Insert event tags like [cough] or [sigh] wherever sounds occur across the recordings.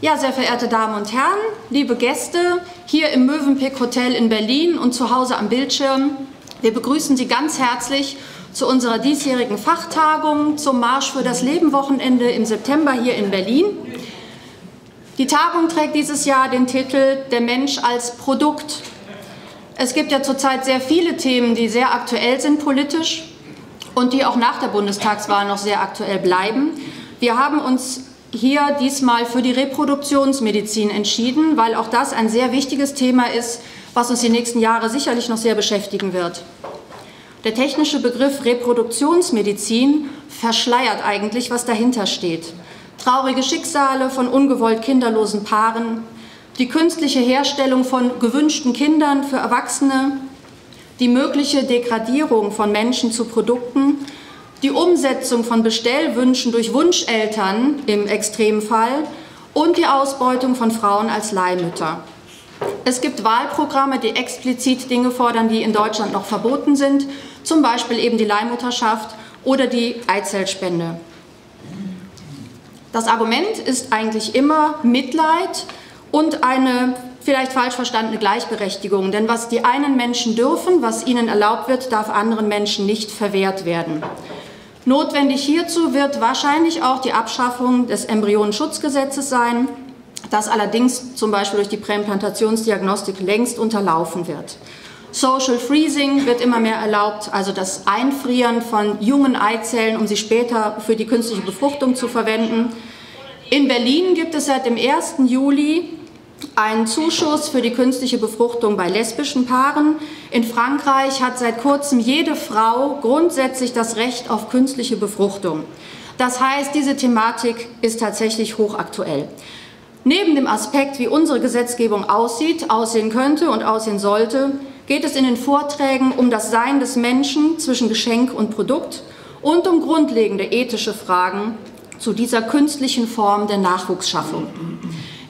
Ja, sehr verehrte Damen und Herren, liebe Gäste hier im Mövenpick Hotel in Berlin und zu Hause am Bildschirm, wir begrüßen Sie ganz herzlich zu unserer diesjährigen Fachtagung zum Marsch für das Leben Wochenende im September hier in Berlin. Die Tagung trägt dieses Jahr den Titel Der Mensch als Produkt. Es gibt ja zurzeit sehr viele Themen, die sehr aktuell sind politisch und die auch nach der Bundestagswahl noch sehr aktuell bleiben. Wir haben uns hier diesmal für die Reproduktionsmedizin entschieden, weil auch das ein sehr wichtiges Thema ist, was uns die nächsten Jahre sicherlich noch sehr beschäftigen wird. Der technische Begriff Reproduktionsmedizin verschleiert eigentlich, was dahinter steht. Traurige Schicksale von ungewollt kinderlosen Paaren, die künstliche Herstellung von gewünschten Kindern für Erwachsene, die mögliche Degradierung von Menschen zu Produkten die Umsetzung von Bestellwünschen durch Wunscheltern im Extremfall und die Ausbeutung von Frauen als Leihmütter. Es gibt Wahlprogramme, die explizit Dinge fordern, die in Deutschland noch verboten sind, zum Beispiel eben die Leihmutterschaft oder die Eizellspende. Das Argument ist eigentlich immer Mitleid und eine vielleicht falsch verstandene Gleichberechtigung. Denn was die einen Menschen dürfen, was ihnen erlaubt wird, darf anderen Menschen nicht verwehrt werden. Notwendig hierzu wird wahrscheinlich auch die Abschaffung des Embryonenschutzgesetzes sein, das allerdings zum Beispiel durch die Präimplantationsdiagnostik längst unterlaufen wird. Social Freezing wird immer mehr erlaubt, also das Einfrieren von jungen Eizellen, um sie später für die künstliche Befruchtung zu verwenden. In Berlin gibt es seit dem 1. Juli einen Zuschuss für die künstliche Befruchtung bei lesbischen Paaren. In Frankreich hat seit kurzem jede Frau grundsätzlich das Recht auf künstliche Befruchtung. Das heißt, diese Thematik ist tatsächlich hochaktuell. Neben dem Aspekt, wie unsere Gesetzgebung aussieht, aussehen könnte und aussehen sollte, geht es in den Vorträgen um das Sein des Menschen zwischen Geschenk und Produkt und um grundlegende ethische Fragen zu dieser künstlichen Form der Nachwuchsschaffung.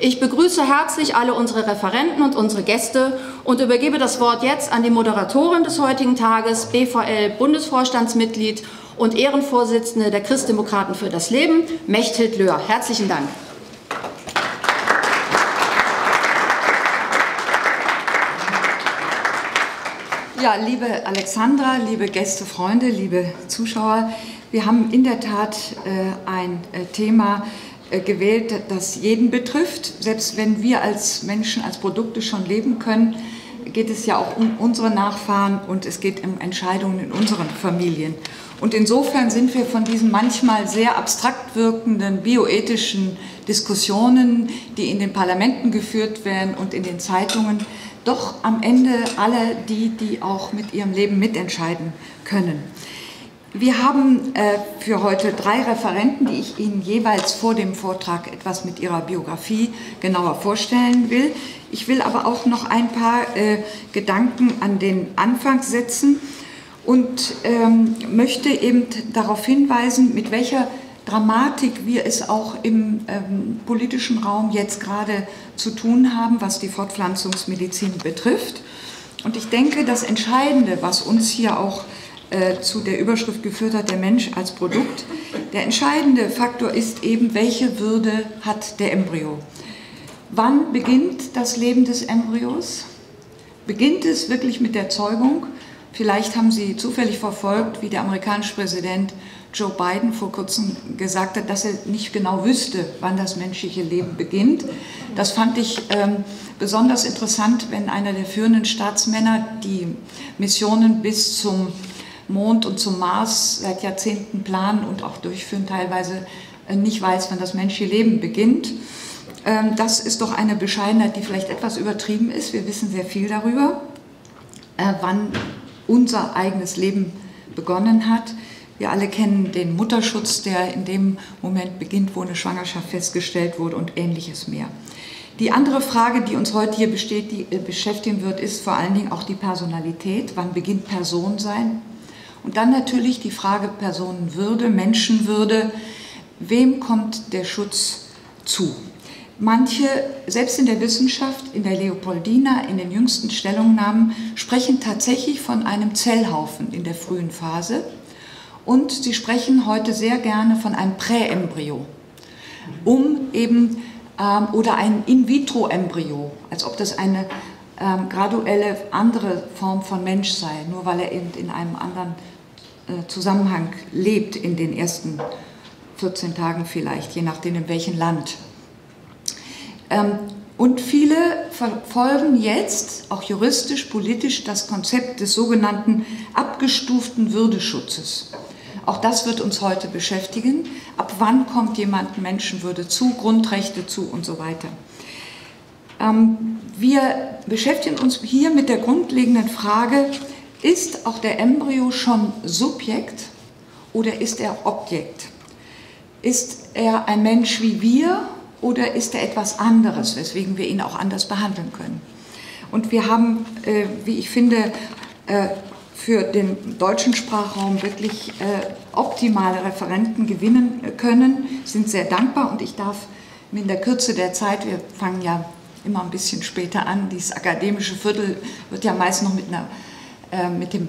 Ich begrüße herzlich alle unsere Referenten und unsere Gäste und übergebe das Wort jetzt an die Moderatorin des heutigen Tages, BVL-Bundesvorstandsmitglied und Ehrenvorsitzende der Christdemokraten für das Leben, Mechthild Löhr. Herzlichen Dank. Ja, liebe Alexandra, liebe Gäste, Freunde, liebe Zuschauer, wir haben in der Tat äh, ein äh, Thema, äh, gewählt, das jeden betrifft. Selbst wenn wir als Menschen, als Produkte schon leben können, geht es ja auch um unsere Nachfahren und es geht um Entscheidungen in unseren Familien. Und insofern sind wir von diesen manchmal sehr abstrakt wirkenden bioethischen Diskussionen, die in den Parlamenten geführt werden und in den Zeitungen, doch am Ende alle die, die auch mit ihrem Leben mitentscheiden können. Wir haben äh, für heute drei Referenten, die ich Ihnen jeweils vor dem Vortrag etwas mit ihrer Biografie genauer vorstellen will. Ich will aber auch noch ein paar äh, Gedanken an den Anfang setzen und ähm, möchte eben darauf hinweisen, mit welcher Dramatik wir es auch im ähm, politischen Raum jetzt gerade zu tun haben, was die Fortpflanzungsmedizin betrifft. Und ich denke, das Entscheidende, was uns hier auch äh, zu der Überschrift geführt hat, der Mensch als Produkt. Der entscheidende Faktor ist eben, welche Würde hat der Embryo. Wann beginnt das Leben des Embryos? Beginnt es wirklich mit der Zeugung? Vielleicht haben Sie zufällig verfolgt, wie der amerikanische Präsident Joe Biden vor kurzem gesagt hat, dass er nicht genau wüsste, wann das menschliche Leben beginnt. Das fand ich ähm, besonders interessant, wenn einer der führenden Staatsmänner die Missionen bis zum Mond und zum Mars seit Jahrzehnten planen und auch durchführen, teilweise äh, nicht weiß, wann das menschliche Leben beginnt. Ähm, das ist doch eine Bescheidenheit, die vielleicht etwas übertrieben ist. Wir wissen sehr viel darüber, äh, wann unser eigenes Leben begonnen hat. Wir alle kennen den Mutterschutz, der in dem Moment beginnt, wo eine Schwangerschaft festgestellt wurde und ähnliches mehr. Die andere Frage, die uns heute hier besteht, die äh, beschäftigen wird, ist vor allen Dingen auch die Personalität. Wann beginnt Person sein? Und dann natürlich die Frage Personenwürde, Menschenwürde. Wem kommt der Schutz zu? Manche, selbst in der Wissenschaft, in der Leopoldina, in den jüngsten Stellungnahmen, sprechen tatsächlich von einem Zellhaufen in der frühen Phase. Und sie sprechen heute sehr gerne von einem Präembryo, um eben ähm, oder ein In-vitro-Embryo, als ob das eine ähm, graduelle andere Form von Mensch sei, nur weil er eben in einem anderen Zusammenhang lebt in den ersten 14 Tagen vielleicht, je nachdem in welchem Land. Ähm, und viele verfolgen jetzt, auch juristisch, politisch, das Konzept des sogenannten abgestuften Würdeschutzes. Auch das wird uns heute beschäftigen. Ab wann kommt jemand Menschenwürde zu, Grundrechte zu und so weiter. Ähm, wir beschäftigen uns hier mit der grundlegenden Frage, ist auch der Embryo schon Subjekt oder ist er Objekt? Ist er ein Mensch wie wir oder ist er etwas anderes, weswegen wir ihn auch anders behandeln können? Und wir haben, äh, wie ich finde, äh, für den deutschen Sprachraum wirklich äh, optimale Referenten gewinnen können, sind sehr dankbar und ich darf in der Kürze der Zeit, wir fangen ja immer ein bisschen später an, dieses akademische Viertel wird ja meist noch mit, einer, äh, mit dem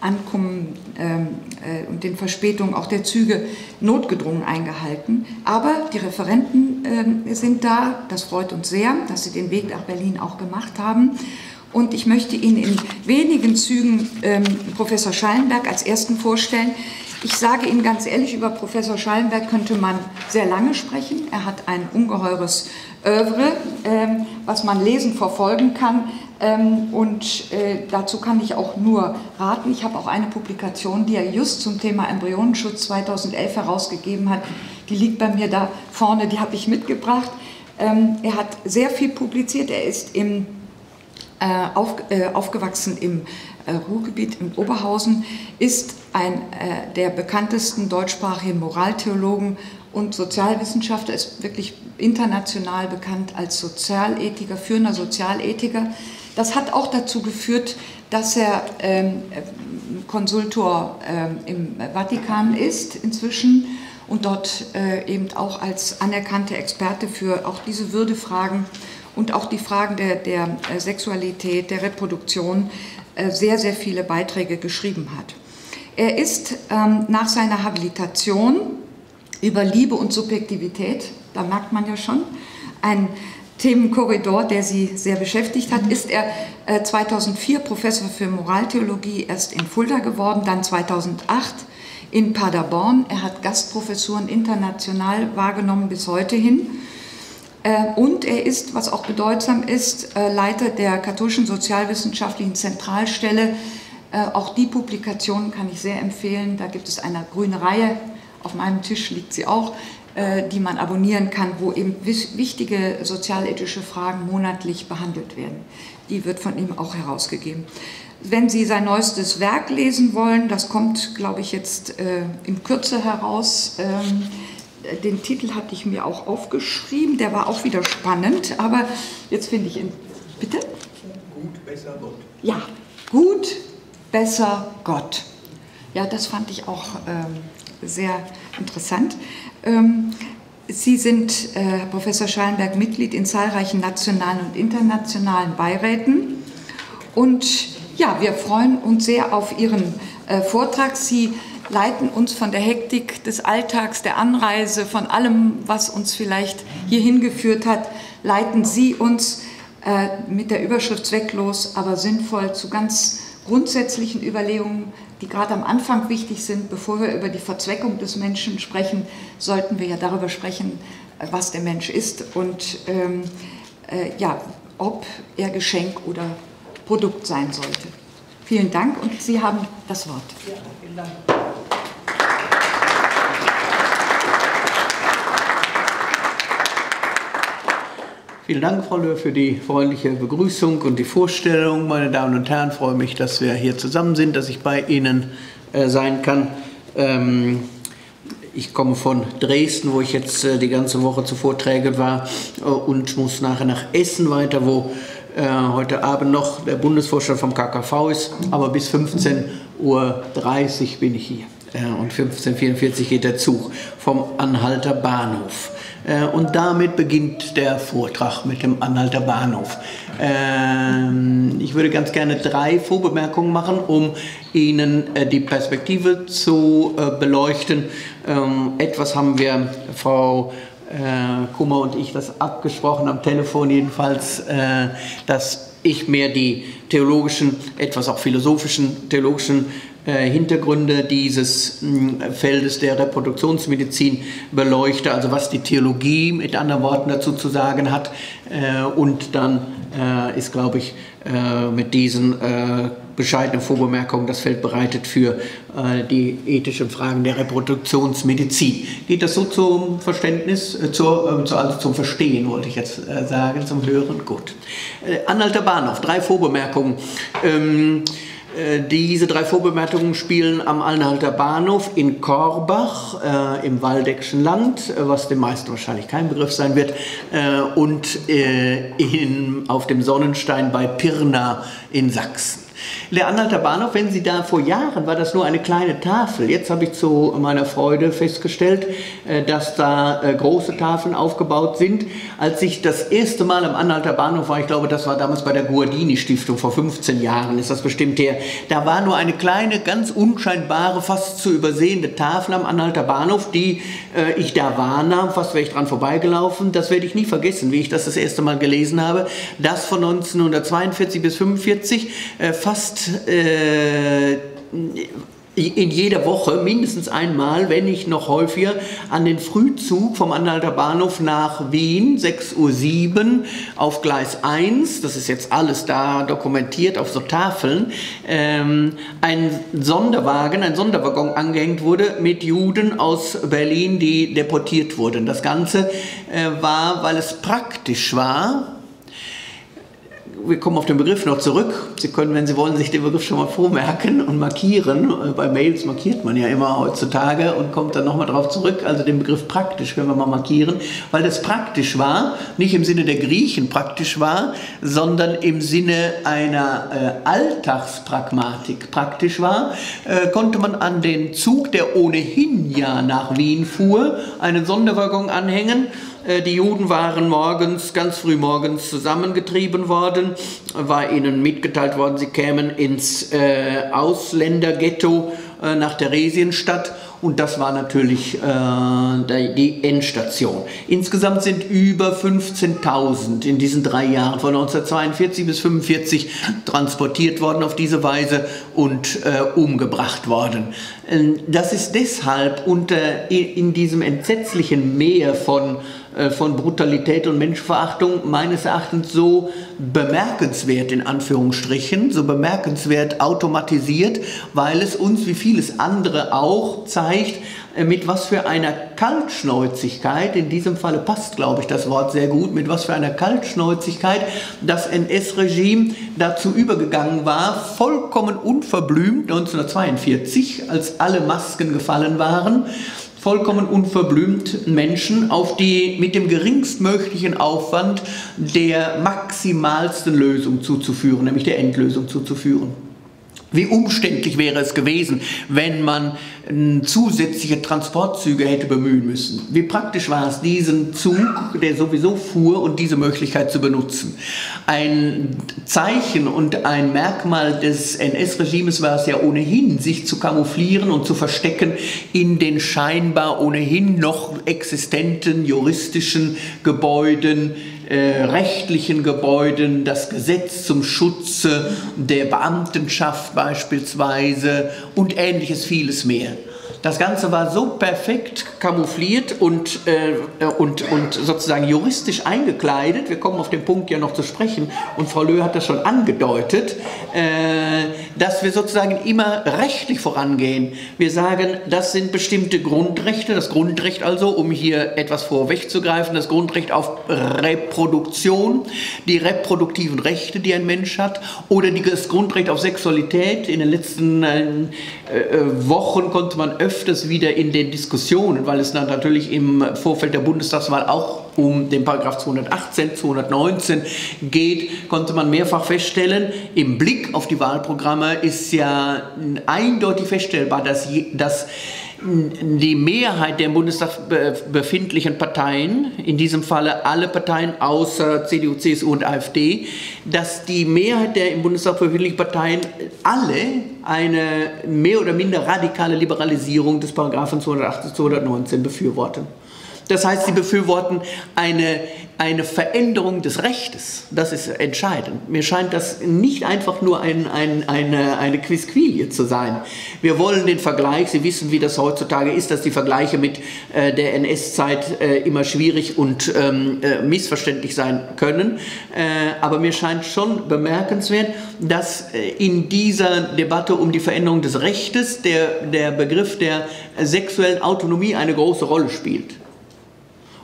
Ankommen ähm, äh, und den Verspätungen auch der Züge notgedrungen eingehalten. Aber die Referenten äh, sind da, das freut uns sehr, dass sie den Weg nach Berlin auch gemacht haben. Und ich möchte Ihnen in wenigen Zügen ähm, Professor Schallenberg als ersten vorstellen. Ich sage Ihnen ganz ehrlich, über Professor Schallenberg könnte man sehr lange sprechen. Er hat ein ungeheures Övre, ähm, was man lesen verfolgen kann. Ähm, und äh, dazu kann ich auch nur raten. Ich habe auch eine Publikation, die er just zum Thema Embryonenschutz 2011 herausgegeben hat. Die liegt bei mir da vorne, die habe ich mitgebracht. Ähm, er hat sehr viel publiziert. Er ist im, äh, auf, äh, aufgewachsen im Ruhrgebiet in Oberhausen, ist ein der bekanntesten deutschsprachigen Moraltheologen und Sozialwissenschaftler, ist wirklich international bekannt als Sozialethiker, führender Sozialethiker. Das hat auch dazu geführt, dass er ähm, Konsultor ähm, im Vatikan ist inzwischen und dort äh, eben auch als anerkannter Experte für auch diese Würdefragen und auch die Fragen der, der äh, Sexualität, der Reproduktion äh, sehr, sehr viele Beiträge geschrieben hat. Er ist ähm, nach seiner Habilitation über Liebe und Subjektivität, da merkt man ja schon, ein Themenkorridor, der sie sehr beschäftigt hat, ist er 2004 äh, Professor für Moraltheologie erst in Fulda geworden, dann 2008 in Paderborn. Er hat Gastprofessuren international wahrgenommen bis heute hin. Äh, und er ist, was auch bedeutsam ist, äh, Leiter der katholischen sozialwissenschaftlichen Zentralstelle. Auch die Publikation kann ich sehr empfehlen. Da gibt es eine grüne Reihe. Auf meinem Tisch liegt sie auch. Äh, die man abonnieren kann, wo eben wichtige sozialethische Fragen monatlich behandelt werden. Die wird von ihm auch herausgegeben. Wenn Sie sein neuestes Werk lesen wollen, das kommt, glaube ich, jetzt äh, in Kürze heraus. Ähm, den Titel hatte ich mir auch aufgeschrieben, der war auch wieder spannend, aber jetzt finde ich ihn. Bitte? Gut, besser Gott. Ja, gut, besser Gott. Ja, das fand ich auch ähm, sehr interessant. Ähm, Sie sind, äh, Herr Professor Schallenberg, Mitglied in zahlreichen nationalen und internationalen Beiräten. Und ja, wir freuen uns sehr auf Ihren äh, Vortrag. Sie leiten uns von der Hektik des Alltags, der Anreise, von allem, was uns vielleicht hier hingeführt hat, leiten Sie uns äh, mit der Überschrift zwecklos, aber sinnvoll zu ganz grundsätzlichen Überlegungen die gerade am Anfang wichtig sind. Bevor wir über die Verzweckung des Menschen sprechen, sollten wir ja darüber sprechen, was der Mensch ist und ähm, äh, ja, ob er Geschenk oder Produkt sein sollte. Vielen Dank und Sie haben das Wort. Ja, vielen Dank. Vielen Dank, Frau Löhr, für die freundliche Begrüßung und die Vorstellung. Meine Damen und Herren, freue mich, dass wir hier zusammen sind, dass ich bei Ihnen äh, sein kann. Ähm, ich komme von Dresden, wo ich jetzt äh, die ganze Woche zu Vorträgen war äh, und muss nachher nach Essen weiter, wo äh, heute Abend noch der Bundesvorstand vom KKV ist. Aber bis 15.30 Uhr bin ich hier. Äh, und 15.44 Uhr geht der Zug vom Anhalter Bahnhof. Äh, und damit beginnt der Vortrag mit dem Anhalter Bahnhof. Ähm, ich würde ganz gerne drei Vorbemerkungen machen, um Ihnen äh, die Perspektive zu äh, beleuchten. Ähm, etwas haben wir Frau Kummer und ich das abgesprochen am Telefon jedenfalls, dass ich mehr die theologischen, etwas auch philosophischen, theologischen Hintergründe dieses mh, Feldes der Reproduktionsmedizin beleuchte, also was die Theologie mit anderen Worten dazu zu sagen hat. Äh, und dann äh, ist, glaube ich, äh, mit diesen äh, bescheidenen Vorbemerkungen das Feld bereitet für äh, die ethischen Fragen der Reproduktionsmedizin. Geht das so zum Verständnis, zur, also zum Verstehen, wollte ich jetzt sagen, zum Hören? Gut. Anhalter Bahnhof, drei Vorbemerkungen. Äh, diese drei Vorbemerkungen spielen am Anhalter Bahnhof in Korbach äh, im Waldeckschen Land, äh, was den meisten wahrscheinlich kein Begriff sein wird, äh, und äh, in, auf dem Sonnenstein bei Pirna in Sachsen. Der Anhalter Bahnhof, wenn Sie da vor Jahren war das nur eine kleine Tafel. Jetzt habe ich zu meiner Freude festgestellt, äh, dass da äh, große Tafeln aufgebaut sind. Als ich das erste Mal am Anhalter Bahnhof war, ich glaube, das war damals bei der Guardini Stiftung vor 15 Jahren, ist das bestimmt her. Da war nur eine kleine, ganz unscheinbare, fast zu übersehende Tafel am Anhalter Bahnhof, die äh, ich da wahrnahm. Fast wäre ich dran vorbeigelaufen. Das werde ich nie vergessen, wie ich das das erste Mal gelesen habe. Das von 1942 bis 1945 fast äh, in jeder Woche mindestens einmal, wenn nicht noch häufiger, an den Frühzug vom Anhalter Bahnhof nach Wien, 6.07 Uhr auf Gleis 1, das ist jetzt alles da dokumentiert auf so Tafeln, ähm, ein Sonderwagen, ein Sonderwaggon angehängt wurde mit Juden aus Berlin, die deportiert wurden. Das Ganze äh, war, weil es praktisch war, wir kommen auf den Begriff noch zurück. Sie können, wenn Sie wollen, sich den Begriff schon mal vormerken und markieren. Äh, bei Mails markiert man ja immer heutzutage und kommt dann nochmal darauf zurück. Also den Begriff praktisch können wir mal markieren, weil das praktisch war, nicht im Sinne der Griechen praktisch war, sondern im Sinne einer äh, Alltagspragmatik praktisch war, äh, konnte man an den Zug, der ohnehin ja nach Wien fuhr, einen Sonderwaggon anhängen die Juden waren morgens, ganz früh morgens zusammengetrieben worden, war ihnen mitgeteilt worden, sie kämen ins äh, Ausländerghetto äh, nach Theresienstadt und das war natürlich äh, die Endstation. Insgesamt sind über 15.000 in diesen drei Jahren von 1942 bis 1945 transportiert worden auf diese Weise und äh, umgebracht worden. Ähm, das ist deshalb unter, in diesem entsetzlichen Meer von äh, von Brutalität und Menschenverachtung meines Erachtens so bemerkenswert in Anführungsstrichen, so bemerkenswert automatisiert, weil es uns wie vieles andere auch zeigt, äh, mit was für einer Kaltschnäuzigkeit, in diesem Falle passt, glaube ich, das Wort sehr gut, mit was für einer Kaltschnäuzigkeit das NS-Regime dazu übergegangen war, vollkommen unverblümt 1942, als alle Masken gefallen waren, vollkommen unverblümt Menschen auf die mit dem geringstmöglichen Aufwand der maximalsten Lösung zuzuführen, nämlich der Endlösung zuzuführen. Wie umständlich wäre es gewesen, wenn man zusätzliche Transportzüge hätte bemühen müssen. Wie praktisch war es, diesen Zug, der sowieso fuhr, und diese Möglichkeit zu benutzen. Ein Zeichen und ein Merkmal des NS-Regimes war es ja ohnehin, sich zu kamouflieren und zu verstecken in den scheinbar ohnehin noch existenten juristischen Gebäuden, äh, rechtlichen Gebäuden, das Gesetz zum Schutze der Beamtenschaft beispielsweise und ähnliches vieles mehr. Das Ganze war so perfekt kamoufliert und, äh, und, und sozusagen juristisch eingekleidet. Wir kommen auf den Punkt ja noch zu sprechen und Frau Löhr hat das schon angedeutet, äh, dass wir sozusagen immer rechtlich vorangehen. Wir sagen, das sind bestimmte Grundrechte, das Grundrecht also, um hier etwas vorwegzugreifen, das Grundrecht auf Reproduktion, die reproduktiven Rechte, die ein Mensch hat, oder das Grundrecht auf Sexualität. In den letzten äh, äh Wochen konnte man öfter öfters wieder in den Diskussionen, weil es dann natürlich im Vorfeld der Bundestagswahl auch um den Paragraph 218, 219 geht, konnte man mehrfach feststellen, im Blick auf die Wahlprogramme ist ja eindeutig feststellbar, dass, dass die Mehrheit der im Bundestag befindlichen Parteien, in diesem Falle alle Parteien außer CDU, CSU und AfD, dass die Mehrheit der im Bundestag befindlichen Parteien alle eine mehr oder minder radikale Liberalisierung des Paragraphen 218, 219 befürworten. Das heißt, sie befürworten eine eine Veränderung des Rechtes. Das ist entscheidend. Mir scheint das nicht einfach nur ein, ein, eine, eine Quisquilie zu sein. Wir wollen den Vergleich, Sie wissen, wie das heutzutage ist, dass die Vergleiche mit äh, der NS-Zeit äh, immer schwierig und ähm, äh, missverständlich sein können. Äh, aber mir scheint schon bemerkenswert, dass äh, in dieser Debatte um die Veränderung des Rechtes der, der Begriff der sexuellen Autonomie eine große Rolle spielt.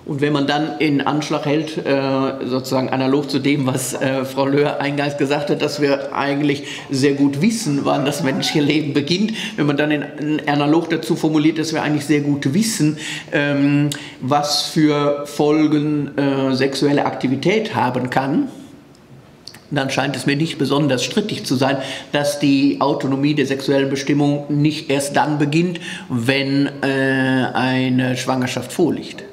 Und wenn man dann in Anschlag hält, äh, sozusagen analog zu dem, was äh, Frau Löhr eingangs gesagt hat, dass wir eigentlich sehr gut wissen, wann das menschliche Leben beginnt, wenn man dann in, analog dazu formuliert, dass wir eigentlich sehr gut wissen, ähm, was für Folgen äh, sexuelle Aktivität haben kann, dann scheint es mir nicht besonders strittig zu sein, dass die Autonomie der sexuellen Bestimmung nicht erst dann beginnt, wenn eine Schwangerschaft vorliegt.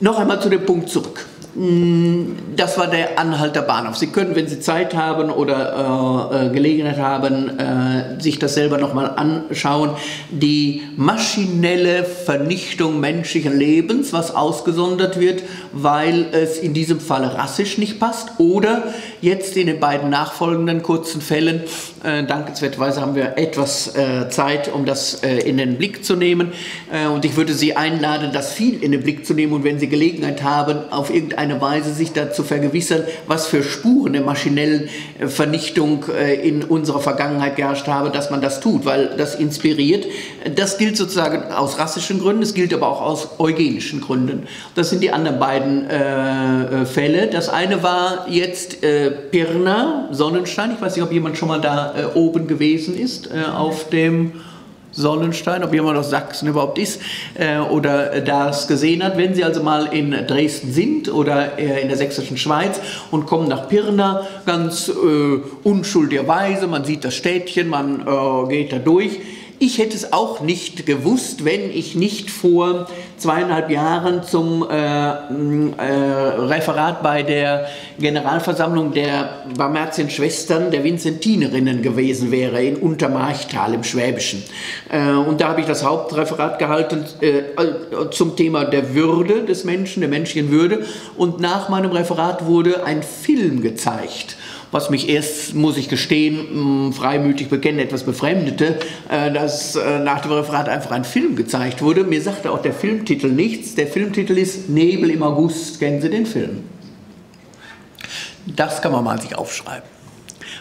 Noch einmal zu dem Punkt zurück. Mm, das war der Anhalter Bahnhof. Sie können, wenn Sie Zeit haben oder äh, äh, Gelegenheit haben, äh, sich das selber nochmal anschauen. Die maschinelle Vernichtung menschlichen Lebens, was ausgesondert wird, weil es in diesem Falle rassisch nicht passt. Oder jetzt in den beiden nachfolgenden kurzen Fällen, äh, dankenswerterweise haben wir etwas äh, Zeit, um das äh, in den Blick zu nehmen. und ich würde Sie einladen, das viel in den Blick zu nehmen. Und wenn Sie Gelegenheit haben, auf irgendein eine Weise sich dazu vergewissern, was für Spuren der maschinellen äh, Vernichtung äh, in unserer Vergangenheit geherrscht habe, dass man das tut, weil das inspiriert. Das gilt sozusagen aus rassischen Gründen, es gilt aber auch aus eugenischen Gründen. Das sind die anderen beiden äh, äh, Fälle. Das eine war jetzt äh, Pirna, Sonnenstein. Ich weiß nicht, ob jemand schon mal da äh, oben gewesen ist, auf dem Sonnenstein, ob jemand aus Sachsen überhaupt ist äh, oder das gesehen hat. Wenn Sie also mal in Dresden sind oder äh, in der sächsischen Schweiz und kommen nach Pirna, ganz äh, unschuldigerweise, man sieht das Städtchen, man äh, geht da durch, ich hätte es auch nicht gewusst, wenn ich nicht vor zweieinhalb Jahren zum äh, äh, Referat bei der Generalversammlung der Barmatienschwestern, der Vinzentinerinnen gewesen wäre, in Untermarchtal im Schwäbischen. Äh, und da habe ich das Hauptreferat gehalten äh, zum Thema der Würde des Menschen, der menschlichen Würde. Und nach meinem Referat wurde ein Film gezeigt was mich erst, muss ich gestehen, freimütig bekennen, etwas befremdete, äh, dass äh, nach dem Referat einfach ein Film gezeigt wurde. Mir sagte auch der Filmtitel nichts. Der Filmtitel ist Nebel im August. Kennen Sie den Film? Das kann man mal sich aufschreiben,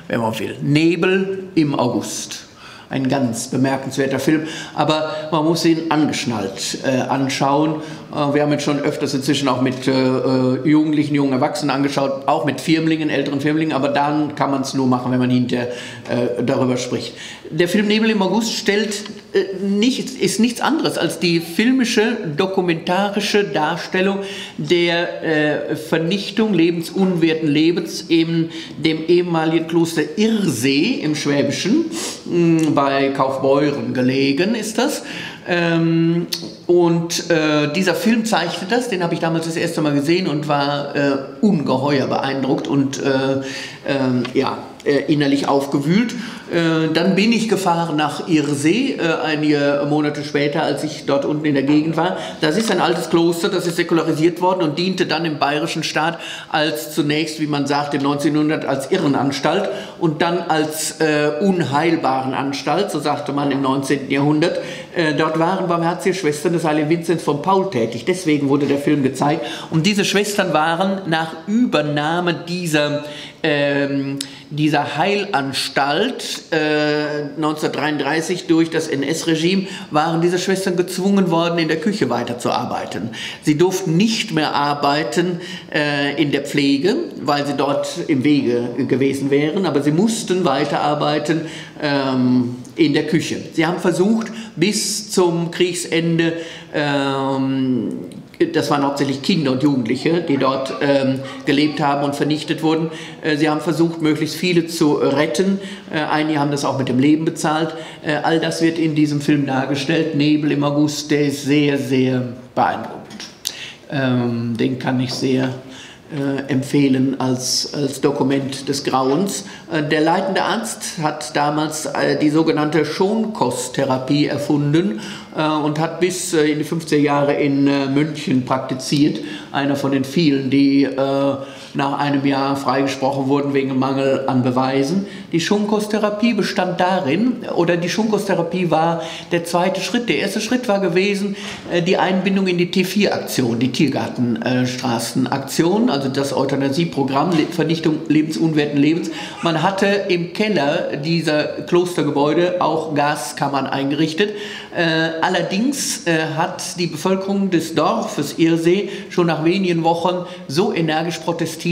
wenn man will. Nebel im August ein ganz bemerkenswerter Film, aber man muss ihn angeschnallt äh, anschauen. Äh, wir haben jetzt schon öfters inzwischen auch mit äh, äh, Jugendlichen, jungen Erwachsenen angeschaut, auch mit Firmlingen, älteren Firmlingen, aber dann kann man es nur machen, wenn man hinterher äh, darüber spricht. Der Film Nebel im August stellt äh, nicht, ist nichts anderes als die filmische, dokumentarische Darstellung der Vernichtung lebensunwerten Lebens in dem ehemaligen Kloster Irsee im Schwäbischen, mh, bei Kaufbeuren gelegen ist das. Ähm, und äh, dieser Film zeigte das, den habe ich damals das erste Mal gesehen und war äh, ungeheuer beeindruckt und äh, ähm, ja, innerlich aufgewühlt. Äh, dann bin ich gefahren nach Irsee, äh, einige Monate später, als ich dort unten in der Gegend war. Das ist ein altes Kloster, das ist säkularisiert worden und diente dann im bayerischen Staat als zunächst, wie man sagt, im 1900 als Irrenanstalt und dann als äh, unheilbaren Anstalt, so sagte man im 19. Jahrhundert. Äh, dort waren barmherzige Schwestern des Heiligen Vinzenz von Paul tätig. Deswegen wurde der Film gezeigt. Und diese Schwestern waren nach Übernahme dieser ähm, dieser Heilanstalt äh, 1933 durch das NS-Regime waren diese Schwestern gezwungen worden, in der Küche weiterzuarbeiten. Sie durften nicht mehr arbeiten äh, in der Pflege, weil sie dort im Wege gewesen wären, aber sie mussten weiterarbeiten ähm, in der Küche. Sie haben versucht, bis zum Kriegsende ähm, das waren hauptsächlich Kinder und Jugendliche, die dort ähm, gelebt haben und vernichtet wurden. Äh, sie haben versucht, möglichst viele zu retten. Äh, einige haben das auch mit dem Leben bezahlt. Äh, all das wird in diesem Film dargestellt. Nebel im August, der ist sehr, sehr beeindruckend. Ähm, den kann ich sehr äh, empfehlen als, als Dokument des Grauens. Äh, der leitende Arzt hat damals äh, die sogenannte Schonkosttherapie erfunden äh, und hat bis äh, in die 50er Jahre in äh, München praktiziert. Einer von den vielen, die nach einem Jahr freigesprochen wurden wegen Mangel an Beweisen. Die Schunkostherapie bestand darin, oder die Schunkostherapie war der zweite Schritt. Der erste Schritt war gewesen, die Einbindung in die T4-Aktion, die Tiergartenstraßenaktion, also das Euthanasieprogramm, Vernichtung lebensunwerten Lebens. Man hatte im Keller dieser Klostergebäude auch Gaskammern eingerichtet. Allerdings hat die Bevölkerung des Dorfes Irsee schon nach wenigen Wochen so energisch protestiert,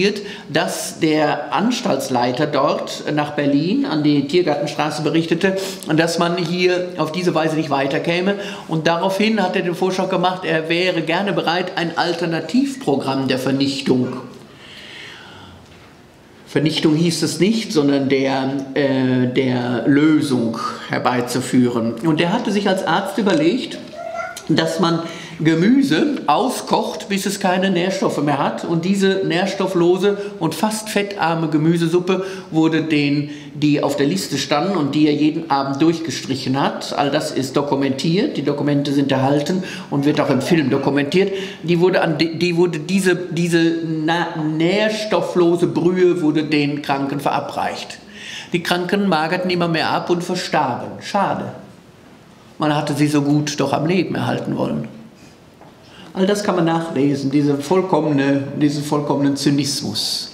dass der Anstaltsleiter dort nach Berlin an die Tiergartenstraße berichtete, dass man hier auf diese Weise nicht weiterkäme. Und daraufhin hat er den Vorschlag gemacht, er wäre gerne bereit, ein Alternativprogramm der Vernichtung Vernichtung hieß es nicht, sondern der, äh, der Lösung herbeizuführen. Und er hatte sich als Arzt überlegt, dass man Gemüse auskocht, bis es keine Nährstoffe mehr hat. Und diese nährstofflose und fast fettarme Gemüsesuppe wurde den, die auf der Liste standen und die er jeden Abend durchgestrichen hat. All das ist dokumentiert. Die Dokumente sind erhalten und wird auch im Film dokumentiert. Die wurde, an, die wurde diese, diese nährstofflose Brühe wurde den Kranken verabreicht. Die Kranken magerten immer mehr ab und verstarben. Schade. Man hatte sie so gut doch am Leben erhalten wollen. All das kann man nachlesen, diese vollkommene, diesen vollkommenen Zynismus.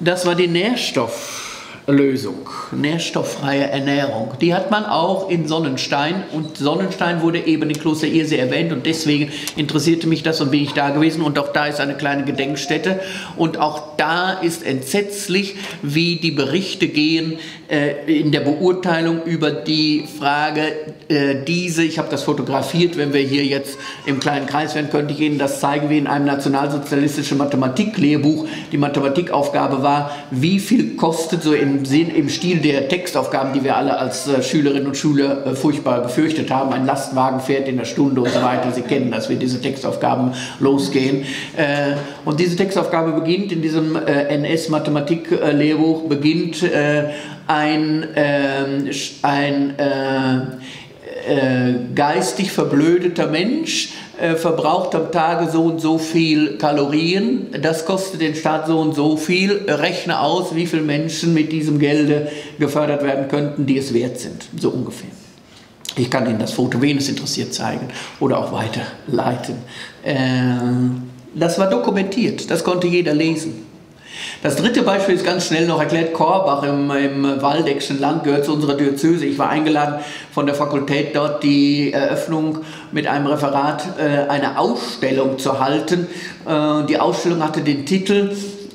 Das war die Nährstoff. Lösung, nährstofffreie Ernährung. Die hat man auch in Sonnenstein und Sonnenstein wurde eben in Kloster Irsee erwähnt und deswegen interessierte mich das und bin ich da gewesen und auch da ist eine kleine Gedenkstätte und auch da ist entsetzlich, wie die Berichte gehen äh, in der Beurteilung über die Frage äh, diese, ich habe das fotografiert, wenn wir hier jetzt im kleinen Kreis wären, könnte ich Ihnen das zeigen, wie in einem nationalsozialistischen Mathematiklehrbuch die Mathematikaufgabe war, wie viel kostet so in Sinn, im Stil der Textaufgaben, die wir alle als äh, Schülerinnen und Schüler äh, furchtbar befürchtet haben. Ein Lastwagen fährt in der Stunde und so weiter. Sie kennen das, wie diese Textaufgaben losgehen. Äh, und diese Textaufgabe beginnt in diesem NS-Mathematik-Lehrbuch, beginnt ein, ähm, ein geistig verblödeter Mensch, äh, verbraucht am Tage so und so viel Kalorien, das kostet den Staat so und so viel, rechne aus, wie viele Menschen mit diesem Gelde gefördert werden könnten, die es wert sind, so ungefähr. Ich kann Ihnen das Foto, wen es interessiert, zeigen oder auch weiterleiten. Äh, das war dokumentiert, das konnte jeder lesen. Das dritte Beispiel ist ganz schnell noch erklärt. Korbach im, im Waldeckschen Land gehört zu unserer Diözese. Ich war eingeladen von der Fakultät dort die Eröffnung mit einem Referat äh, eine Ausstellung zu halten. Äh, die Ausstellung hatte den Titel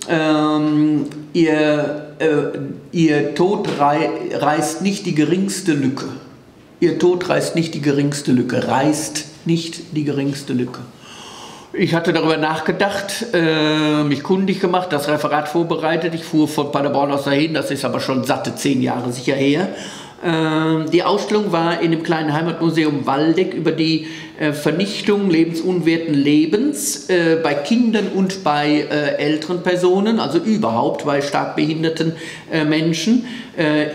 ähm, ihr, äh, ihr Tod rei reißt nicht die geringste Lücke. Ihr Tod reißt nicht die geringste Lücke, reißt nicht die geringste Lücke. Ich hatte darüber nachgedacht, äh, mich kundig gemacht, das Referat vorbereitet. Ich fuhr von Paderborn aus dahin, das ist aber schon satte zehn Jahre sicher her. Äh, die Ausstellung war in dem kleinen Heimatmuseum Waldeck über die äh, Vernichtung lebensunwerten Lebens äh, bei Kindern und bei äh, älteren Personen, also überhaupt bei stark behinderten Menschen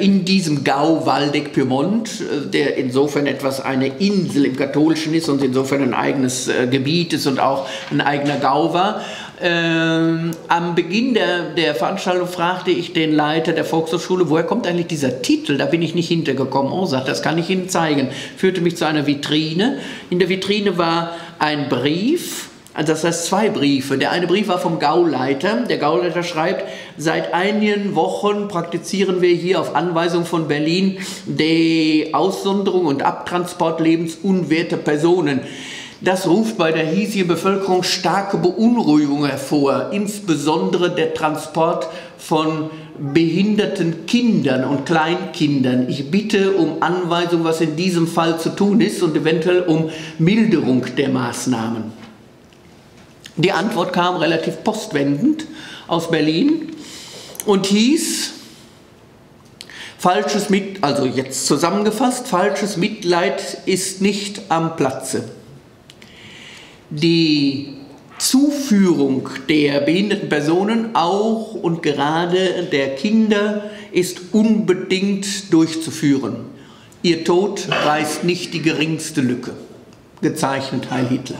in diesem Gau Waldeck-Pyrmont, der insofern etwas eine Insel im Katholischen ist und insofern ein eigenes Gebiet ist und auch ein eigener Gau war. Ähm, am Beginn der, der Veranstaltung fragte ich den Leiter der Volkshochschule, woher kommt eigentlich dieser Titel? Da bin ich nicht hintergekommen. Oh, sagt, das kann ich Ihnen zeigen. Führte mich zu einer Vitrine. In der Vitrine war ein Brief, also das heißt zwei Briefe. Der eine Brief war vom Gauleiter. Der Gauleiter schreibt, seit einigen Wochen praktizieren wir hier auf Anweisung von Berlin die Aussonderung und Abtransport lebensunwerter Personen. Das ruft bei der hiesigen Bevölkerung starke Beunruhigung hervor, insbesondere der Transport von behinderten Kindern und Kleinkindern. Ich bitte um Anweisung, was in diesem Fall zu tun ist und eventuell um Milderung der Maßnahmen. Die Antwort kam relativ postwendend aus Berlin und hieß, falsches Mit also jetzt zusammengefasst, falsches Mitleid ist nicht am Platze die Zuführung der behinderten Personen, auch und gerade der Kinder, ist unbedingt durchzuführen. Ihr Tod reißt nicht die geringste Lücke. Gezeichnet Heil Hitler.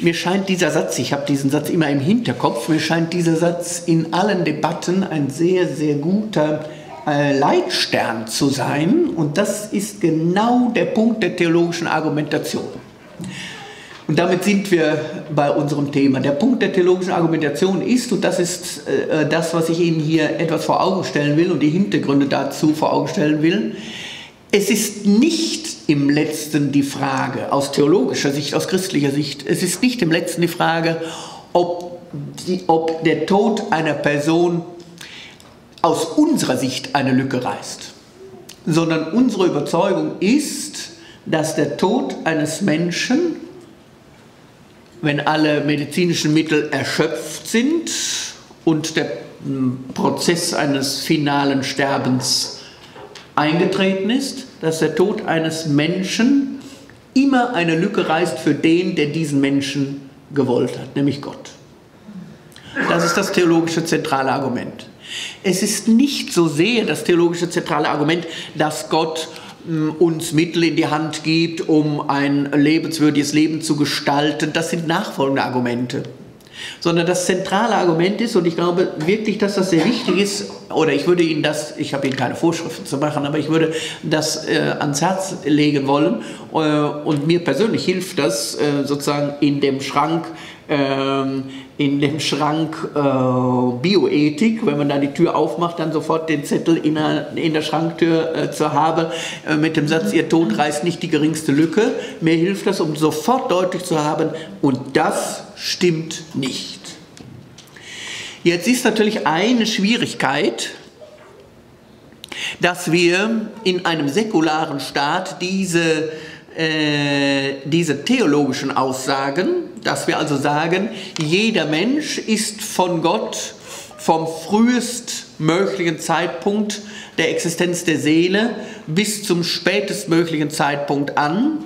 Mir scheint dieser Satz, ich habe diesen Satz immer im Hinterkopf, mir scheint dieser Satz in allen Debatten ein sehr, sehr guter Leitstern zu sein. Und das ist genau der Punkt der theologischen Argumentation. Und damit sind wir bei unserem Thema. Der Punkt der theologischen Argumentation ist, und das ist äh, das, was ich Ihnen hier etwas vor Augen stellen will und die Hintergründe dazu vor Augen stellen will, es ist nicht im letzten die Frage, aus theologischer Sicht, aus christlicher Sicht, es ist nicht im letzten die Frage, ob, die, ob der Tod einer Person aus unserer Sicht eine Lücke reißt, sondern unsere Überzeugung ist, dass der Tod eines Menschen wenn alle medizinischen Mittel erschöpft sind und der hm, Prozess eines finalen Sterbens eingetreten ist, dass der Tod eines Menschen immer eine Lücke reißt für den, der diesen Menschen gewollt hat, nämlich Gott. Das ist das theologische zentrale Argument. Es ist nicht so sehr das theologische zentrale Argument, dass Gott uns Mittel in die Hand gibt, um ein lebenswürdiges Leben zu gestalten. Das sind nachfolgende Argumente. Sondern das zentrale Argument ist, und ich glaube wirklich, dass das sehr wichtig ist, oder ich würde Ihnen das, ich habe Ihnen keine Vorschriften zu machen, aber ich würde das äh, ans Herz legen wollen. Äh, und mir persönlich hilft das äh, sozusagen in dem Schrank in dem Schrank äh, Bioethik, wenn man da die Tür aufmacht, dann sofort den Zettel in der, in der Schranktür äh, zu haben äh, mit dem Satz, ihr Tod reißt nicht die geringste Lücke. Mir hilft das, um sofort deutlich zu haben, und das stimmt nicht. Jetzt ist natürlich eine Schwierigkeit, dass wir in einem säkularen Staat diese äh, diese theologischen Aussagen, dass wir also sagen, jeder Mensch ist von Gott vom frühestmöglichen Zeitpunkt der Existenz der Seele bis zum spätestmöglichen Zeitpunkt an,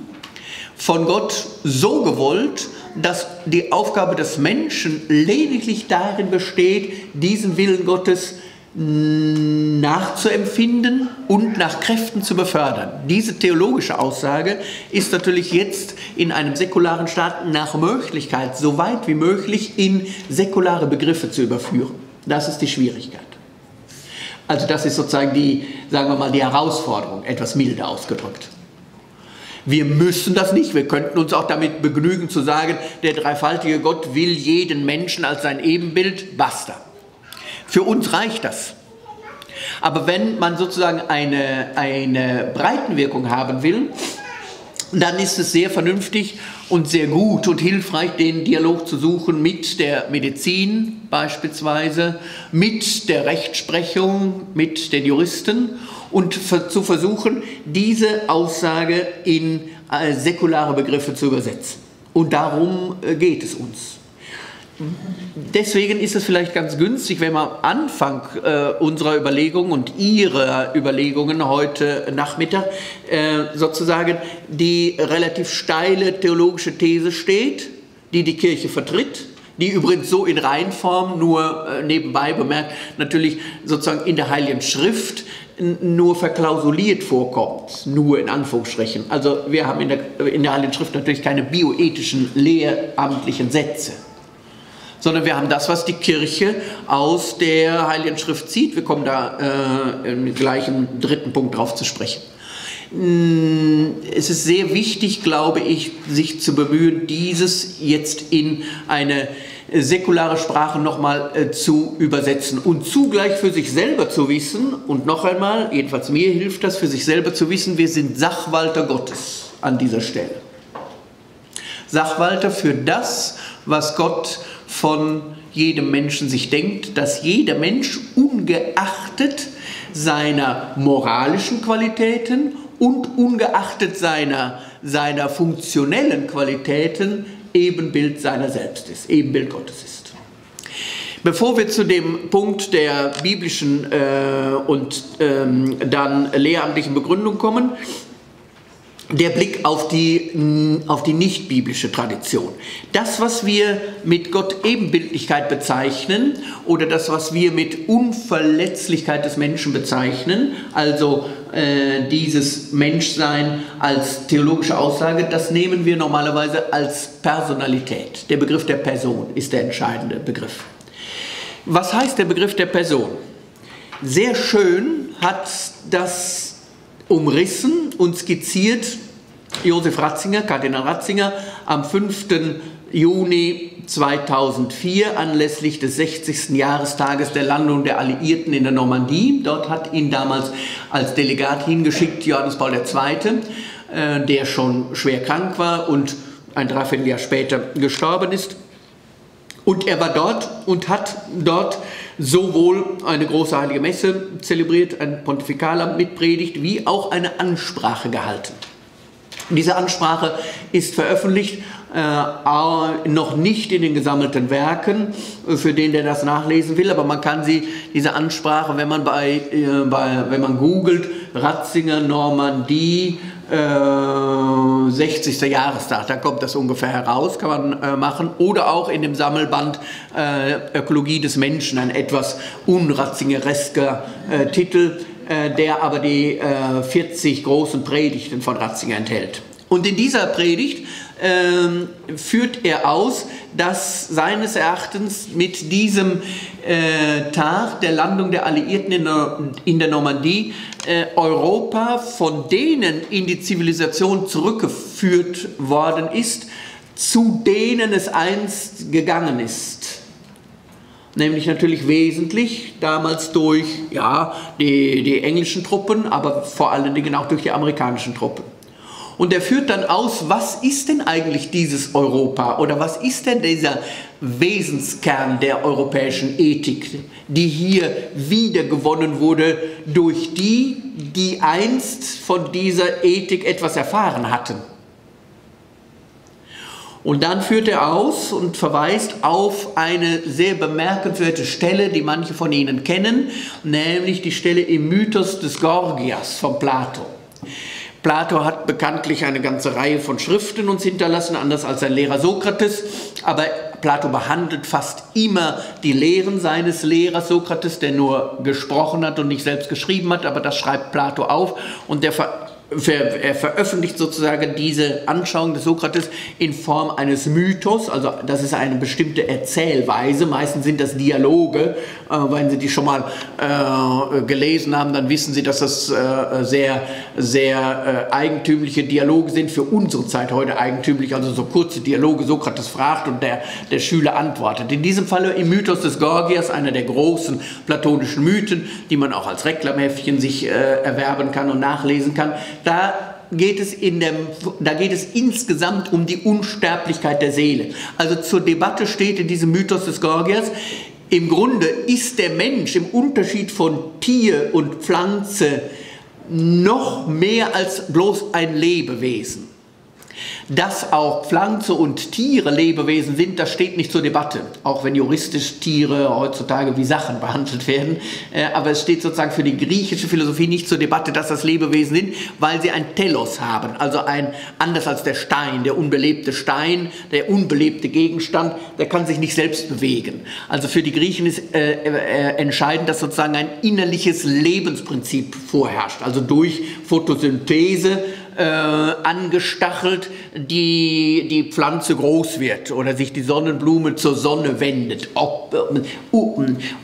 von Gott so gewollt, dass die Aufgabe des Menschen lediglich darin besteht, diesen Willen Gottes nachzuempfinden und nach Kräften zu befördern. Diese theologische Aussage ist natürlich jetzt in einem säkularen Staat nach Möglichkeit, so weit wie möglich, in säkulare Begriffe zu überführen. Das ist die Schwierigkeit. Also das ist sozusagen die, sagen wir mal, die Herausforderung, etwas milder ausgedrückt. Wir müssen das nicht. Wir könnten uns auch damit begnügen zu sagen, der dreifaltige Gott will jeden Menschen als sein Ebenbild, basta. Für uns reicht das. Aber wenn man sozusagen eine, eine Breitenwirkung haben will, dann ist es sehr vernünftig und sehr gut und hilfreich, den Dialog zu suchen mit der Medizin beispielsweise, mit der Rechtsprechung, mit den Juristen und zu versuchen, diese Aussage in äh, säkulare Begriffe zu übersetzen. Und darum äh, geht es uns. Deswegen ist es vielleicht ganz günstig, wenn wir am Anfang äh, unserer Überlegungen und Ihrer Überlegungen heute Nachmittag äh, sozusagen die relativ steile theologische These steht, die die Kirche vertritt, die übrigens so in Reinform nur äh, nebenbei bemerkt natürlich sozusagen in der Heiligen Schrift nur verklausuliert vorkommt, nur in Anführungsstrichen. Also wir haben in der, in der Heiligen Schrift natürlich keine bioethischen lehramtlichen Sätze sondern wir haben das, was die Kirche aus der Heiligen Schrift zieht. Wir kommen da äh, im gleichen dritten Punkt drauf zu sprechen. Mm, es ist sehr wichtig, glaube ich, sich zu bemühen, dieses jetzt in eine säkulare Sprache nochmal äh, zu übersetzen und zugleich für sich selber zu wissen, und noch einmal, jedenfalls mir hilft das, für sich selber zu wissen, wir sind Sachwalter Gottes an dieser Stelle. Sachwalter für das, was Gott von jedem Menschen sich denkt, dass jeder Mensch ungeachtet seiner moralischen Qualitäten und ungeachtet seiner, seiner funktionellen Qualitäten Ebenbild seiner selbst ist, Ebenbild Gottes ist. Bevor wir zu dem Punkt der biblischen äh, und ähm, dann lehramtlichen Begründung kommen, der Blick auf die, auf die nicht-biblische Tradition. Das, was wir mit Gott Ebenbildlichkeit bezeichnen oder das, was wir mit Unverletzlichkeit des Menschen bezeichnen, also äh, dieses Menschsein als theologische Aussage, das nehmen wir normalerweise als Personalität. Der Begriff der Person ist der entscheidende Begriff. Was heißt der Begriff der Person? Sehr schön hat das umrissen und skizziert Josef Ratzinger, Kardinal Ratzinger, am 5. Juni 2004 anlässlich des 60. Jahrestages der Landung der Alliierten in der Normandie. Dort hat ihn damals als Delegat hingeschickt Johannes Paul II., äh, der schon schwer krank war und ein Dreivierteljahr später gestorben ist. Und er war dort und hat dort sowohl eine große heilige Messe zelebriert, ein Pontifikalamt mitpredigt, wie auch eine Ansprache gehalten. Diese Ansprache ist veröffentlicht, äh, noch nicht in den gesammelten Werken, äh, für den, der das nachlesen will, aber man kann sie, diese Ansprache, wenn man, bei, äh, bei, wenn man googelt, Ratzinger, Normandie, 60. Äh, Jahrestag, da kommt das ungefähr heraus, kann man äh, machen. Oder auch in dem Sammelband äh, Ökologie des Menschen, ein etwas unratzingeresker äh, Titel, äh, der aber die 40 großen Predigten von Ratzinger enthält. Und in dieser Predigt ähm, führt er aus, dass seines Erachtens mit diesem äh, Tag der Landung der Alliierten in der, in der Normandie äh, Europa von denen in die Zivilisation zurückgeführt worden ist, zu denen es einst gegangen ist. Nämlich natürlich wesentlich damals durch ja, die, die englischen Truppen, aber vor allen Dingen auch durch die amerikanischen Truppen. Und er führt dann aus, was ist denn eigentlich dieses Europa oder was ist denn dieser Wesenskern der europäischen Ethik, die hier wiedergewonnen wurde durch die, die einst von dieser Ethik etwas erfahren hatten. Und dann führt er aus und verweist auf eine sehr bemerkenswerte Stelle, die manche von Ihnen kennen, nämlich die Stelle im Mythos des Gorgias von Plato. Plato hat bekanntlich eine ganze Reihe von Schriften uns hinterlassen, anders als sein Lehrer Sokrates, aber Plato behandelt fast immer die Lehren seines Lehrers Sokrates, der nur gesprochen hat und nicht selbst geschrieben hat, aber das schreibt Plato auf und der er veröffentlicht sozusagen diese Anschauung des Sokrates in Form eines Mythos, also das ist eine bestimmte Erzählweise, meistens sind das Dialoge, wenn Sie die schon mal äh, gelesen haben, dann wissen Sie, dass das äh, sehr, sehr äh, eigentümliche Dialoge sind, für unsere Zeit heute eigentümlich, also so kurze Dialoge, Sokrates fragt und der, der Schüler antwortet. In diesem Fall im Mythos des Gorgias, einer der großen platonischen Mythen, die man auch als Reklamheftchen sich äh, erwerben kann und nachlesen kann, da geht es in dem, da geht es insgesamt um die Unsterblichkeit der Seele. Also zur Debatte steht in diesem Mythos des Gorgias, im Grunde ist der Mensch im Unterschied von Tier und Pflanze noch mehr als bloß ein Lebewesen. Dass auch Pflanze und Tiere Lebewesen sind, das steht nicht zur Debatte, auch wenn juristisch Tiere heutzutage wie Sachen behandelt werden. Äh, aber es steht sozusagen für die griechische Philosophie nicht zur Debatte, dass das Lebewesen sind, weil sie ein Telos haben, also ein, anders als der Stein, der unbelebte Stein, der unbelebte Gegenstand, der kann sich nicht selbst bewegen. Also für die Griechen ist äh, äh, entscheidend, dass sozusagen ein innerliches Lebensprinzip vorherrscht, also durch Photosynthese äh, angestachelt die, die Pflanze groß wird oder sich die Sonnenblume zur Sonne wendet.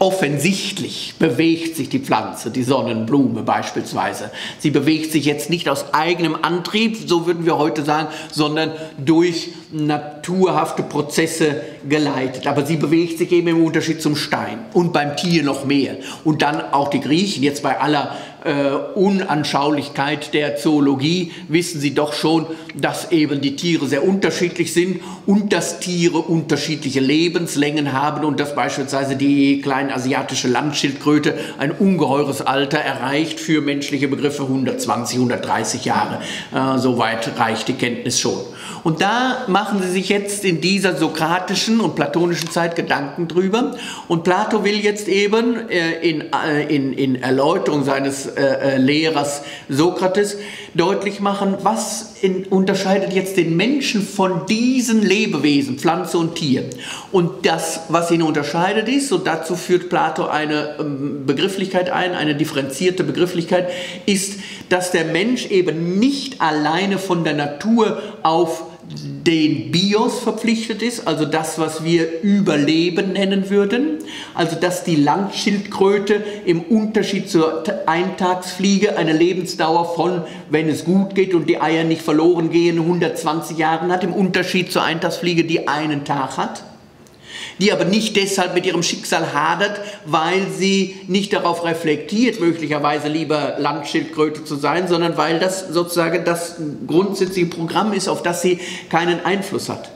Offensichtlich bewegt sich die Pflanze, die Sonnenblume beispielsweise. Sie bewegt sich jetzt nicht aus eigenem Antrieb, so würden wir heute sagen, sondern durch naturhafte Prozesse geleitet. Aber sie bewegt sich eben im Unterschied zum Stein und beim Tier noch mehr. Und dann auch die Griechen, jetzt bei aller äh, Unanschaulichkeit der Zoologie wissen Sie doch schon, dass eben die Tiere sehr unterschiedlich sind und dass Tiere unterschiedliche Lebenslängen haben und dass beispielsweise die kleine asiatische Landschildkröte ein ungeheures Alter erreicht für menschliche Begriffe 120, 130 Jahre. Äh, Soweit reicht die Kenntnis schon. Und da machen sie sich jetzt in dieser sokratischen und platonischen Zeit Gedanken drüber. Und Plato will jetzt eben äh, in, äh, in, in Erläuterung seines äh, Lehrers Sokrates deutlich machen, was in, unterscheidet jetzt den Menschen von diesen Lebewesen, Pflanze und Tier. Und das, was ihn unterscheidet, ist, und dazu führt Plato eine ähm, Begrifflichkeit ein, eine differenzierte Begrifflichkeit, ist, dass der Mensch eben nicht alleine von der Natur auf den Bios verpflichtet ist, also das, was wir Überleben nennen würden, also dass die Landschildkröte im Unterschied zur Eintagsfliege eine Lebensdauer von, wenn es gut geht und die Eier nicht verloren gehen, 120 Jahren hat, im Unterschied zur Eintagsfliege, die einen Tag hat die aber nicht deshalb mit ihrem Schicksal hadert, weil sie nicht darauf reflektiert, möglicherweise lieber Landschildkröte zu sein, sondern weil das sozusagen das grundsätzliche Programm ist, auf das sie keinen Einfluss hat.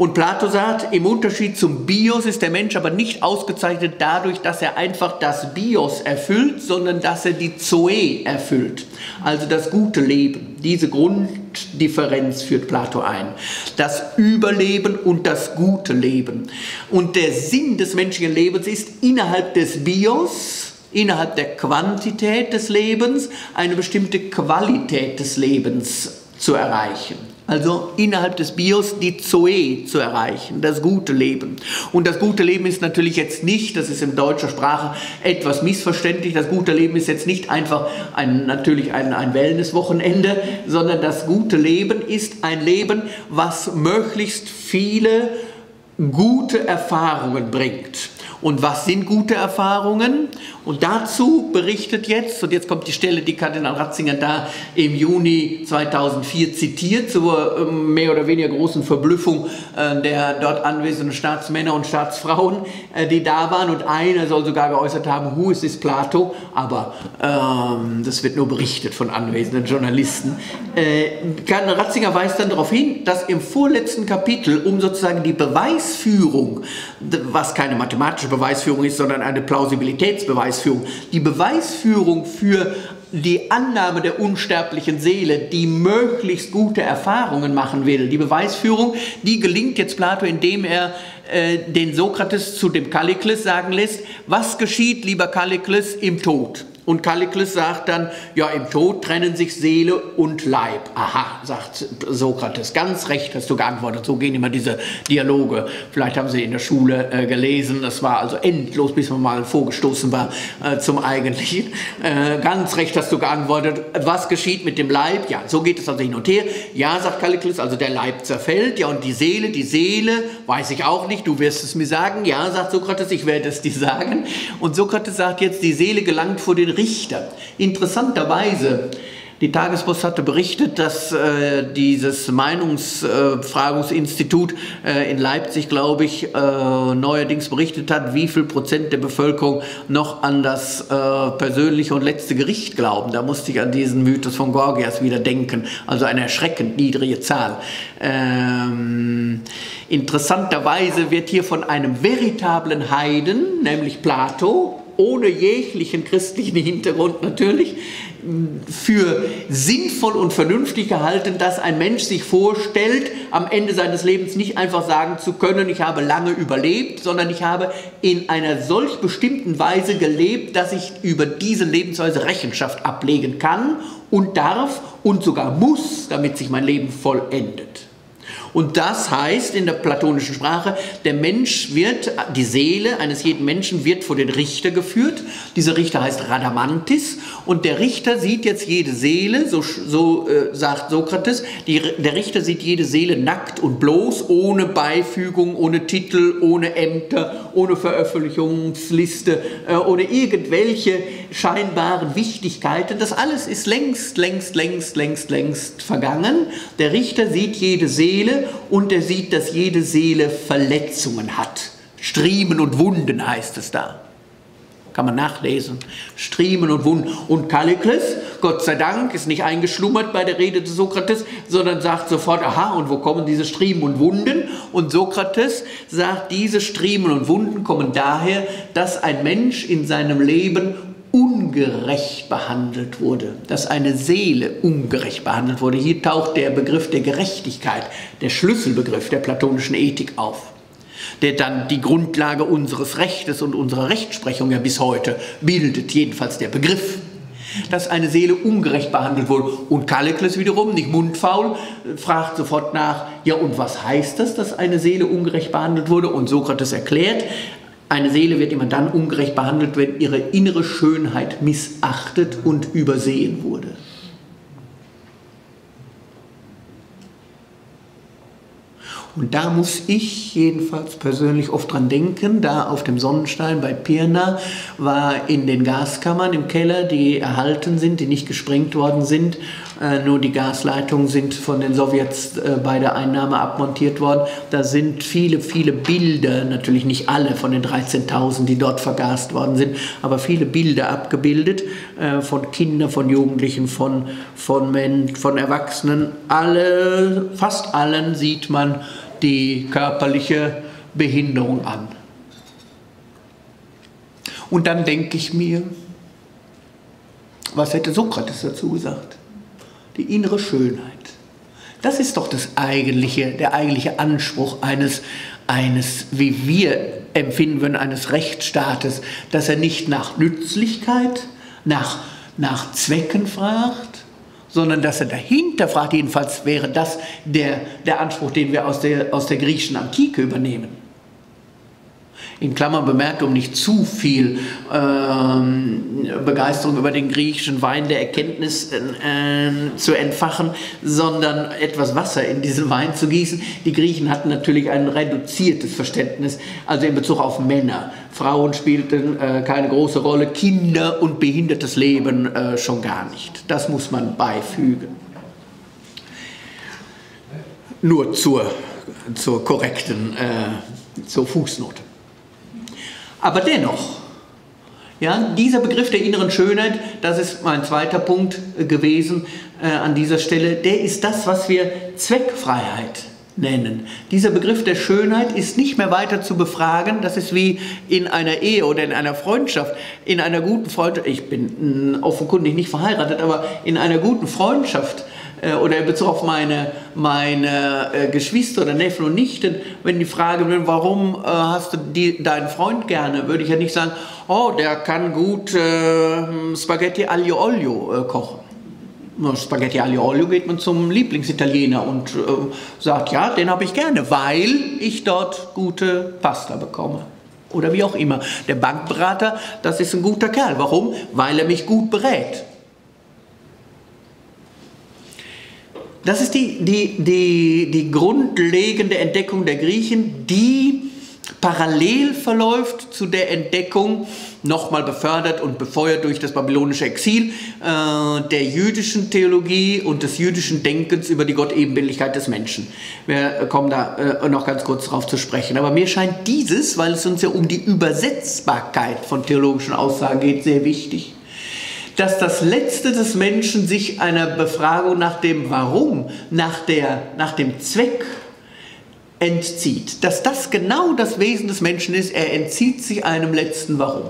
Und Plato sagt, im Unterschied zum Bios ist der Mensch aber nicht ausgezeichnet dadurch, dass er einfach das Bios erfüllt, sondern dass er die Zoe erfüllt, also das gute Leben. Diese Grunddifferenz führt Plato ein. Das Überleben und das gute Leben. Und der Sinn des menschlichen Lebens ist innerhalb des Bios, innerhalb der Quantität des Lebens, eine bestimmte Qualität des Lebens zu erreichen also innerhalb des Bios die Zoe zu erreichen, das gute Leben. Und das gute Leben ist natürlich jetzt nicht, das ist in deutscher Sprache etwas missverständlich, das gute Leben ist jetzt nicht einfach ein, natürlich ein, ein Wellnesswochenende, sondern das gute Leben ist ein Leben, was möglichst viele gute Erfahrungen bringt. Und was sind gute Erfahrungen? Und dazu berichtet jetzt, und jetzt kommt die Stelle, die Kardinal Ratzinger da im Juni 2004 zitiert, zur ähm, mehr oder weniger großen Verblüffung äh, der dort anwesenden Staatsmänner und Staatsfrauen, äh, die da waren. Und einer soll sogar geäußert haben, hu, es ist Plato, aber ähm, das wird nur berichtet von anwesenden Journalisten. Äh, Kardinal Ratzinger weist dann darauf hin, dass im vorletzten Kapitel, um sozusagen die Beweisführung, was keine mathematische Beweisführung ist, sondern eine Plausibilitätsbeweisführung. Die Beweisführung für die Annahme der unsterblichen Seele, die möglichst gute Erfahrungen machen will. Die Beweisführung, die gelingt jetzt Plato, indem er äh, den Sokrates zu dem Kallikles sagen lässt, was geschieht, lieber Kallikles, im Tod? Und Kallikles sagt dann, ja, im Tod trennen sich Seele und Leib. Aha, sagt Sokrates, ganz recht hast du geantwortet. So gehen immer diese Dialoge. Vielleicht haben Sie in der Schule äh, gelesen, das war also endlos, bis man mal vorgestoßen war äh, zum Eigentlichen. Äh, ganz recht hast du geantwortet, was geschieht mit dem Leib? Ja, so geht es also hin und her. Ja, sagt Kallikles, also der Leib zerfällt. Ja, und die Seele, die Seele, weiß ich auch nicht, du wirst es mir sagen. Ja, sagt Sokrates, ich werde es dir sagen. Und Sokrates sagt jetzt, die Seele gelangt vor den Richter. Interessanterweise, die Tagespost hatte berichtet, dass äh, dieses Meinungsfragungsinstitut äh, in Leipzig, glaube ich, äh, neuerdings berichtet hat, wie viel Prozent der Bevölkerung noch an das äh, persönliche und letzte Gericht glauben. Da musste ich an diesen Mythos von Gorgias wieder denken. Also eine erschreckend niedrige Zahl. Ähm, interessanterweise wird hier von einem veritablen Heiden, nämlich Plato, ohne jeglichen christlichen Hintergrund natürlich, für sinnvoll und vernünftig gehalten, dass ein Mensch sich vorstellt, am Ende seines Lebens nicht einfach sagen zu können, ich habe lange überlebt, sondern ich habe in einer solch bestimmten Weise gelebt, dass ich über diese Lebensweise Rechenschaft ablegen kann und darf und sogar muss, damit sich mein Leben vollendet. Und das heißt in der platonischen Sprache, der Mensch wird, die Seele eines jeden Menschen wird vor den Richter geführt. Dieser Richter heißt Radamantis und der Richter sieht jetzt jede Seele, so, so äh, sagt Sokrates, die, der Richter sieht jede Seele nackt und bloß, ohne Beifügung, ohne Titel, ohne Ämter, ohne Veröffentlichungsliste, äh, ohne irgendwelche scheinbaren Wichtigkeiten. Das alles ist längst, längst, längst, längst, längst vergangen. Der Richter sieht jede Seele und er sieht, dass jede Seele Verletzungen hat. Striemen und Wunden heißt es da. Kann man nachlesen. Striemen und Wunden. Und Kallikles, Gott sei Dank, ist nicht eingeschlummert bei der Rede des Sokrates, sondern sagt sofort, aha, und wo kommen diese Striemen und Wunden? Und Sokrates sagt, diese Striemen und Wunden kommen daher, dass ein Mensch in seinem Leben ungerecht behandelt wurde, dass eine Seele ungerecht behandelt wurde. Hier taucht der Begriff der Gerechtigkeit, der Schlüsselbegriff der platonischen Ethik auf, der dann die Grundlage unseres Rechtes und unserer Rechtsprechung ja bis heute bildet, jedenfalls der Begriff. dass eine Seele ungerecht behandelt wurde. Und Kallikles wiederum, nicht mundfaul, fragt sofort nach, ja und was heißt das, dass eine Seele ungerecht behandelt wurde? Und Sokrates erklärt, eine Seele wird immer dann ungerecht behandelt, wenn ihre innere Schönheit missachtet und übersehen wurde. Und da muss ich jedenfalls persönlich oft dran denken, da auf dem Sonnenstein bei Pirna war in den Gaskammern im Keller, die erhalten sind, die nicht gesprengt worden sind, äh, nur die Gasleitungen sind von den Sowjets äh, bei der Einnahme abmontiert worden. Da sind viele, viele Bilder, natürlich nicht alle von den 13.000, die dort vergast worden sind, aber viele Bilder abgebildet äh, von Kindern, von Jugendlichen, von, von, Men von Erwachsenen. Alle, fast allen sieht man die körperliche Behinderung an. Und dann denke ich mir, was hätte Sokrates dazu gesagt? Die innere Schönheit. Das ist doch das eigentliche, der eigentliche Anspruch eines, eines, wie wir empfinden würden, eines Rechtsstaates, dass er nicht nach Nützlichkeit, nach, nach Zwecken fragt, sondern dass er dahinter fragt, jedenfalls wäre das der, der Anspruch, den wir aus der, aus der griechischen Antike übernehmen. In Klammern bemerkt, um nicht zu viel ähm, Begeisterung über den griechischen Wein der Erkenntnis äh, zu entfachen, sondern etwas Wasser in diesen Wein zu gießen. Die Griechen hatten natürlich ein reduziertes Verständnis, also in Bezug auf Männer. Frauen spielten äh, keine große Rolle, Kinder und behindertes Leben äh, schon gar nicht. Das muss man beifügen. Nur zur, zur korrekten, äh, zur Fußnote. Aber dennoch, ja, dieser Begriff der inneren Schönheit, das ist mein zweiter Punkt gewesen äh, an dieser Stelle, der ist das, was wir Zweckfreiheit nennen. Dieser Begriff der Schönheit ist nicht mehr weiter zu befragen. Das ist wie in einer Ehe oder in einer Freundschaft. In einer guten Freundschaft, ich bin offenkundig nicht verheiratet, aber in einer guten Freundschaft äh, oder in Bezug auf meine, meine äh, Geschwister oder Neffen und Nichten, wenn die fragen, warum äh, hast du die, deinen Freund gerne, würde ich ja nicht sagen, oh, der kann gut äh, Spaghetti aglio olio äh, kochen. Spaghetti aglio olio geht man zum Lieblingsitaliener und sagt, ja, den habe ich gerne, weil ich dort gute Pasta bekomme. Oder wie auch immer. Der Bankberater, das ist ein guter Kerl. Warum? Weil er mich gut berät. Das ist die, die, die, die grundlegende Entdeckung der Griechen, die parallel verläuft zu der Entdeckung, nochmal befördert und befeuert durch das babylonische Exil, äh, der jüdischen Theologie und des jüdischen Denkens über die Gottebenbildlichkeit des Menschen. Wir kommen da äh, noch ganz kurz darauf zu sprechen. Aber mir scheint dieses, weil es uns ja um die Übersetzbarkeit von theologischen Aussagen geht, sehr wichtig dass das Letzte des Menschen sich einer Befragung nach dem Warum, nach, der, nach dem Zweck entzieht. Dass das genau das Wesen des Menschen ist, er entzieht sich einem letzten Warum.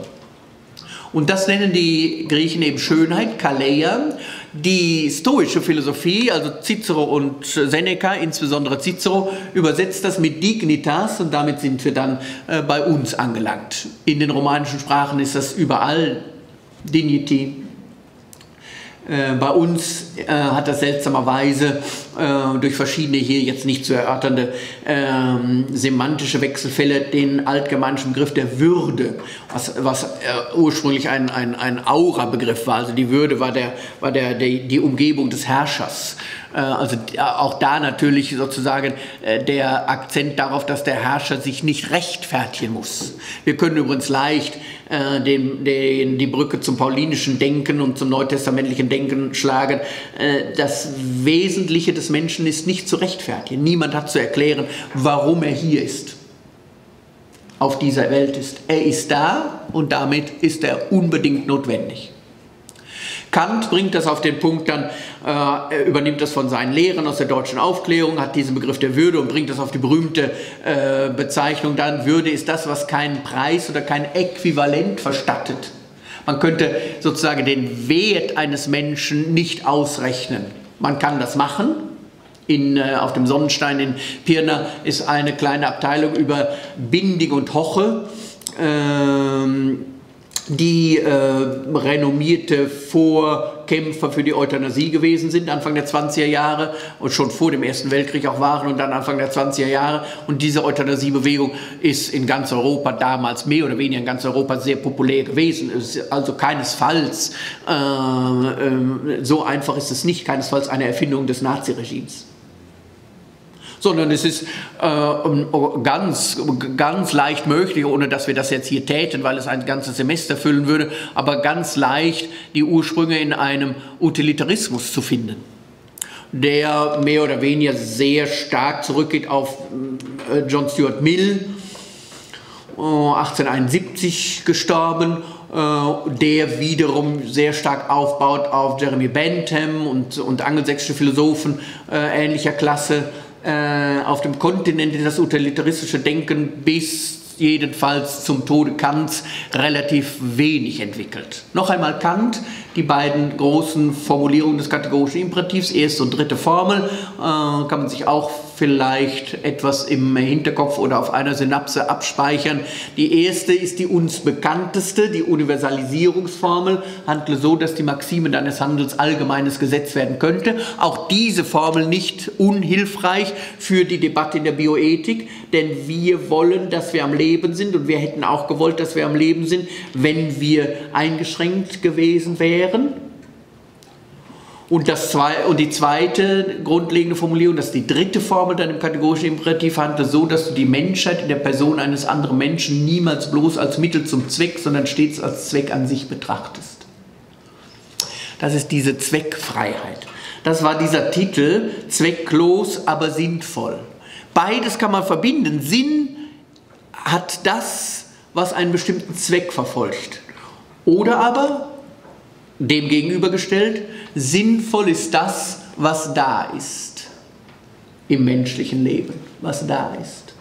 Und das nennen die Griechen eben Schönheit, Kaleia. Die stoische Philosophie, also Cicero und Seneca, insbesondere Cicero, übersetzt das mit Dignitas und damit sind wir dann äh, bei uns angelangt. In den romanischen Sprachen ist das überall Dignity, äh, bei uns äh, hat das seltsamerweise äh, durch verschiedene hier jetzt nicht zu erörternde ähm, semantische Wechselfälle den altgermanischen Begriff der Würde, was, was äh, ursprünglich ein, ein, ein Aura-Begriff war. Also die Würde war, der, war der, die, die Umgebung des Herrschers. Äh, also auch da natürlich sozusagen äh, der Akzent darauf, dass der Herrscher sich nicht rechtfertigen muss. Wir können übrigens leicht äh, den, den, die Brücke zum paulinischen Denken und zum neutestamentlichen Denken schlagen. Das Wesentliche des Menschen ist nicht zu rechtfertigen. Niemand hat zu erklären, warum er hier ist auf dieser Welt ist. Er ist da und damit ist er unbedingt notwendig. Kant bringt das auf den Punkt dann, äh, er übernimmt das von seinen Lehren aus der deutschen Aufklärung, hat diesen Begriff der Würde und bringt das auf die berühmte äh, Bezeichnung dann, Würde ist das, was keinen Preis oder kein Äquivalent verstattet. Man könnte sozusagen den Wert eines Menschen nicht ausrechnen. Man kann das machen, in, äh, auf dem Sonnenstein in Pirna ist eine kleine Abteilung über Binding und Hoche. Ähm, die äh, renommierte Vorkämpfer für die Euthanasie gewesen sind, Anfang der 20er Jahre und schon vor dem Ersten Weltkrieg auch waren und dann Anfang der 20er Jahre. Und diese Euthanasiebewegung ist in ganz Europa damals mehr oder weniger in ganz Europa sehr populär gewesen. Es ist also keinesfalls, äh, äh, so einfach ist es nicht, keinesfalls eine Erfindung des Naziregimes sondern es ist äh, ganz, ganz leicht möglich, ohne dass wir das jetzt hier täten, weil es ein ganzes Semester füllen würde, aber ganz leicht die Ursprünge in einem Utilitarismus zu finden der mehr oder weniger sehr stark zurückgeht auf äh, John Stuart Mill, 1871 äh, gestorben, äh, der wiederum sehr stark aufbaut auf Jeremy Bentham und, und angelsächsische Philosophen ähnlicher Klasse, äh, auf dem Kontinent das utilitaristische Denken bis jedenfalls zum Tode Kants relativ wenig entwickelt. Noch einmal Kant, die beiden großen Formulierungen des kategorischen Imperativs, erste und dritte Formel, äh, kann man sich auch vielleicht etwas im Hinterkopf oder auf einer Synapse abspeichern. Die erste ist die uns bekannteste, die Universalisierungsformel, handle so, dass die Maxime deines Handels allgemeines Gesetz werden könnte. Auch diese Formel nicht unhilfreich für die Debatte in der Bioethik, denn wir wollen, dass wir am Leben sind und wir hätten auch gewollt, dass wir am Leben sind, wenn wir eingeschränkt gewesen wären. Und, das zwei, und die zweite grundlegende Formulierung, das ist die dritte Formel dann im kategorischen Imperativ, handelt so, dass du die Menschheit in der Person eines anderen Menschen niemals bloß als Mittel zum Zweck, sondern stets als Zweck an sich betrachtest. Das ist diese Zweckfreiheit. Das war dieser Titel, zwecklos, aber sinnvoll. Beides kann man verbinden. Sinn hat das, was einen bestimmten Zweck verfolgt. Oder aber dem gegenübergestellt, sinnvoll ist das, was da ist im menschlichen Leben, was da ist.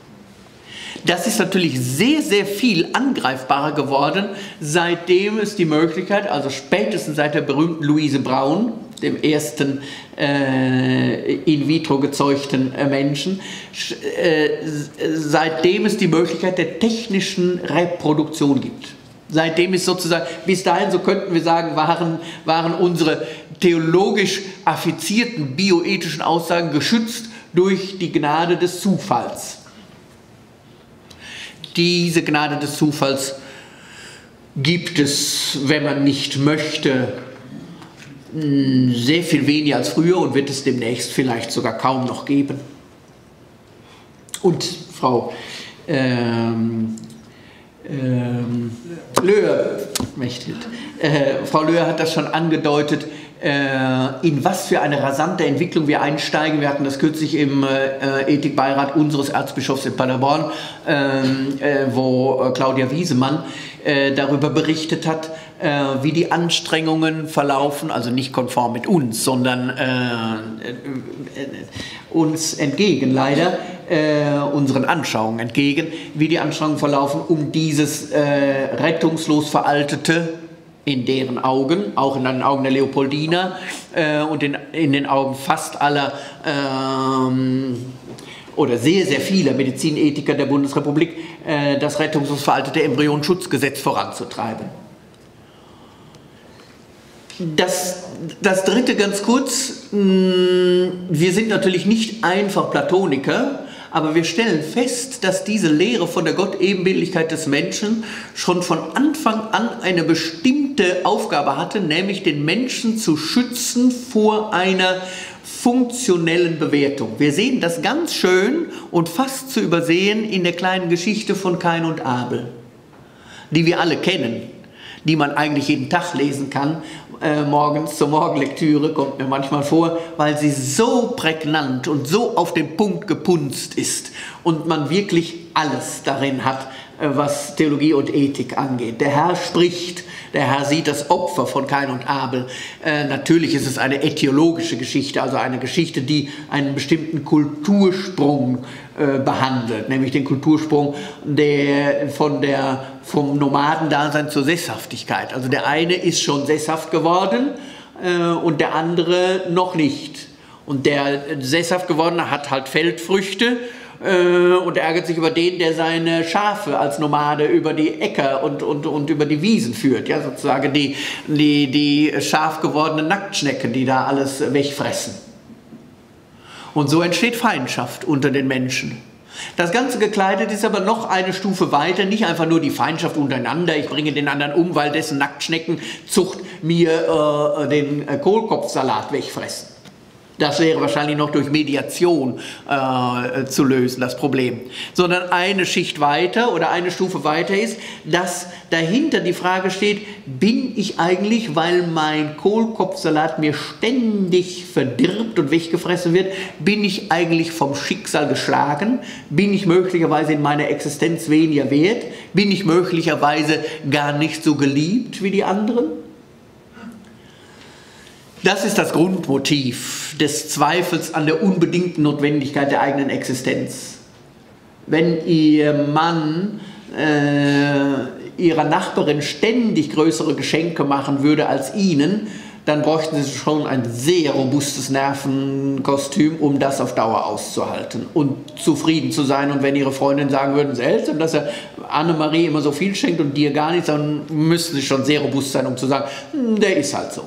Das ist natürlich sehr, sehr viel angreifbarer geworden, seitdem es die Möglichkeit, also spätestens seit der berühmten Luise Braun, dem ersten äh, in vitro gezeugten äh, Menschen, äh, seitdem es die Möglichkeit der technischen Reproduktion gibt. Seitdem ist sozusagen, bis dahin, so könnten wir sagen, waren, waren unsere theologisch affizierten bioethischen Aussagen geschützt durch die Gnade des Zufalls. Diese Gnade des Zufalls gibt es, wenn man nicht möchte, sehr viel weniger als früher und wird es demnächst vielleicht sogar kaum noch geben. Und Frau ähm, ähm, Löhr, äh, Frau Löhr hat das schon angedeutet, in was für eine rasante Entwicklung wir einsteigen. Wir hatten das kürzlich im äh, Ethikbeirat unseres Erzbischofs in Paderborn, ähm, äh, wo äh, Claudia Wiesemann äh, darüber berichtet hat, äh, wie die Anstrengungen verlaufen, also nicht konform mit uns, sondern äh, äh, uns entgegen leider, äh, unseren Anschauungen entgegen, wie die Anstrengungen verlaufen, um dieses äh, rettungslos veraltete in deren Augen, auch in den Augen der Leopoldiner äh, und in, in, den Augen fast aller ähm, oder sehr, sehr vieler Medizinethiker der Bundesrepublik, äh, das rettungslos veraltete Embryonschutzgesetz voranzutreiben. Das, das dritte ganz kurz, mm, wir sind natürlich nicht einfach Platoniker, aber wir stellen fest, dass diese Lehre von der Gottebenbildlichkeit des Menschen schon von Anfang an eine bestimmte Aufgabe hatte, nämlich den Menschen zu schützen vor einer funktionellen Bewertung. Wir sehen das ganz schön und fast zu übersehen in der kleinen Geschichte von Kain und Abel, die wir alle kennen, die man eigentlich jeden Tag lesen kann, äh, morgens zur Morgenlektüre, kommt mir manchmal vor, weil sie so prägnant und so auf den Punkt gepunzt ist und man wirklich alles darin hat, was Theologie und Ethik angeht. Der Herr spricht, der Herr sieht das Opfer von Kain und Abel. Äh, natürlich ist es eine etiologische Geschichte, also eine Geschichte, die einen bestimmten Kultursprung äh, behandelt, nämlich den Kultursprung der, von der, vom Nomadendasein zur Sesshaftigkeit. Also der eine ist schon sesshaft geworden äh, und der andere noch nicht. Und der sesshaft gewordene hat halt Feldfrüchte äh, und ärgert sich über den, der seine Schafe als Nomade über die Äcker und, und, und über die Wiesen führt. Ja, sozusagen die, die, die scharf gewordenen Nacktschnecken, die da alles wegfressen. Und so entsteht Feindschaft unter den Menschen. Das Ganze gekleidet ist aber noch eine Stufe weiter, nicht einfach nur die Feindschaft untereinander, ich bringe den anderen um, weil dessen Nacktschneckenzucht mir äh, den äh, Kohlkopfsalat wegfressen. Das wäre wahrscheinlich noch durch Mediation äh, zu lösen, das Problem. Sondern eine Schicht weiter oder eine Stufe weiter ist, dass dahinter die Frage steht, bin ich eigentlich, weil mein Kohlkopfsalat mir ständig verdirbt und weggefressen wird, bin ich eigentlich vom Schicksal geschlagen? Bin ich möglicherweise in meiner Existenz weniger wert? Bin ich möglicherweise gar nicht so geliebt wie die anderen? Das ist das Grundmotiv des Zweifels an der unbedingten Notwendigkeit der eigenen Existenz. Wenn Ihr Mann äh, Ihrer Nachbarin ständig größere Geschenke machen würde als Ihnen, dann bräuchten Sie schon ein sehr robustes Nervenkostüm, um das auf Dauer auszuhalten und zufrieden zu sein. Und wenn Ihre Freundin sagen würden, seltsam, dass er Annemarie immer so viel schenkt und dir gar nichts, dann müssten Sie schon sehr robust sein, um zu sagen, hm, der ist halt so.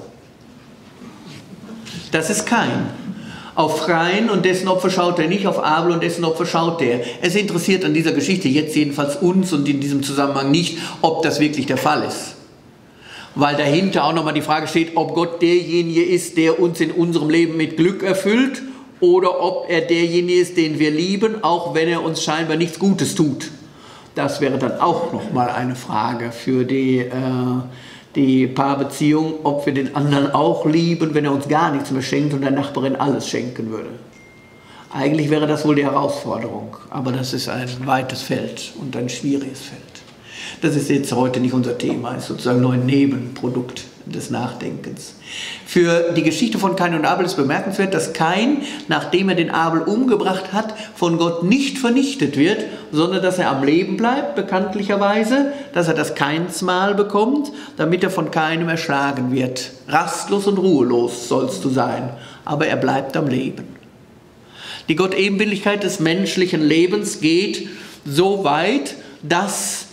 Das ist kein. Auf Freien und dessen Opfer schaut er nicht, auf Abel und dessen Opfer schaut er. Es interessiert an dieser Geschichte jetzt jedenfalls uns und in diesem Zusammenhang nicht, ob das wirklich der Fall ist. Weil dahinter auch nochmal die Frage steht, ob Gott derjenige ist, der uns in unserem Leben mit Glück erfüllt oder ob er derjenige ist, den wir lieben, auch wenn er uns scheinbar nichts Gutes tut. Das wäre dann auch nochmal eine Frage für die äh, die Paarbeziehung, ob wir den anderen auch lieben, wenn er uns gar nichts mehr schenkt und der Nachbarin alles schenken würde. Eigentlich wäre das wohl die Herausforderung, aber das ist ein weites Feld und ein schwieriges Feld. Das ist jetzt heute nicht unser Thema, ist sozusagen nur ein Nebenprodukt des Nachdenkens. Für die Geschichte von Kain und Abel ist bemerkenswert, dass Kain, nachdem er den Abel umgebracht hat, von Gott nicht vernichtet wird, sondern dass er am Leben bleibt, bekanntlicherweise, dass er das Keinsmal bekommt, damit er von keinem erschlagen wird. Rastlos und ruhelos sollst du sein, aber er bleibt am Leben. Die Gottebenbildlichkeit des menschlichen Lebens geht so weit, dass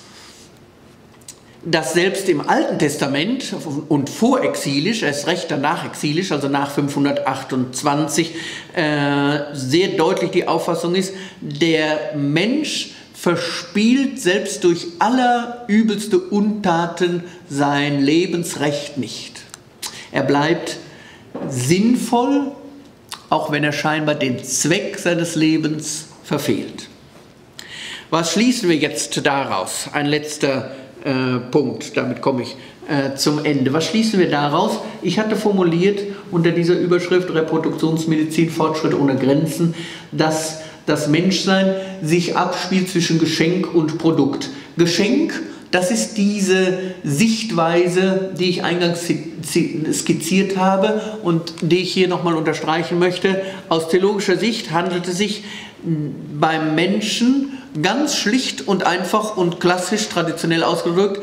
dass selbst im Alten Testament und vorexilisch, erst recht danach exilisch, also nach 528, äh, sehr deutlich die Auffassung ist, der Mensch verspielt selbst durch allerübelste Untaten sein Lebensrecht nicht. Er bleibt sinnvoll, auch wenn er scheinbar den Zweck seines Lebens verfehlt. Was schließen wir jetzt daraus? Ein letzter äh, Punkt, damit komme ich äh, zum Ende. Was schließen wir daraus? Ich hatte formuliert unter dieser Überschrift Reproduktionsmedizin Fortschritte ohne Grenzen, dass das Menschsein sich abspielt zwischen Geschenk und Produkt. Geschenk, das ist diese Sichtweise, die ich eingangs skizziert habe und die ich hier nochmal unterstreichen möchte. Aus theologischer Sicht handelt es sich beim Menschen ganz schlicht und einfach und klassisch traditionell ausgedrückt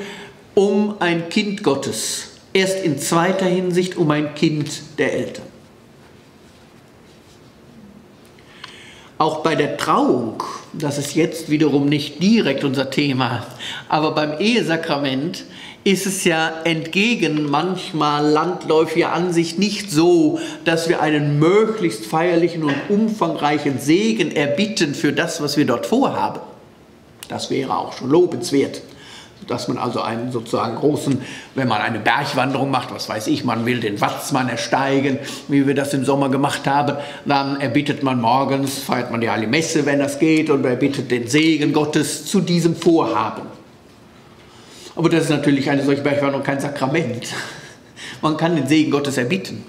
um ein Kind Gottes. Erst in zweiter Hinsicht um ein Kind der Eltern. Auch bei der Trauung, das ist jetzt wiederum nicht direkt unser Thema, aber beim Ehesakrament ist es ja entgegen manchmal landläufiger Ansicht nicht so, dass wir einen möglichst feierlichen und umfangreichen Segen erbitten für das, was wir dort vorhaben. Das wäre auch schon lobenswert dass man also einen sozusagen großen, wenn man eine Bergwanderung macht, was weiß ich, man will den Watzmann ersteigen, wie wir das im Sommer gemacht haben, dann erbittet man morgens, feiert man die Heilige Messe, wenn das geht, und erbittet den Segen Gottes zu diesem Vorhaben. Aber das ist natürlich eine solche Bergwanderung kein Sakrament. Man kann den Segen Gottes erbitten.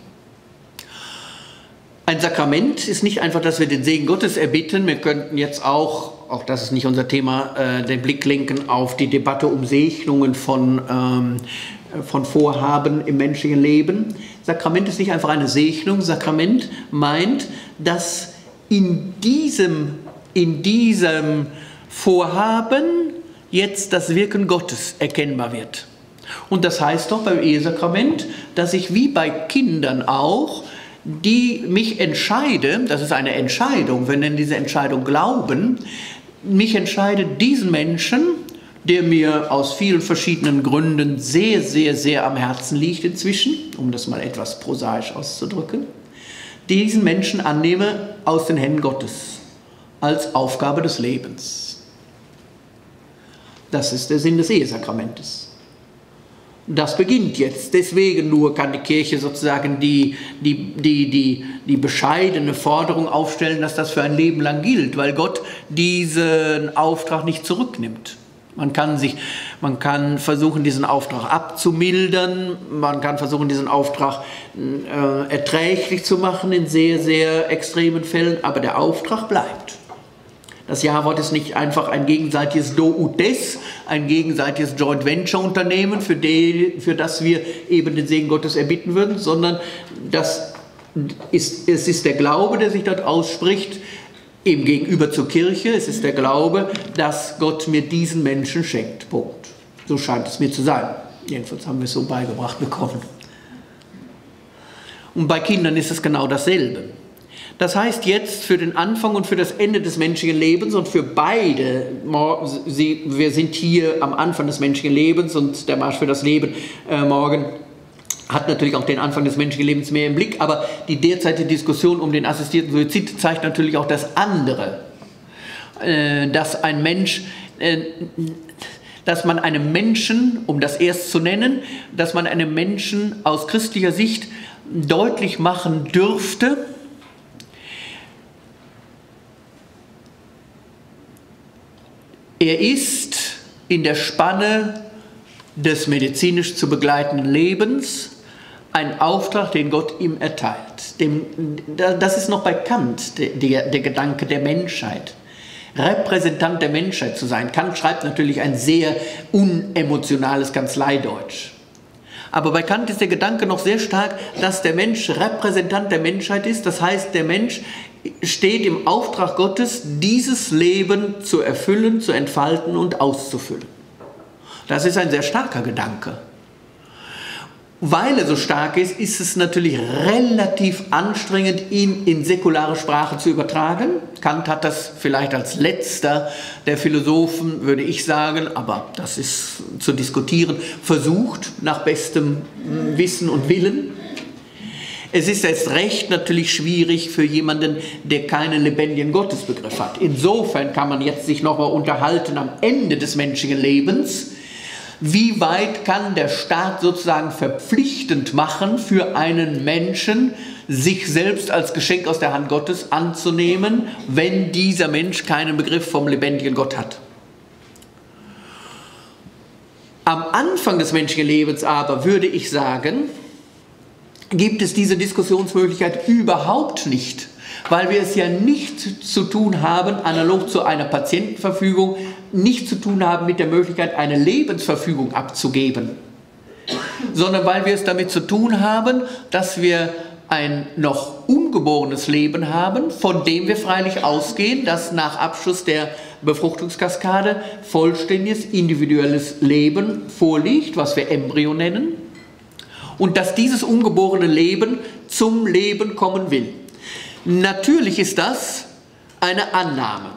Ein Sakrament ist nicht einfach, dass wir den Segen Gottes erbitten. Wir könnten jetzt auch, auch das ist nicht unser Thema, äh, den Blick lenken auf die Debatte um Segnungen von, ähm, von Vorhaben im menschlichen Leben. Sakrament ist nicht einfach eine Segnung. Sakrament meint, dass in diesem, in diesem Vorhaben jetzt das Wirken Gottes erkennbar wird. Und das heißt doch beim Ehesakrament, dass ich wie bei Kindern auch die mich entscheide, das ist eine Entscheidung, wir nennen diese Entscheidung Glauben, mich entscheide, diesen Menschen, der mir aus vielen verschiedenen Gründen sehr, sehr, sehr am Herzen liegt inzwischen, um das mal etwas prosaisch auszudrücken, diesen Menschen annehme aus den Händen Gottes als Aufgabe des Lebens. Das ist der Sinn des Ehesakramentes. Das beginnt jetzt. Deswegen nur kann die Kirche sozusagen die, die, die, die, die bescheidene Forderung aufstellen, dass das für ein Leben lang gilt, weil Gott diesen Auftrag nicht zurücknimmt. Man kann, sich, man kann versuchen, diesen Auftrag abzumildern, man kann versuchen, diesen Auftrag äh, erträglich zu machen in sehr, sehr extremen Fällen, aber der Auftrag bleibt. Das Ja-Wort ist nicht einfach ein gegenseitiges Do ut des, ein gegenseitiges Joint Venture Unternehmen, für, die, für das wir eben den Segen Gottes erbitten würden, sondern das ist, es ist der Glaube, der sich dort ausspricht, eben gegenüber zur Kirche. Es ist der Glaube, dass Gott mir diesen Menschen schenkt. Punkt. So scheint es mir zu sein. Jedenfalls haben wir es so beigebracht bekommen. Und bei Kindern ist es genau dasselbe. Das heißt jetzt für den Anfang und für das Ende des menschlichen Lebens und für beide, wir sind hier am Anfang des menschlichen Lebens und der Marsch für das Leben äh, morgen hat natürlich auch den Anfang des menschlichen Lebens mehr im Blick, aber die derzeitige Diskussion um den assistierten Suizid zeigt natürlich auch das andere, äh, dass ein Mensch äh, dass man einem Menschen, um das erst zu nennen, dass man einem Menschen aus christlicher Sicht deutlich machen dürfte, Er ist in der Spanne des medizinisch zu begleitenden Lebens ein Auftrag, den Gott ihm erteilt. Dem, das ist noch bei Kant der, der, Gedanke der Menschheit. Repräsentant der Menschheit zu sein. Kant schreibt natürlich ein sehr unemotionales Kanzleideutsch. Aber bei Kant ist der Gedanke noch sehr stark, dass der Mensch Repräsentant der Menschheit ist. Das heißt, der Mensch steht im Auftrag Gottes, dieses Leben zu erfüllen, zu entfalten und auszufüllen. Das ist ein sehr starker Gedanke. Weil er so stark ist, ist es natürlich relativ anstrengend, ihn in säkulare Sprache zu übertragen. Kant hat das vielleicht als letzter der Philosophen, würde ich sagen, aber das ist zu diskutieren, versucht nach bestem Wissen und Willen. Es ist erst recht natürlich schwierig für jemanden, der keinen lebendigen Gottesbegriff hat. Insofern kann man jetzt sich nochmal unterhalten am Ende des menschlichen Lebens. Wie weit kann der Staat sozusagen verpflichtend machen für einen Menschen, sich selbst als Geschenk aus der Hand Gottes anzunehmen, wenn dieser Mensch keinen Begriff vom lebendigen Gott hat? Am Anfang des menschlichen Lebens aber würde ich sagen, gibt es diese Diskussionsmöglichkeit überhaupt nicht, weil wir es ja nicht zu tun haben, analog zu einer Patientenverfügung, nicht zu tun haben mit der Möglichkeit, eine Lebensverfügung abzugeben, sondern weil wir es damit zu tun haben, dass wir ein noch ungeborenes Leben haben, von dem wir freilich ausgehen, dass nach Abschluss der Befruchtungskaskade vollständiges individuelles Leben vorliegt, was wir Embryo nennen und dass dieses ungeborene Leben zum Leben kommen will. Natürlich ist das eine Annahme.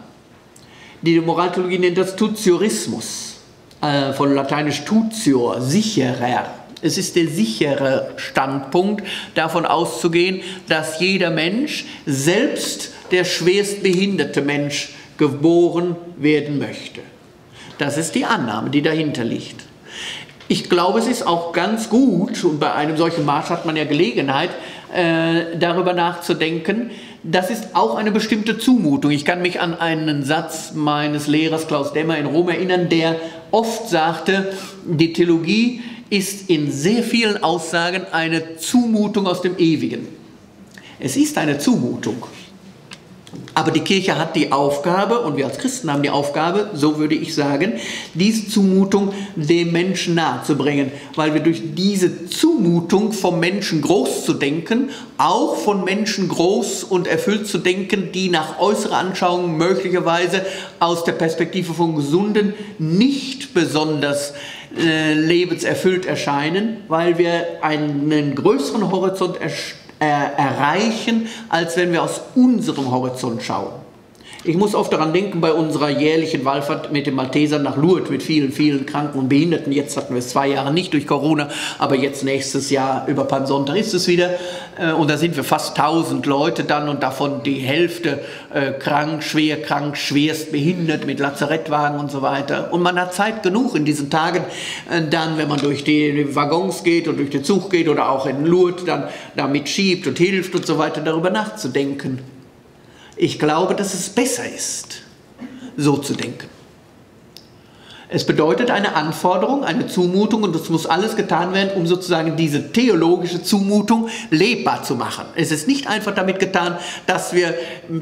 Die Moraltheologie nennt das Tutiorismus, äh, von lateinisch tutior, sicherer. Es ist der sichere Standpunkt, davon auszugehen, dass jeder Mensch, selbst der schwerst behinderte Mensch, geboren werden möchte. Das ist die Annahme, die dahinter liegt. Ich glaube, es ist auch ganz gut, und bei einem solchen Marsch hat man ja Gelegenheit, äh, darüber nachzudenken, das ist auch eine bestimmte Zumutung. Ich kann mich an einen Satz meines Lehrers Klaus Demmer in Rom erinnern, der oft sagte, die Theologie ist in sehr vielen Aussagen eine Zumutung aus dem Ewigen. Es ist eine Zumutung. Aber die Kirche hat die Aufgabe, und wir als Christen haben die Aufgabe, so würde ich sagen, diese Zumutung dem Menschen nahezubringen, weil wir durch diese Zumutung vom Menschen groß zu denken, auch von Menschen groß und erfüllt zu denken, die nach äußerer Anschauung möglicherweise aus der Perspektive von Gesunden nicht besonders äh, lebenserfüllt erscheinen, weil wir einen größeren Horizont äh, erreichen, als wenn wir aus unserem Horizont schauen. Ich muss oft daran denken, bei unserer jährlichen Wallfahrt mit den Maltesern nach Lourdes mit vielen, vielen Kranken und Behinderten. Jetzt hatten wir es zwei Jahre nicht durch Corona, aber jetzt nächstes Jahr über Palmsonntag ist es wieder. Äh, und da sind wir fast 1000 Leute dann und davon die Hälfte äh, krank, schwer krank, schwerst behindert mit Lazarettwagen und so weiter. Und man hat Zeit genug in diesen Tagen, äh, dann, wenn man durch die Waggons geht und durch den Zug geht oder auch in Lourdes dann damit schiebt und hilft und so weiter, darüber nachzudenken. Ich glaube, dass es besser ist, so zu denken. Es bedeutet eine Anforderung, eine Zumutung und es muss alles getan werden, um sozusagen diese theologische Zumutung lebbar zu machen. Es ist nicht einfach damit getan, dass wir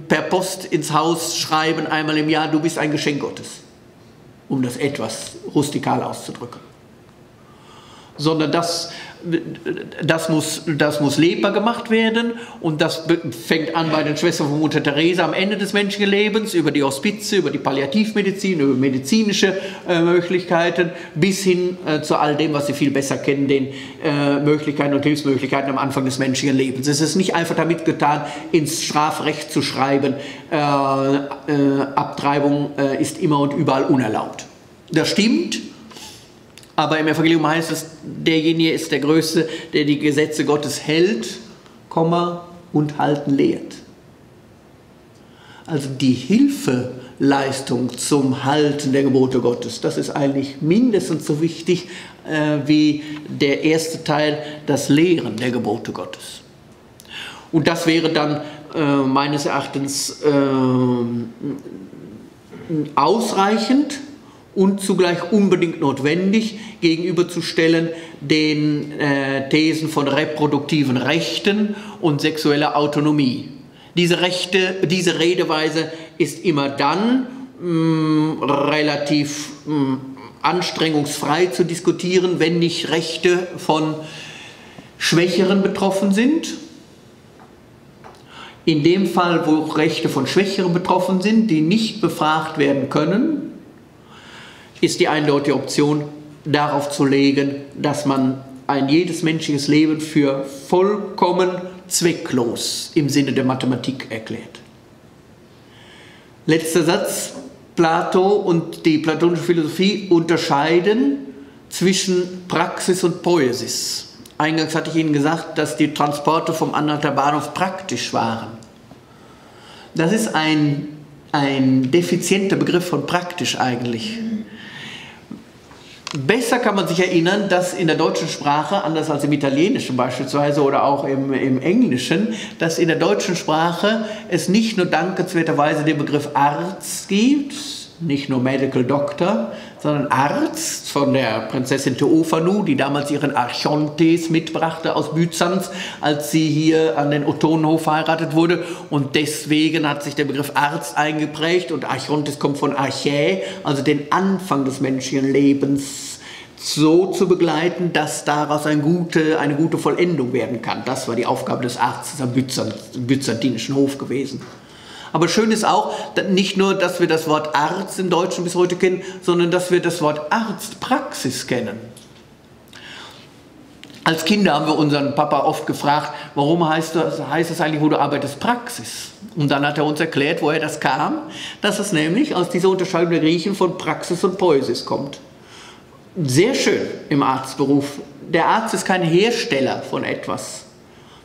per Post ins Haus schreiben einmal im Jahr, du bist ein Geschenk Gottes, um das etwas rustikal auszudrücken, sondern dass das muss, das muss lebbar gemacht werden und das fängt an bei den Schwestern von Mutter Teresa am Ende des menschlichen Lebens, über die Hospize, über die Palliativmedizin, über medizinische äh, Möglichkeiten bis hin äh, zu all dem, was Sie viel besser kennen, den äh, Möglichkeiten und Hilfsmöglichkeiten am Anfang des menschlichen Lebens. Es ist nicht einfach damit getan, ins Strafrecht zu schreiben, äh, äh, Abtreibung äh, ist immer und überall unerlaubt. Das stimmt, aber im Evangelium heißt es, derjenige ist der Größte, der die Gesetze Gottes hält, Komma, und halten lehrt. Also die Hilfeleistung zum Halten der Gebote Gottes, das ist eigentlich mindestens so wichtig äh, wie der erste Teil, das Lehren der Gebote Gottes. Und das wäre dann äh, meines Erachtens äh, ausreichend und zugleich unbedingt notwendig gegenüberzustellen den äh, Thesen von reproduktiven Rechten und sexueller Autonomie. Diese, Rechte, diese Redeweise ist immer dann mh, mm, relativ mh, mm, anstrengungsfrei zu diskutieren, wenn nicht Rechte von Schwächeren betroffen sind. In dem Fall, wo Rechte von Schwächeren betroffen sind, die nicht befragt werden können, ist die eindeutige Option, darauf zu legen, dass man ein jedes menschliches Leben für vollkommen zwecklos im Sinne der Mathematik erklärt. Letzter Satz. Plato und die platonische Philosophie unterscheiden zwischen Praxis und Poesis. Eingangs hatte ich Ihnen gesagt, dass die Transporte vom Anhalter Bahnhof praktisch waren. Das ist ein, ein defizienter Begriff von praktisch eigentlich. Besser kann man sich erinnern, dass in der deutschen Sprache, anders als im Italienischen beispielsweise oder auch im, im Englischen, dass in der deutschen Sprache es nicht nur dankenswerterweise den Begriff Arzt gibt, nicht nur Medical Doctor, sondern Arzt von der Prinzessin Theophanu, die damals ihren Archontes mitbrachte aus Byzanz, als sie hier an den Ottonenhof verheiratet wurde. Und deswegen hat sich der Begriff Arzt eingeprägt und Archontes kommt von Archä, also den Anfang des menschlichen Lebens so zu begleiten, dass daraus eine gute, eine gute Vollendung werden kann. Das war die Aufgabe des Arztes am byzantinischen Hof gewesen. Aber schön ist auch, nicht nur, dass wir das Wort Arzt im Deutschen bis heute kennen, sondern dass wir das Wort Arztpraxis kennen. Als Kinder haben wir unseren Papa oft gefragt, warum heißt, das, heißt es eigentlich, wo du arbeitest, Praxis? Und dann hat er uns erklärt, woher das kam, dass es nämlich aus dieser Unterscheidung der Griechen von Praxis und Poesis kommt. Sehr schön im Arztberuf. Der Arzt ist kein Hersteller von etwas,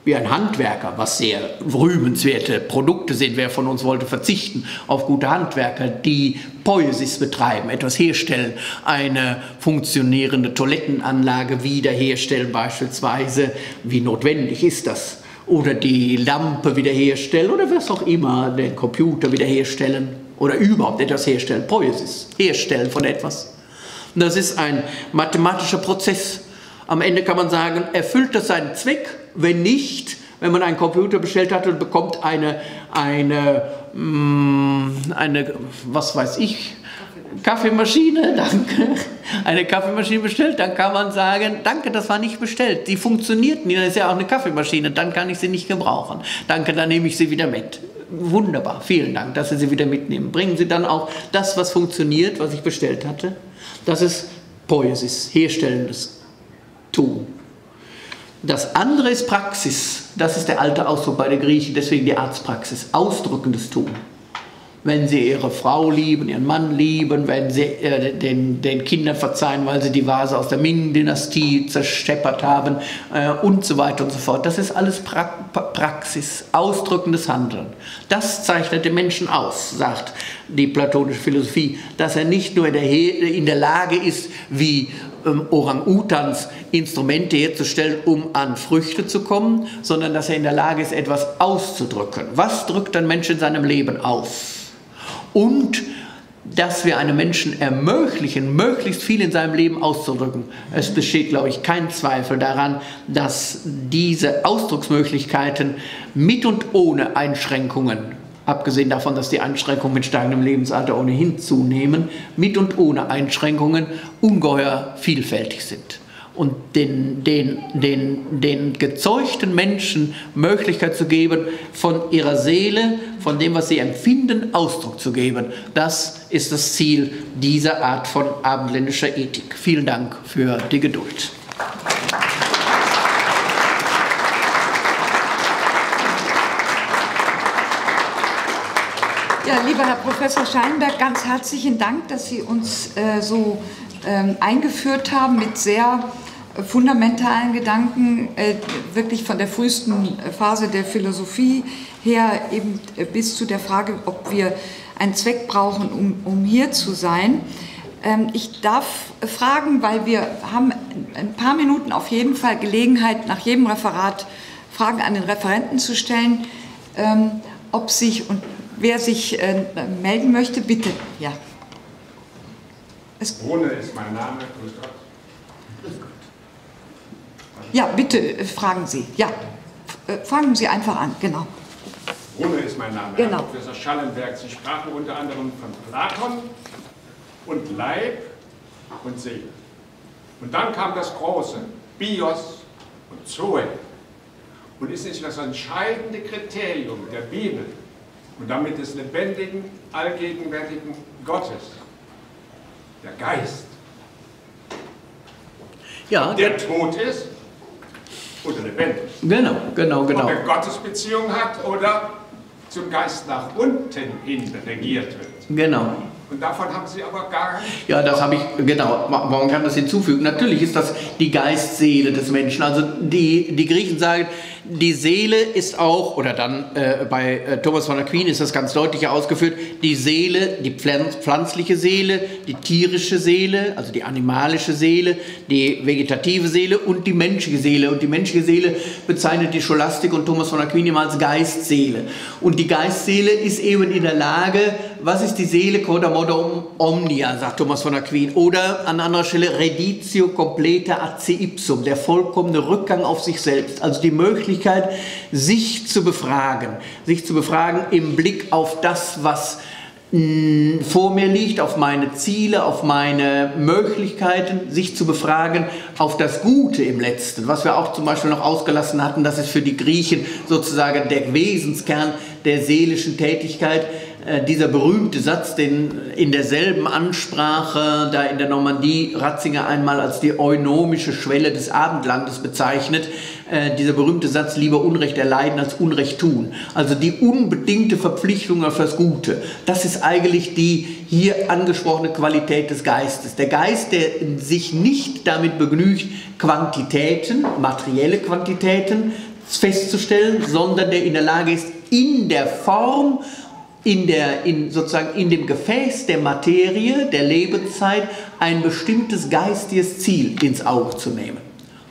wie ein Handwerker, was sehr rühmenswerte Produkte sind. Wer von uns wollte verzichten auf gute Handwerker, die Poesis betreiben, etwas herstellen, eine funktionierende Toilettenanlage wiederherstellen beispielsweise. Wie notwendig ist das? Oder die Lampe wiederherstellen oder was auch immer, den Computer wiederherstellen oder überhaupt etwas herstellen. Poesis, herstellen von etwas. Das ist ein mathematischer Prozess. Am Ende kann man sagen, erfüllt das seinen Zweck wenn nicht, wenn man einen Computer bestellt hat und bekommt eine, eine, mm, eine was weiß ich, Kaffeemaschine, [laughs] danke, eine Kaffeemaschine bestellt, dann kann man sagen, danke, das war nicht bestellt. Die funktioniert nicht, das ist ja auch eine Kaffeemaschine, dann kann ich sie nicht gebrauchen. Danke, dann nehme ich sie wieder mit. Wunderbar, vielen Dank, dass Sie sie wieder mitnehmen. Bringen Sie dann auch das, was funktioniert, was ich bestellt hatte. Das ist Poesis, herstellendes Tun. Das andere ist Praxis. Das ist der alte Ausdruck bei den Griechen, deswegen die Arztpraxis. Ausdrückendes Tun wenn sie ihre Frau lieben, ihren Mann lieben, wenn sie äh, den, den Kindern verzeihen, weil sie die Vase aus der Ming-Dynastie zersteppert haben äh, und so weiter und so fort. Das ist alles pra Praxis, ausdrückendes Handeln. Das zeichnet den Menschen aus, sagt die platonische Philosophie, dass er nicht nur in der, in der Lage ist, wie ähm, Orang-Utans Instrumente herzustellen, um an Früchte zu kommen, sondern dass er in der Lage ist, etwas auszudrücken. Was drückt ein Mensch in seinem Leben aus? Und dass wir einem Menschen ermöglichen, möglichst viel in seinem Leben auszudrücken. Es besteht, glaube ich, kein Zweifel daran, dass diese Ausdrucksmöglichkeiten mit und ohne Einschränkungen, abgesehen davon, dass die Einschränkungen mit steigendem Lebensalter ohnehin zunehmen, mit und ohne Einschränkungen ungeheuer vielfältig sind und den, den, den, den gezeugten Menschen Möglichkeit zu geben, von ihrer Seele, von dem, was sie empfinden, Ausdruck zu geben. Das ist das Ziel dieser Art von abendländischer Ethik. Vielen Dank für die Geduld. Ja, lieber Herr Professor Scheinberg, ganz herzlichen Dank, dass Sie uns äh, so ähm, eingeführt haben mit sehr fundamentalen Gedanken, äh, wirklich von der frühesten Phase der Philosophie her eben äh, bis zu der Frage, ob wir einen Zweck brauchen, um, um hier zu sein. Ähm, ich darf fragen, weil wir haben ein paar Minuten auf jeden Fall Gelegenheit, nach jedem Referat Fragen an den Referenten zu stellen, ähm, ob sich und wer sich äh, melden möchte, bitte. Ja. Ohne ist mein Name. Grüß Gott. Ja, bitte äh, fragen Sie. Ja, äh, fangen Sie einfach an, genau. Rune ist mein Name, genau. Herr Professor Schallenberg. Sie sprachen unter anderem von Platon und Leib und Seele. Und dann kam das Große, Bios und Zoe. Und ist nicht das entscheidende Kriterium der Bibel und damit des lebendigen, allgegenwärtigen Gottes, der Geist, ja, der tot ist oder lebendig. Genau, genau, genau. Ob er Gottesbeziehung hat oder zum Geist nach unten hin regiert wird. Genau. Und davon haben Sie aber gar nicht. Ja, das habe ich, genau, man kann das hinzufügen. Natürlich ist das die Geistseele des Menschen. Also die, die Griechen sagen, die Seele ist auch, oder dann äh, bei äh, Thomas von Aquin ist das ganz deutlich ausgeführt, die Seele, die pflanzliche Seele, die tierische Seele, also die animalische Seele, die vegetative Seele und die menschliche Seele. Und die menschliche Seele bezeichnet die Scholastik und Thomas von Aquin immer als Geistseele. Und die Geistseele ist eben in der Lage, was ist die Seele? Coda modum omnia, sagt Thomas von Aquin. Oder an anderer Stelle, reditio completa a se ipsum, der vollkommene Rückgang auf sich selbst. Also die Möglichkeit, sich zu befragen. Sich zu befragen im Blick auf das, was mm, vor mir liegt, auf meine Ziele, auf meine Möglichkeiten, sich zu befragen, auf das Gute im Letzten. Was wir auch zum Beispiel noch ausgelassen hatten, das ist für die Griechen sozusagen der Wesenskern der seelischen Tätigkeit dieser berühmte Satz, den in derselben Ansprache da in der Normandie Ratzinger einmal als die eunomische Schwelle des Abendlandes bezeichnet, äh, dieser berühmte Satz, lieber Unrecht erleiden als Unrecht tun. Also die unbedingte Verpflichtung auf das Gute. Das ist eigentlich die hier angesprochene Qualität des Geistes. Der Geist, der sich nicht damit begnügt, Quantitäten, materielle Quantitäten festzustellen, sondern der in der Lage ist, in der Form in, der, in, sozusagen in dem Gefäß der Materie, der Lebenszeit, ein bestimmtes geistiges Ziel ins Auge zu nehmen.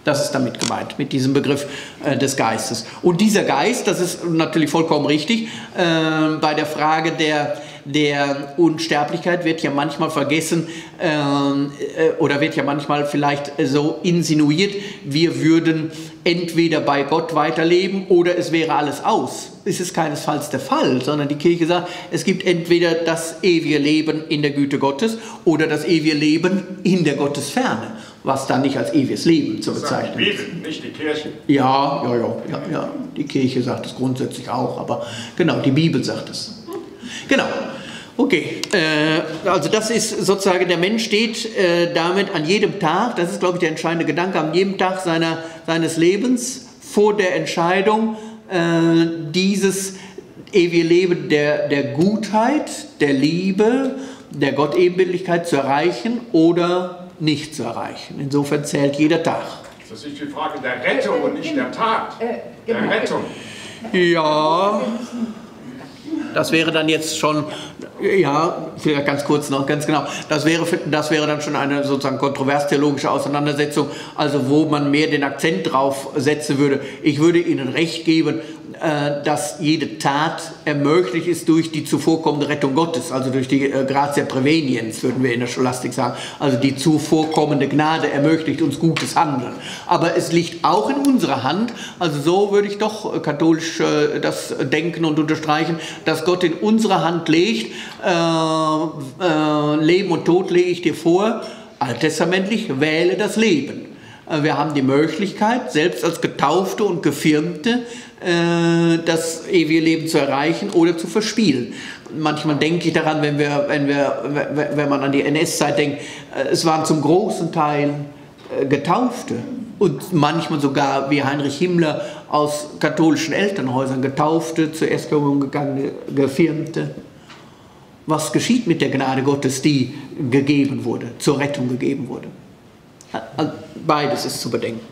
Das ist damit gemeint, mit diesem Begriff äh, des Geistes. Und dieser Geist, das ist natürlich vollkommen richtig, äh, bei der Frage der, der Unsterblichkeit wird ja manchmal vergessen ähm, äh, oder wird ja manchmal vielleicht so insinuiert, wir würden entweder bei Gott weiterleben oder es wäre alles aus. Es ist keinesfalls der Fall, sondern die Kirche sagt, es gibt entweder das ewige Leben in der Güte Gottes oder das ewige Leben in der Gottesferne, was dann nicht als ewiges Leben zu bezeichnen ist. Die Bibel, nicht die Kirche. Ja, ja, ja, ja, ja. Die Kirche sagt es grundsätzlich auch, aber genau, die Bibel sagt es. Genau. Okay, äh, also das ist sozusagen, der Mensch steht äh, damit an jedem Tag, das ist glaube ich der entscheidende Gedanke, an jedem Tag seiner, seines Lebens vor der Entscheidung, äh, dieses ewige Leben der, der Gutheit, der Liebe, der Gottebenbildlichkeit zu erreichen oder nicht zu erreichen. Insofern zählt jeder Tag. Das ist die Frage der Rettung und nicht der Tat. Der genau. Rettung. Ja, das wäre dann jetzt schon, ja, vielleicht ganz kurz noch, ganz genau, das wäre, das wäre dann schon eine sozusagen kontrovers-theologische Auseinandersetzung, also wo man mehr den Akzent drauf setzen würde. Ich würde Ihnen recht geben, dass jede Tat ermöglicht ist durch die zuvorkommende Rettung Gottes, also durch die äh, Gratia Preveniens, würden wir in der Scholastik sagen. Also die zuvorkommende Gnade ermöglicht uns gutes Handeln. Aber es liegt auch in unserer Hand, also so würde ich doch äh, katholisch das denken und unterstreichen, dass Gott in unsere Hand legt, äh, äh, Leben und Tod lege ich dir vor, alttestamentlich, wähle das Leben. Wir haben die Möglichkeit, selbst als Getaufte und Gefirmte, äh, das ewige Leben zu erreichen oder zu verspielen. Manchmal denke ich daran, wenn, wir, wenn, wir, wenn man an die NS-Zeit denkt, äh, es waren zum großen Teil äh, Getaufte und manchmal sogar wie Heinrich Himmler aus katholischen Elternhäusern Getaufte, zur Erstkommunion gegangene Gefirmte. Was geschieht mit der Gnade Gottes, die gegeben wurde, zur Rettung gegeben wurde? Beides ist zu bedenken.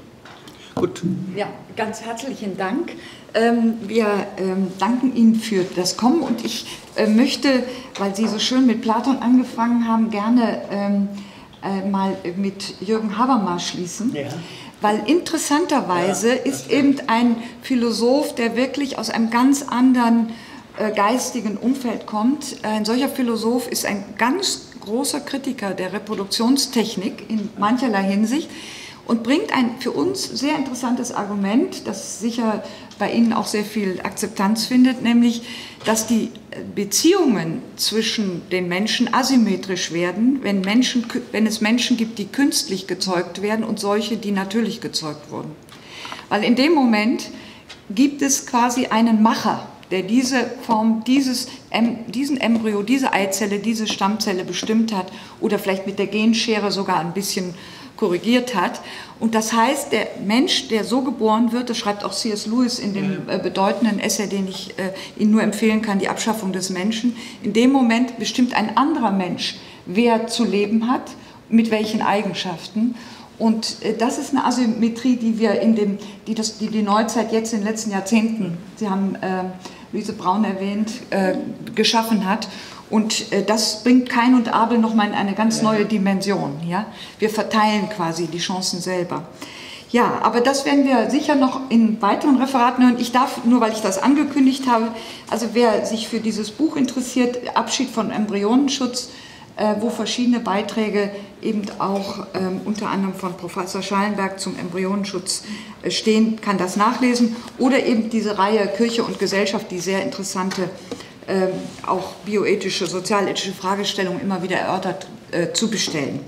Gut. Ja, ganz herzlichen Dank. Ähm, wir ähm, danken Ihnen für das Kommen und ich äh, möchte, weil Sie so schön mit Platon angefangen haben, gerne ähm, äh, mal mit Jürgen Habermas schließen. Ja. Weil interessanterweise ja, ist eben ein Philosoph, der wirklich aus einem ganz anderen äh, geistigen Umfeld kommt. Ein solcher Philosoph ist ein ganz großer Kritiker der Reproduktionstechnik in mancherlei Hinsicht und bringt ein für uns sehr interessantes Argument, das sicher bei Ihnen auch sehr viel Akzeptanz findet, nämlich, dass die Beziehungen zwischen den Menschen asymmetrisch werden, wenn, Menschen, wenn es Menschen gibt, die künstlich gezeugt werden und solche, die natürlich gezeugt wurden. Weil in dem Moment gibt es quasi einen Macher, der diese Form, dieses, diesen Embryo, diese Eizelle, diese Stammzelle bestimmt hat oder vielleicht mit der Genschere sogar ein bisschen korrigiert hat. Und das heißt, der Mensch, der so geboren wird, das schreibt auch C.S. Lewis in dem äh, bedeutenden Essay, den ich äh, Ihnen nur empfehlen kann, die Abschaffung des Menschen, in dem Moment bestimmt ein anderer Mensch, wer zu leben hat, mit welchen Eigenschaften. Und äh, das ist eine Asymmetrie, die wir in dem, die, das, die die Neuzeit jetzt in den letzten Jahrzehnten, Sie haben äh, Luise Braun erwähnt, äh, geschaffen hat. Und äh, das bringt Kain und Abel nochmal in eine ganz neue Dimension. Ja? Wir verteilen quasi die Chancen selber. Ja, aber das werden wir sicher noch in weiteren Referaten hören. Ich darf, nur weil ich das angekündigt habe, also wer sich für dieses Buch interessiert, Abschied von Embryonenschutz, wo verschiedene Beiträge eben auch ähm, unter anderem von Professor Schallenberg zum Embryonenschutz äh, stehen, kann das nachlesen. Oder eben diese Reihe Kirche und Gesellschaft, die sehr interessante ähm, auch bioethische, sozialethische Fragestellungen immer wieder erörtert äh, zu bestellen.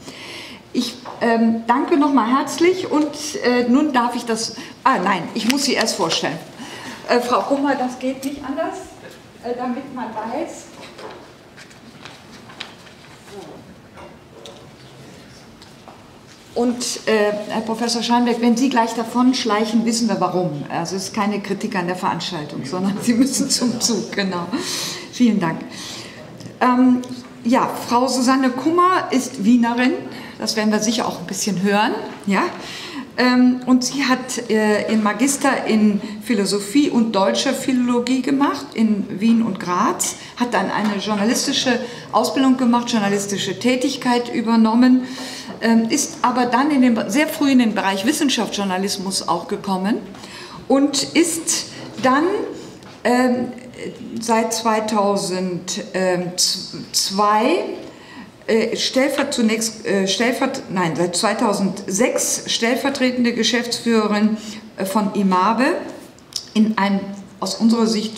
Ich ähm, danke nochmal herzlich und äh, nun darf ich das. Ah, nein, ich muss Sie erst vorstellen. Äh, Frau Kummer, das geht nicht anders, äh, damit man weiß. Und äh, Herr Professor Scheinberg, wenn Sie gleich davon schleichen, wissen wir warum. Also es ist keine Kritik an der Veranstaltung, sondern Sie müssen zum Zug, genau. Vielen Dank. Ähm, ja, Frau Susanne Kummer ist Wienerin, das werden wir sicher auch ein bisschen hören. Ja? Ähm, und sie hat äh, in Magister in Philosophie und deutscher Philologie gemacht in Wien und Graz, hat dann eine journalistische Ausbildung gemacht, journalistische Tätigkeit übernommen, ähm, ist aber dann in den, sehr früh in den Bereich Wissenschaftsjournalismus auch gekommen und ist dann ähm, seit 2002 äh, stellvert zunächst äh, stellvert, nein, seit 2006 stellvertretende Geschäftsführerin äh, von IMABE in einem aus unserer Sicht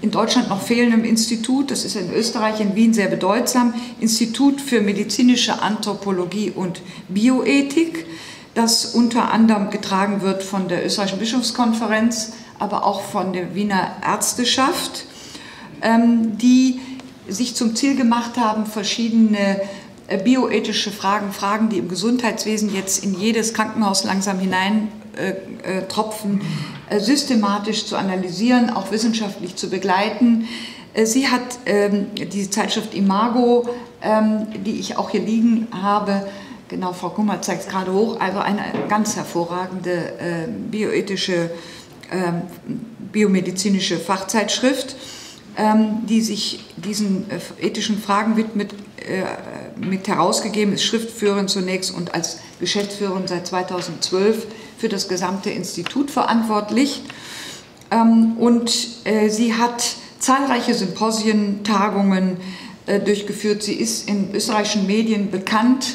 in Deutschland noch fehlendem Institut, das ist in Österreich, in Wien sehr bedeutsam, Institut für medizinische Anthropologie und Bioethik, das unter anderem getragen wird von der Österreichischen Bischofskonferenz, aber auch von der Wiener Ärzteschaft, ähm, die sich zum Ziel gemacht haben, verschiedene äh, bioethische Fragen, Fragen, die im Gesundheitswesen jetzt in jedes Krankenhaus langsam hineintropfen, äh, äh, systematisch zu analysieren, auch wissenschaftlich zu begleiten. Sie hat ähm, die Zeitschrift Imago, ähm, die ich auch hier liegen habe, genau, Frau Kummer zeigt es gerade hoch, also eine ganz hervorragende äh, bioethische, äh, biomedizinische Fachzeitschrift, ähm, die sich diesen äh, ethischen Fragen widmet, äh, mit herausgegeben ist, Schriftführerin zunächst und als Geschäftsführerin seit 2012 für das gesamte Institut verantwortlich. Ähm, und äh, sie hat zahlreiche Symposien, Tagungen durchgeführt. Sie ist in österreichischen Medien bekannt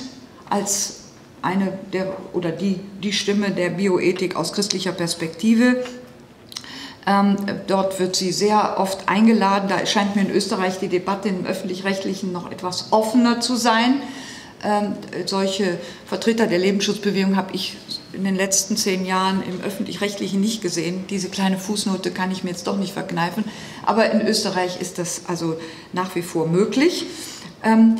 als eine der oder die, die Stimme der Bioethik aus christlicher Perspektive. Ähm, dort wird sie sehr oft eingeladen. Da scheint mir in Österreich die Debatte im öffentlich-rechtlichen noch etwas offener zu sein. Ähm, solche Vertreter der Lebensschutzbewegung habe ich in den letzten zehn Jahren im öffentlich-rechtlichen nicht gesehen. Diese kleine Fußnote kann ich mir jetzt doch nicht verkneifen. Aber in Österreich ist das also nach wie vor möglich. Ähm,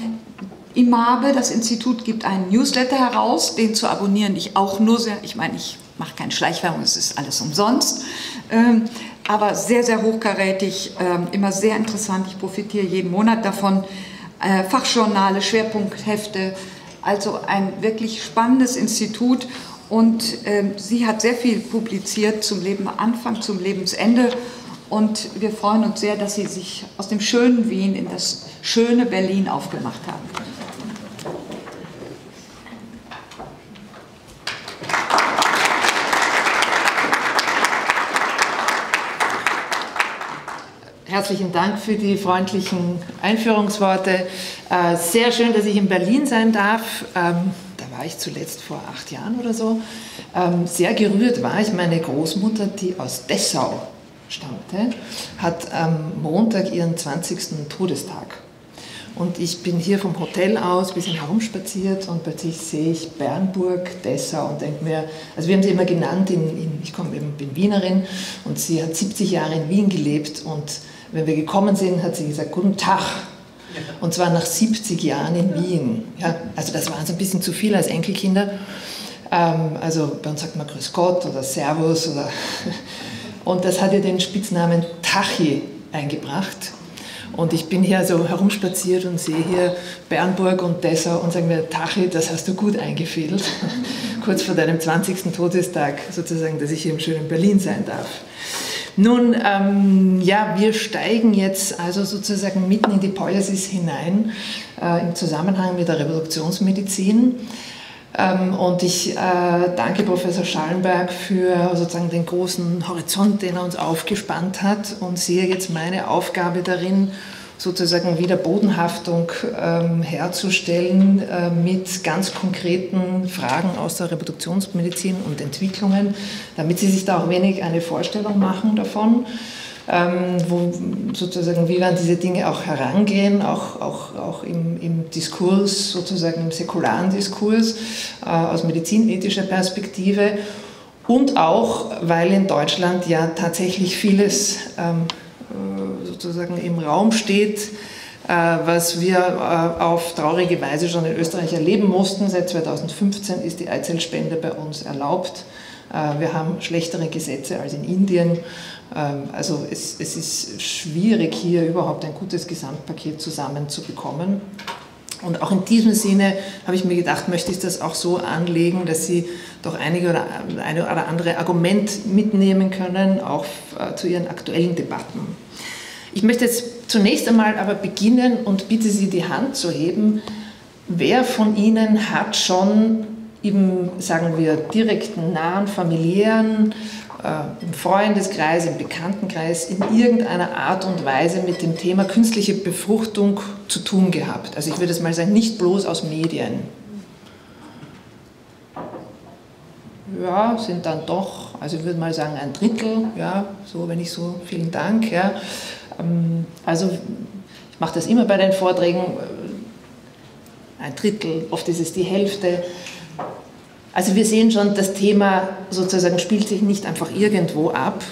IMABE, das Institut, gibt einen Newsletter heraus, den zu abonnieren ich auch nur sehr, ich meine, ich mache keine Schleichwerbung, es ist alles umsonst, ähm, aber sehr, sehr hochkarätig, ähm, immer sehr interessant, ich profitiere jeden Monat davon. Äh, Fachjournale, Schwerpunkthefte, also ein wirklich spannendes Institut. Und ähm, sie hat sehr viel publiziert zum Leben Anfang, zum Lebensende. Und wir freuen uns sehr, dass Sie sich aus dem schönen Wien in das schöne Berlin aufgemacht haben. Herzlichen Dank für die freundlichen Einführungsworte. Äh, sehr schön, dass ich in Berlin sein darf. Ähm, da war ich zuletzt vor acht Jahren oder so. Ähm, sehr gerührt war ich. Meine Großmutter, die aus Dessau stammte, hat am Montag ihren 20. Todestag. Und ich bin hier vom Hotel aus ein bisschen herumspaziert und plötzlich sehe ich Bernburg, Dessau und denke mir, also wir haben sie immer genannt, in, in, ich komme bin Wienerin und sie hat 70 Jahre in Wien gelebt und wenn wir gekommen sind, hat sie gesagt, guten Tag. Und zwar nach 70 Jahren in Wien. Ja, also das war uns ein bisschen zu viel als Enkelkinder. Ähm, also bei uns sagt man Grüß Gott oder Servus. Oder [laughs] und das hat ihr den Spitznamen Tachi eingebracht. Und ich bin hier so herumspaziert und sehe hier Bernburg und Dessau und sagen mir, Tachi, das hast du gut eingefädelt. [laughs] Kurz vor deinem 20. Todestag sozusagen, dass ich hier im schönen Berlin sein darf. Nun, ähm, ja, wir steigen jetzt also sozusagen mitten in die Policies hinein äh, im Zusammenhang mit der Reproduktionsmedizin. Ähm, und ich äh, danke Professor Schallenberg für sozusagen den großen Horizont, den er uns aufgespannt hat und sehe jetzt meine Aufgabe darin, sozusagen wieder Bodenhaftung ähm, herzustellen äh, mit ganz konkreten Fragen aus der Reproduktionsmedizin und Entwicklungen, damit Sie sich da auch wenig eine Vorstellung machen davon. Ähm, wo sozusagen, wie wir an diese Dinge auch herangehen, auch, auch, auch im, im Diskurs, sozusagen im säkularen Diskurs, äh, aus medizinethischer Perspektive und auch, weil in Deutschland ja tatsächlich vieles ähm, äh, sozusagen im Raum steht, äh, was wir äh, auf traurige Weise schon in Österreich erleben mussten. Seit 2015 ist die Eizellspende bei uns erlaubt. Wir haben schlechtere Gesetze als in Indien. Ähm, also es, es ist schwierig, hier überhaupt ein gutes Gesamtpaket zusammenzubekommen. Und auch in diesem Sinne habe ich mir gedacht, möchte ich das auch so anlegen, dass Sie doch einige oder eine oder andere Argument mitnehmen können, auch äh, zu Ihren aktuellen Debatten. Ich möchte jetzt zunächst einmal aber beginnen und bitte Sie die Hand zu heben. Wer von Ihnen hat schon im, sagen wir, direkten, nahen, familiären, äh, im Freundeskreis, im Bekanntenkreis in irgendeiner Art und Weise mit dem Thema künstliche Befruchtung zu tun gehabt? Also ich würde es mal sagen, nicht bloß aus Medien. ja, sind dann doch, also ich würde mal sagen ein Drittel, ja, so wenn ich so, vielen Dank, ja. Ähm, also ich mache das immer bei den Vorträgen, äh, ein Drittel, oft ist es die Hälfte. Also wir sehen schon, das Thema sozusagen spielt sich nicht einfach irgendwo ab,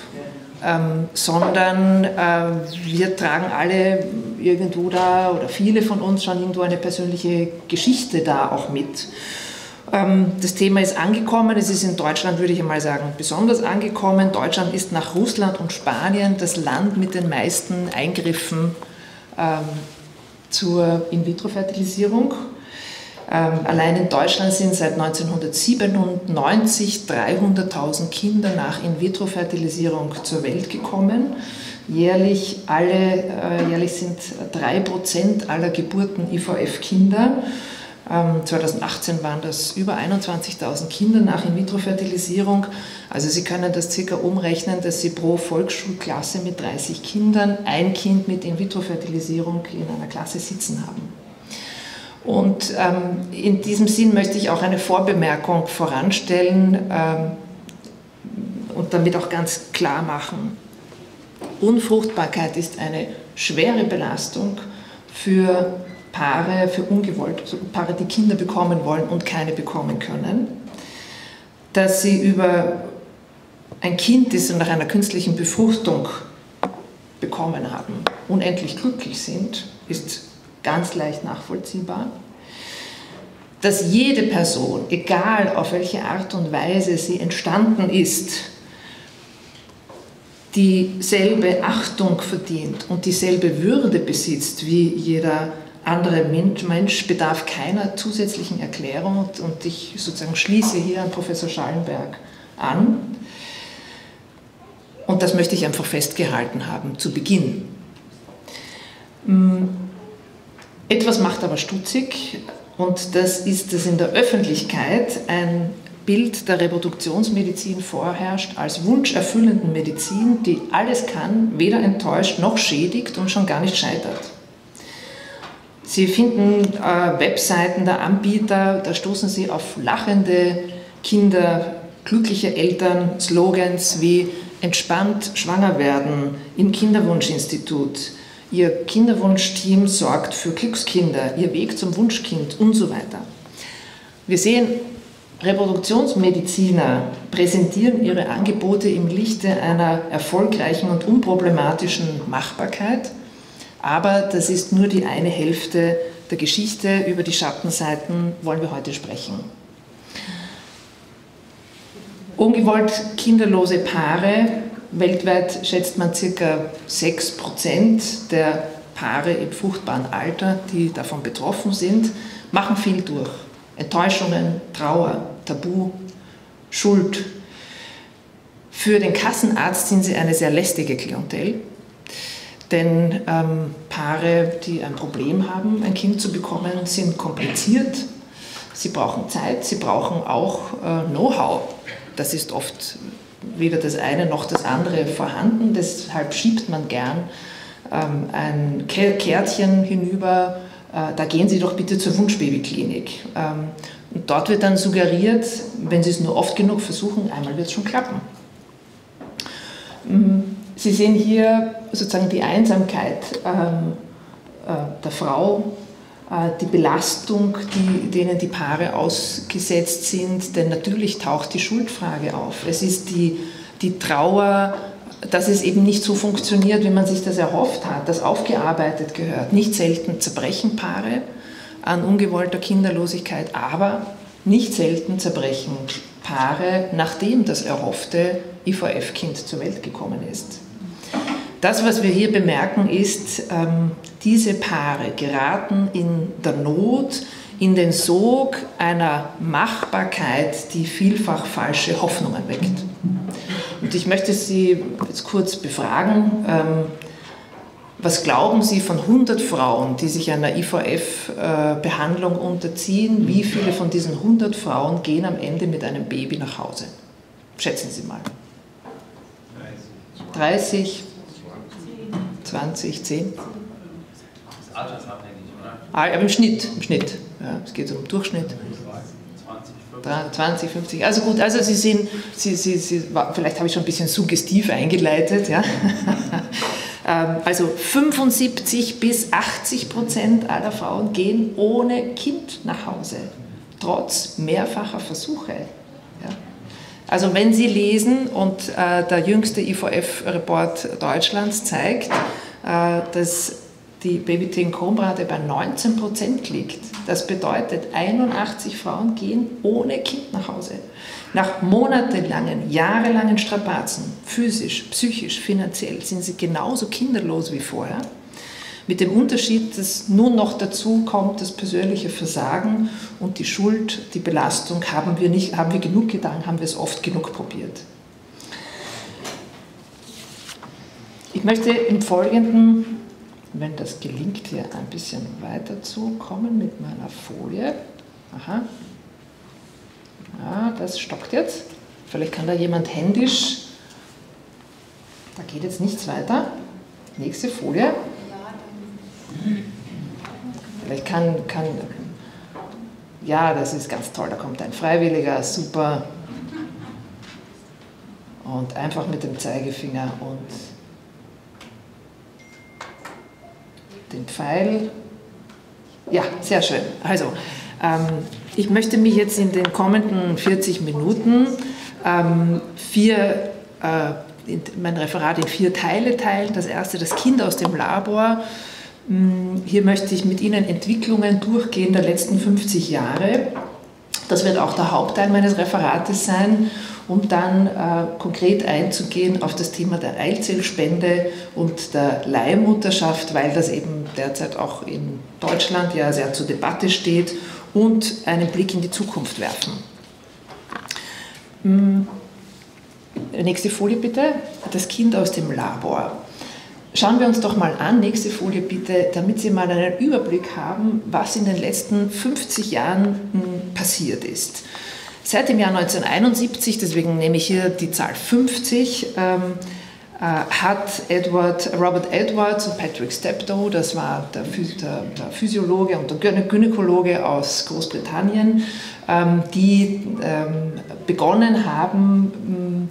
ähm, sondern äh, wir tragen alle irgendwo da oder viele von uns schon irgendwo eine persönliche Geschichte da auch mit. Ähm, das Thema ist angekommen, es ist in Deutschland, würde ich einmal sagen, besonders angekommen. Deutschland ist nach Russland und Spanien das Land mit den meisten Eingriffen ähm, zur In-vitro-Fertilisierung. Ähm, allein in Deutschland sind seit 1997 300.000 Kinder nach In-vitro-Fertilisierung zur Welt gekommen. Jährlich, alle, äh, jährlich sind 3% aller Geburten IVF-Kinder. 2018 ähm, waren das über 21.000 Kinder nach In-vitro-Fertilisierung. Also Sie können das circa umrechnen, dass Sie pro Volksschulklasse mit 30 Kindern ein Kind mit In-vitro-Fertilisierung in einer Klasse sitzen haben. Und ähm, in diesem Sinn möchte ich auch eine Vorbemerkung voranstellen ähm, und damit auch ganz klar machen. Unfruchtbarkeit ist eine schwere Belastung für Paare, für ungewollt, also Paare, die Kinder bekommen wollen und keine bekommen können. Dass sie über ein Kind, das sie nach einer künstlichen Befruchtung bekommen haben, unendlich glücklich sind, ist ganz leicht nachvollziehbar, dass jede Person, egal auf welche Art und Weise sie entstanden ist, dieselbe Achtung verdient und dieselbe Würde besitzt wie jeder andere Mensch, bedarf keiner zusätzlichen Erklärung und ich sozusagen schließe hier an Professor Schallenberg an. Und das möchte ich einfach festgehalten haben zu Beginn. Hm, etwas macht aber stutzig und das ist, dass in der Öffentlichkeit ein Bild der Reproduktionsmedizin vorherrscht als wunscherfüllenden Medizin, die alles kann, weder enttäuscht noch schädigt und schon gar nicht scheitert. Sie finden äh, Webseiten der Anbieter, da stoßen Sie auf lachende Kinder, glückliche Eltern, Slogans wie entspannt schwanger werden im Kinderwunschinstitut, Ihr Kinderwunschteam sorgt für Glückskinder, Ihr Weg zum Wunschkind und so weiter. Wir sehen, Reproduktionsmediziner präsentieren ihre Angebote im Lichte einer erfolgreichen und unproblematischen Machbarkeit, aber das ist nur die eine Hälfte der Geschichte. Über die Schattenseiten wollen wir heute sprechen. Ungewollt kinderlose Paare Weltweit schätzt man ca. 6% der Paare im fruchtbaren Alter, die davon betroffen sind, machen viel durch. Enttäuschungen, Trauer, Tabu, Schuld. Für den Kassenarzt sind sie eine sehr lästige Klientel, denn ähm, Paare, die ein Problem haben, ein Kind zu bekommen, sind kompliziert. Sie brauchen Zeit, sie brauchen auch äh, Know-how. Das ist oft weder das eine noch das andere vorhanden. Deshalb schiebt man gern ähm, ein Kärtchen hinüber, äh, da gehen Sie doch bitte zur Wunschbabyklinik. Ähm, und dort wird dann suggeriert, wenn Sie es nur oft genug versuchen, einmal wird es schon klappen. Mm, Sie sehen hier sozusagen die Einsamkeit ähm, äh, der Frau, äh, die Belastung, die, denen die Paare ausgesetzt sind, denn natürlich taucht die Schuldfrage auf. Es ist die, die Trauer, dass es eben nicht so funktioniert, wie man sich das erhofft hat, das aufgearbeitet gehört. Nicht selten zerbrechen Paare an ungewollter Kinderlosigkeit, aber nicht selten zerbrechen Paare, nachdem das erhoffte IVF-Kind zur Welt gekommen ist. Das, was wir hier bemerken, ist, ähm, diese Paare geraten in der Not, in den Sog einer Machbarkeit, die vielfach falsche Hoffnungen weckt. Und ich möchte Sie jetzt kurz befragen, ähm, was glauben Sie von 100 Frauen, die sich einer IVF-Behandlung äh, unterziehen, wie viele von diesen 100 Frauen gehen am Ende mit einem Baby nach Hause? Schätzen Sie mal. 30, 20, 10? Das ist altersabhängig, oder? Aber im Schnitt, im Schnitt. Ja, es geht um Durchschnitt. 20, 50. Also gut, also Sie sehen, Sie, Sie, Sie, vielleicht habe ich schon ein bisschen suggestiv eingeleitet. Ja? [laughs] Ähm, also 75 bis 80 Prozent aller Frauen gehen ohne Kind nach Hause, trotz mehrfacher Versuche. Also wenn Sie lesen und äh, der jüngste IVF-Report Deutschlands zeigt, äh, dass die Baby-Teen-Chromrate bei 19 Prozent liegt. Das bedeutet, 81 Frauen gehen ohne Kind nach Hause. Nach monatelangen, jahrelangen Strapazen, physisch, psychisch, finanziell, sind sie genauso kinderlos wie vorher. Mit dem Unterschied, dass nun noch dazu kommt das persönliche Versagen und die Schuld, die Belastung, haben wir, nicht, haben wir genug getan, haben wir es oft genug probiert. Ich möchte im Folgenden, wenn das gelingt, hier ein bisschen weiterzukommen mit meiner Folie. Aha. Ja, das stockt jetzt. Vielleicht kann da jemand händisch. Da geht jetzt nichts weiter. Nächste Folie. Vielleicht kann, kann. Ja, das ist ganz toll. Da kommt ein Freiwilliger, super. Und einfach mit dem Zeigefinger und den Pfeil. Ja, sehr schön. Also, ähm, ich möchte mich jetzt in den kommenden 40 Minuten ähm, vier, äh, mein Referat in vier Teile teilen. Das erste, das Kind aus dem Labor. Hm, hier möchte ich mit Ihnen Entwicklungen durchgehen der letzten 50 Jahre. Das wird auch der Hauptteil meines Referates sein, um dann äh, konkret einzugehen auf das Thema der Eizellspende und der Leihmutterschaft, weil das eben derzeit auch in Deutschland ja sehr zur Debatte steht und einen Blick in die Zukunft werfen. Hm, nächste Folie bitte. Das Kind aus dem Labor. Schauen wir uns doch mal an, nächste Folie bitte, damit Sie mal einen Überblick haben, was in den letzten 50 Jahren hm, passiert ist. Seit dem Jahr 1971, deswegen nehme ich hier die Zahl 50, ähm, äh, hat Edward, Robert Edwards und Patrick Steptoe, das war der, der, der Physiologe und der Gynäkologe aus Großbritannien, ähm, die ähm, begonnen haben,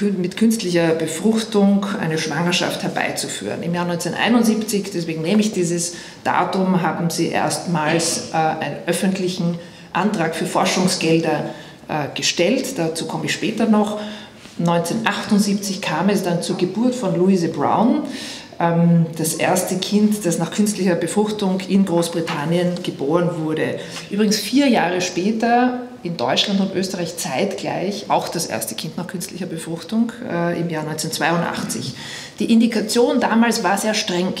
mit künstlicher Befruchtung eine Schwangerschaft herbeizuführen. Im Jahr 1971, deswegen nehme ich dieses Datum, haben sie erstmals äh, einen öffentlichen Antrag für Forschungsgelder äh, gestellt. Dazu komme ich später noch. 1978 kam es dann zur Geburt von Louise Brown, ähm, das erste Kind, das nach künstlicher Befruchtung in Großbritannien geboren wurde. Übrigens vier Jahre später in Deutschland und Österreich zeitgleich auch das erste Kind nach künstlicher Befruchtung äh, im Jahr 1982. Die Indikation damals war sehr streng.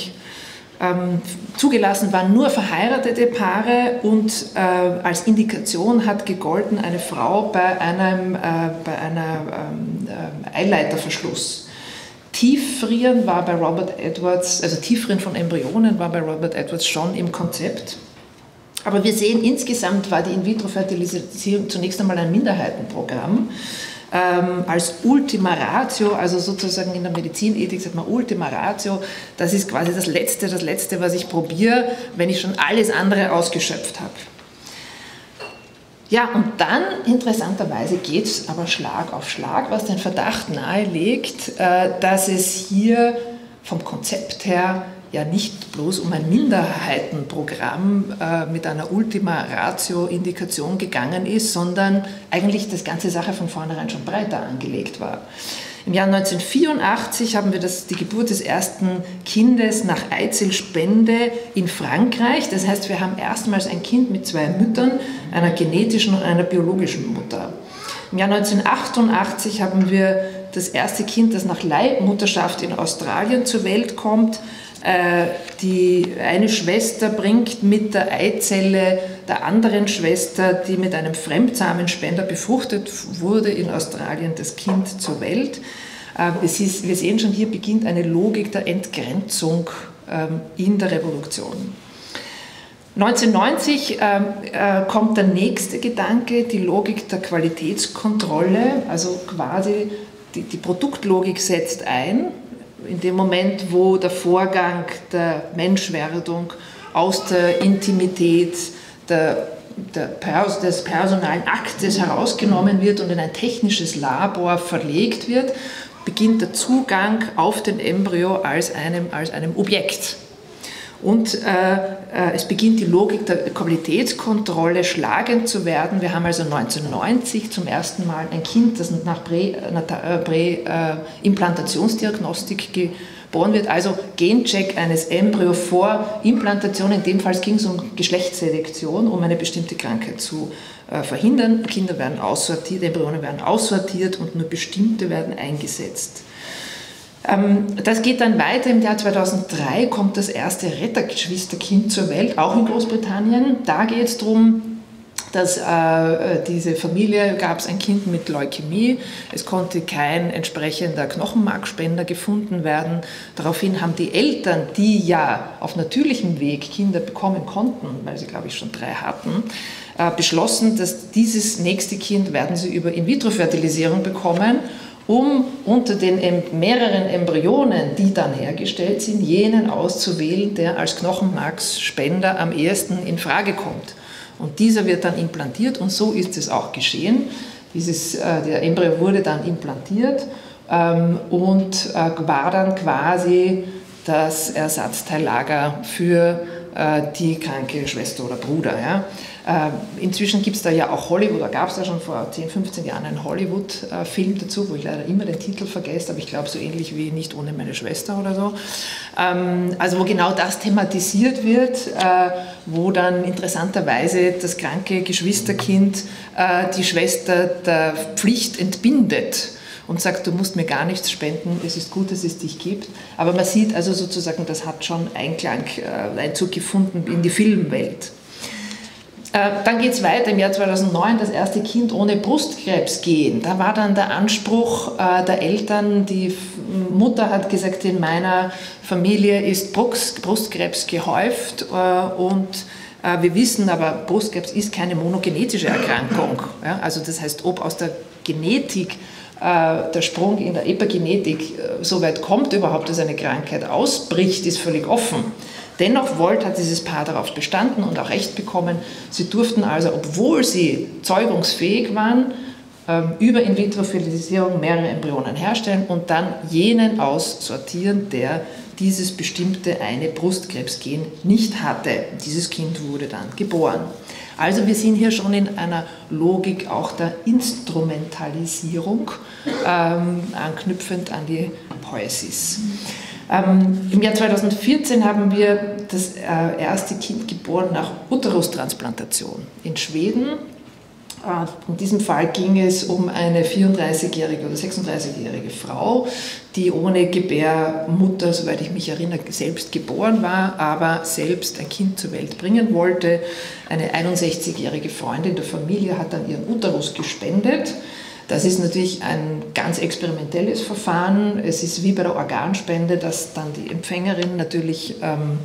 Ähm, zugelassen waren nur verheiratete Paare und äh, als Indikation hat gegolten eine Frau bei einem äh, bei einer ähm, äh, Eileiterverschluss. Tieffrieren war bei Robert Edwards, also Tieffrieren von Embryonen war bei Robert Edwards schon im Konzept. Aber wir sehen, insgesamt war die In-vitro-Fertilisierung zunächst einmal ein Minderheitenprogramm. Ähm, als Ultima Ratio, also sozusagen in der Medizinethik sagt man Ultima Ratio, das ist quasi das Letzte, das Letzte, was ich probiere, wenn ich schon alles andere ausgeschöpft habe. Ja, und dann interessanterweise geht es aber Schlag auf Schlag, was den Verdacht nahelegt, äh, dass es hier vom Konzept her ja nicht bloß um ein Minderheitenprogramm äh, mit einer Ultima Ratio-Indikation gegangen ist, sondern eigentlich das ganze Sache von vornherein schon breiter angelegt war. Im Jahr 1984 haben wir das, die Geburt des ersten Kindes nach Eizellspende in Frankreich. Das heißt, wir haben erstmals ein Kind mit zwei Müttern, einer genetischen und einer biologischen Mutter. Im Jahr 1988 haben wir das erste Kind, das nach Leihmutterschaft in Australien zur Welt kommt. Äh, die eine Schwester bringt mit der Eizelle der anderen Schwester, die mit einem Fremdsamenspender befruchtet wurde, in Australien das Kind zur Welt. Äh, wir sehen schon, hier beginnt eine Logik der Entgrenzung ähm, in der Revolution. 1990 ähm, äh, kommt der nächste Gedanke, die Logik der Qualitätskontrolle, also quasi die Produktlogik setzt ein in dem Moment, wo der Vorgang der Menschwerdung aus der Intimität der, der des personalen Aktes herausgenommen wird und in ein technisches Labor verlegt wird, beginnt der Zugang auf den Embryo als einem, als einem Objekt. Und äh, äh, es beginnt die Logik der Qualitätskontrolle schlagend zu werden. Wir haben also 1990 zum ersten Mal ein Kind, das nach Prä-Implantationsdiagnostik äh, geboren wird. Also Gencheck eines Embryo vor Implantation. In dem Fall ging es um Geschlechtsselektion, um eine bestimmte Krankheit zu äh, verhindern. Kinder werden aussortiert, Embryonen werden aussortiert und nur bestimmte werden eingesetzt. Ähm, das geht dann weiter. Im Jahr 2003 kommt das erste Rettergeschwisterkind zur Welt, auch in Großbritannien. Da geht es darum, dass äh, diese Familie gab es ein Kind mit Leukämie. Es konnte kein entsprechender Knochenmarkspender gefunden werden. Daraufhin haben die Eltern, die ja auf natürlichem Weg Kinder bekommen konnten, weil sie, glaube ich, schon drei hatten, äh, beschlossen, dass dieses nächste Kind werden sie über In-vitro-Fertilisierung bekommen um unter den mehreren Embryonen, die dann hergestellt sind, jenen auszuwählen, der als Knochenmarksspender am ehesten in Frage kommt. Und dieser wird dann implantiert und so ist es auch geschehen. Dieses, äh, der Embryo wurde dann implantiert ähm, und äh, war dann quasi das Ersatzteillager für äh, die kranke Schwester oder Bruder. Ja. Ähm, inzwischen gibt es da ja auch Hollywood, da gab es ja schon vor 10, 15 Jahren einen Hollywood-Film dazu, wo ich leider immer den Titel vergesse, aber ich glaube so ähnlich wie Nicht ohne meine Schwester oder so. Ähm, also wo genau das thematisiert wird, äh, wo dann interessanterweise das kranke Geschwisterkind äh, die Schwester der Pflicht entbindet und sagt, du musst mir gar nichts spenden, es ist gut, dass es dich gibt. Aber man sieht also sozusagen, das hat schon Einklang, äh, Einzug gefunden in die Filmwelt. Äh, dann geht es weiter im Jahr 2009, das erste Kind ohne Brustkrebs gehen. Da war dann der Anspruch äh, der Eltern, die Mutter hat gesagt, in meiner Familie ist Brustkrebs gehäuft und wir wissen aber, Brustkrebs ist keine monogenetische Erkrankung. Also das heißt, ob aus der Genetik der Sprung in der Epigenetik so weit kommt überhaupt, dass eine Krankheit ausbricht, ist völlig offen. Dennoch Volt hat dieses Paar darauf bestanden und auch Recht bekommen. Sie durften also, obwohl sie zeugungsfähig waren, ähm, über In-vitro-Fertilisierung mehrere Embryonen herstellen und dann jenen aussortieren, der dieses bestimmte eine Brustkrebsgen nicht hatte. Dieses Kind wurde dann geboren. Also wir sind hier schon in einer Logik auch der Instrumentalisierung, ähm, anknüpfend an die Poesis. Ähm, Im Jahr 2014 haben wir das äh, erste Kind geboren nach Uterustransplantation in Schweden. In diesem Fall ging es um eine 34-jährige oder 36-jährige Frau, die ohne Gebärmutter, soweit ich mich erinnere, selbst geboren war, aber selbst ein Kind zur Welt bringen wollte. Eine 61-jährige Freundin der Familie hat dann ihren Uterus gespendet. Das ist natürlich ein ganz experimentelles Verfahren. Es ist wie bei der Organspende, dass dann die Empfängerin natürlich ähm,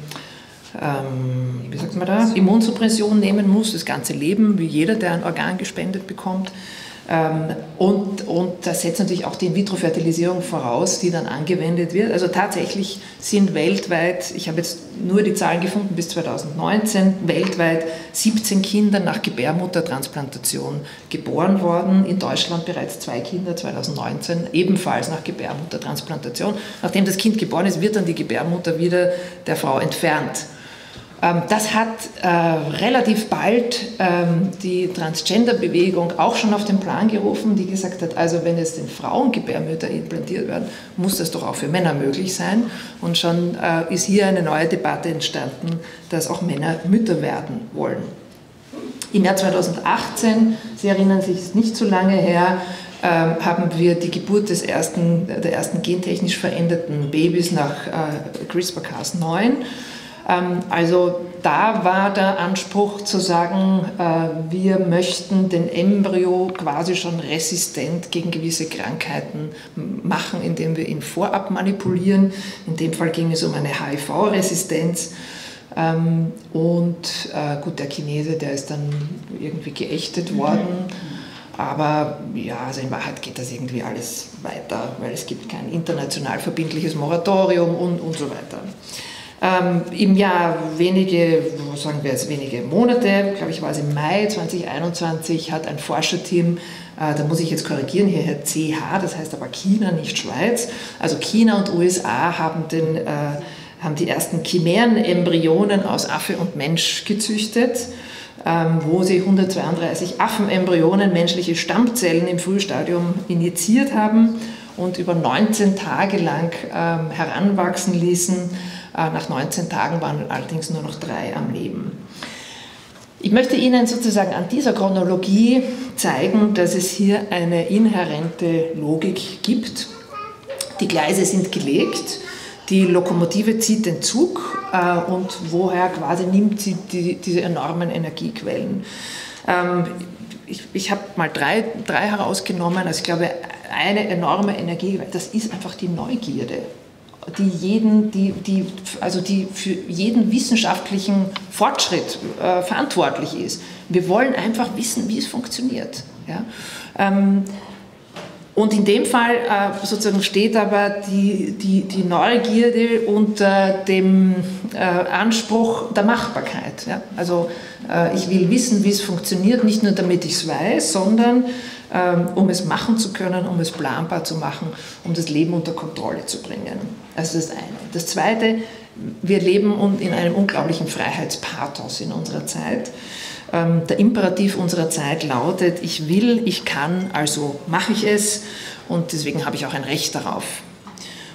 ähm, wie sagt man da, Immunsuppression nehmen muss, das ganze Leben, wie jeder, der ein Organ gespendet bekommt. Ähm, und, und das setzt natürlich auch die In-vitro-Fertilisierung voraus, die dann angewendet wird. Also tatsächlich sind weltweit, ich habe jetzt nur die Zahlen gefunden bis 2019, weltweit 17 Kinder nach Gebärmuttertransplantation geboren worden. In Deutschland bereits zwei Kinder 2019, ebenfalls nach Gebärmuttertransplantation. Nachdem das Kind geboren ist, wird dann die Gebärmutter wieder der Frau entfernt. Ähm, das hat äh, relativ bald ähm, die Transgender-Bewegung auch schon auf den Plan gerufen, die gesagt hat, also wenn jetzt den Frauen Gebärmütter implantiert werden, muss das doch auch für Männer möglich sein. Und schon äh, ist hier eine neue Debatte entstanden, dass auch Männer Mütter werden wollen. Im Jahr 2018, Sie erinnern sich, ist nicht so lange her, ähm, haben wir die Geburt des ersten, der ersten gentechnisch veränderten Babys nach äh, CRISPR-Cas9 ähm, also da war der Anspruch zu sagen, äh, wir möchten den Embryo quasi schon resistent gegen gewisse Krankheiten machen, indem wir ihn vorab manipulieren. In dem Fall ging es um eine HIV-Resistenz. Ähm, und äh, gut, der Chinese, der ist dann irgendwie geächtet worden. Aber ja, also in Wahrheit geht das irgendwie alles weiter, weil es gibt kein international verbindliches Moratorium und, und so weiter. Ähm, Im Jahr wenige, sagen wir jetzt wenige Monate, glaube ich war es im Mai 2021, hat ein Forscherteam, äh, da muss ich jetzt korrigieren, hierher CH, das heißt aber China, nicht Schweiz, also China und USA haben, den, äh, haben die ersten Chimärenembryonen aus Affe und Mensch gezüchtet ähm, wo sie 132 Affenembryonen, menschliche Stammzellen im Frühstadium injiziert haben und über 19 Tage lang ähm, heranwachsen ließen. Äh, nach 19 Tagen waren allerdings nur noch drei am Leben. Ich möchte Ihnen sozusagen an dieser Chronologie zeigen, dass es hier eine inhärente Logik gibt. Die Gleise sind gelegt, die Lokomotive zieht den Zug äh, und woher quasi nimmt sie die, diese enormen Energiequellen. Ähm, ich, ich habe mal drei, drei herausgenommen. Also ich glaube, eine enorme Energie, das ist einfach die Neugierde die jeden, die, die, also die für jeden wissenschaftlichen Fortschritt äh, verantwortlich ist. Wir wollen einfach wissen, wie es funktioniert. Ja? Ähm, und in dem Fall äh, sozusagen steht aber die, die, die Neugierde unter dem äh, Anspruch der Machbarkeit. Ja? Also äh, ich will wissen, wie es funktioniert, nicht nur damit ich es weiß, sondern um es machen zu können, um es planbar zu machen, um das Leben unter Kontrolle zu bringen. Also das eine. Das zweite, wir leben in einem unglaublichen Freiheitspathos in unserer Zeit. Ähm, der Imperativ unserer Zeit lautet, ich will, ich kann, also mache ich es und deswegen habe ich auch ein Recht darauf.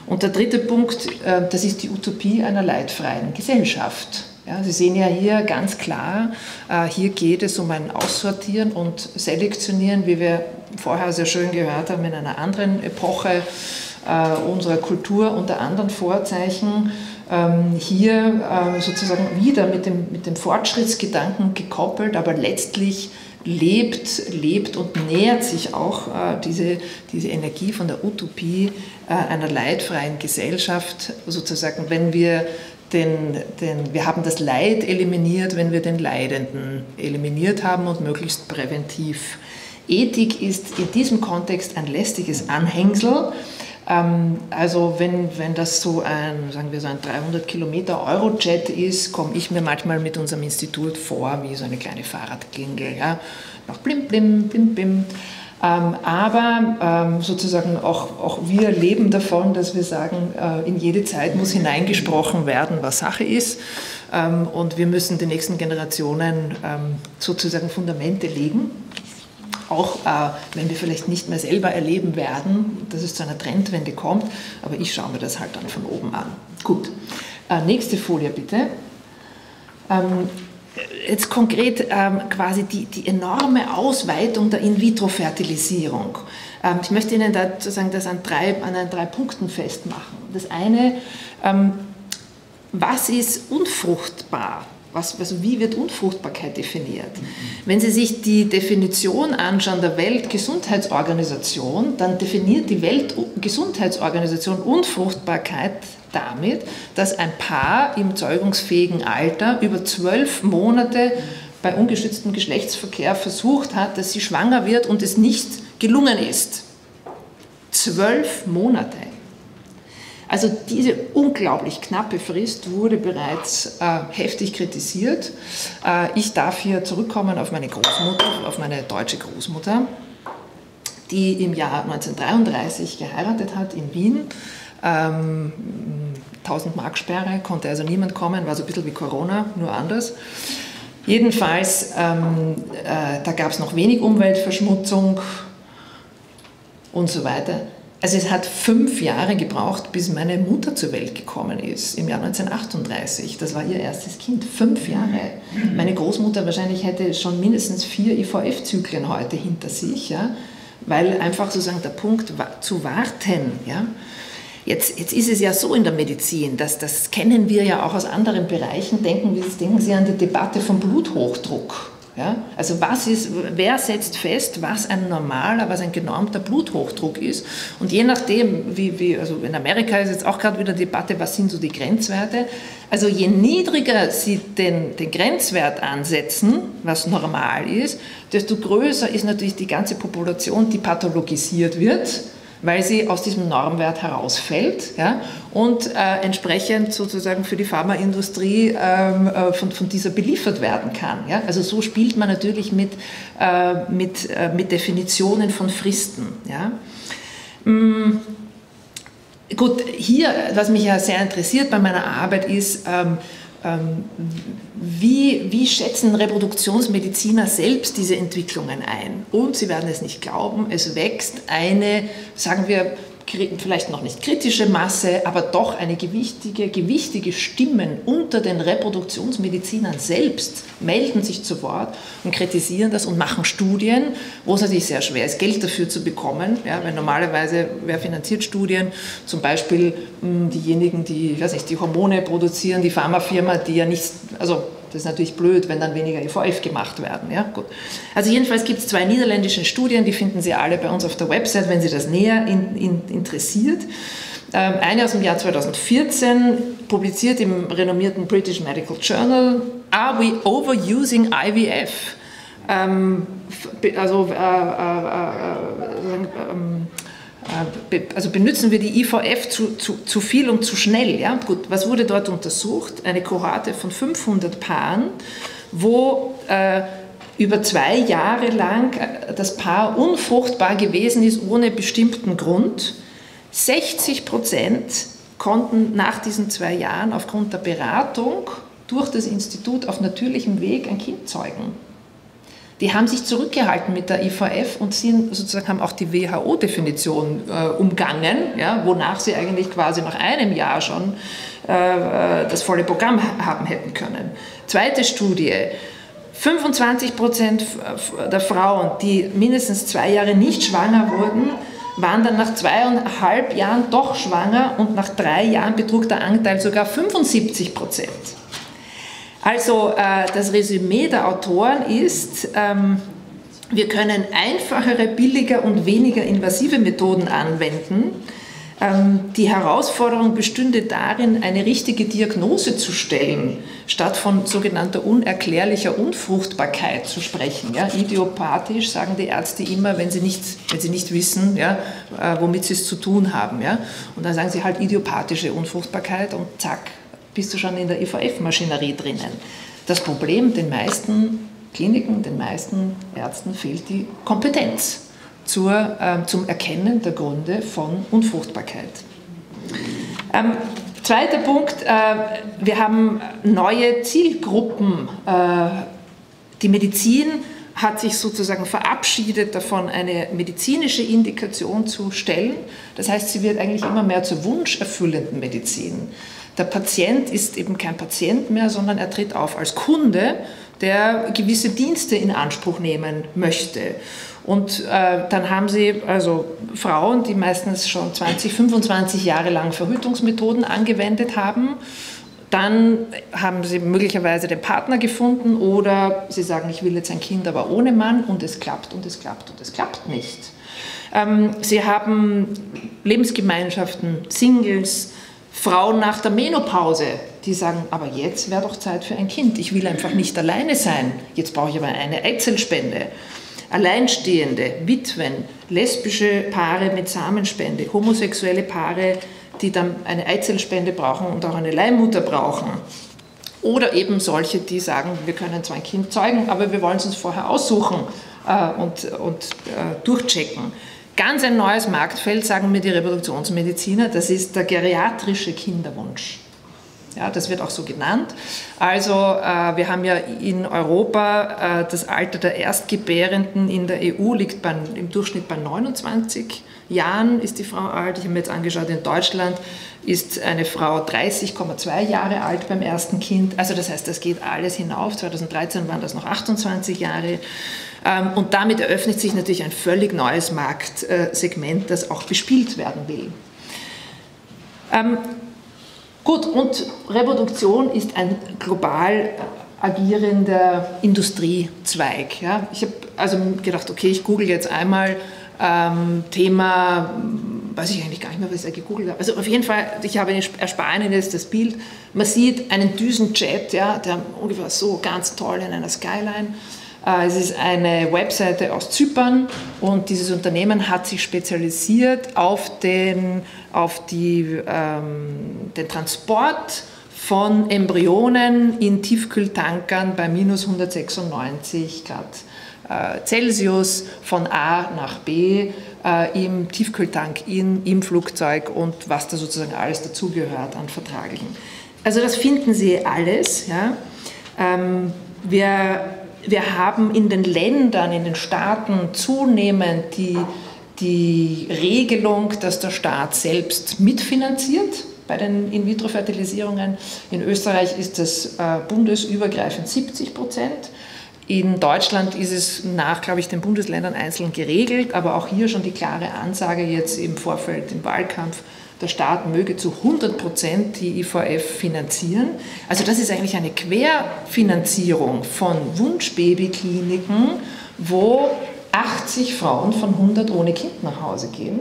Und der dritte Punkt, äh, das ist die Utopie einer leidfreien Gesellschaft. Ja, Sie sehen ja hier ganz klar, äh, hier geht es um ein Aussortieren und Selektionieren, wie wir vorher sehr schön gehört haben, in einer anderen Epoche äh, unserer Kultur unter anderen Vorzeichen. Ähm, hier äh, sozusagen wieder mit dem, mit dem Fortschrittsgedanken gekoppelt, aber letztlich lebt, lebt und nähert sich auch äh, diese, diese Energie von der Utopie äh, einer leidfreien Gesellschaft, sozusagen, wenn wir den, den, wir haben das Leid eliminiert, wenn wir den Leidenden eliminiert haben und möglichst präventiv. Ethik ist in diesem Kontext ein lästiges Anhängsel. Ähm, also wenn, wenn das so ein, sagen wir so ein 300 Kilometer Eurojet ist, komme ich mir manchmal mit unserem Institut vor wie so eine kleine Fahrradklingel. Ja? Noch blim, blim, blim, blim. Ähm, aber ähm, sozusagen auch, auch wir leben davon, dass wir sagen, äh, in jede Zeit muss hineingesprochen werden, was Sache ist. Ähm, und wir müssen den nächsten Generationen sozusagen Fundamente legen. Auch äh, wenn wir vielleicht nicht mehr selber erleben werden, dass es zu einer Trendwende kommt. Aber ich schaue mir das halt dann von oben an. Gut. Äh, nächste Folie bitte jetzt konkret ähm, quasi die, die enorme Ausweitung der In-vitro-Fertilisierung. Ähm, ich möchte Ihnen da sozusagen das an drei, an drei Punkten festmachen. Das eine, ähm, was ist unfruchtbar? Was, also wie wird Unfruchtbarkeit definiert? Wenn Sie sich die Definition anschauen der Weltgesundheitsorganisation, dann definiert die Weltgesundheitsorganisation Unfruchtbarkeit damit, dass ein Paar im zeugungsfähigen Alter über zwölf Monate bei ungeschütztem Geschlechtsverkehr versucht hat, dass sie schwanger wird und es nicht gelungen ist. Zwölf Monate. Also diese unglaublich knappe Frist wurde bereits äh, heftig kritisiert. Äh, ich darf hier zurückkommen auf meine Großmutter, auf meine deutsche Großmutter, die im Jahr 1933 geheiratet hat in Wien. Ähm, 1000 Mark Sperre, konnte also niemand kommen, war so ein bisschen wie Corona, nur anders. Jedenfalls, ähm, äh, da gab es noch wenig Umweltverschmutzung und so weiter. Also es hat fünf Jahre gebraucht, bis meine Mutter zur Welt gekommen ist, im Jahr 1938. Das war ihr erstes Kind. Fünf Jahre. Meine Großmutter wahrscheinlich hätte schon mindestens vier IVF-Zyklen heute hinter sich, ja, weil einfach sozusagen der Punkt zu warten, ja. Jetzt, jetzt ist es ja so in der Medizin, dass das kennen wir ja auch aus anderen Bereichen. Denken, denken Sie an die Debatte vom Bluthochdruck. Ja? Also was ist, wer setzt fest, was ein normaler, was ein genormter Bluthochdruck ist? Und je nachdem, wie, wie also in Amerika ist jetzt auch gerade wieder Debatte, was sind so die Grenzwerte? Also je niedriger Sie den, den Grenzwert ansetzen, was normal ist, desto größer ist natürlich die ganze Population, die pathologisiert wird weil sie aus diesem Normwert herausfällt ja, und äh, entsprechend sozusagen für die Pharmaindustrie ähm, äh, von, von dieser beliefert werden kann. Ja. Also so spielt man natürlich mit, äh, mit, äh, mit Definitionen von Fristen. Ja. Mm. Gut, hier, was mich ja sehr interessiert bei meiner Arbeit ist, ähm, wie, wie schätzen Reproduktionsmediziner selbst diese Entwicklungen ein? Und Sie werden es nicht glauben, es wächst eine, sagen wir, vielleicht noch nicht kritische Masse, aber doch eine gewichtige, gewichtige Stimmen unter den Reproduktionsmedizinern selbst melden sich zu Wort und kritisieren das und machen Studien, wo es natürlich sehr schwer ist, Geld dafür zu bekommen, ja, weil normalerweise, wer finanziert Studien? Zum Beispiel mh, hm, diejenigen, die, ich weiß nicht, die Hormone produzieren, die Pharmafirma, die ja nichts, also das ist natürlich blöd, wenn dann weniger IVF gemacht werden. Ja? Gut. Also jedenfalls gibt es zwei niederländische Studien, die finden Sie alle bei uns auf der Website, wenn Sie das näher in, in, interessiert. Ähm, eine aus dem Jahr 2014, publiziert im renommierten British Medical Journal, Are we overusing IVF? Ähm, also äh, äh, äh, ähm, äh, also benutzen wir die IVF zu, zu, zu viel und zu schnell. Ja? Gut, was wurde dort untersucht? Eine Kohorte von 500 Paaren, wo äh, über zwei Jahre lang äh, das Paar unfruchtbar gewesen ist ohne bestimmten Grund. 60 Prozent konnten nach diesen zwei Jahren aufgrund der Beratung durch das Institut auf natürlichem Weg ein Kind zeugen die haben sich zurückgehalten mit der IVF und sind sozusagen haben auch die WHO-Definition äh, umgangen, ja, wonach sie eigentlich quasi nach einem Jahr schon äh, das volle Programm haben hätten können. Zweite Studie. 25 Prozent der Frauen, die mindestens zwei Jahre nicht schwanger wurden, waren dann nach zweieinhalb Jahren doch schwanger und nach drei Jahren betrug der Anteil sogar 75 Prozent. Also äh, das Resümee der Autoren ist, ähm, wir können einfachere, billiger und weniger invasive Methoden anwenden. Ähm, die Herausforderung bestünde darin, eine richtige Diagnose zu stellen, statt von sogenannter unerklärlicher Unfruchtbarkeit zu sprechen. Ja, idiopathisch sagen die Ärzte immer, wenn sie nicht, wenn sie nicht wissen, ja, äh, womit sie es zu tun haben. Ja. Und dann sagen sie halt idiopathische Unfruchtbarkeit und zack, bist du schon in der IVF-Maschinerie drinnen. Das Problem, den meisten Kliniken, den meisten Ärzten fehlt die Kompetenz zur, äh, zum Erkennen der Gründe von Unfruchtbarkeit. Ähm, zweiter Punkt, äh, wir haben neue Zielgruppen. Äh, die Medizin hat sich sozusagen verabschiedet davon, eine medizinische Indikation zu stellen. Das heißt, sie wird eigentlich immer mehr zur wunscherfüllenden Medizin. Der Patient ist eben kein Patient mehr, sondern er tritt auf als Kunde, der gewisse Dienste in Anspruch nehmen möchte. Und äh, dann haben Sie also Frauen, die meistens schon 20, 25 Jahre lang Verhütungsmethoden angewendet haben. Dann haben Sie möglicherweise den Partner gefunden oder Sie sagen, ich will jetzt ein Kind, aber ohne Mann und es klappt und es klappt und es klappt nicht. Ähm, Sie haben Lebensgemeinschaften, Singles, Frauen nach der Menopause, die sagen, aber jetzt wäre doch Zeit für ein Kind. Ich will einfach nicht alleine sein. Jetzt brauche ich aber eine Eizellspende. Alleinstehende, Witwen, lesbische Paare mit Samenspende, homosexuelle Paare, die dann eine Eizellspende brauchen und auch eine Leihmutter brauchen. Oder eben solche, die sagen, wir können zwar ein Kind zeugen, aber wir wollen es uns vorher aussuchen äh, und, und äh, durchchecken. Ganz ein neues Marktfeld, sagen mir die Reproduktionsmediziner, das ist der geriatrische Kinderwunsch. Ja, das wird auch so genannt. Also äh, wir haben ja in Europa äh, das Alter der Erstgebärenden in der EU liegt bei, im Durchschnitt bei 29 Jahren ist die Frau alt. Ich habe mir jetzt angeschaut, in Deutschland ist eine Frau 30,2 Jahre alt beim ersten Kind. Also das heißt, das geht alles hinauf. 2013 waren das noch 28 Jahre. Ähm, und damit eröffnet sich natürlich ein völlig neues Marktsegment, das auch bespielt werden will. Ähm, gut, und Reproduktion ist ein global agierender Industriezweig. Ja. Ich habe also gedacht, okay, ich google jetzt einmal ähm, Thema, weiß ich eigentlich gar nicht mehr, was ich gegoogelt habe. Also auf jeden Fall, ich habe ein ersparnis das Bild. Man sieht einen Düsenjet, ja, der ungefähr so ganz toll in einer Skyline es ist eine Webseite aus Zypern und dieses Unternehmen hat sich spezialisiert auf den, auf die, ähm, den Transport von Embryonen in Tiefkühltankern bei minus 196 Grad äh, Celsius von A nach B äh, im Tiefkühltank in, im Flugzeug und was da sozusagen alles dazugehört an Vertraglichen. Also das finden Sie alles. Ja. Ähm, wir wir haben in den Ländern, in den Staaten zunehmend die, die Regelung, dass der Staat selbst mitfinanziert bei den In-vitro-Fertilisierungen. In Österreich ist das äh, bundesübergreifend 70 Prozent. In Deutschland ist es nach, glaube ich, den Bundesländern einzeln geregelt, aber auch hier schon die klare Ansage jetzt im Vorfeld, im Wahlkampf, der Staat möge zu 100 Prozent die IVF finanzieren. Also das ist eigentlich eine Querfinanzierung von Wunschbabykliniken, wo 80 Frauen von 100 ohne Kind nach Hause gehen.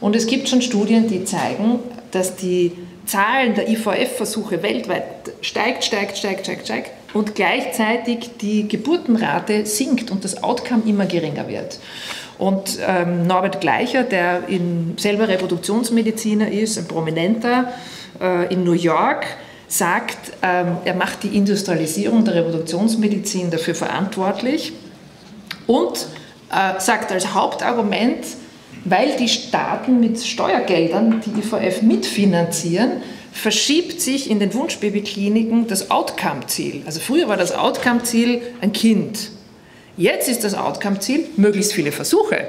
Und es gibt schon Studien, die zeigen, dass die Zahlen der IVF-Versuche weltweit steigt, steigt, steigt, steigt, steigt und gleichzeitig die Geburtenrate sinkt und das Outcome immer geringer wird. Und ähm, Norbert Gleicher, der in, selber Reproduktionsmediziner ist, ein Prominenter äh, in New York, sagt, ähm, er macht die Industrialisierung der Reproduktionsmedizin dafür verantwortlich und äh, sagt als Hauptargument, weil die Staaten mit Steuergeldern die IVF mitfinanzieren, verschiebt sich in den Wunschbabykliniken das Outcome-Ziel. Also früher war das Outcome-Ziel ein Kind. Jetzt ist das Outcome-Ziel möglichst viele Versuche,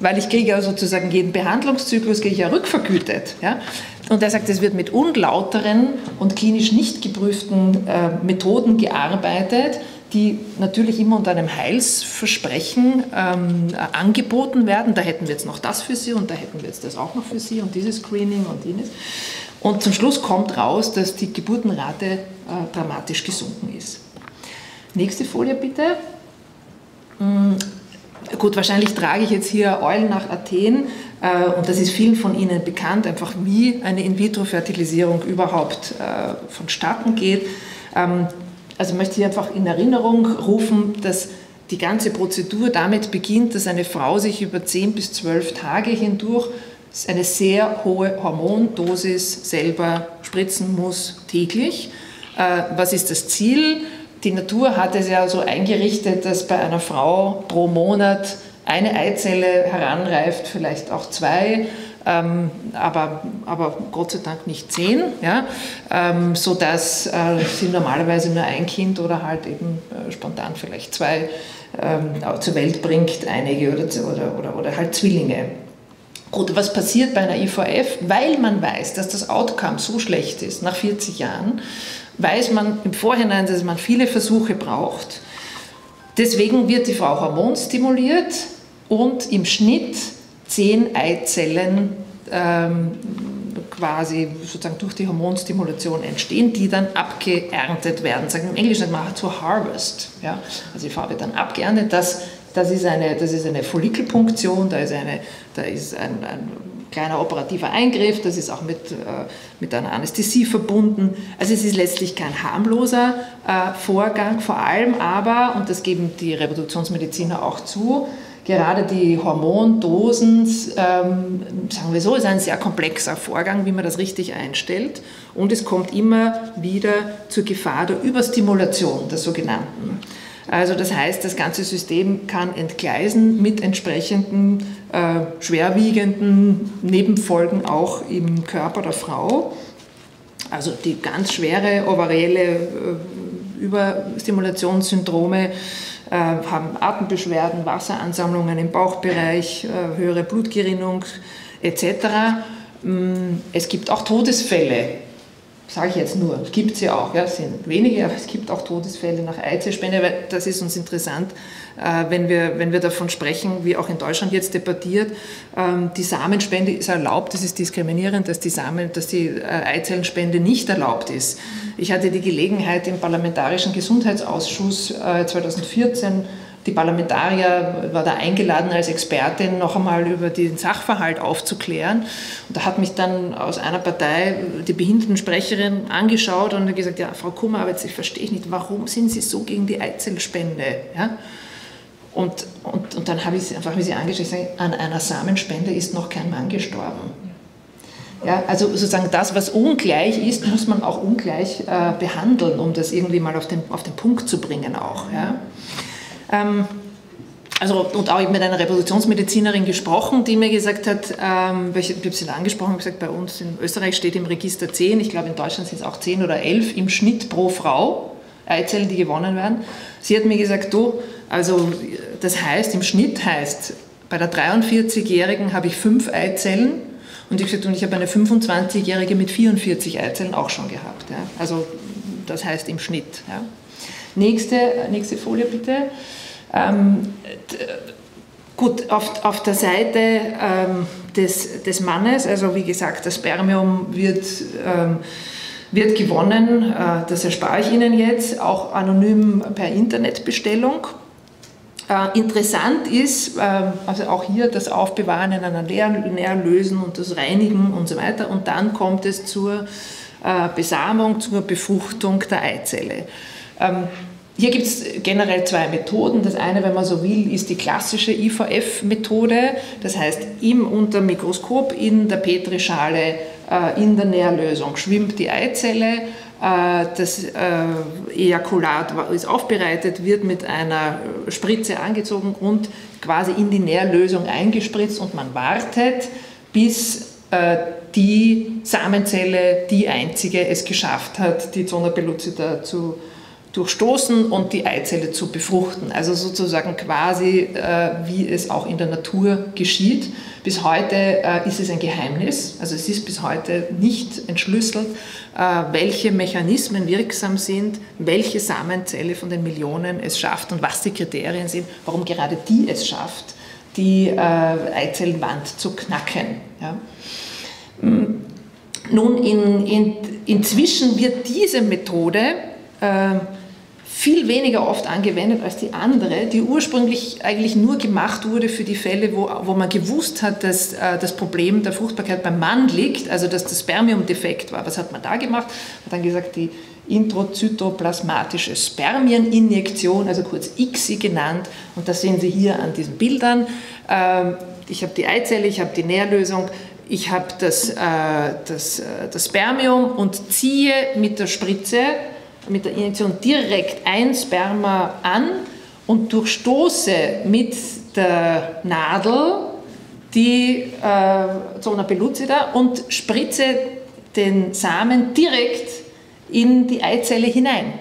weil ich kriege ja sozusagen jeden Behandlungszyklus kriege ich ja rückvergütet. Ja? Und er sagt, es wird mit unlauteren und klinisch nicht geprüften äh, Methoden gearbeitet, die natürlich immer unter einem Heilsversprechen ähm, angeboten werden. Da hätten wir jetzt noch das für Sie und da hätten wir jetzt das auch noch für Sie und dieses Screening und jenes. Und zum Schluss kommt raus, dass die Geburtenrate äh, dramatisch gesunken ist. Nächste Folie bitte. Hm, gut, wahrscheinlich trage ich jetzt hier Eulen nach Athen äh, und das ist vielen von Ihnen bekannt, einfach wie eine In-vitro-Fertilisierung überhaupt äh, vonstatten geht. Ähm, also möchte ich einfach in Erinnerung rufen, dass die ganze Prozedur damit beginnt, dass eine Frau sich über 10 bis 12 Tage hindurch eine sehr hohe Hormondosis selber spritzen muss täglich. Äh, was ist das Ziel? Die Natur hat es ja so eingerichtet, dass bei einer Frau pro Monat eine Eizelle heranreift, vielleicht auch zwei ähm, aber, aber Gott sei Dank nicht zehn, ja, ähm, sodass äh, sie normalerweise nur ein Kind oder halt eben äh, spontan vielleicht zwei ähm, zur Welt bringt, einige oder, oder, oder, oder halt Zwillinge. Gut, was passiert bei einer IVF? Weil man weiß, dass das Outcome so schlecht ist nach 40 Jahren, weiß man im Vorhinein, dass man viele Versuche braucht. Deswegen wird die Frau hormonstimuliert und im Schnitt zehn Eizellen ähm, quasi sozusagen durch die Hormonstimulation entstehen, die dann abgeerntet werden. Sagen im Englischen man to harvest. Ja? Also die Frau wird dann abgeerntet. Das, das, ist eine, das ist eine Follikelpunktion, da ist, eine, da ist ein, ein kleiner operativer Eingriff, das ist auch mit, äh, mit einer Anästhesie verbunden. Also es ist letztlich kein harmloser äh, Vorgang, vor allem aber, und das geben die Reproduktionsmediziner auch zu, Gerade die Hormondosen, ähm, sagen wir so, ist ein sehr komplexer Vorgang, wie man das richtig einstellt. Und es kommt immer wieder zur Gefahr der Überstimulation der sogenannten. Also das heißt, das ganze System kann entgleisen mit entsprechenden äh, schwerwiegenden Nebenfolgen auch im Körper der Frau. Also die ganz schwere ovarielle äh, Überstimulationssyndrome äh, haben Atembeschwerden, Wasseransammlungen im Bauchbereich, äh, höhere Blutgerinnung etc. Mm, es gibt auch Todesfälle, sage ich jetzt nur, gibt es ja auch, ja, es sind wenige, aber es gibt auch Todesfälle nach Eizellspende, weil das ist uns interessant, äh, wenn wir, wenn wir davon sprechen, wie auch in Deutschland jetzt debattiert, ähm, die Samenspende ist erlaubt, es ist diskriminierend, dass die, Samen, dass die Eizellenspende nicht erlaubt ist. Ich hatte die Gelegenheit im Parlamentarischen Gesundheitsausschuss 2014 äh, die Parlamentarier war da eingeladen als Expertin, noch einmal über den Sachverhalt aufzuklären. Und da hat mich dann aus einer Partei die Behindertensprecherin angeschaut und gesagt, ja, Frau Kummer, aber jetzt ich verstehe nicht, warum sind Sie so gegen die Eizellspende? Ja? Und, und, und dann habe ich sie einfach wie sie angeschaut, an einer Samenspende ist noch kein Mann gestorben. Ja, also sozusagen das, was ungleich ist, muss man auch ungleich äh, behandeln, um das irgendwie mal auf den, auf den Punkt zu bringen auch. Ja. Ähm, also, und auch mit einer Reproduktionsmedizinerin gesprochen, die mir gesagt hat, ähm, ich habe sie da angesprochen, gesagt, bei uns in Österreich steht im Register 10, ich glaube in Deutschland sind es auch 10 oder 11 im Schnitt pro Frau, Eizellen, die gewonnen werden. Sie hat mir gesagt, du, also das heißt, im Schnitt heißt, Bei der 43-Jährigen habe ich fünf Eizellen und ich, ich habe eine 25-Jährige mit 44 Eizellen auch schon gehabt. Ja. Also das heißt im Schnitt. Ja. Nächste, nächste Folie bitte. Ähm, gut, auf, auf der Seite ähm, des, des Mannes, also wie gesagt, das Spermium wird, ähm, wird gewonnen, äh, das erspare ich Ihnen jetzt, auch anonym per Internetbestellung. Äh, interessant ist, äh, also auch hier das Aufbewahren in einer Nährlösen und das Reinigen und so weiter. Und dann kommt es zur äh, Besamung, zur Befruchtung der Eizelle. Ähm, hier gibt es generell zwei Methoden. Das eine, wenn man so will, ist die klassische IVF-Methode. Das heißt, im unter Mikroskop in der Petrischale, äh, in der Nährlösung schwimmt die Eizelle. Äh, das äh, Ejakulat ist aufbereitet, wird mit einer Spritze angezogen und quasi in die Nährlösung eingespritzt und man wartet, bis die Samenzelle, die einzige, es geschafft hat, die Zona pellucida zu durchstoßen und die Eizelle zu befruchten. Also sozusagen quasi, äh, wie es auch in der Natur geschieht. Bis heute äh, ist es ein Geheimnis, also es ist bis heute nicht entschlüsselt, äh, welche Mechanismen wirksam sind, welche Samenzelle von den Millionen es schafft und was die Kriterien sind, warum gerade die es schafft, die äh, Eizellenwand zu knacken. Ja. Nun, in, in, inzwischen wird diese Methode äh, viel weniger oft angewendet als die andere, die ursprünglich eigentlich nur gemacht wurde für die Fälle, wo, wo man gewusst hat, dass äh, das Problem der Fruchtbarkeit beim Mann liegt, also dass das Spermium defekt war. Was hat man da gemacht? Hat dann gesagt, die introzytoplasmatische Spermieninjektion, also kurz ICSI genannt. Und das sehen Sie hier an diesen Bildern. Ähm, ich habe die Eizelle, ich habe die Nährlösung, ich habe das, äh, das, äh, das Spermium und ziehe mit der Spritze mit der Injektion direkt ein Sperma an und durchstoße mit der Nadel die äh, Zona pellucida und spritze den Samen direkt in die Eizelle hinein.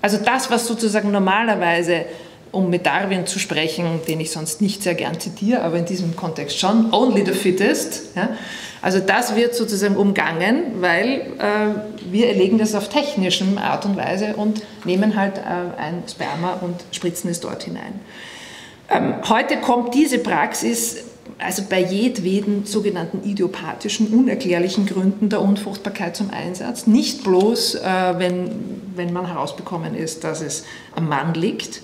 Also das, was sozusagen normalerweise, um mit Darwin zu sprechen, den ich sonst nicht sehr gern zitiere, aber in diesem Kontext schon, only the fittest, ja, also das wird sozusagen umgangen, weil äh, wir erlegen das auf technischem Art und Weise und nehmen halt äh, ein Sperma und spritzen es dort hinein. Ähm, heute kommt diese Praxis also bei jedweden sogenannten idiopathischen, unerklärlichen Gründen der Unfruchtbarkeit zum Einsatz. Nicht bloß, äh, wenn, wenn man herausbekommen ist, dass es am Mann liegt.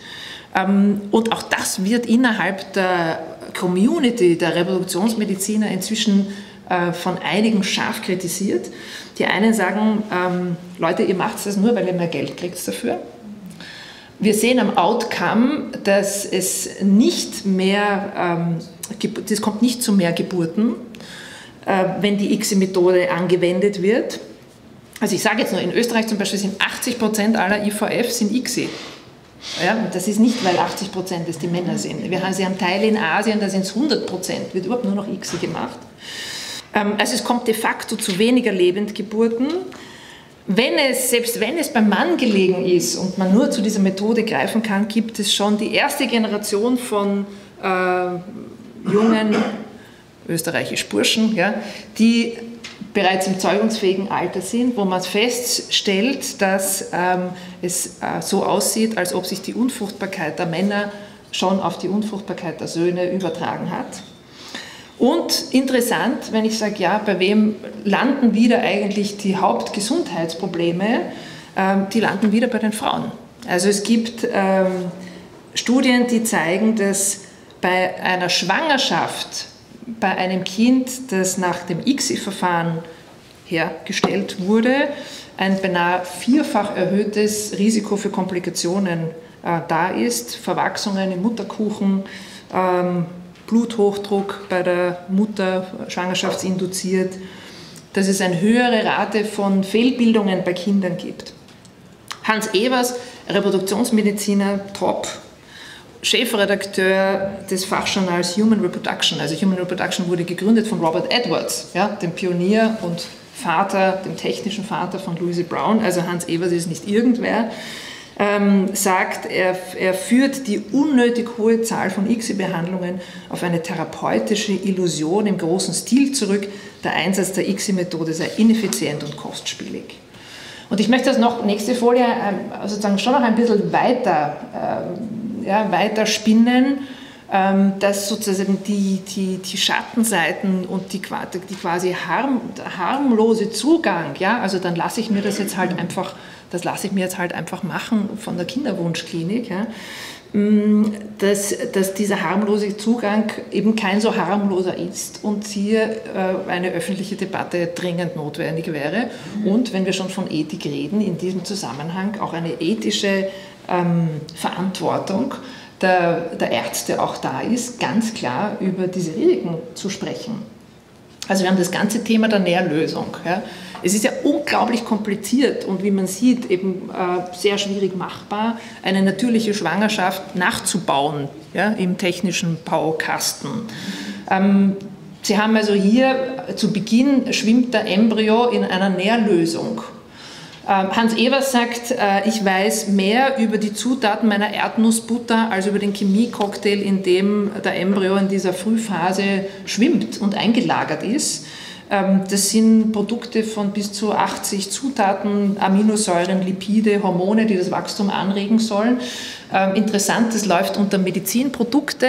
Ähm, und auch das wird innerhalb der Community der Reproduktionsmediziner inzwischen äh, von einigen scharf kritisiert. Die einen sagen, ähm, Leute, ihr macht das nur, weil ihr mehr Geld kriegt dafür. Wir sehen am Outcome, dass es nicht mehr, ähm, es kommt nicht zu mehr Geburten, äh, wenn die ICSI-Methode angewendet wird. Also ich sage jetzt nur, in Österreich zum Beispiel sind 80 Prozent aller IVF sind ICSI. Ja, das ist nicht, weil 80 Prozent es die Männer sind. Wir haben, sie haben Teile in Asien, da sind es 100 Prozent, wird überhaupt nur noch ICSI gemacht. Ähm, also es kommt de facto zu weniger Lebendgeburten. Wenn es, selbst wenn es beim Mann gelegen ist und man nur zu dieser Methode greifen kann, gibt es schon die erste Generation von äh, jungen österreichisch Burschen, ja, die bereits im zeugungsfähigen Alter sind, wo man feststellt, dass ähm, es äh, so aussieht, als ob sich die Unfruchtbarkeit der Männer schon auf die Unfruchtbarkeit der Söhne übertragen hat. Und interessant, wenn ich sage, ja, bei wem landen wieder eigentlich die Hauptgesundheitsprobleme? Ähm, die landen wieder bei den Frauen. Also es gibt ähm, Studien, die zeigen, dass bei einer Schwangerschaft, bei einem Kind, das nach dem ICSI-Verfahren hergestellt wurde, ein beinahe vierfach erhöhtes Risiko für Komplikationen äh, da ist, Verwachsungen im Mutterkuchen, ähm, Bluthochdruck bei der Mutter schwangerschaftsinduziert, dass es eine höhere Rate von Fehlbildungen bei Kindern gibt. Hans Evers, Reproduktionsmediziner, top, Chefredakteur des Fachjournals Human Reproduction. Also Human Reproduction wurde gegründet von Robert Edwards, ja, dem Pionier und Vater, dem technischen Vater von Louise Brown. Also Hans Evers ist nicht irgendwer. ähm, sagt, er, er führt die unnötig hohe Zahl von ICSI-Behandlungen auf eine therapeutische Illusion im großen Stil zurück. Der Einsatz der ICSI-Methode sei ineffizient und kostspielig. Und ich möchte das noch, nächste Folie, ähm, sozusagen schon noch ein bisschen weiter, ähm, ja, weiter spinnen ähm, dass sozusagen die, die, die Schattenseiten und die, die quasi harm, harmlose Zugang, ja, also dann lasse ich mir das jetzt halt einfach, das lasse ich mir jetzt halt einfach machen von der Kinderwunschklinik, ja, mm, dass, dass dieser harmlose Zugang eben kein so harmloser ist und hier äh, eine öffentliche Debatte dringend notwendig wäre. Und wenn wir schon von Ethik reden, in diesem Zusammenhang auch eine ethische ähm, Verantwortung der, der Ärzte auch da ist, ganz klar über diese Risiken zu sprechen. Also wir haben das ganze Thema der Nährlösung. Ja. Es ist ja unglaublich kompliziert und wie man sieht, eben äh, sehr schwierig machbar, eine natürliche Schwangerschaft nachzubauen ja, im technischen Baukasten. Ähm, Sie haben also hier zu Beginn schwimmt der Embryo in einer Nährlösung. Ähm, Hans Evers sagt, äh, ich weiß mehr über die Zutaten meiner Erdnussbutter als über den Chemiecocktail, in dem der Embryo in dieser Frühphase schwimmt und eingelagert ist. Ähm, das sind Produkte von bis zu 80 Zutaten, Aminosäuren, Lipide, Hormone, die das Wachstum anregen sollen. Ähm, interessant, das läuft unter Medizinprodukte,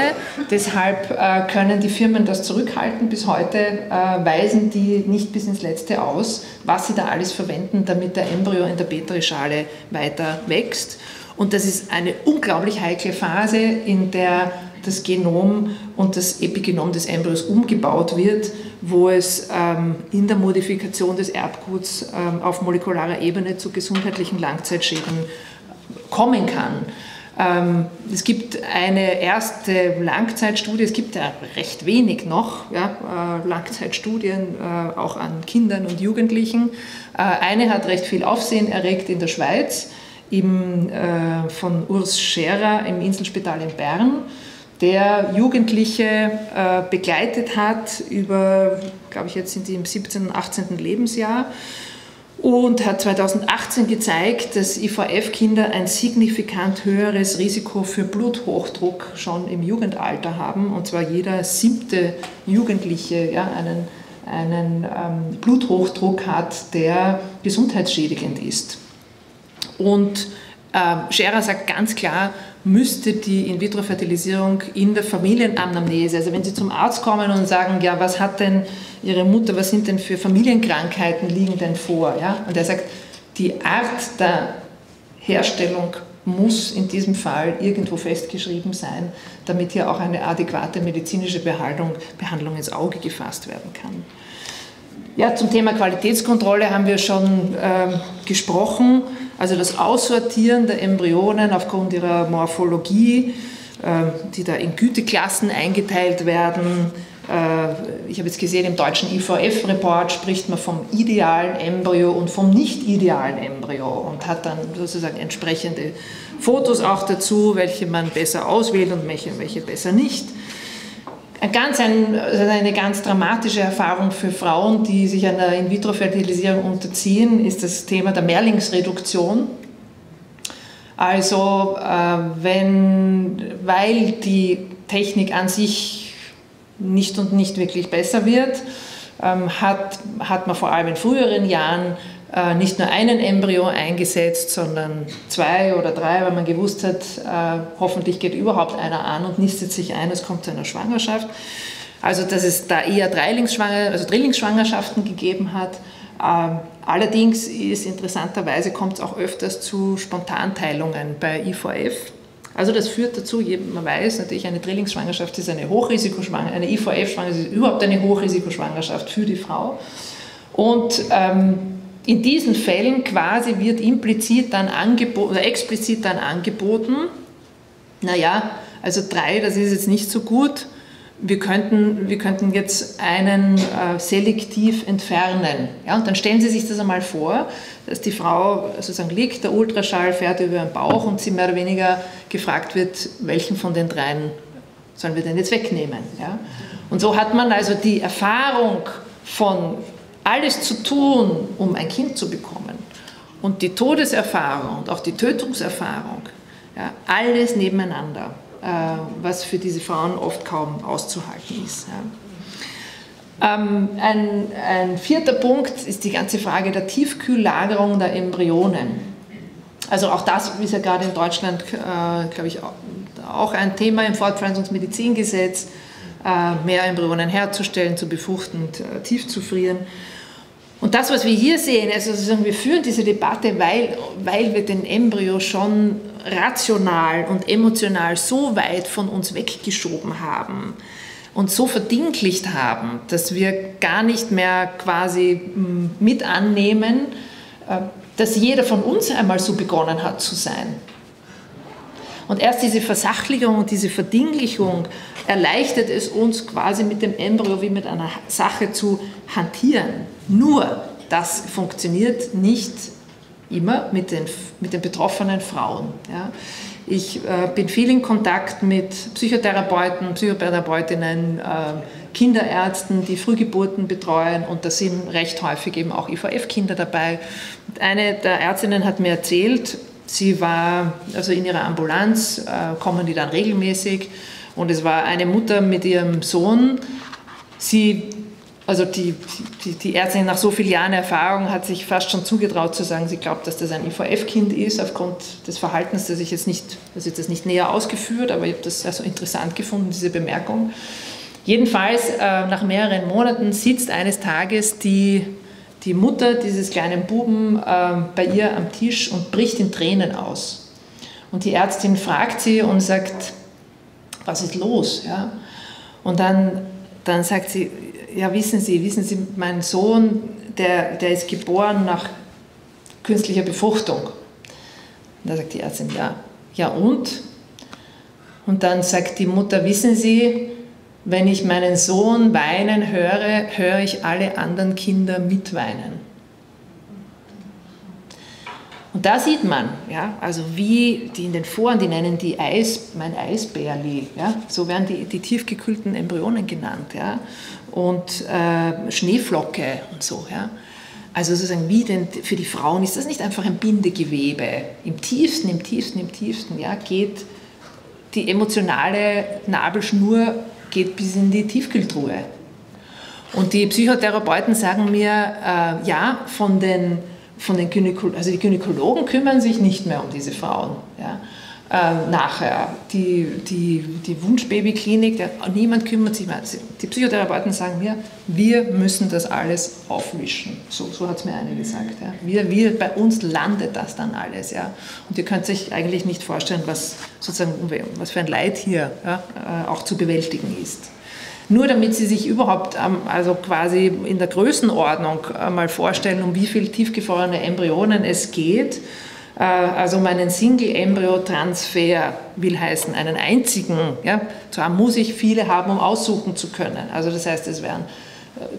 deshalb äh, können die Firmen das zurückhalten. Bis heute äh, weisen die nicht bis ins Letzte aus, was sie da alles verwenden, damit der Embryo in der Petrischale weiter wächst. Und das ist eine unglaublich heikle Phase, in der das Genom und das Epigenom des Embryos umgebaut wird, wo es ähm, in der Modifikation des Erbguts ähm, auf molekularer Ebene zu gesundheitlichen Langzeitschäden kommen kann. Ähm, es gibt eine erste Langzeitstudie, es gibt ja recht wenig noch, ja, äh, Langzeitstudien äh, auch an Kindern und Jugendlichen. Äh, eine hat recht viel Aufsehen erregt in der Schweiz, eben äh, von Urs Scherer im Inselspital in Bern der Jugendliche äh, begleitet hat über, glaube ich, jetzt sind die im 17. und 18. Lebensjahr und hat 2018 gezeigt, dass IVF-Kinder ein signifikant höheres Risiko für Bluthochdruck schon im Jugendalter haben. Und zwar jeder siebte Jugendliche ja, einen, einen ähm, Bluthochdruck hat, der gesundheitsschädigend ist. Und äh, Scherer sagt ganz klar, müsste die In-vitro-Fertilisierung in der Familienanamnese, also wenn Sie zum Arzt kommen und sagen, ja, was hat denn Ihre Mutter, was sind denn für Familienkrankheiten liegen denn vor? Ja? Und er sagt, die Art der Herstellung muss in diesem Fall irgendwo festgeschrieben sein, damit hier auch eine adäquate medizinische Behandlung, Behandlung ins Auge gefasst werden kann. Ja, zum Thema Qualitätskontrolle haben wir schon äh, gesprochen. Also das Aussortieren der Embryonen aufgrund ihrer Morphologie, äh, die da in Güteklassen eingeteilt werden. Äh, ich habe jetzt gesehen, im deutschen IVF-Report spricht man vom idealen Embryo und vom nicht idealen Embryo und hat dann sozusagen entsprechende Fotos auch dazu, welche man besser auswählt und welche, welche besser nicht ganz ein, also eine ganz dramatische Erfahrung für Frauen, die sich einer In-vitro-Fertilisierung unterziehen, ist das Thema der Mehrlingsreduktion. Also äh, wenn, weil die Technik an sich nicht und nicht wirklich besser wird, ähm, hat, hat man vor allem in früheren Jahren äh, nicht nur einen Embryo eingesetzt, sondern zwei oder drei, weil man gewusst hat, äh, hoffentlich geht überhaupt einer an und nistet sich ein, es kommt zu einer Schwangerschaft. Also dass es da eher also Drillingsschwangerschaften gegeben hat. Ähm, allerdings ist interessanterweise kommt es auch öfters zu Spontanteilungen bei IVF. Also das führt dazu, man weiß natürlich, eine Drillingsschwangerschaft ist eine Hochrisikoschwangerschaft, eine IVF-Schwangerschaft ist überhaupt eine Hochrisikoschwangerschaft für die Frau. Und ähm, in diesen Fällen quasi wird implizit dann angeboten oder explizit dann angeboten, naja, also drei, das ist jetzt nicht so gut. Wir könnten, wir könnten jetzt einen äh, selektiv entfernen. Ja, und dann stellen Sie sich das einmal vor, dass die Frau sozusagen liegt, der Ultraschall fährt über den Bauch und sie mehr oder weniger gefragt wird, welchen von den dreien sollen wir denn jetzt wegnehmen. Ja? Und so hat man also die Erfahrung von alles zu tun, um ein Kind zu bekommen und die Todeserfahrung und auch die Tötungserfahrung, ja, alles nebeneinander, äh, was für diese Frauen oft kaum auszuhalten ist. Ja. Ähm, ein, ein, vierter Punkt ist die ganze Frage der Tiefkühllagerung der Embryonen. Also auch das ist ja gerade in Deutschland, äh, glaube ich, auch ein Thema im Fortpflanzungsmedizingesetz, äh, mehr Embryonen herzustellen, zu befruchten äh, tief zu frieren. Und das, was wir hier sehen, also sozusagen, wir führen diese Debatte, weil, weil wir den Embryo schon rational und emotional so weit von uns weggeschoben haben und so verdinklicht haben, dass wir gar nicht mehr quasi hm, mit annehmen, äh, dass jeder von uns einmal so begonnen hat zu sein. Und erst diese Versachlichung und diese Verdinglichung erleichtert es uns quasi mit dem Embryo wie mit einer Sache zu hantieren. Nur das funktioniert nicht immer mit den, mit den betroffenen Frauen. Ja. Ich äh, bin viel in Kontakt mit Psychotherapeuten, Psychotherapeutinnen, äh, Kinderärzten, die Frühgeburten betreuen und da sind recht häufig eben auch IVF-Kinder dabei. Und eine der Ärztinnen hat mir erzählt, sie war, also in ihrer Ambulanz äh, kommen die dann regelmäßig und es war eine Mutter mit ihrem Sohn. Sie also die, die, die, Ärztin nach so vielen Jahren Erfahrung hat sich fast schon zugetraut zu sagen, sie glaubt, dass das ein IVF-Kind ist, aufgrund des Verhaltens, das ich jetzt nicht, das das nicht näher ausgeführt, aber ich habe das also interessant gefunden, diese Bemerkung. Jedenfalls, äh, nach mehreren Monaten sitzt eines Tages die, die Mutter dieses kleinen Buben äh, bei ihr am Tisch und bricht in Tränen aus. Und die Ärztin fragt sie und sagt, was ist los? Ja? Und dann, dann sagt sie, ja, wissen Sie, wissen Sie, mein Sohn, der, der ist geboren nach künstlicher Befruchtung. Und da sagt die Ärztin, ja. Ja und? Und dann sagt die Mutter, wissen Sie, wenn ich meinen Sohn weinen höre, höre ich alle anderen Kinder mitweinen. Und da sieht man, ja, also wie die in den Foren, die nennen die Eis, mein Eisbärli, ja, so werden die, die tiefgekühlten Embryonen genannt, ja, und äh, Schneeflocke und so, ja. Also sozusagen, wie denn für die Frauen ist das nicht einfach ein Bindegewebe? Im tiefsten, im tiefsten, im tiefsten, ja, geht die emotionale Nabelschnur geht bis in die Tiefkühltruhe. Und die Psychotherapeuten sagen mir, äh, ja, von den von den Gynäkologen, also die Gynäkologen kümmern sich nicht mehr um diese Frauen. Ja. Äh, nachher, die, die, die Wunschbabyklinik, der, niemand kümmert sich mehr. Die Psychotherapeuten sagen mir, wir müssen das alles aufwischen. So, so hat es mir eine gesagt. Ja. Wir, wir, bei uns landet das dann alles. Ja. Und ihr könnt euch eigentlich nicht vorstellen, was, sozusagen, was für ein Leid hier ja, äh, auch zu bewältigen ist. Nur damit Sie sich überhaupt ähm, also quasi in der Größenordnung äh, mal vorstellen, um wie viele tiefgefrorene Embryonen es geht. Äh, also um einen Single-Embryo-Transfer will heißen, einen einzigen. Ja? Zwar muss ich viele haben, um aussuchen zu können. Also das heißt, es wären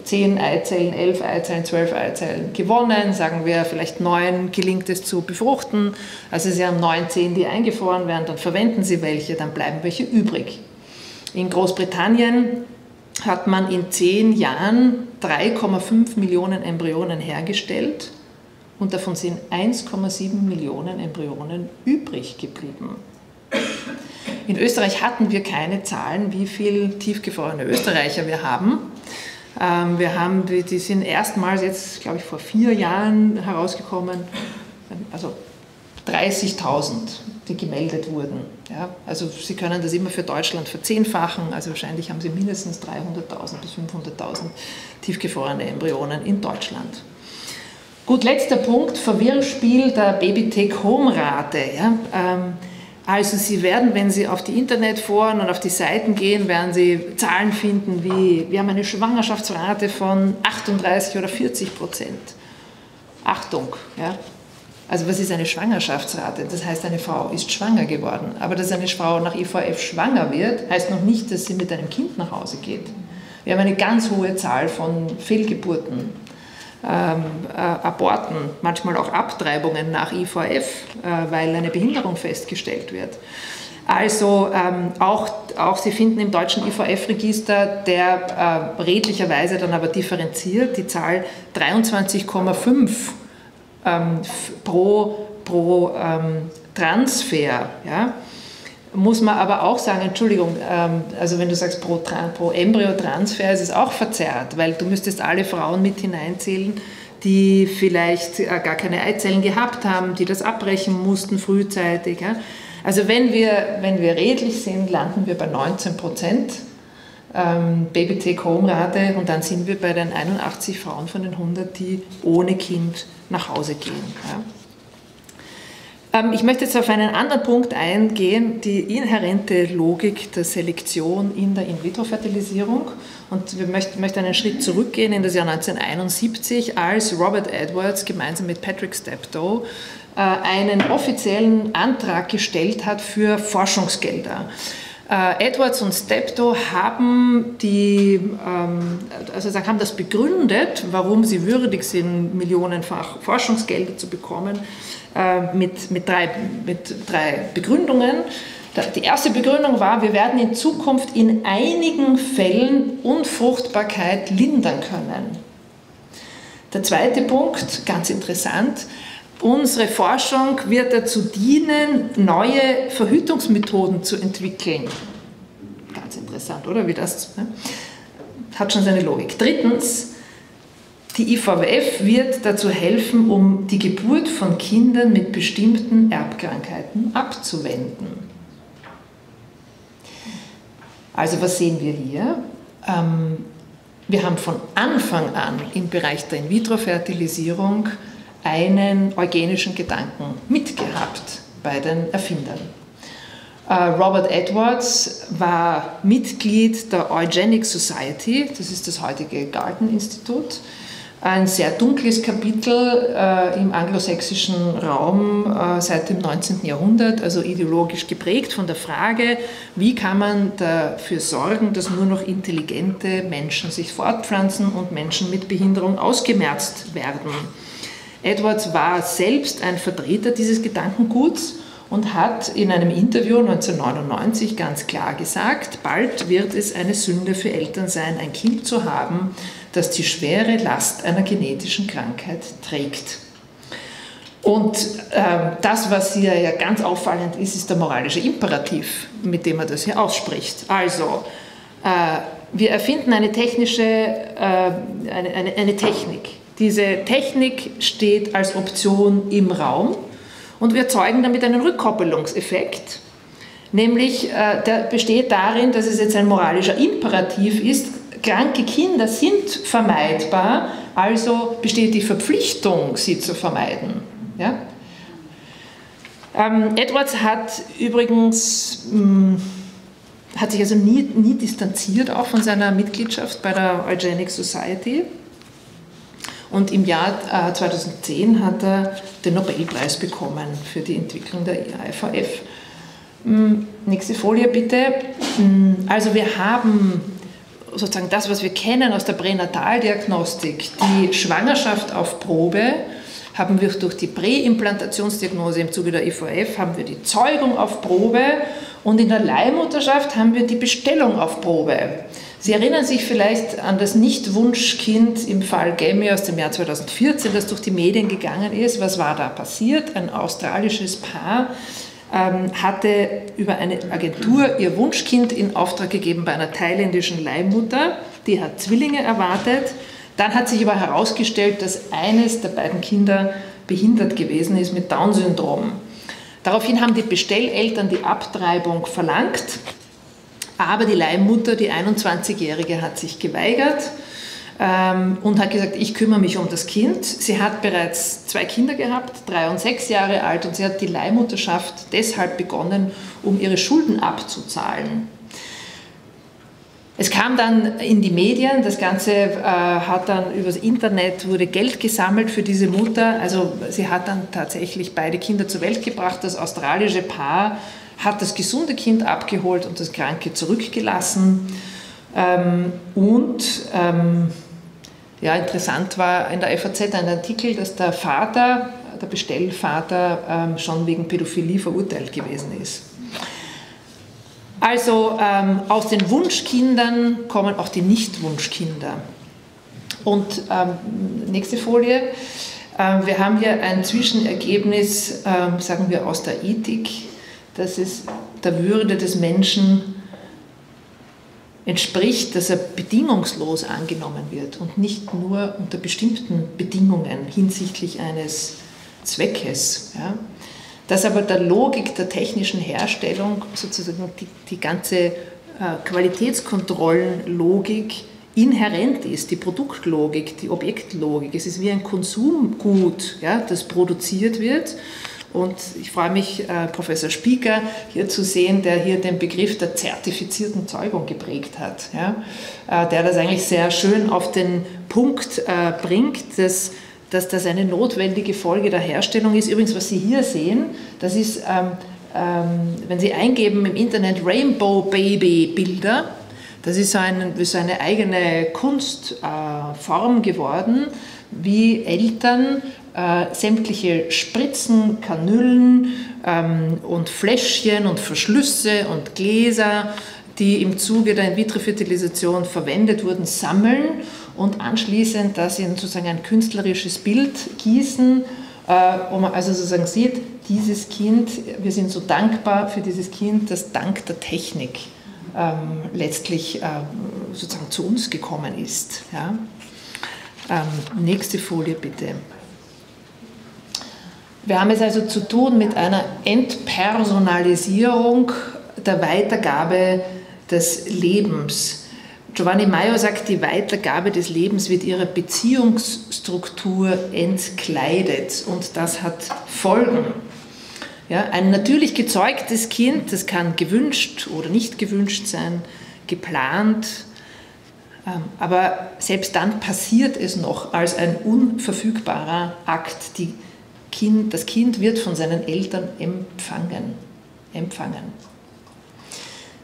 10 äh, Eizellen, 11 Eizellen, 12 Eizellen gewonnen, sagen wir vielleicht 9 gelingt es zu befruchten. Also Sie haben 9, 10, die eingefroren werden, dann verwenden Sie welche, dann bleiben welche übrig. In Großbritannien hat man in zehn Jahren 3,5 Millionen Embryonen hergestellt und davon sind 1,7 Millionen Embryonen übrig geblieben. In Österreich hatten wir keine Zahlen, wie viele tiefgefrorene Österreicher wir haben. Ähm, wir haben, die sind erstmals jetzt, glaube ich, vor vier Jahren herausgekommen, also 30.000 die gemeldet wurden. Ja, also Sie können das immer für Deutschland verzehnfachen, also wahrscheinlich haben Sie mindestens 300.000 bis 500.000 tiefgefrorene Embryonen in Deutschland. Gut, letzter Punkt, Verwirrspiel der Baby-Take-Home-Rate. Ja, ähm, also Sie werden, wenn Sie auf die Internetforen und auf die Seiten gehen, werden Sie Zahlen finden wie, wir haben eine Schwangerschaftsrate von 38 oder 40 Prozent. Achtung, ja, also was ist eine Schwangerschaftsrate? Das heißt, eine Frau ist schwanger geworden. Aber dass eine Frau nach IVF schwanger wird, heißt noch nicht, dass sie mit einem Kind nach Hause geht. Wir haben eine ganz hohe Zahl von Fehlgeburten, ähm, äh, Aborten, manchmal auch Abtreibungen nach IVF, äh, weil eine Behinderung festgestellt wird. Also ähm, auch, auch Sie finden im deutschen IVF-Register, der äh, redlicherweise dann aber differenziert, die Zahl 23,5 ähm, pro, pro ähm, Transfer. Ja? Muss man aber auch sagen, Entschuldigung, ähm, also wenn du sagst pro, pro Embryo-Transfer ist es auch verzerrt, weil du müsstest alle Frauen mit hineinzählen, die vielleicht äh, gar keine Eizellen gehabt haben, die das abbrechen mussten frühzeitig. Also wenn wir, wenn wir redlich sind, landen wir bei 19 Prozent ähm, Baby-Take-Home-Rate und dann sind wir bei den 81 Frauen von den 100, die ohne Kind nach Hause gehen. Ja. Ähm, ich möchte jetzt auf einen anderen Punkt eingehen, die inhärente Logik der Selektion in der In-vitro-Fertilisierung. Und wir möchten, möchten einen Schritt zurückgehen in das Jahr 1971, als Robert Edwards gemeinsam mit Patrick Steptoe äh, einen offiziellen Antrag gestellt hat für Forschungsgelder. Äh, Edwards und Steptoe haben, die, ähm, also sagen, haben das begründet, warum sie würdig sind, millionenfach Forschungsgelder zu bekommen, äh, mit, mit, drei, mit drei Begründungen. Die erste Begründung war, wir werden in Zukunft in einigen Fällen Unfruchtbarkeit lindern können. Der zweite Punkt, ganz interessant, Unsere Forschung wird dazu dienen, neue Verhütungsmethoden zu entwickeln. Ganz interessant, oder? Wie das ne? hat schon seine Logik. Drittens, die IVF wird dazu helfen, um die Geburt von Kindern mit bestimmten Erbkrankheiten abzuwenden. Also was sehen wir hier? Ähm, wir haben von Anfang an im Bereich der In-vitro-Fertilisierung einen eugenischen Gedanken mitgehabt bei den Erfindern. Äh, Robert Edwards war Mitglied der Eugenic Society, das ist das heutige Garden Institut, ein sehr dunkles Kapitel äh, im anglosächsischen Raum äh, seit dem 19. Jahrhundert, also ideologisch geprägt von der Frage, wie kann man dafür sorgen, dass nur noch intelligente Menschen sich fortpflanzen und Menschen mit Behinderung ausgemerzt werden. Edwards war selbst ein Vertreter dieses Gedankenguts und hat in einem Interview 1999 ganz klar gesagt, bald wird es eine Sünde für Eltern sein, ein Kind zu haben, das die schwere Last einer genetischen Krankheit trägt. Und äh, das, was hier ja ganz auffallend ist, ist der moralische Imperativ, mit dem er das hier ausspricht. Also, äh, wir erfinden eine technische, äh, eine, eine, eine Technik, diese Technik steht als Option im Raum und wir erzeugen damit einen Rückkoppelungseffekt, nämlich äh, der besteht darin, dass es jetzt ein moralischer Imperativ ist, kranke Kinder sind vermeidbar, also besteht die Verpflichtung, sie zu vermeiden. Ja? Ähm, Edwards hat übrigens hm, hat sich also nie, nie distanziert auch von seiner Mitgliedschaft bei der Eugenic Society. Und im Jahr 2010 äh, hat er den Nobelpreis bekommen für die Entwicklung der IVF. Hm, nächste Folie bitte. Hm, also wir haben sozusagen das, was wir kennen aus der Pränataldiagnostik, die Schwangerschaft auf Probe, haben wir durch die Präimplantationsdiagnose im Zuge der IVF, haben wir die Zeugung auf Probe und in der Leihmutterschaft haben wir die Bestellung auf Probe. Sie erinnern sich vielleicht an das Nicht-Wunschkind im Fall Gammy aus dem Jahr 2014, das durch die Medien gegangen ist. Was war da passiert? Ein australisches Paar ähm, hatte über eine Agentur ihr Wunschkind in Auftrag gegeben bei einer thailändischen Leihmutter. Die hat Zwillinge erwartet. Dann hat sich aber herausgestellt, dass eines der beiden Kinder behindert gewesen ist mit Down-Syndrom. Daraufhin haben die Bestelleltern die Abtreibung verlangt. Aber die Leihmutter, die 21-Jährige, hat sich geweigert ähm, und hat gesagt, ich kümmere mich um das Kind. Sie hat bereits zwei Kinder gehabt, drei und sechs Jahre alt, und sie hat die Leihmutterschaft deshalb begonnen, um ihre Schulden abzuzahlen. Es kam dann in die Medien, das Ganze äh, hat dann übers Internet, wurde Geld gesammelt für diese Mutter. Also sie hat dann tatsächlich beide Kinder zur Welt gebracht. Das australische Paar hat das gesunde Kind abgeholt und das Kranke zurückgelassen. Ähm, und ähm, ja, interessant war in der FAZ ein Artikel, dass der Vater, der Bestellvater, ähm, schon wegen Pädophilie verurteilt gewesen ist. Also ähm, aus den Wunschkindern kommen auch die Nicht-Wunschkinder. Und ähm, nächste Folie. Ähm, wir haben hier ein Zwischenergebnis, sagen wir, aus der Ethik, dass es der Würde des Menschen entspricht, dass er bedingungslos angenommen wird und nicht nur unter bestimmten Bedingungen hinsichtlich eines Zweckes. Ja. Dass aber der Logik der technischen Herstellung sozusagen die, die ganze äh, Qualitätskontrollenlogik inhärent ist, die Produktlogik, die Objektlogik. Es ist wie ein Konsumgut, ja, das produziert wird und ich freue mich, äh, Professor Spieker hier zu sehen, der hier den Begriff der zertifizierten Zeugung geprägt hat, ja, äh, der das eigentlich sehr schön auf den Punkt äh, bringt, dass, dass das eine notwendige Folge der Herstellung ist. Übrigens, was Sie hier sehen, das ist, ähm, ähm, wenn Sie eingeben im Internet Rainbow Baby Bilder, das ist so, ein, so eine eigene Kunstform geworden, wie Eltern äh, sämtliche Spritzen, Kanüllen ähm, und Fläschchen und Verschlüsse und Gläser, die im Zuge der In-vitro-Fertilisation verwendet wurden, sammeln und anschließend das in sozusagen ein künstlerisches Bild gießen, äh, wo man also sozusagen sieht, dieses Kind, wir sind so dankbar für dieses Kind, das dank der Technik ähm, letztlich äh, sozusagen zu uns gekommen ist. Ja? Ähm, nächste Folie bitte. Wir haben es also zu tun mit einer Entpersonalisierung der Weitergabe des Lebens. Giovanni Maio sagt, die Weitergabe des Lebens wird ihrer Beziehungsstruktur entkleidet und das hat Folgen. Ja, ein natürlich gezeugtes Kind, das kann gewünscht oder nicht gewünscht sein, geplant, ähm, aber selbst dann passiert es noch als ein unverfügbarer Akt. Die Kind, das Kind wird von seinen Eltern empfangen. empfangen.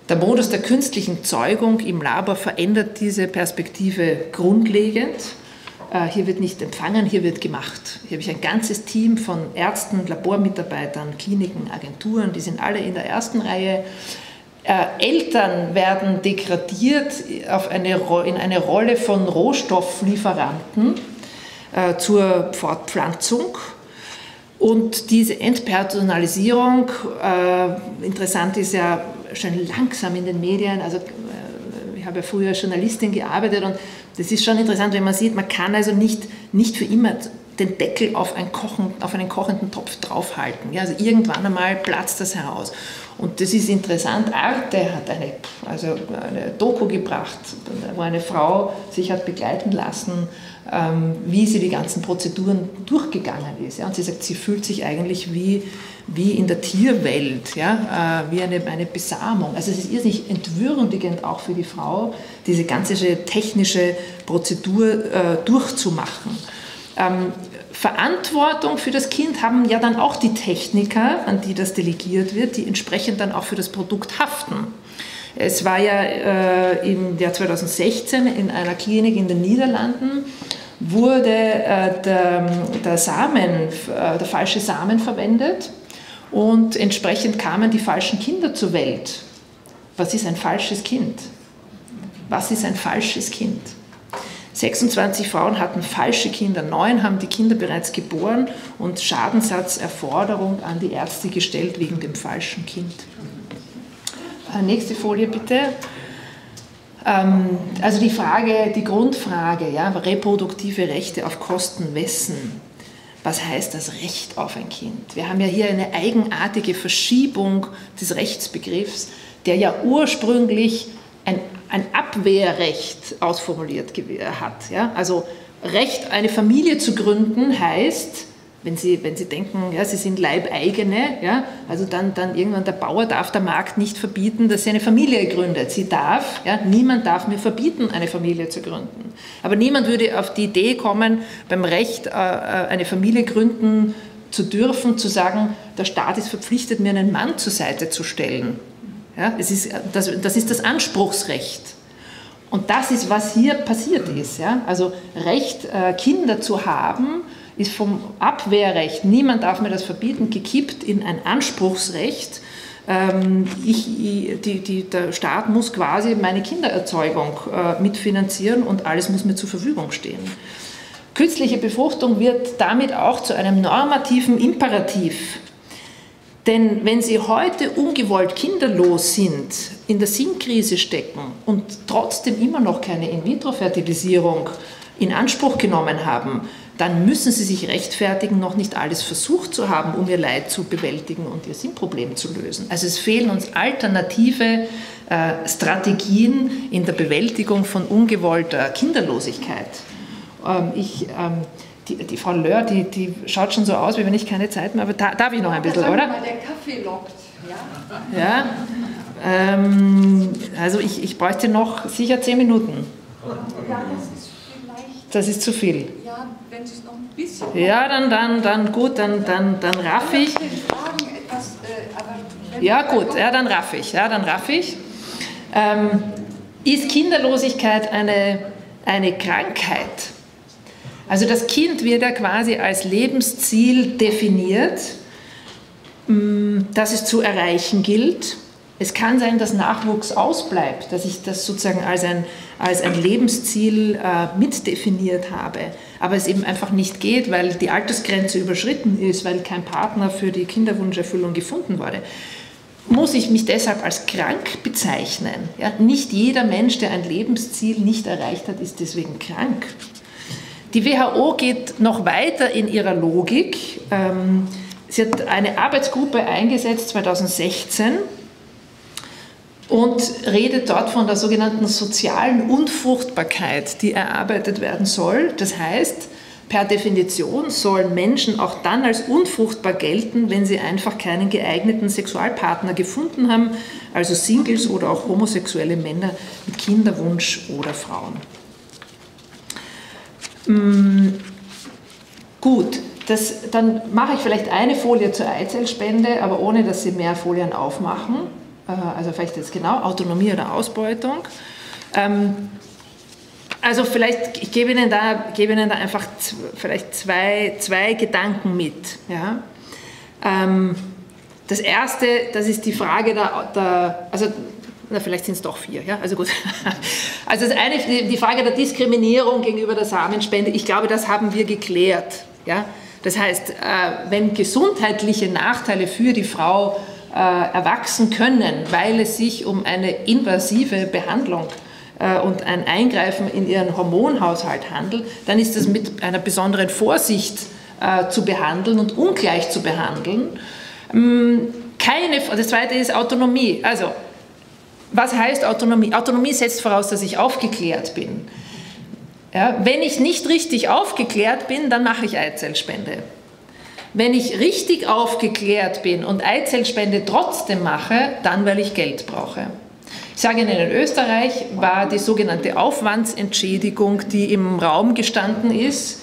Der Modus der künstlichen Zeugung im Labor verändert diese Perspektive grundlegend. Äh, hier wird nicht empfangen, hier wird gemacht. Hier habe ich ein ganzes Team von Ärzten, Labormitarbeitern, Kliniken, Agenturen, die sind alle in der ersten Reihe. Äh, Eltern werden degradiert auf eine, in eine Rolle von Rohstofflieferanten äh, zur Fortpflanzung und diese Entpersonalisierung, äh, interessant ist ja schon langsam in den Medien, also äh, ich habe ja früher Journalistin gearbeitet und das ist schon interessant, wenn man sieht, man kann also nicht, nicht für immer den Deckel auf, ein Kochen, auf einen kochenden Topf draufhalten. Ja, also irgendwann einmal platzt das heraus. Und das ist interessant. Arte hat eine, also eine Doku gebracht, wo eine Frau sich hat begleiten lassen, wie sie die ganzen Prozeduren durchgegangen ist. Und sie sagt, sie fühlt sich eigentlich wie, wie in der Tierwelt, ja, äh, wie eine, eine Besamung. Also es ist irrsinnig entwürdigend auch für die Frau, diese ganze technische Prozedur äh, durchzumachen. Ähm, Verantwortung für das Kind haben ja dann auch die Techniker, an die das delegiert wird, die entsprechend dann auch für das Produkt haften. Es war ja äh, im Jahr 2016 in einer Klinik in den Niederlanden, wurde äh, der, der, Samen, äh, der falsche Samen verwendet und entsprechend kamen die falschen Kinder zur Welt. Was ist ein falsches Kind? Was ist ein falsches Kind? 26 Frauen hatten falsche Kinder, neun haben die Kinder bereits geboren und Schadensersatzerforderung an die Ärzte gestellt wegen dem falschen Kind. Äh, nächste Folie bitte. Ähm, also die Frage, die Grundfrage, ja, reproduktive Rechte auf Kosten wessen? Was heißt das Recht auf ein Kind? Wir haben ja hier eine eigenartige Verschiebung des Rechtsbegriffs, der ja ursprünglich ein, ein Abwehrrecht ausformuliert hat. Ja? Also Recht, eine Familie zu gründen, heißt, wenn Sie, wenn Sie denken, ja, Sie sind Leibeigene, ja, also dann, dann irgendwann der Bauer darf der Markt nicht verbieten, dass sie eine Familie gründet. Sie darf, ja, niemand darf mir verbieten, eine Familie zu gründen. Aber niemand würde auf die Idee kommen, beim Recht, äh, äh, eine Familie gründen zu dürfen, zu sagen, der Staat ist verpflichtet, mir einen Mann zur Seite zu stellen. Ja, es ist, das, das ist das Anspruchsrecht. Und das ist, was hier passiert ist. Ja? Also Recht, äh, Kinder zu haben, ist vom Abwehrrecht, niemand darf mir das verbieten, gekippt in ein Anspruchsrecht. Ähm, ich, die, die, der Staat muss quasi meine Kindererzeugung äh, mitfinanzieren und alles muss mir zur Verfügung stehen. Künstliche Befruchtung wird damit auch zu einem normativen Imperativ. Denn wenn Sie heute ungewollt kinderlos sind, in der Sinnkrise stecken und trotzdem immer noch keine In-vitro-Fertilisierung in Anspruch genommen haben, dann müssen Sie sich rechtfertigen, noch nicht alles versucht zu haben, um Ihr Leid zu bewältigen und Ihr Sinnproblem zu lösen. Also es fehlen uns alternative äh, Strategien in der Bewältigung von ungewollter Kinderlosigkeit. Ähm, ich, ähm, die, die, Frau Löhr, die, die schaut schon so aus, wie wenn ich keine Zeit mehr habe. Da, darf ich noch ein bisschen, oder? Mal, der Kaffee lockt. Ja. ja ähm, also ich, ich bräuchte noch sicher zehn Minuten. Ja, das ist vielleicht. Das ist zu viel. Ja, wenn Sie es noch ein bisschen. Ja, dann, dann, dann gut, dann, dann, dann raff ich. Äh, ja, gut, ja, dann raff ich. Ja, dann raff ich. Ähm, ist Kinderlosigkeit eine, eine Krankheit? Also das Kind wird ja quasi als Lebensziel definiert, mm, das es zu erreichen gilt. Es kann sein, dass Nachwuchs ausbleibt, dass ich das sozusagen als ein, als ein Lebensziel äh, mitdefiniert habe, aber es eben einfach nicht geht, weil die Altersgrenze überschritten ist, weil kein Partner für die Kinderwunscherfüllung gefunden wurde. Muss ich mich deshalb als krank bezeichnen? Ja, nicht jeder Mensch, der ein Lebensziel nicht erreicht hat, ist deswegen krank. Die WHO geht noch weiter in ihrer Logik. Ähm, sie hat eine Arbeitsgruppe eingesetzt 2016 und redet dort von der sogenannten sozialen Unfruchtbarkeit, die erarbeitet werden soll. Das heißt, per Definition sollen Menschen auch dann als unfruchtbar gelten, wenn sie einfach keinen geeigneten Sexualpartner gefunden haben, also Singles oder auch homosexuelle Männer mit Kinderwunsch oder Frauen. Mm, gut, das, dann mache ich vielleicht eine Folie zur Eizellspende, aber ohne dass Sie mehr Folien aufmachen. Äh, also vielleicht jetzt genau, Autonomie oder Ausbeutung. Ähm, also vielleicht, ich gebe Ihnen da, gebe Ihnen da einfach vielleicht zwei, zwei Gedanken mit. Ja? Ähm, das erste, das ist die Frage der, der also na, vielleicht sind es doch vier, ja, also gut. [laughs] Also das eine, die Frage der Diskriminierung gegenüber der Samenspende, ich glaube, das haben wir geklärt. Ja? Das heißt, äh, wenn gesundheitliche Nachteile für die Frau erwachsen können, weil es sich um eine invasive Behandlung äh, und ein Eingreifen in ihren Hormonhaushalt handelt, dann ist das mit einer besonderen Vorsicht zu behandeln und ungleich zu behandeln. Mm, keine, das zweite ist Autonomie. Also was heißt Autonomie? Autonomie setzt voraus, dass ich aufgeklärt bin. Ja, wenn ich nicht richtig aufgeklärt bin, dann mache ich Eizellspende. Wenn ich richtig aufgeklärt bin und Eizellspende trotzdem mache, dann weil ich Geld brauche. Ich sage Ihnen, in Österreich war die sogenannte Aufwandsentschädigung, die im Raum gestanden ist,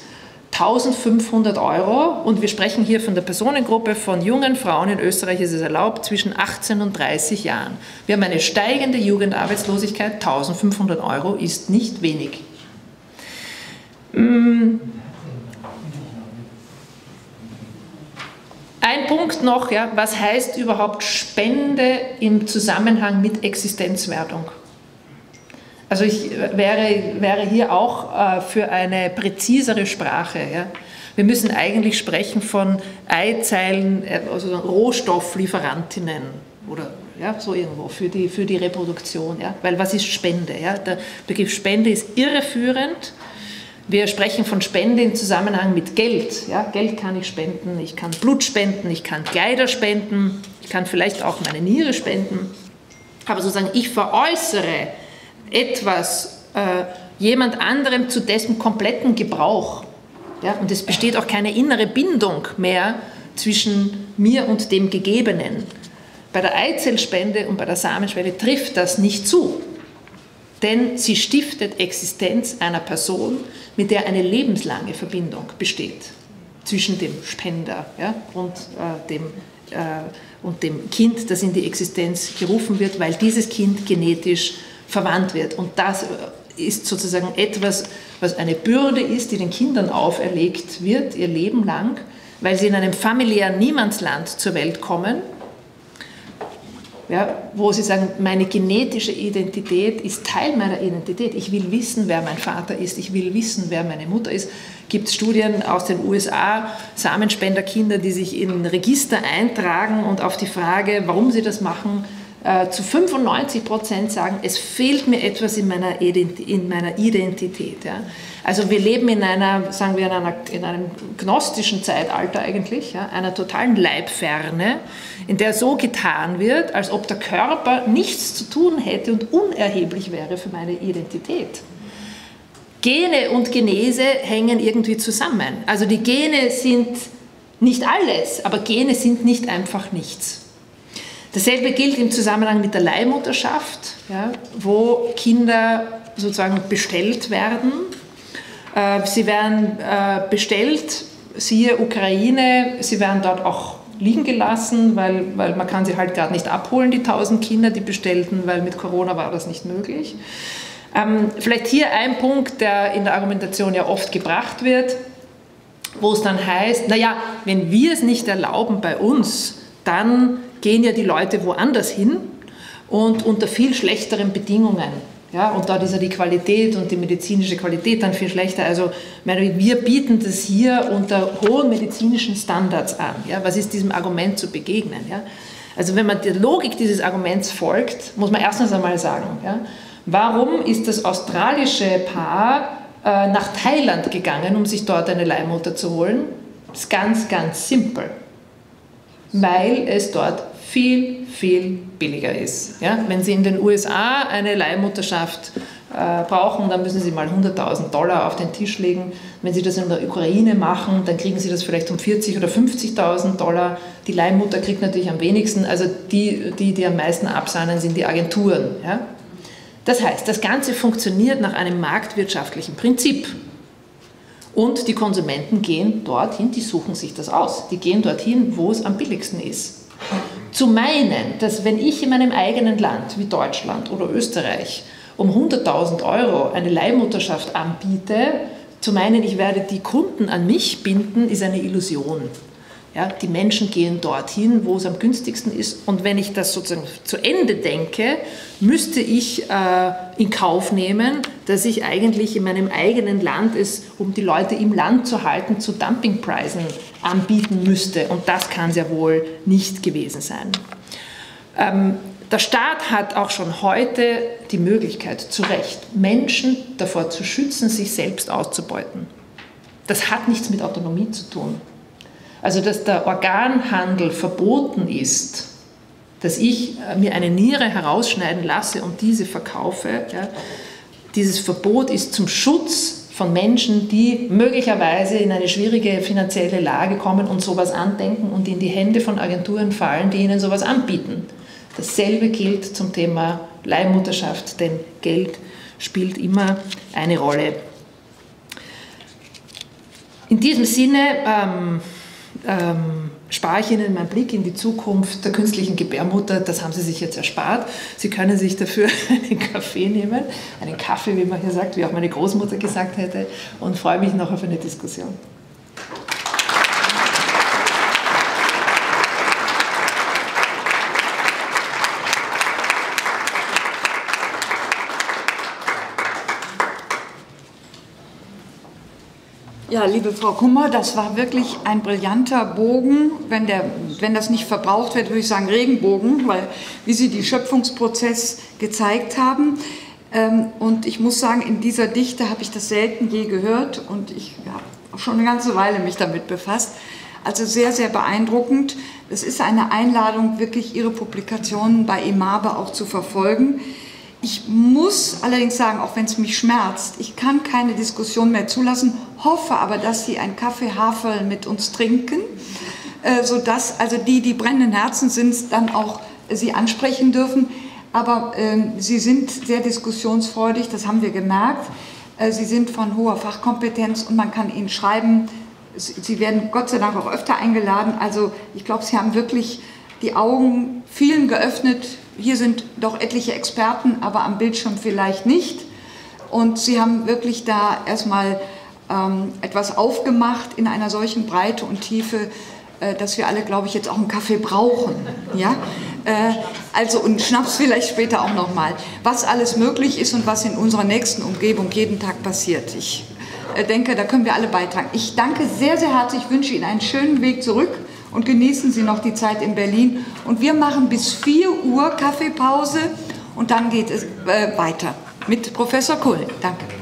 1500 Euro und wir sprechen hier von der Personengruppe von jungen Frauen. In Österreich ist es erlaubt zwischen 18 und 30 Jahren. Wir haben eine steigende Jugendarbeitslosigkeit. 1500 Euro ist nicht wenig. Mm. Ein Punkt noch, ja, was heißt überhaupt Spende im Zusammenhang mit Existenzwertung? Also ich wäre, wäre hier auch äh, für eine präzisere Sprache. Ja. Wir müssen eigentlich sprechen von Eizellen, äh, also Rohstofflieferantinnen oder ja, so irgendwo für die, für die Reproduktion. Ja. Weil was ist Spende? Ja? Der Begriff Spende ist irreführend. Wir sprechen von Spende im Zusammenhang mit Geld. Ja, Geld kann ich spenden, ich kann Blut spenden, ich kann Kleider spenden, ich kann vielleicht auch meine Niere spenden. Aber sozusagen, ich veräußere etwas äh, jemand anderem zu dessen kompletten Gebrauch. Ja, und es besteht auch keine innere Bindung mehr zwischen mir und dem Gegebenen. Bei der Eizellspende und bei der Samenspende trifft das nicht zu, denn sie stiftet Existenz einer Person, mit der eine lebenslange Verbindung besteht zwischen dem Spender ja, und, äh, dem, äh, und dem Kind, das in die Existenz gerufen wird, weil dieses Kind genetisch verwandt wird. Und das ist sozusagen etwas, was eine Bürde ist, die den Kindern auferlegt wird, ihr Leben lang, weil sie in einem familiären Niemandsland zur Welt kommen. Ja, wo sie sagen, meine genetische Identität ist Teil meiner Identität. Ich will wissen, wer mein Vater ist, ich will wissen, wer meine Mutter ist. Gibt es Studien aus den USA, Samenspenderkinder, die sich in Register eintragen und auf die Frage, warum sie das machen, äh, zu 95 Prozent sagen, es fehlt mir etwas in meiner, in meiner Identität. Ja. Also wir leben in einer, sagen wir, in, einer, in einem gnostischen Zeitalter eigentlich, ja, einer totalen Leibferne, in der so getan wird, als ob der Körper nichts zu tun hätte und unerheblich wäre für meine Identität. Gene und Genese hängen irgendwie zusammen. Also die Gene sind nicht alles, aber Gene sind nicht einfach nichts. Dasselbe gilt im Zusammenhang mit der Leihmutterschaft, ja, wo Kinder sozusagen bestellt werden. Äh, sie werden äh, bestellt, siehe Ukraine, sie werden dort auch liegen gelassen, weil, weil man kann sie halt gerade nicht abholen, die 1000 Kinder, die bestellten, weil mit Corona war das nicht möglich. Ähm, vielleicht hier ein Punkt, der in der Argumentation ja oft gebracht wird, wo es dann heißt, naja, wenn wir es nicht erlauben bei uns, dann gehen ja die Leute woanders hin und unter viel schlechteren Bedingungen. Ja, und dort ist ja die Qualität und die medizinische Qualität dann viel schlechter. Also wir bieten das hier unter hohen medizinischen Standards an. Ja, was ist diesem Argument zu begegnen? Ja? Also wenn man der Logik dieses Arguments folgt, muss man erstens einmal sagen, ja, warum ist das australische Paar äh, nach Thailand gegangen, um sich dort eine Leihmutter zu holen? Das ist ganz, ganz simpel. Weil es dort viel, viel billiger ist. Ja? Wenn Sie in den USA eine Leihmutterschaft äh, brauchen, dann müssen Sie mal 100.000 Dollar auf den Tisch legen. Wenn Sie das in der Ukraine machen, dann kriegen Sie das vielleicht um 40.000 oder 50.000 Dollar. Die Leihmutter kriegt natürlich am wenigsten, also die, die, die am meisten absahnen, sind die Agenturen. Ja? Das heißt, das Ganze funktioniert nach einem marktwirtschaftlichen Prinzip. Und die Konsumenten gehen dorthin, die suchen sich das aus. Die gehen dorthin, wo es am billigsten ist zu meinen, dass wenn ich in meinem eigenen Land wie Deutschland oder Österreich um 100.000 Euro eine Leihmutterschaft anbiete, zu meinen, ich werde die Kunden an mich binden, ist eine Illusion. Ja, die Menschen gehen dorthin, wo es am günstigsten ist. Und wenn ich das sozusagen zu Ende denke, müsste ich äh, in Kauf nehmen, dass ich eigentlich in meinem eigenen Land es, um die Leute im Land zu halten, zu Dumpingpreisen anbieten müsste. Und das kann sehr wohl nicht gewesen sein. Ähm, der Staat hat auch schon heute die Möglichkeit, zu Recht Menschen davor zu schützen, sich selbst auszubeuten. Das hat nichts mit Autonomie zu tun. Also dass der Organhandel verboten ist, dass ich äh, mir eine Niere herausschneiden lasse und diese verkaufe, ja, dieses Verbot ist zum Schutz von Menschen, die möglicherweise in eine schwierige finanzielle Lage kommen und sowas andenken und in die Hände von Agenturen fallen, die ihnen sowas anbieten. Dasselbe gilt zum Thema Leihmutterschaft, denn Geld spielt immer eine Rolle. In diesem Sinne ähm, ähm, spare ich Ihnen meinen Blick in die Zukunft der künstlichen Gebärmutter. Das haben Sie sich jetzt erspart. Sie können sich dafür [laughs] einen Kaffee nehmen, einen Kaffee, wie man hier sagt, wie auch meine Großmutter gesagt hätte, und freue mich noch auf eine Diskussion. Ja, liebe Frau Kummer, das war wirklich ein brillanter Bogen. Wenn, der, wenn das nicht verbraucht wird, würde ich sagen Regenbogen, weil wie Sie die Schöpfungsprozess gezeigt haben. Ähm, und ich muss sagen, in dieser Dichte habe ich das selten je gehört und ich habe auch schon eine ganze Weile mich damit befasst. Also sehr, sehr beeindruckend. Es ist eine Einladung, wirklich Ihre Publikationen bei Imabe auch zu verfolgen. Ich muss allerdings sagen, auch wenn es mich schmerzt, ich kann keine Diskussion mehr zulassen, hoffe aber, dass Sie einen Kaffee Haferl mit uns trinken, äh, sodass also die, die brennenden Herzen sind, dann auch Sie ansprechen dürfen. Aber äh, Sie sind sehr diskussionsfreudig, das haben wir gemerkt. Äh, Sie sind von hoher Fachkompetenz und man kann Ihnen schreiben. Sie werden Gott sei Dank auch öfter eingeladen. Also ich glaube, Sie haben wirklich die Augen vielen geöffnet hier sind doch etliche Experten, aber am Bildschirm vielleicht nicht. Und Sie haben wirklich da erstmal ähm, etwas aufgemacht in einer solchen Breite und Tiefe, äh, dass wir alle, glaube ich, jetzt auch einen Kaffee brauchen. Ja? Äh, also und Schnaps vielleicht später auch nochmal. Was alles möglich ist und was in unserer nächsten Umgebung jeden Tag passiert. Ich äh, denke, da können wir alle beitragen. Ich danke sehr, sehr herzlich, wünsche Ihnen einen schönen Weg zurück und genießen Sie noch die Zeit in Berlin. Und wir machen bis 4 Uhr Kaffeepause und dann geht es äh, weiter mit Professor Kuhl. Danke.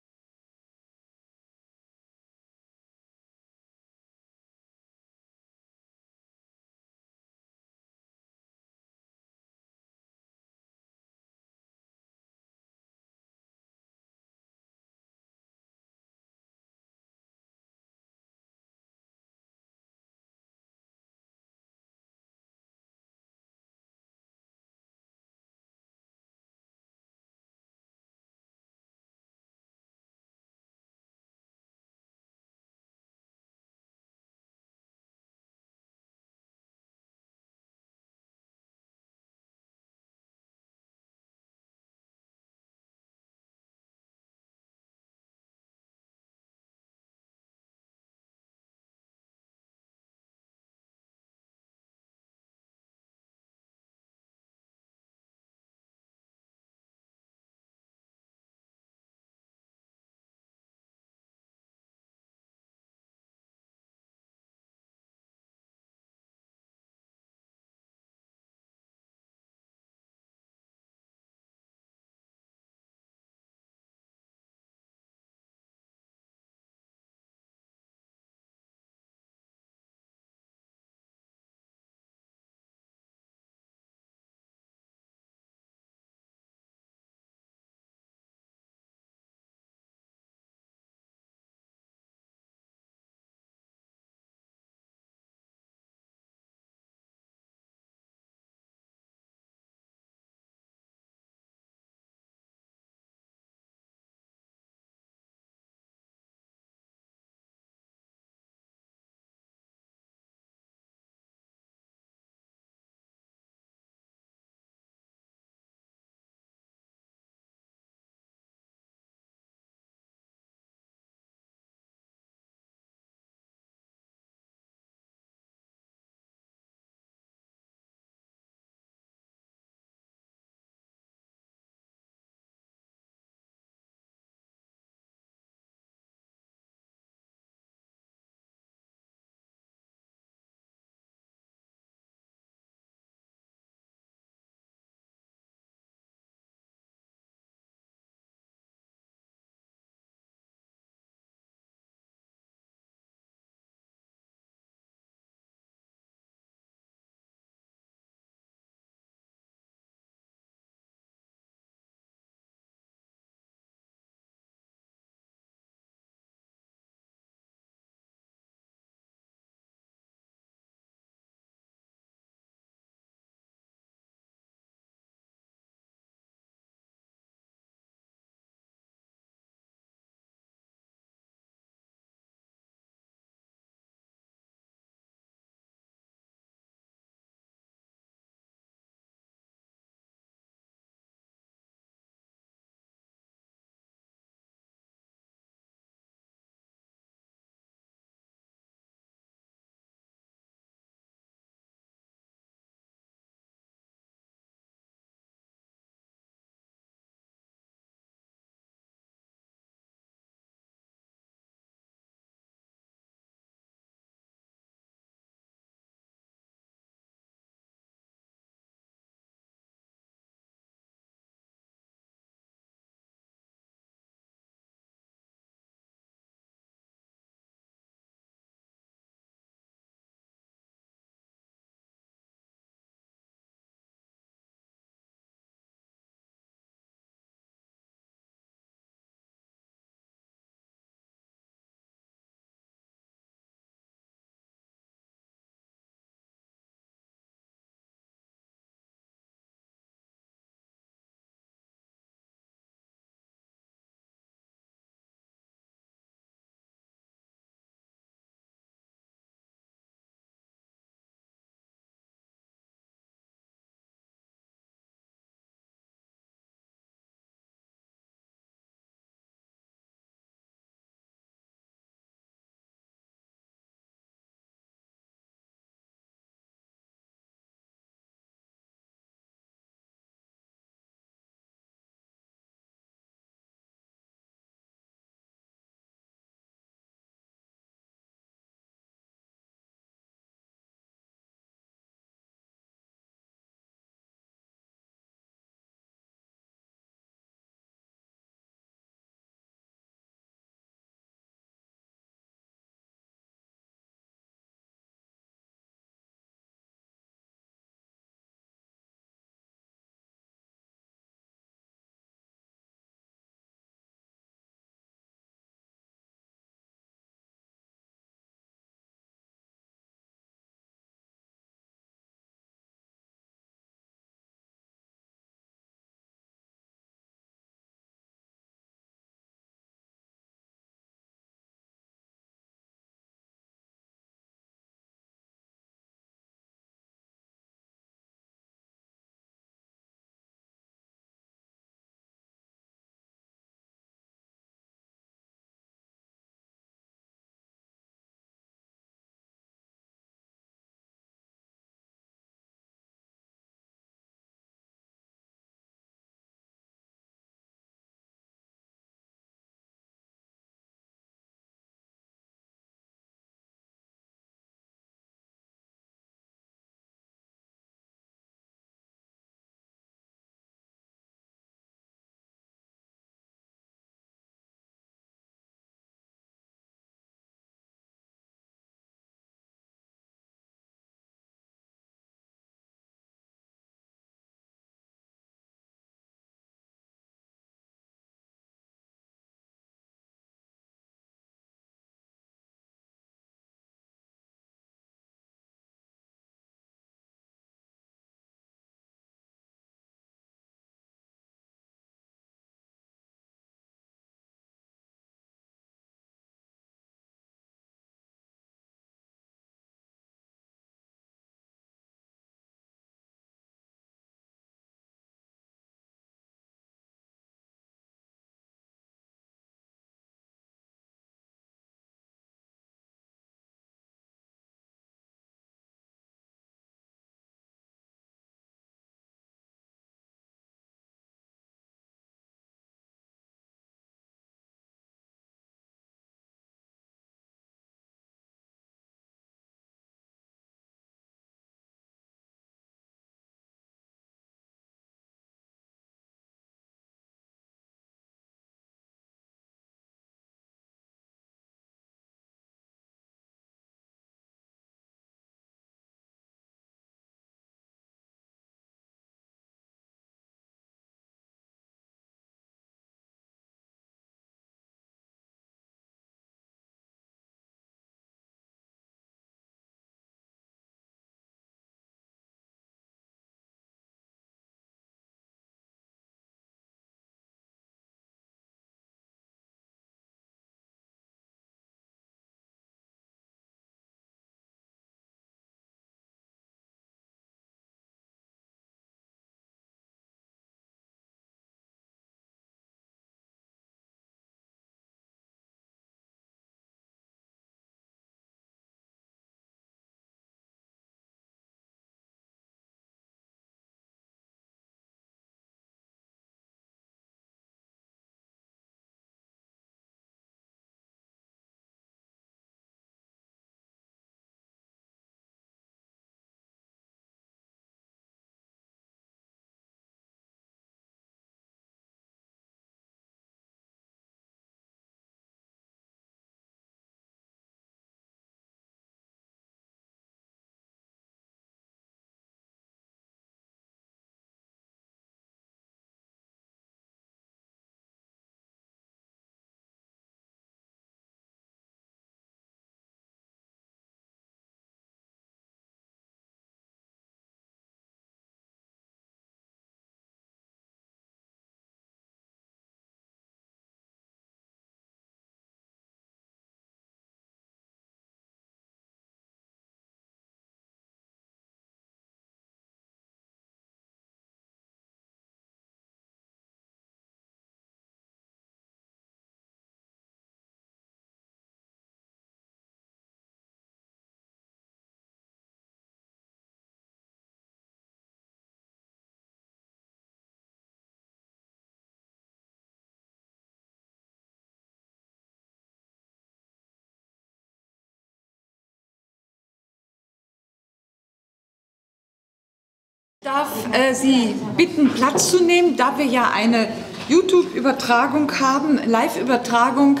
Ich darf äh, Sie bitten, Platz zu nehmen, da wir ja eine YouTube-Übertragung haben, Live-Übertragung,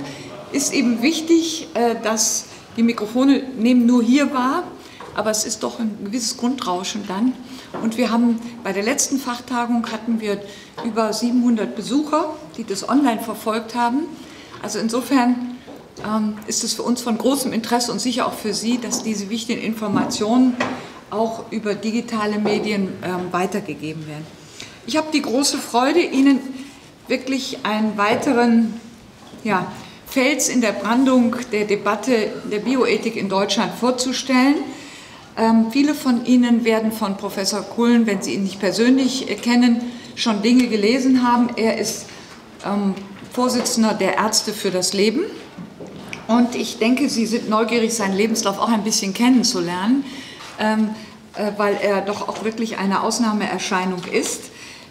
ist eben wichtig, äh, dass die Mikrofone nehmen nur hier wahr, aber es ist doch ein gewisses Grundrauschen dann. Und wir haben bei der letzten Fachtagung hatten wir über 700 Besucher, die das online verfolgt haben. Also insofern ähm, ist es für uns von großem Interesse und sicher auch für Sie, dass diese wichtigen Informationen auch über digitale Medien ähm, weitergegeben werden. Ich habe die große Freude, Ihnen wirklich einen weiteren ja, Fels in der Brandung der Debatte der Bioethik in Deutschland vorzustellen. Ähm, viele von Ihnen werden von Professor Kullen, wenn Sie ihn nicht persönlich kennen, schon Dinge gelesen haben. Er ist ähm, Vorsitzender der Ärzte für das Leben. Und ich denke, Sie sind neugierig, seinen Lebenslauf auch ein bisschen kennenzulernen, ähm, äh, weil er doch auch wirklich eine Ausnahmeerscheinung ist.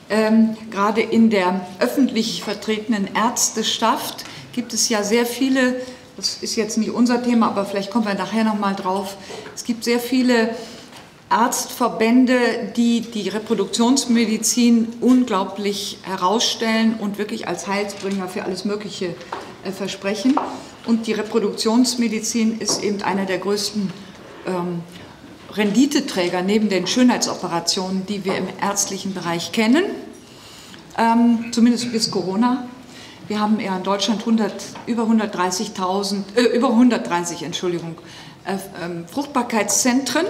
Ähm, gerade in der öffentlich vertretenen Ärzteschaft gibt es ja sehr viele, das ist jetzt nicht unser Thema, aber vielleicht kommen wir nachher nochmal drauf, es gibt sehr viele Arztverbände, die die Reproduktionsmedizin unglaublich herausstellen und wirklich als Heilsbringer für alles Mögliche äh, versprechen. Und die Reproduktionsmedizin ist eben einer der größten ähm, Renditeträger neben den Schönheitsoperationen, die wir im ärztlichen Bereich kennen, ähm, zumindest bis Corona. Wir haben ja in Deutschland 100, über 130.000, äh, über 130, Entschuldigung, äh, äh, Fruchtbarkeitszentren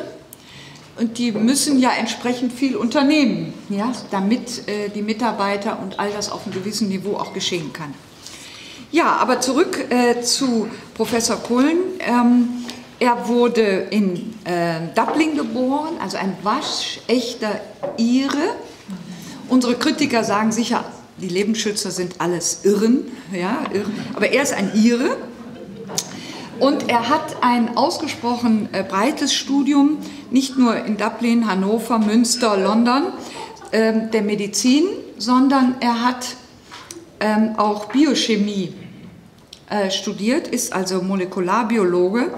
und die müssen ja entsprechend viel unternehmen, ja, damit äh, die Mitarbeiter und all das auf einem gewissen Niveau auch geschehen kann. Ja, aber zurück äh, zu Professor Kullen. Ähm, er wurde in äh, Dublin geboren, also ein waschechter Ire. Unsere Kritiker sagen sicher, die Lebensschützer sind alles Irren, ja, Irren. aber er ist ein Ire. Und er hat ein ausgesprochen äh, breites Studium, nicht nur in Dublin, Hannover, Münster, London, äh, der Medizin, sondern er hat ähm, auch Biochemie äh, studiert, ist also Molekularbiologe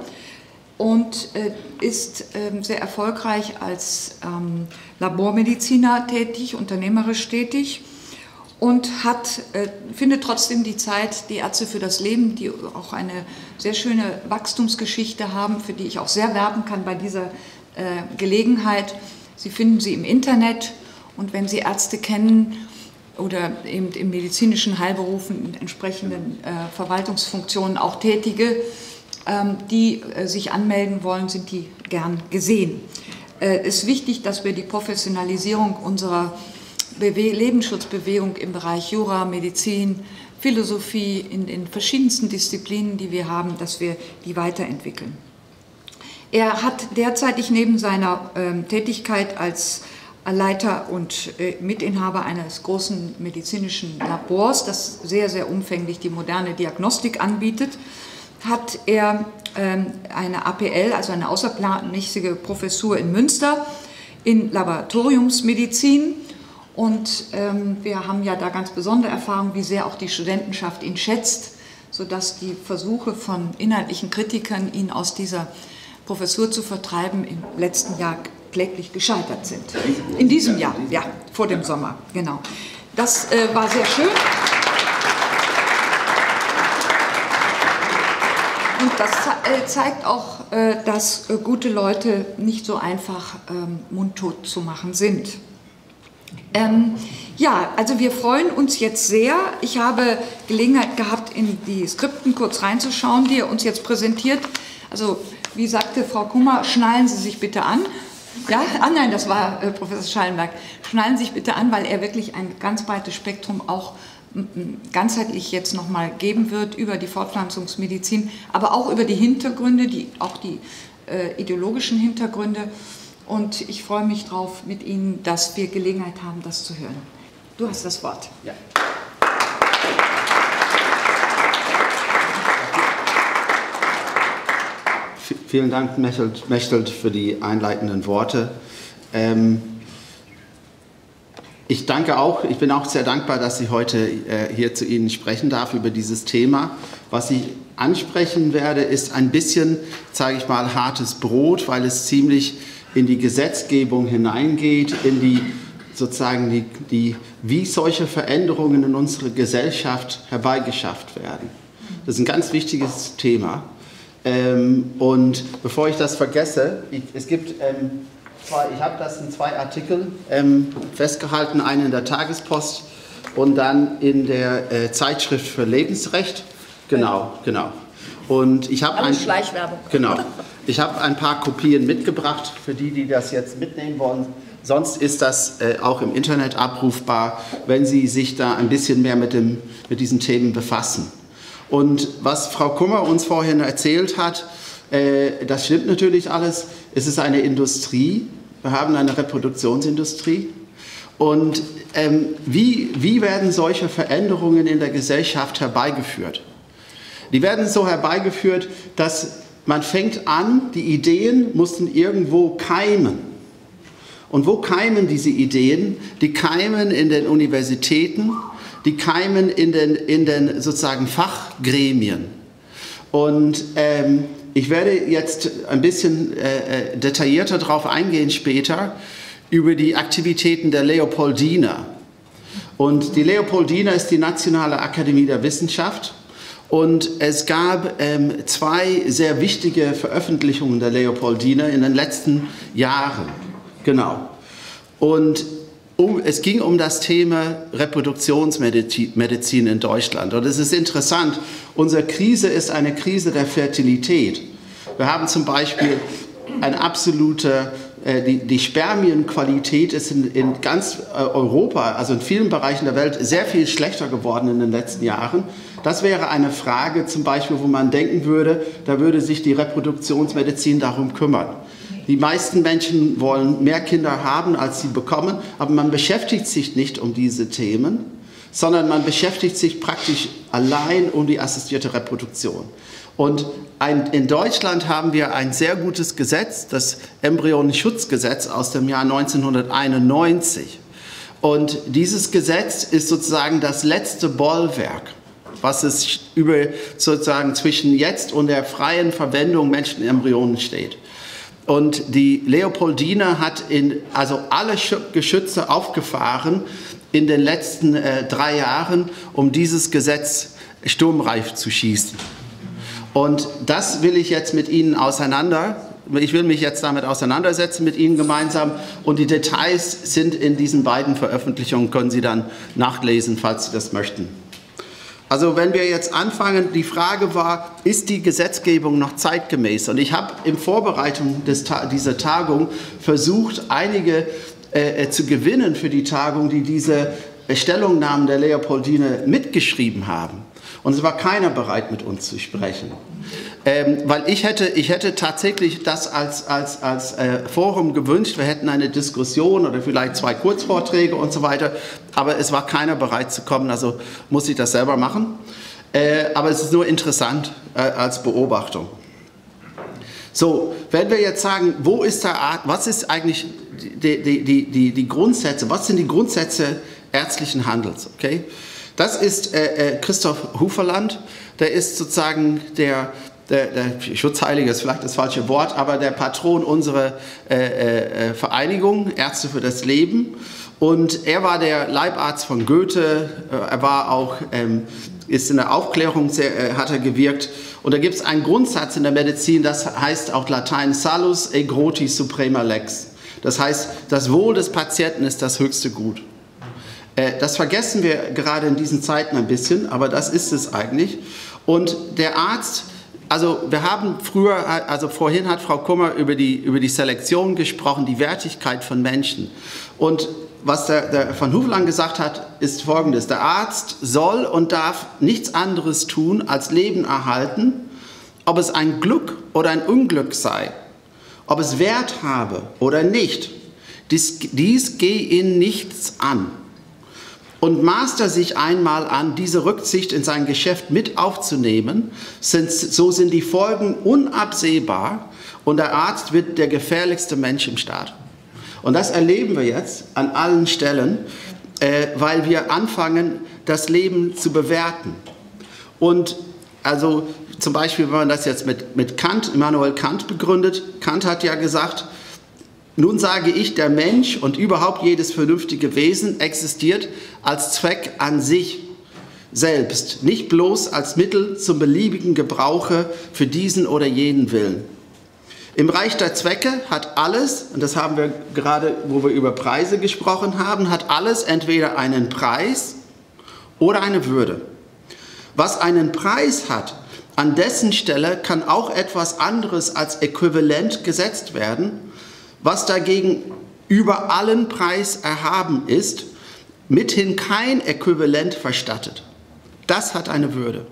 und äh, ist ähm, sehr erfolgreich als ähm, Labormediziner tätig, unternehmerisch tätig und hat, äh, findet trotzdem die Zeit, die Ärzte für das Leben, die auch eine sehr schöne Wachstumsgeschichte haben, für die ich auch sehr werben kann bei dieser äh, Gelegenheit. Sie finden sie im Internet und wenn Sie Ärzte kennen oder eben in medizinischen Heilberufen in entsprechenden äh, Verwaltungsfunktionen auch tätige, die äh, sich anmelden wollen, sind die gern gesehen. Äh, es ist wichtig, dass wir die Professionalisierung unserer Bewe Lebensschutzbewegung im Bereich Jura, Medizin, Philosophie, in den verschiedensten Disziplinen, die wir haben, dass wir die weiterentwickeln. Er hat derzeitig neben seiner ähm, Tätigkeit als Leiter und äh, Mitinhaber eines großen medizinischen Labors, das sehr, sehr umfänglich die moderne Diagnostik anbietet, hat er ähm, eine APL, also eine außerplanmäßige Professur in Münster in Laboratoriumsmedizin. Und ähm, wir haben ja da ganz besondere Erfahrungen, wie sehr auch die Studentenschaft ihn schätzt, sodass die Versuche von inhaltlichen Kritikern, ihn aus dieser Professur zu vertreiben, im letzten Jahr kläglich gescheitert sind. In diesem Jahr, ja, vor dem Sommer, genau. Das äh, war sehr schön. Und das äh, zeigt auch, äh, dass äh, gute Leute nicht so einfach ähm, mundtot zu machen sind. Ähm, ja, also wir freuen uns jetzt sehr. Ich habe Gelegenheit gehabt, in die Skripten kurz reinzuschauen, die er uns jetzt präsentiert. Also, wie sagte Frau Kummer, schnallen Sie sich bitte an. Ja, ah nein, das war äh, Professor Schallenberg. Schnallen Sie sich bitte an, weil er wirklich ein ganz breites Spektrum auch ganzheitlich jetzt nochmal geben wird über die Fortpflanzungsmedizin, aber auch über die Hintergründe, die, auch die äh, ideologischen Hintergründe. Und ich freue mich darauf mit Ihnen, dass wir Gelegenheit haben, das zu hören. Du hast das Wort. Ja. Vielen Dank, Mechtelt, für die einleitenden Worte. Ähm, ich danke auch, ich bin auch sehr dankbar, dass ich heute äh, hier zu Ihnen sprechen darf über dieses Thema. Was ich ansprechen werde, ist ein bisschen, sage ich mal, hartes Brot, weil es ziemlich in die Gesetzgebung hineingeht, in die sozusagen die, die, wie solche Veränderungen in unsere Gesellschaft herbeigeschafft werden. Das ist ein ganz wichtiges Thema. Ähm, und bevor ich das vergesse, ich, es gibt ähm, zwei, ich habe das in zwei Artikeln ähm, festgehalten, einen in der Tagespost und dann in der äh, Zeitschrift für Lebensrecht. Genau, genau. Und ich habe ein, Schleichwerbung. Genau. Ich habe ein paar Kopien mitgebracht für die, die das jetzt mitnehmen wollen. Sonst ist das äh, auch im Internet abrufbar, wenn Sie sich da ein bisschen mehr mit, dem, mit diesen Themen befassen. Und was Frau Kummer uns vorhin erzählt hat, äh, das stimmt natürlich alles. Es ist eine Industrie. Wir haben eine Reproduktionsindustrie. Und ähm, wie, wie werden solche Veränderungen in der Gesellschaft herbeigeführt? Die werden so herbeigeführt, dass man fängt an, die Ideen mussten irgendwo keimen. Und wo keimen diese Ideen? Die keimen in den Universitäten, die keimen in den, in den sozusagen Fachgremien. Und ähm, ich werde jetzt ein bisschen äh, äh detaillierter darauf eingehen später über die Aktivitäten der Leopoldina. Und die Leopoldina ist die Nationale Akademie der Wissenschaft und es gab ähm, zwei sehr wichtige Veröffentlichungen der Leopoldina in den letzten Jahren. Genau. Und um, es ging um das Thema Reproduktionsmedizin in Deutschland. Und es ist interessant, unsere Krise ist eine Krise der Fertilität. Wir haben zum Beispiel eine absolute äh, die, die Spermienqualität ist in, in ganz äh, Europa, also in vielen Bereichen der Welt, sehr viel schlechter geworden in den letzten Jahren. Das wäre eine Frage zum Beispiel, wo man denken würde, da würde sich die Reproduktionsmedizin darum kümmern. Die meisten Menschen wollen mehr Kinder haben, als sie bekommen, aber man beschäftigt sich nicht um diese Themen, sondern man beschäftigt sich praktisch allein um die assistierte Reproduktion. Und ein, in Deutschland haben wir ein sehr gutes Gesetz, das Embryonenschutzgesetz aus dem Jahr 1991. Und dieses Gesetz ist sozusagen das letzte Bollwerk, was es über sozusagen zwischen jetzt und der freien Verwendung Menschenembryonen steht. Und die Leopoldine hat in, also alle Geschütze aufgefahren in den letzten äh, drei Jahren, um dieses Gesetz sturmreif zu schießen. Und das will ich jetzt mit Ihnen auseinander. Ich will mich jetzt damit auseinandersetzen mit Ihnen gemeinsam und die Details sind in diesen beiden Veröffentlichungen, können Sie dann nachlesen, falls Sie das möchten. Also wenn wir jetzt anfangen, die Frage war, ist die Gesetzgebung noch zeitgemäß? Und ich habe in Vorbereitung des, dieser Tagung versucht, einige äh, äh, zu gewinnen für die Tagung, die diese Stellungnahmen der Leopoldine mitgeschrieben haben. Und es war keiner bereit, mit uns zu sprechen. Ähm, weil ich hätte, ich hätte tatsächlich das als, als, als äh, Forum gewünscht. Wir hätten eine Diskussion oder vielleicht zwei Kurzvorträge und so weiter. Aber es war keiner bereit zu kommen, also muss ich das selber machen. Äh, aber es ist nur interessant äh, als Beobachtung. So, wenn wir jetzt sagen, wo ist der Art, was ist eigentlich die, die, die, die, die Grundsätze, was sind die Grundsätze ärztlichen Handels? Okay? Das ist äh, äh, Christoph Huferland, der ist sozusagen der, der, der Schutzheilige ist vielleicht das falsche Wort, aber der Patron unserer äh, äh, äh, Vereinigung Ärzte für das Leben. Und er war der Leibarzt von Goethe, äh, er war auch, ähm, ist in der Aufklärung sehr, hat er gewirkt. Und da gibt es einen Grundsatz in der Medizin, das heißt auch Latein salus e groti suprema lex. Das heißt, das Wohl des Patienten ist das höchste Gut. Äh, das vergessen wir gerade in diesen Zeiten ein bisschen, aber das ist es eigentlich. Und der Arzt, also wir haben früher, also vorhin hat Frau Kummer über die, über die Selektion gesprochen, die Wertigkeit von Menschen. Und was der, der von Huflang gesagt hat, ist folgendes. Der Arzt soll und darf nichts anderes tun, als Leben erhalten, ob es ein Glück oder ein Unglück sei, ob es Wert habe oder nicht. Dies, dies gehe ihn nichts an und maßte sich einmal an, diese Rücksicht in sein Geschäft mit aufzunehmen, so sind die Folgen unabsehbar und der Arzt wird der gefährlichste Mensch im Staat. Und das erleben wir jetzt an allen Stellen, äh, weil wir anfangen, das Leben zu bewerten. Und also zum Beispiel, wenn man das jetzt mit, mit Kant, Immanuel Kant begründet, Kant hat ja gesagt, Nun sage ich, der Mensch und überhaupt jedes vernünftige Wesen existiert als Zweck an sich selbst, nicht bloß als Mittel zum beliebigen Gebrauche für diesen oder jenen Willen. Im Reich der Zwecke hat alles, und das haben wir gerade, wo wir über Preise gesprochen haben, hat alles entweder einen Preis oder eine Würde. Was einen Preis hat, an dessen Stelle kann auch etwas anderes als äquivalent gesetzt werden, was dagegen über allen Preis erhaben ist, mithin kein Äquivalent verstattet. Das hat eine Würde.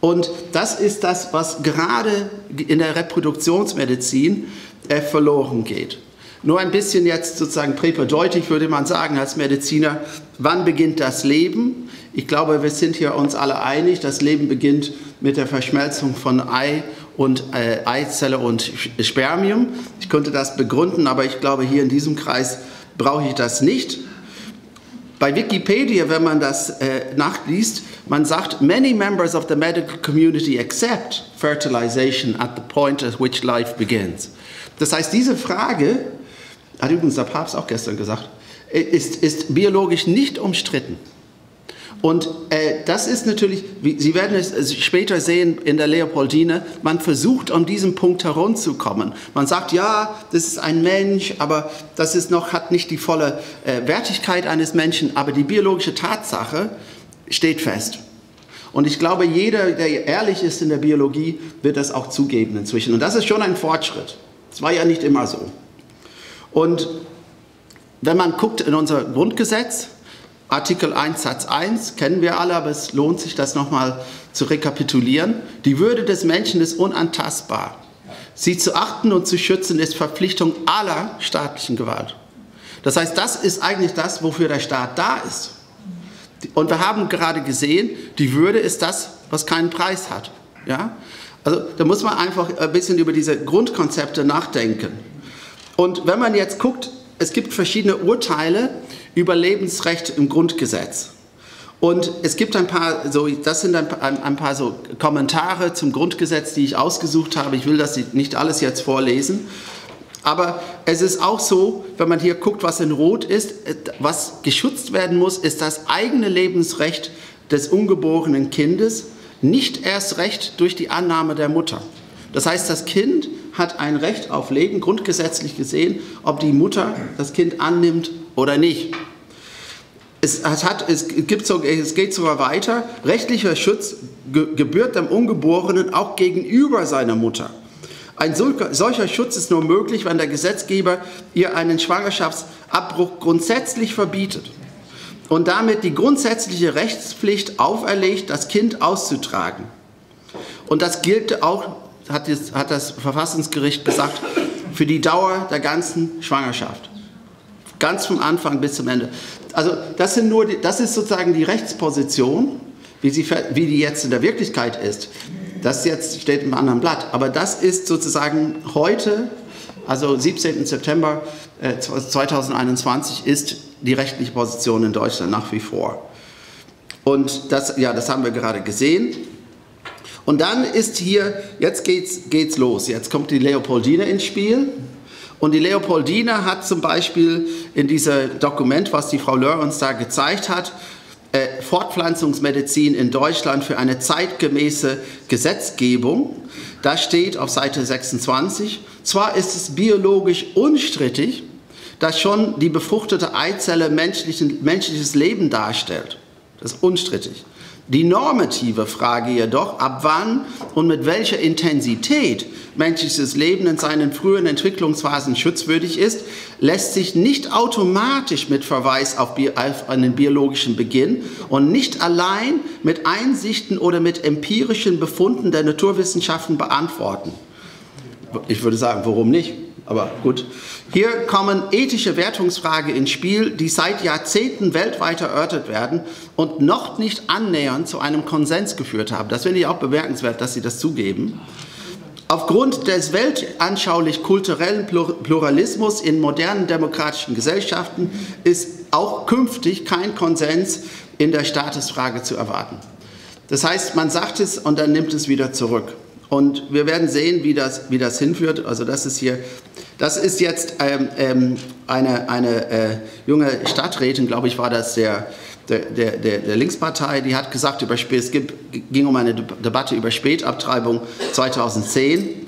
Und das ist das, was gerade in der Reproduktionsmedizin äh, verloren geht. Nur ein bisschen jetzt sozusagen präperdeutig würde man sagen als Mediziner, wann beginnt das Leben? Ich glaube, wir sind hier uns alle einig, das Leben beginnt mit der Verschmelzung von Ei und äh, Eizelle und Spermium. Ich könnte das begründen, aber ich glaube, hier in diesem Kreis brauche ich das nicht. Bei Wikipedia, wenn man das äh, nachliest, man sagt, many members of the medical community accept fertilization at the point at which life begins. Das heißt, diese Frage, hat übrigens der Papst auch gestern gesagt, ist, ist biologisch nicht umstritten. Und äh, das ist natürlich, wie, Sie werden es später sehen in der Leopoldine, man versucht, um diesen Punkt herumzukommen. Man sagt, ja, das ist ein Mensch, aber das ist noch, hat nicht die volle äh, Wertigkeit eines Menschen, aber die biologische Tatsache steht fest. Und ich glaube, jeder, der ehrlich ist in der Biologie, wird das auch zugeben inzwischen. Und das ist schon ein Fortschritt. Das war ja nicht immer so. Und wenn man guckt in unser Grundgesetz, Artikel 1 Satz 1 kennen wir alle, aber es lohnt sich, das nochmal zu rekapitulieren. Die Würde des Menschen ist unantastbar. Sie zu achten und zu schützen ist Verpflichtung aller staatlichen Gewalt. Das heißt, das ist eigentlich das, wofür der Staat da ist. Und wir haben gerade gesehen, die Würde ist das, was keinen Preis hat. Ja? Also da muss man einfach ein bisschen über diese Grundkonzepte nachdenken. Und wenn man jetzt guckt, es gibt verschiedene Urteile, über Lebensrecht im Grundgesetz. Und es gibt ein paar, so, das sind ein, ein, ein, paar so Kommentare zum Grundgesetz, die ich ausgesucht habe. Ich will das nicht alles jetzt vorlesen. Aber es ist auch so, wenn man hier guckt, was in Rot ist, was geschützt werden muss, ist das eigene Lebensrecht des ungeborenen Kindes, nicht erst Recht durch die Annahme der Mutter. Das heißt, das Kind hat ein Recht auf Leben, grundgesetzlich gesehen, ob die Mutter das Kind annimmt oder nicht. Es, hat, es, gibt so, es geht sogar weiter. Rechtlicher Schutz gebührt dem Ungeborenen auch gegenüber seiner Mutter. Ein solcher Schutz ist nur möglich, wenn der Gesetzgeber ihr einen Schwangerschaftsabbruch grundsätzlich verbietet und damit die grundsätzliche Rechtspflicht auferlegt, das Kind auszutragen. Und das gilt auch, hat das Verfassungsgericht gesagt, für die Dauer der ganzen Schwangerschaft. Ganz vom Anfang bis zum Ende. Also das, sind nur die, das ist sozusagen die Rechtsposition, wie, sie, wie die jetzt in der Wirklichkeit ist. Das jetzt steht im anderen Blatt. Aber das ist sozusagen heute, also 17. September 2021, äh, ist die rechtliche Position in Deutschland nach wie vor. Und das, ja, das haben wir gerade gesehen. Und dann ist hier, jetzt geht's, geht's los. Jetzt kommt die Leopoldine ins Spiel. Und die Leopoldine hat zum Beispiel in diesem Dokument, was die Frau Löhr uns da gezeigt hat, äh, Fortpflanzungsmedizin in Deutschland für eine zeitgemäße Gesetzgebung. Da steht auf Seite 26, zwar ist es biologisch unstrittig, dass schon die befruchtete Eizelle menschliches Leben darstellt. Das ist unstrittig. Die normative Frage jedoch, ab wann und mit welcher Intensität menschliches Leben in seinen frühen Entwicklungsphasen schutzwürdig ist, lässt sich nicht automatisch mit Verweis auf, einen biologischen Beginn und nicht allein mit Einsichten oder mit empirischen Befunden der Naturwissenschaften beantworten. Ich würde sagen, warum nicht? Aber gut. Hier kommen ethische Wertungsfragen ins Spiel, die seit Jahrzehnten weltweit erörtert werden und noch nicht annähernd zu einem Konsens geführt haben. Das finde ich auch bemerkenswert, dass Sie das zugeben. Aufgrund des weltanschaulich-kulturellen Pluralismus in modernen demokratischen Gesellschaften ist auch künftig kein Konsens in der Statusfrage zu erwarten. Das heißt, man sagt es und dann nimmt es wieder zurück. Und wir werden sehen, wie das, wie das hinführt. Also das ist hier, das ist jetzt ähm, ähm, eine, eine äh, junge Stadträtin, glaube ich, war das der, der, der, der Linkspartei, die hat gesagt, über, es ging um eine Debatte über Spätabtreibung 2010.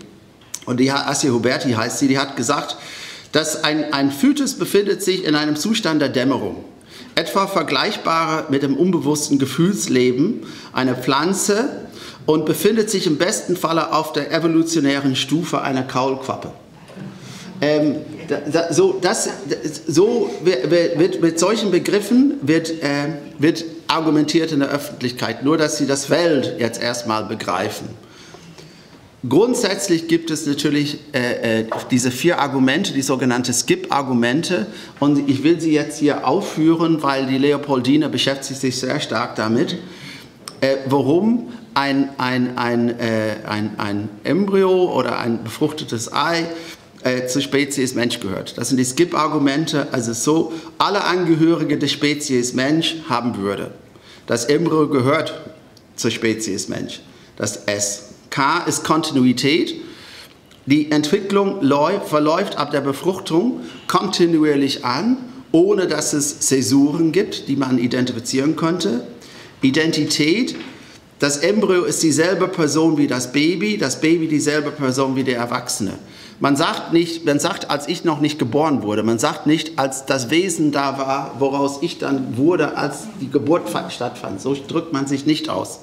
Und die Assi Huberti heißt sie, die hat gesagt, dass ein, ein Fötus befindet sich in einem Zustand der Dämmerung etwa vergleichbar mit dem unbewussten Gefühlsleben einer Pflanze und befindet sich im besten Falle auf der evolutionären Stufe einer Kaulquappe. Ähm, da, so, das, so wird, mit solchen Begriffen wird, äh, wird argumentiert in der Öffentlichkeit, nur dass sie das Feld jetzt erstmal begreifen. Grundsätzlich gibt es natürlich äh, äh, diese vier Argumente, die sogenannten Skip-Argumente. Und ich will sie jetzt hier aufführen, weil die Leopoldine beschäftigt sich sehr stark damit, äh, warum ein, ein, ein, äh, ein, ein Embryo oder ein befruchtetes Ei äh, zur Spezies Mensch gehört. Das sind die Skip-Argumente, also so, alle Angehörige der Spezies Mensch haben Würde. Das Embryo gehört zur Spezies Mensch, das S. K ist Kontinuität. Die Entwicklung verläuft ab der Befruchtung kontinuierlich an, ohne dass es Zäsuren gibt, die man identifizieren könnte. Identität, das Embryo ist dieselbe Person wie das Baby, das Baby dieselbe Person wie der Erwachsene. Man sagt nicht, man sagt, als ich noch nicht geboren wurde, man sagt nicht, als das Wesen da war, woraus ich dann wurde, als die Geburt stattfand. So drückt man sich nicht aus.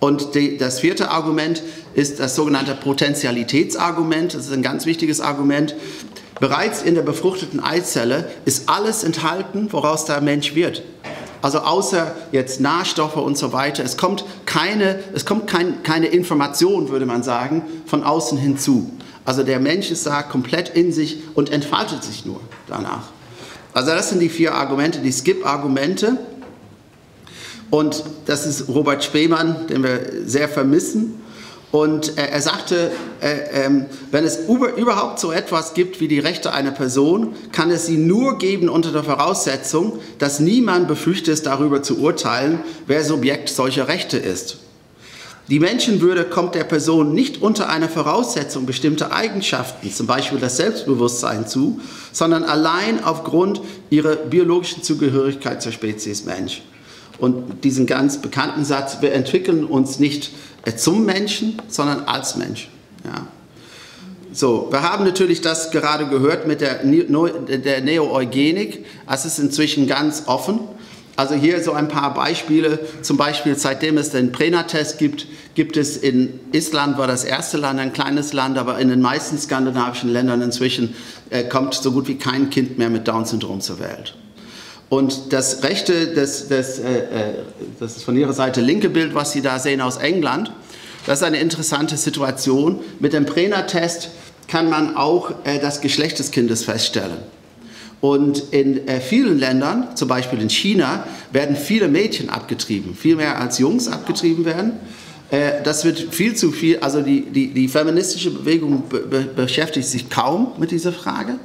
Und die, das vierte Argument ist das sogenannte Potentialitätsargument. Das ist ein ganz wichtiges Argument. Bereits in der befruchteten Eizelle ist alles enthalten, woraus der Mensch wird. Also außer jetzt Nährstoffe und so weiter. Es kommt keine, es kommt kein, keine Information, würde man sagen, von außen hinzu. Also der Mensch ist da komplett in sich und entfaltet sich nur danach. Also das sind die vier Argumente, die Skip-Argumente. Und das ist Robert Spemann, den wir sehr vermissen. Und er, sagte, äh, äh, wenn es über, überhaupt so etwas gibt wie die Rechte einer Person, kann es sie nur geben unter der Voraussetzung, dass niemand befürchtet ist, darüber zu urteilen, wer Subjekt solcher Rechte ist. Die Menschenwürde kommt der Person nicht unter einer Voraussetzung bestimmter Eigenschaften, zum Beispiel das Selbstbewusstsein zu, sondern allein aufgrund ihrer biologischen Zugehörigkeit zur Spezies Mensch. Und diesen ganz bekannten Satz, wir entwickeln uns nicht äh, zum Menschen, sondern als Mensch. Ja. So, wir haben natürlich das gerade gehört mit der, der Neo-Eugenik. Es ist inzwischen ganz offen. Also hier so ein paar Beispiele. Zum Beispiel, seitdem es den Prena-Test gibt, gibt es in Island, war das erste Land, ein kleines Land, aber in den meisten skandinavischen Ländern inzwischen äh, kommt so gut wie kein Kind mehr mit Down-Syndrom zur Welt. Und das rechte, das, das, äh, äh, das ist von Ihrer Seite linke Bild, was Sie da sehen aus England, das ist eine interessante Situation. Mit dem Prena-Test kann man auch äh, das Geschlecht des Kindes feststellen. Und in äh, vielen Ländern, zum Beispiel in China, werden viele Mädchen abgetrieben, viel mehr als Jungs abgetrieben werden. Äh, das wird viel zu viel, also die, die, die feministische Bewegung be beschäftigt sich kaum mit dieser Frage.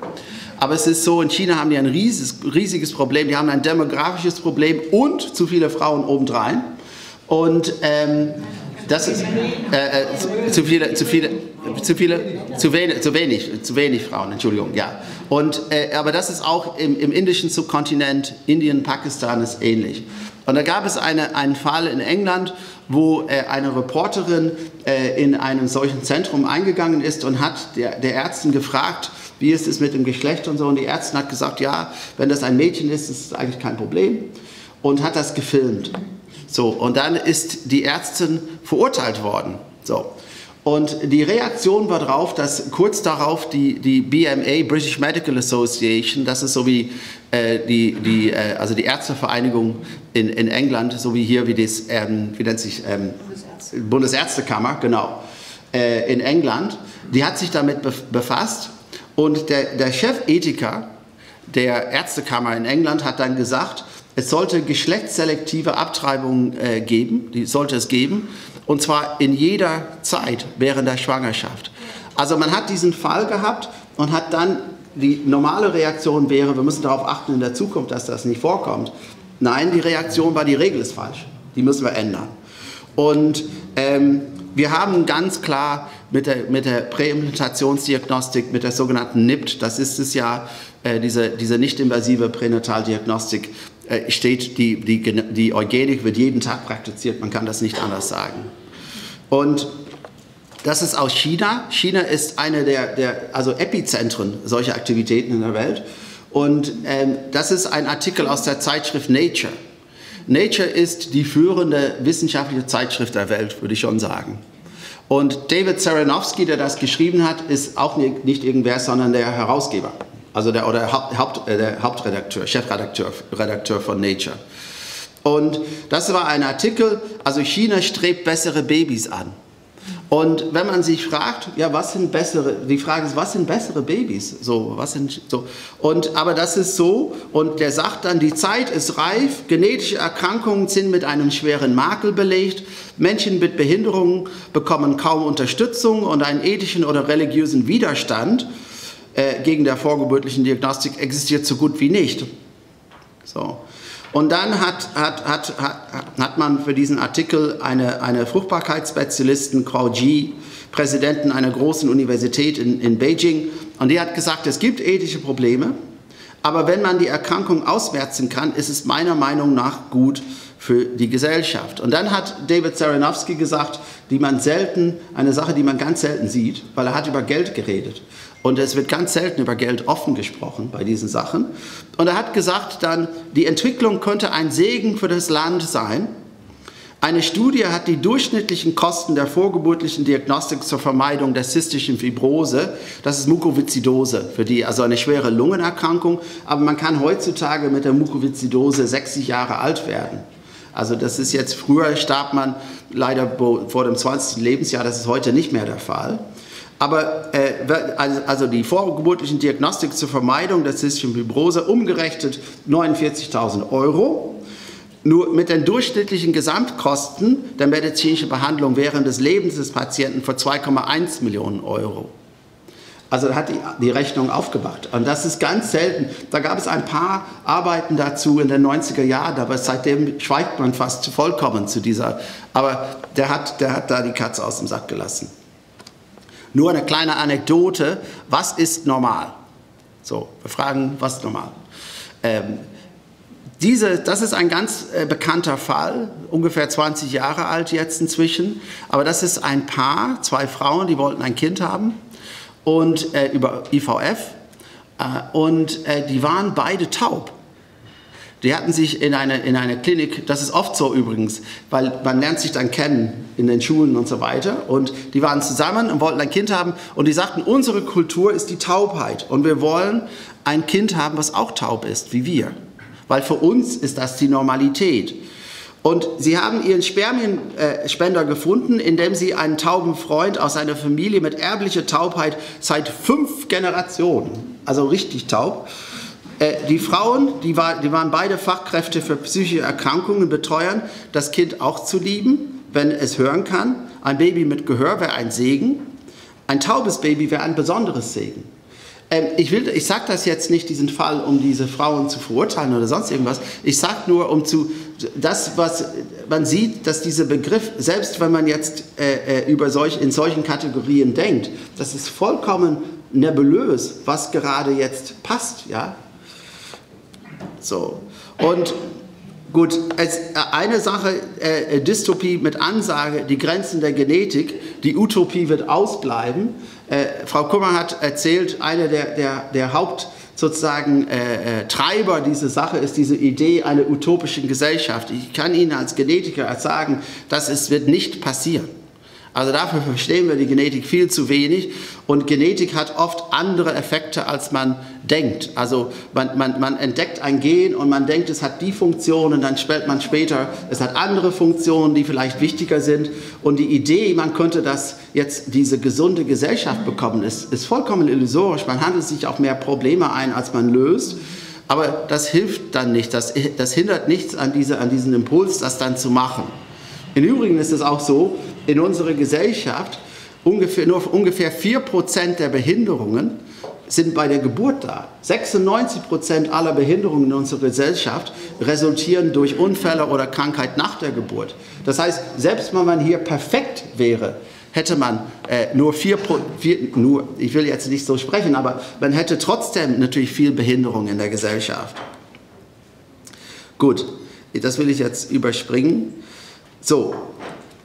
Aber es ist so, in China haben die ein riesiges, riesiges Problem. Die haben ein demografisches Problem und zu viele Frauen obendrein. Und ähm, das ist äh, äh, zu, viele, zu viele, zu viele, zu wenig, zu wenig, zu wenig Frauen. Entschuldigung, ja. Und äh, aber das ist auch im, im, indischen Subkontinent, Indien, Pakistan ist ähnlich. Und da gab es eine, einen Fall in England, wo äh, eine Reporterin äh, in einem solchen Zentrum eingegangen ist und hat der, der Ärztin gefragt, wie ist es mit dem Geschlecht und so. Und die Ärztin hat gesagt, ja, wenn das ein Mädchen ist, ist es eigentlich kein Problem. Und hat das gefilmt. So, und dann ist die Ärztin verurteilt worden. So. Und die Reaktion war darauf, dass kurz darauf die, die BMA, British Medical Association, das ist so wie äh, die, die, äh, also die Ärztevereinigung in, in England, so wie hier, wie, das, ähm, wie nennt sich ähm, Bundesärzte. Bundesärztekammer, genau, äh, in England, die hat sich damit befasst und der, der Chefethiker der Ärztekammer in England hat dann gesagt, es sollte geschlechtsselektive Abtreibungen äh, geben, die sollte es geben, und zwar in jeder Zeit während der Schwangerschaft. Also man hat diesen Fall gehabt und hat dann, die normale Reaktion wäre, wir müssen darauf achten in der Zukunft, dass das nicht vorkommt. Nein, die Reaktion war, die Regel ist falsch, die müssen wir ändern. Und ähm, wir haben ganz klar mit der, mit der Präimplantationsdiagnostik, mit der sogenannten NIPT, das ist es ja, äh, diese, diese nicht-invasive Pränataldiagnostik, äh, steht, die, die, die Eugenik wird jeden Tag praktiziert, man kann das nicht anders sagen. Und das ist aus China. China ist eine der, der also Epizentren solcher Aktivitäten in der Welt. Und ähm, das ist ein Artikel aus der Zeitschrift Nature. Nature ist die führende wissenschaftliche Zeitschrift der Welt, würde ich schon sagen. Und David Zaranowski, der das geschrieben hat, ist auch nicht irgendwer, sondern der Herausgeber, also der, oder Haupt, äh, der Hauptredakteur, Chefredakteur Redakteur von Nature. Und das war ein Artikel, also China strebt bessere Babys an. Und wenn man sich fragt, ja, was sind bessere, die Frage ist, was sind bessere Babys? So, was sind, so. Und, aber das ist so, und der sagt dann, die Zeit ist reif, genetische Erkrankungen sind mit einem schweren Makel belegt, Menschen mit Behinderungen bekommen kaum Unterstützung und einen ethischen oder religiösen Widerstand äh, gegen der vorgeburtlichen Diagnostik existiert so gut wie nicht. So. Und dann hat, hat, hat, hat, man für diesen Artikel eine, eine Fruchtbarkeitsspezialistin, Frau Ji, Präsidentin einer großen Universität in, in Beijing, und die hat gesagt, es gibt ethische Probleme, aber wenn man die Erkrankung ausmerzen kann, ist es meiner Meinung nach gut für die Gesellschaft. Und dann hat David Zaranowski gesagt, die man selten, eine Sache, die man ganz selten sieht, weil er hat über Geld geredet. Und es wird ganz selten über Geld offen gesprochen bei diesen Sachen. Und er hat gesagt dann, die Entwicklung könnte ein Segen für das Land sein. Eine Studie hat die durchschnittlichen Kosten der vorgeburtlichen Diagnostik zur Vermeidung der zystischen Fibrose, das ist Mukoviszidose, für die also eine schwere Lungenerkrankung, aber man kann heutzutage mit der Mukoviszidose 60 Jahre alt werden. Also das ist jetzt, früher starb man leider vor dem 20. Lebensjahr, das ist heute nicht mehr der Fall. Aber äh, also die vorgeburtlichen Diagnostik zur Vermeidung der zystischen Fibrose umgerechnet 49.000 Euro. Nur mit den durchschnittlichen Gesamtkosten der medizinischen Behandlung während des Lebens des Patienten vor 2,1 Millionen Euro. Also hat die, die Rechnung aufgemacht. Und das ist ganz selten. Da gab es ein paar Arbeiten dazu in den 90er Jahren, aber seitdem schweigt man fast vollkommen zu dieser. Aber der hat, der hat da die Katze aus dem Sack gelassen. Nur eine kleine Anekdote, was ist normal? So, wir fragen, was ist normal? Ähm, diese, das ist ein ganz äh, bekannter Fall, ungefähr 20 Jahre alt jetzt inzwischen. Aber das ist ein Paar, zwei Frauen, die wollten ein Kind haben und äh, über IVF äh, und äh, die waren beide taub. Die hatten sich in eine, in eine Klinik, das ist oft so übrigens, weil man lernt sich dann kennen in den Schulen und so weiter. Und die waren zusammen und wollten ein Kind haben und die sagten, unsere Kultur ist die Taubheit und wir wollen ein Kind haben, was auch taub ist, wie wir. Weil für uns ist das die Normalität. Und sie haben ihren Spermienspender gefunden, indem sie einen tauben Freund aus einer Familie mit erblicher Taubheit seit fünf Generationen, also richtig taub, äh, die Frauen, die, war, die waren beide Fachkräfte für psychische Erkrankungen, beteuern, das Kind auch zu lieben, wenn es hören kann. Ein Baby mit Gehör wäre ein Segen. Ein taubes Baby wäre ein besonderes Segen. Ähm, ich, ich sage das jetzt nicht, diesen Fall, um diese Frauen zu verurteilen oder sonst irgendwas. Ich sage nur, um zu, das, was man sieht, dass dieser Begriff, selbst wenn man jetzt äh, äh über solch, in solchen Kategorien denkt, das ist vollkommen nebulös, was gerade jetzt passt. Ja? So. Und gut, als eine Sache, äh, Dystopie mit Ansage, die Grenzen der Genetik, die Utopie wird ausbleiben. Äh, Frau Kummer hat erzählt, eine der, der, der Haupt sozusagen äh, äh, Treiber dieser Sache ist diese Idee einer utopischen Gesellschaft. Ich kann Ihnen als Genetiker sagen, das ist, wird nicht passieren. Also dafür verstehen wir die Genetik viel zu wenig und Genetik hat oft andere Effekte, als man denkt. Also man, man, man entdeckt ein Gen und man denkt, es hat die Funktion und dann stellt man später, es hat andere Funktionen, die vielleicht wichtiger sind. Und die Idee, man könnte das jetzt diese gesunde Gesellschaft bekommen, ist, ist vollkommen illusorisch. Man handelt sich auch mehr Probleme ein, als man löst. Aber das hilft dann nicht, das, das hindert nichts an, diese, an diesen Impuls, das dann zu machen. Im Übrigen ist es auch so, in unserer Gesellschaft ungefähr, nur ungefähr 4% der Behinderungen sind bei der Geburt da. 96 Prozent aller Behinderungen in unserer Gesellschaft resultieren durch Unfälle oder Krankheit nach der Geburt. Das heißt, selbst wenn man hier perfekt wäre, hätte man äh, nur vier, vier, nur, ich will jetzt nicht so sprechen, aber man hätte trotzdem natürlich viel Behinderung in der Gesellschaft. Gut, das will ich jetzt überspringen. So,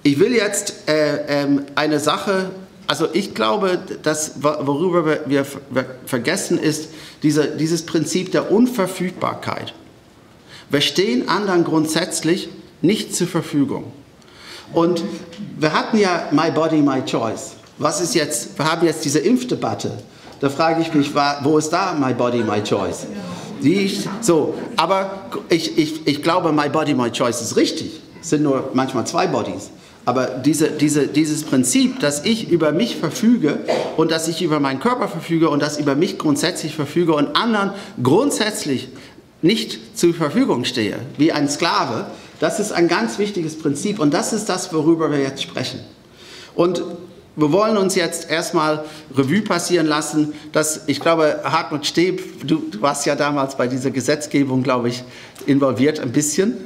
ich will jetzt äh, äh, eine Sache also ich glaube, dass, worüber wir vergessen, ist diese, dieses Prinzip der Unverfügbarkeit. Wir stehen anderen grundsätzlich nicht zur Verfügung. Und wir hatten ja My Body, My Choice. Was ist jetzt, wir haben jetzt diese Impfdebatte. Da frage ich mich, wo ist da My Body, My Choice? Die, so, aber ich, ich, ich glaube, My Body, My Choice ist richtig. Es sind nur manchmal zwei Bodies. Aber diese, diese, dieses Prinzip, dass ich über mich verfüge und dass ich über meinen Körper verfüge und dass ich über mich grundsätzlich verfüge und anderen grundsätzlich nicht zur Verfügung stehe, wie ein Sklave, das ist ein ganz wichtiges Prinzip und das ist das, worüber wir jetzt sprechen. Und wir wollen uns jetzt erstmal Revue passieren lassen, dass ich glaube, Hartmut Steb, du, du warst ja damals bei dieser Gesetzgebung, glaube ich, involviert ein bisschen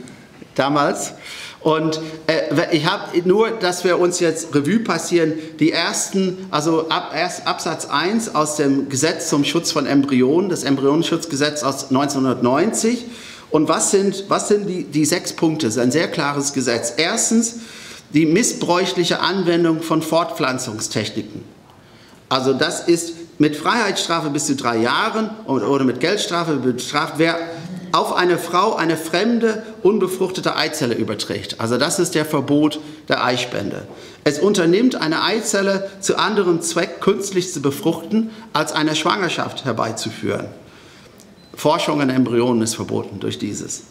damals. Und äh, ich habe nur, dass wir uns jetzt Revue passieren, die ersten, also ab, erst Absatz 1 aus dem Gesetz zum Schutz von Embryonen, das Embryonenschutzgesetz aus 1990. Und was sind, was sind die, die sechs Punkte? Das ist ein sehr klares Gesetz. Erstens die missbräuchliche Anwendung von Fortpflanzungstechniken. Also das ist mit Freiheitsstrafe bis zu drei Jahren oder mit Geldstrafe bestraft, wer auf eine Frau eine fremde, unbefruchtete Eizelle überträgt. Also das ist der Verbot der Eispende. Es unternimmt eine Eizelle zu anderem Zweck künstlich zu befruchten, als eine Schwangerschaft herbeizuführen. Forschung an Embryonen ist verboten durch dieses.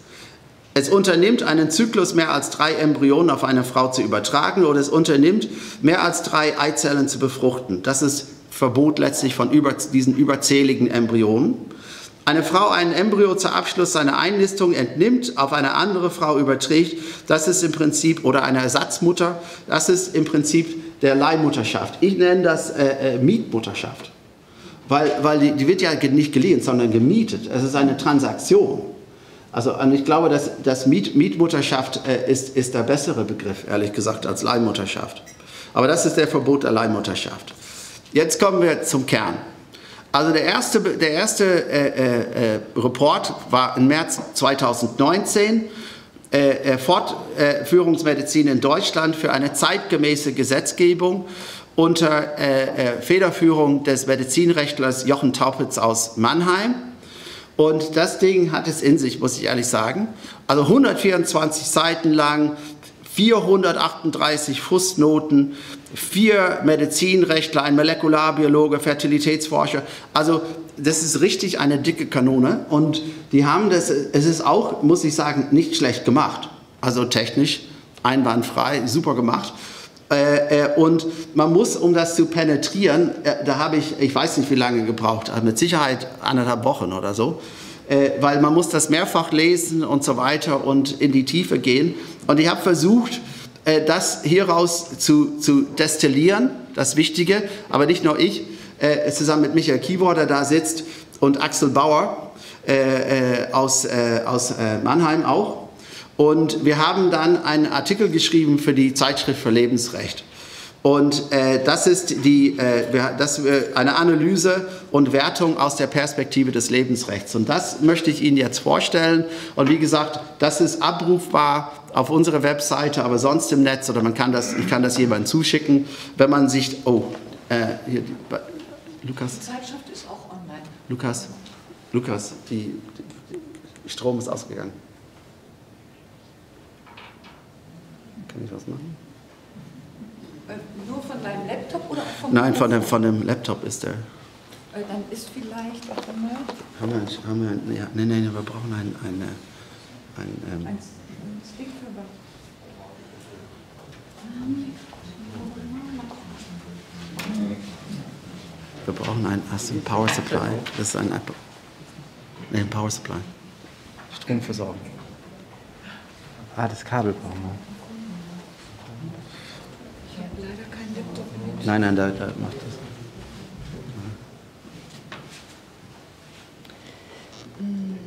Es unternimmt einen Zyklus mehr als drei Embryonen auf eine Frau zu übertragen oder es unternimmt mehr als drei Eizellen zu befruchten. Das ist Verbot letztlich von über, diesen überzähligen Embryonen eine Frau einen Embryo zur Abschluss seiner Einnistung entnimmt, auf eine andere Frau überträgt, das ist im Prinzip, oder eine Ersatzmutter, das ist im Prinzip der Leihmutterschaft. Ich nenne das äh, äh, Mietmutterschaft, weil, weil die, die, wird ja nicht geliehen, sondern gemietet. Es ist eine Transaktion. Also und ich glaube, dass, dass Miet, Mietmutterschaft äh, ist, ist der bessere Begriff, ehrlich gesagt, als Leihmutterschaft. Aber das ist der Verbot der Leihmutterschaft. Jetzt kommen wir zum Kern. Also der erste, der erste äh, äh, äh Report war im März 2019. Äh, äh, Fortführungsmedizin in Deutschland für eine zeitgemäße Gesetzgebung unter äh, Federführung des Medizinrechtlers Jochen Taupitz aus Mannheim. Und das Ding hat es in sich, muss ich ehrlich sagen. Also 124 Seiten lang, 438 Fußnoten, vier Medizinrechtler, ein Molekularbiologe, Fertilitätsforscher. Also das ist richtig eine dicke Kanone und die haben das, es ist auch, muss ich sagen, nicht schlecht gemacht. Also technisch einwandfrei, super gemacht. Äh, äh, und man muss, um das zu penetrieren, äh, da habe ich, ich weiß nicht wie lange gebraucht, mit Sicherheit anderthalb Wochen oder so, äh, weil man muss das mehrfach lesen und so weiter und in die Tiefe gehen. Und ich habe versucht, äh, das hieraus zu, zu destillieren, das Wichtige, aber nicht nur ich, äh, zusammen mit Michael Kiewer, der da sitzt, und Axel Bauer äh, aus, aus Mannheim auch. Und wir haben dann einen Artikel geschrieben für die Zeitschrift für Lebensrecht. Und äh, das ist die, äh, das, äh, eine Analyse und Wertung aus der Perspektive des Lebensrechts. Und das möchte ich Ihnen jetzt vorstellen. Und wie gesagt, das ist abrufbar auf unserer Webseite, aber sonst im Netz oder man kann das, ich kann das jemandem zuschicken, wenn man sich, oh, äh, hier, die, Lukas. Die Zeitschrift ist auch online. Lukas, Lukas, die, die Strom ist ausgegangen. Kann ich was machen? Äh, nur von deinem Laptop oder auch vom Nein, von dem, von dem Laptop ist der. Äh, dann ist vielleicht, warte mal. Haben wir, haben wir, ja, nein, nein, wir brauchen ein, ein, ein, ähm, ein Stick für was? Wir brauchen ein, hast ein Power Supply? Das ist ein, nee, ein Power Supply. Stromversorgung. Ah, das Kabel brauchen wir. Nein, nein, da, da macht das. Hm.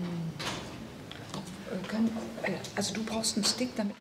Äh, äh, also du brauchst einen Stick damit.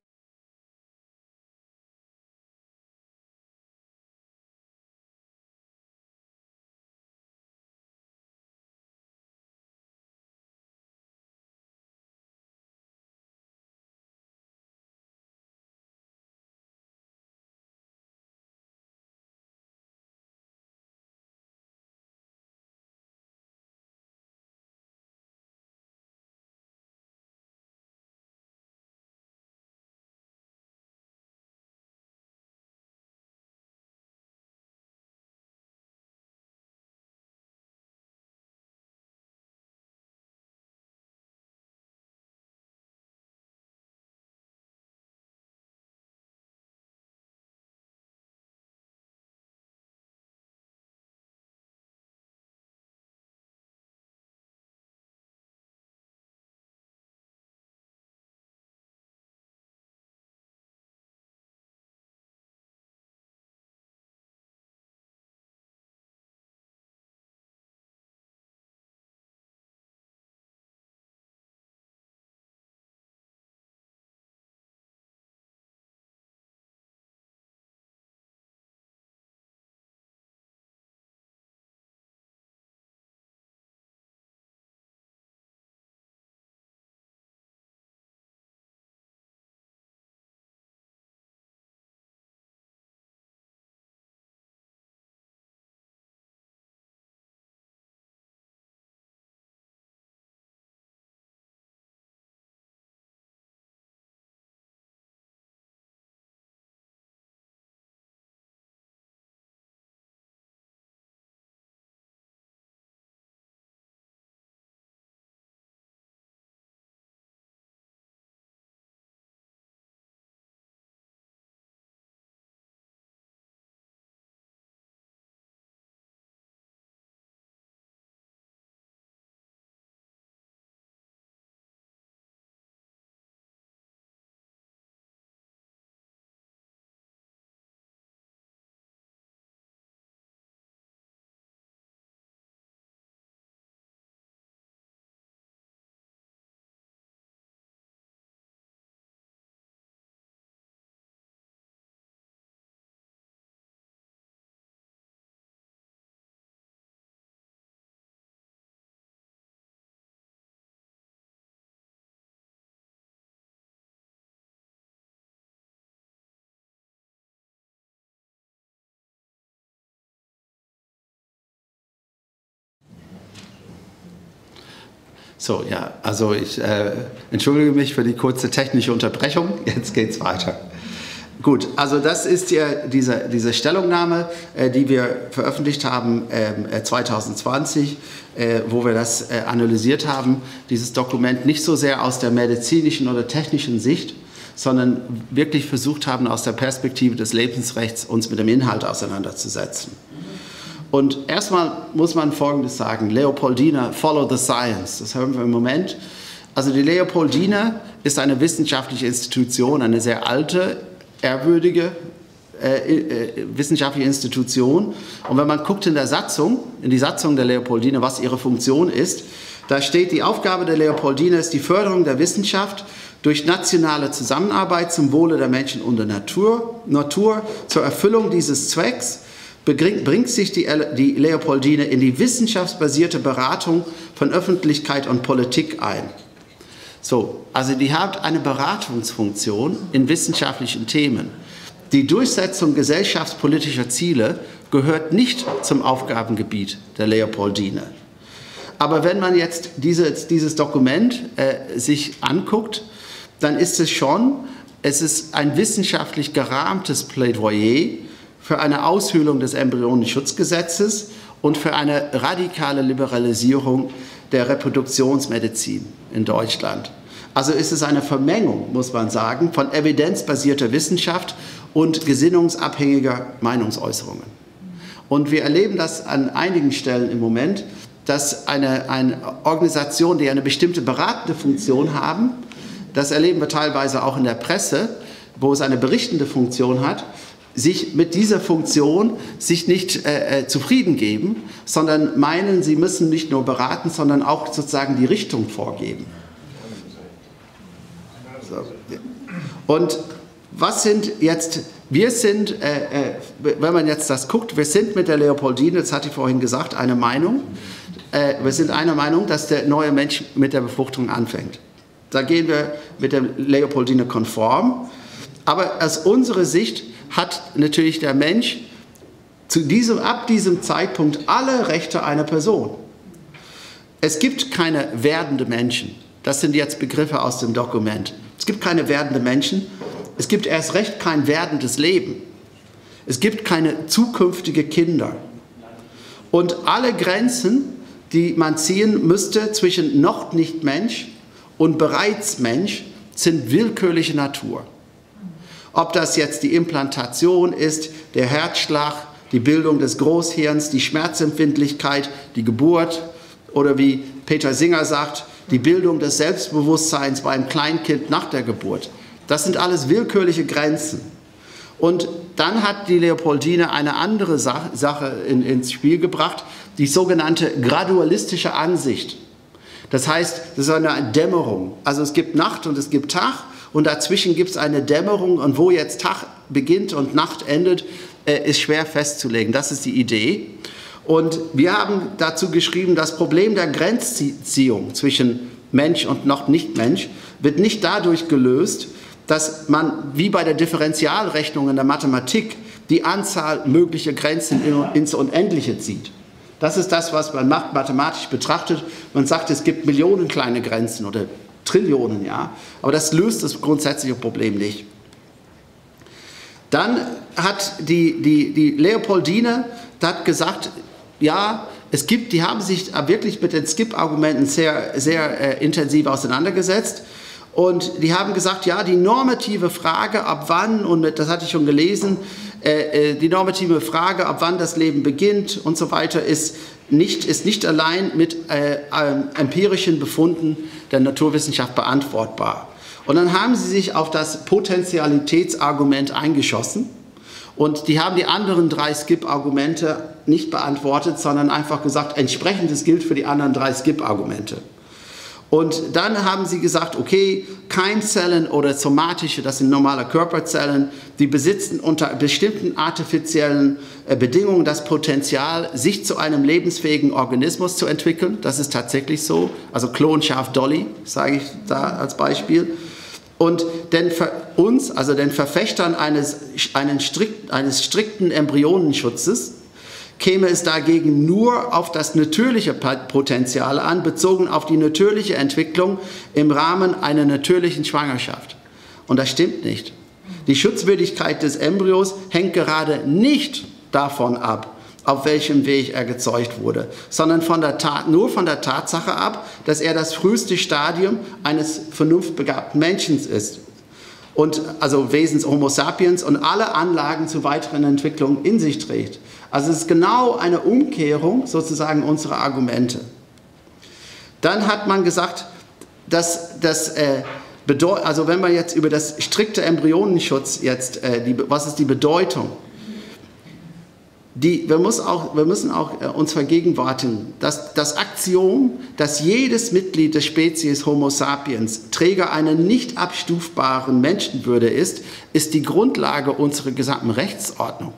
So, ja, also ich äh, entschuldige mich für die kurze technische Unterbrechung. Jetzt geht's weiter. Gut, also das ist ja diese, diese Stellungnahme, äh, die wir veröffentlicht haben äh, 2020, äh, wo wir das äh, analysiert haben. Dieses Dokument nicht so sehr aus der medizinischen oder technischen Sicht, sondern wirklich versucht haben, aus der Perspektive des Lebensrechts uns mit dem Inhalt auseinanderzusetzen. Und erstmal muss man Folgendes sagen, Leopoldina, follow the science, das hören wir im Moment. Also die Leopoldina ist eine wissenschaftliche Institution, eine sehr alte, ehrwürdige äh, äh, wissenschaftliche Institution. Und wenn man guckt in der Satzung, in die Satzung der Leopoldina, was ihre Funktion ist, da steht, die Aufgabe der Leopoldina ist die Förderung der Wissenschaft durch nationale Zusammenarbeit zum Wohle der Menschen und der Natur, Natur zur Erfüllung dieses Zwecks bringt sich die, die Leopoldine in die wissenschaftsbasierte Beratung von Öffentlichkeit und Politik ein. So, also die hat eine Beratungsfunktion in wissenschaftlichen Themen. Die Durchsetzung gesellschaftspolitischer Ziele gehört nicht zum Aufgabengebiet der Leopoldine. Aber wenn man jetzt diese, dieses Dokument äh, sich anguckt, dann ist es schon, es ist ein wissenschaftlich gerahmtes Plädoyer für eine Aushöhlung des Embryonenschutzgesetzes und für eine radikale Liberalisierung der Reproduktionsmedizin in Deutschland. Also ist es eine Vermengung, muss man sagen, von evidenzbasierter Wissenschaft und gesinnungsabhängiger Meinungsäußerungen. Und wir erleben das an einigen Stellen im Moment, dass eine, eine Organisation, die eine bestimmte beratende Funktion haben, das erleben wir teilweise auch in der Presse, wo es eine berichtende Funktion hat, sich mit dieser Funktion sich nicht äh, äh, zufrieden geben, sondern meinen, sie müssen nicht nur beraten, sondern auch sozusagen die Richtung vorgeben. So. Und was sind jetzt, wir sind, äh, äh, wenn man jetzt das guckt, wir sind mit der Leopoldine, das hatte ich vorhin gesagt, eine Meinung. Äh, wir sind einer Meinung, dass der neue Mensch mit der Befruchtung anfängt. Da gehen wir mit der Leopoldine konform. Aber aus unserer Sicht hat natürlich der Mensch zu diesem, ab diesem Zeitpunkt alle Rechte einer Person. Es gibt keine werdenden Menschen. Das sind jetzt Begriffe aus dem Dokument. Es gibt keine werdenden Menschen. Es gibt erst recht kein werdendes Leben. Es gibt keine zukünftigen Kinder. Und alle Grenzen, die man ziehen müsste zwischen noch nicht Mensch und bereits Mensch, sind willkürliche Natur. Ob das jetzt die Implantation ist, der Herzschlag, die Bildung des Großhirns, die Schmerzempfindlichkeit, die Geburt oder wie Peter Singer sagt, die Bildung des Selbstbewusstseins beim Kleinkind nach der Geburt. Das sind alles willkürliche Grenzen. Und dann hat die Leopoldine eine andere Sache in, ins Spiel gebracht, die sogenannte gradualistische Ansicht. Das heißt, das ist eine Dämmerung. Also es gibt Nacht und es gibt Tag und dazwischen gibt es eine Dämmerung und wo jetzt Tag beginnt und Nacht endet, äh, ist schwer festzulegen. Das ist die Idee. Und wir haben dazu geschrieben, das Problem der Grenzziehung zwischen Mensch und noch nicht Mensch wird nicht dadurch gelöst, dass man wie bei der Differentialrechnung in der Mathematik die Anzahl möglicher Grenzen ins Unendliche zieht. Das ist das, was man macht, mathematisch betrachtet. Man sagt, es gibt Millionen kleine Grenzen oder Trillionen, ja. Aber das löst das grundsätzliche Problem nicht. Dann hat die, die, die Leopoldine hat gesagt, ja, es gibt, die haben sich wirklich mit den Skip-Argumenten sehr, sehr äh, intensiv auseinandergesetzt. Und die haben gesagt, ja, die normative Frage, ab wann, und das hatte ich schon gelesen, die normative Frage, ab wann das Leben beginnt und so weiter, ist nicht, ist nicht allein mit äh, äh, empirischen Befunden der Naturwissenschaft beantwortbar. Und dann haben sie sich auf das Potentialitätsargument eingeschossen und die haben die anderen drei Skip-Argumente nicht beantwortet, sondern einfach gesagt, entsprechendes gilt für die anderen drei Skip-Argumente. Und dann haben sie gesagt, okay, Keimzellen oder somatische, das sind normale Körperzellen, die besitzen unter bestimmten artifiziellen äh, Bedingungen das Potenzial, sich zu einem lebensfähigen Organismus zu entwickeln. Das ist tatsächlich so. Also Klonschaf Dolly, sage ich da als Beispiel. Und den für uns, also den Verfechtern eines, einen strikt, eines strikten Embryonenschutzes, käme es dagegen nur auf das natürliche Potenzial an, bezogen auf die natürliche Entwicklung im Rahmen einer natürlichen Schwangerschaft. Und das stimmt nicht. Die Schutzwürdigkeit des Embryos hängt gerade nicht davon ab, auf welchem Weg er gezeugt wurde, sondern von der Tat, nur von der Tatsache ab, dass er das früheste Stadium eines vernunftbegabten Menschen ist. Und also Wesens Homo sapiens und alle Anlagen zur weiteren Entwicklung in sich trägt. Also es ist genau eine Umkehrung sozusagen unserer Argumente. Dann hat man gesagt, dass das äh, also wenn man jetzt über das strikte Embryonenschutz jetzt, äh, die, was ist die Bedeutung? Die, wir, muss auch, wir müssen auch äh, uns vergegenwärtigen, dass das Axiom, dass jedes Mitglied der Spezies Homo sapiens Träger einer nicht abstufbaren Menschenwürde ist, ist die Grundlage unserer gesamten Rechtsordnung.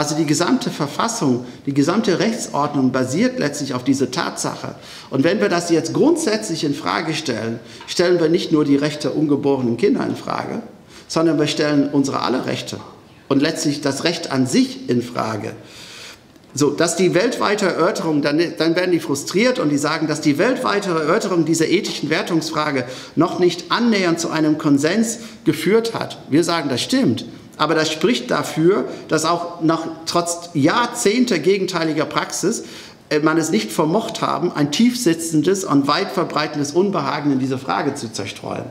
Also die gesamte Verfassung, die gesamte Rechtsordnung basiert letztlich auf dieser Tatsache. Und wenn wir das jetzt grundsätzlich in Frage stellen, stellen wir nicht nur die Rechte ungeborenen Kinder in Frage, sondern wir stellen unsere alle Rechte und letztlich das Recht an sich in Frage. So, dass die weltweite Erörterung, dann, dann werden die frustriert und die sagen, dass die weltweite Erörterung dieser ethischen Wertungsfrage noch nicht annähernd zu einem Konsens geführt hat. Wir sagen, das stimmt. Aber das spricht dafür, dass auch nach, trotz Jahrzehnte gegenteiliger Praxis äh, man es nicht vermocht haben, ein tiefsitzendes und weit verbreitendes Unbehagen in diese Frage zu zerstreuen.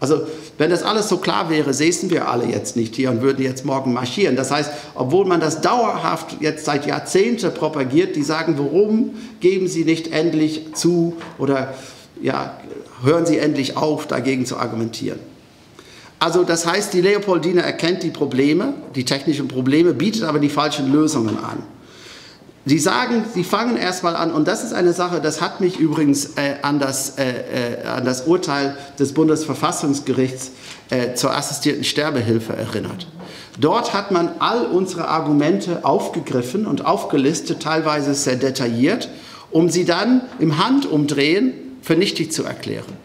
Also wenn das alles so klar wäre, säßen wir alle jetzt nicht hier und würden jetzt morgen marschieren. Das heißt, obwohl man das dauerhaft jetzt seit Jahrzehnten propagiert, die sagen, warum geben Sie nicht endlich zu oder ja, hören Sie endlich auf, dagegen zu argumentieren. Also das heißt, die Leopoldine erkennt die Probleme, die technischen Probleme, bietet aber die falschen Lösungen an. Sie sagen, Sie fangen erstmal an, und das ist eine Sache, das hat mich übrigens äh, an, das, äh, äh, an das Urteil des Bundesverfassungsgerichts äh, zur assistierten Sterbehilfe erinnert. Dort hat man all unsere Argumente aufgegriffen und aufgelistet, teilweise sehr detailliert, um sie dann im Handumdrehen für nichtig zu erklären.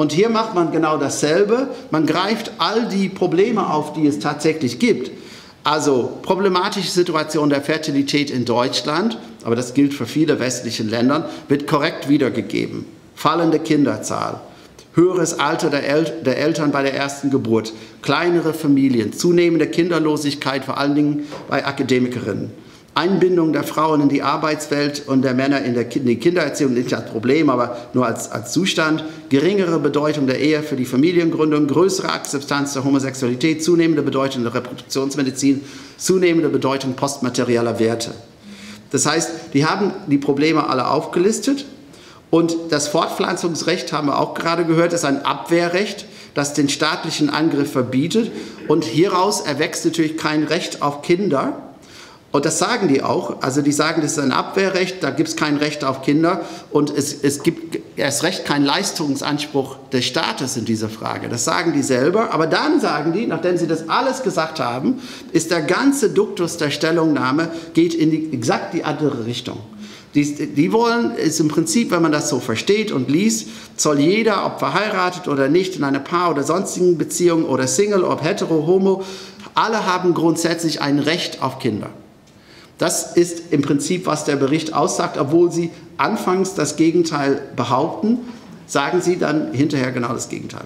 Und hier macht man genau dasselbe. Man greift all die Probleme auf, die es tatsächlich gibt also problematische Situation der Fertilität in Deutschland, aber das gilt für viele westliche Länder, wird korrekt wiedergegeben. Fallende Kinderzahl, höheres Alter der, El der, Eltern bei der ersten Geburt, kleinere Familien, zunehmende Kinderlosigkeit, vor allen Dingen bei Akademikerinnen. Einbindung der Frauen in die Arbeitswelt und der Männer in, der, in die Kindererziehung nicht das Problem, aber nur als, als Zustand. Geringere Bedeutung der Ehe für die Familiengründung, größere Akzeptanz der Homosexualität, zunehmende Bedeutung der Reproduktionsmedizin, zunehmende Bedeutung postmaterieller Werte. Das heißt, die haben die Probleme alle aufgelistet und das Fortpflanzungsrecht, haben wir auch gerade gehört, ist ein Abwehrrecht, das den staatlichen Angriff verbietet und hieraus erwächst natürlich kein Recht auf Kinder und das sagen die auch. Also die sagen, das ist ein Abwehrrecht, da gibt es kein Recht auf Kinder und es, es gibt erst recht keinen Leistungsanspruch des Staates in dieser Frage. Das sagen die selber. Aber dann sagen die, nachdem sie das alles gesagt haben, ist der ganze Duktus der Stellungnahme, geht in die, exakt die andere Richtung. Die, die wollen, ist im Prinzip, wenn man das so versteht und liest, soll jeder, ob verheiratet oder nicht, in einer Paar- oder sonstigen Beziehung oder Single, ob hetero, homo, alle haben grundsätzlich ein Recht auf Kinder. Das ist im Prinzip, was der Bericht aussagt, obwohl Sie anfangs das Gegenteil behaupten, sagen Sie dann hinterher genau das Gegenteil.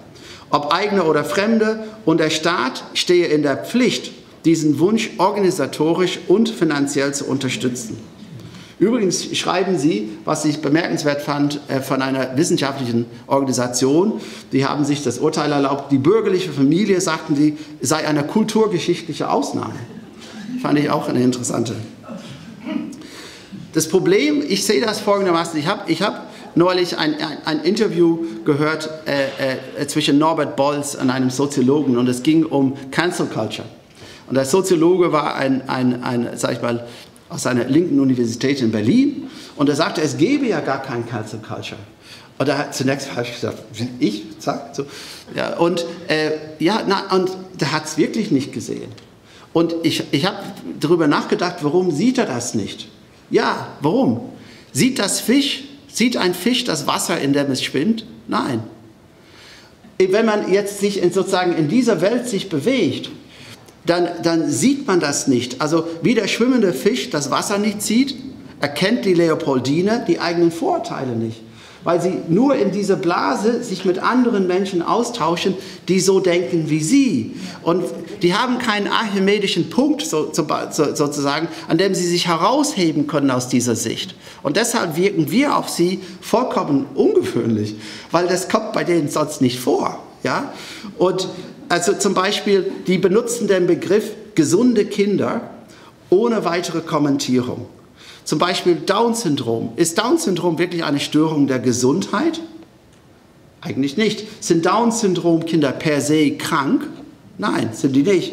Ob eigene oder fremde und der Staat stehe in der Pflicht, diesen Wunsch organisatorisch und finanziell zu unterstützen. Übrigens schreiben Sie, was ich bemerkenswert fand, äh, von einer wissenschaftlichen Organisation, die haben sich das Urteil erlaubt, die bürgerliche Familie, sagten Sie, sei eine kulturgeschichtliche Ausnahme. Fand ich auch eine interessante das Problem, ich sehe das folgendermaßen, ich habe ich hab neulich ein, ein, ein Interview gehört äh, äh, zwischen Norbert Bolz und einem Soziologen und es ging um Cancel Culture. Und der Soziologe war ein, ein, ein sag ich mal, aus einer linken Universität in Berlin und er sagte, es gäbe ja gar kein Cancel Culture. Und er hat zunächst falsch gesagt, ich, zack, so. Ja, und äh, ja, na, und der hat es wirklich nicht gesehen. Und ich, ich habe darüber nachgedacht, warum sieht er das nicht? Ja, warum? Sieht das Fisch, sieht ein Fisch das Wasser, in dem es schwimmt? Nein. Wenn man jetzt sich in, sozusagen in dieser Welt sich bewegt, dann, dann sieht man das nicht. Also wie der schwimmende Fisch das Wasser nicht sieht, erkennt die Leopoldine die eigenen Vorteile nicht weil sie nur in dieser Blase sich mit anderen Menschen austauschen, die so denken wie sie. Und die haben keinen archimedischen Punkt so, so, sozusagen, an dem sie sich herausheben können aus dieser Sicht. Und deshalb wirken wir auf sie vollkommen ungewöhnlich, weil das kommt bei denen sonst nicht vor. Ja? Und also zum Beispiel, die benutzen den Begriff gesunde Kinder ohne weitere Kommentierung. Zum Beispiel Down-Syndrom. Ist Down-Syndrom wirklich eine Störung der Gesundheit? Eigentlich nicht. Sind Down-Syndrom-Kinder per se krank? Nein, sind die nicht.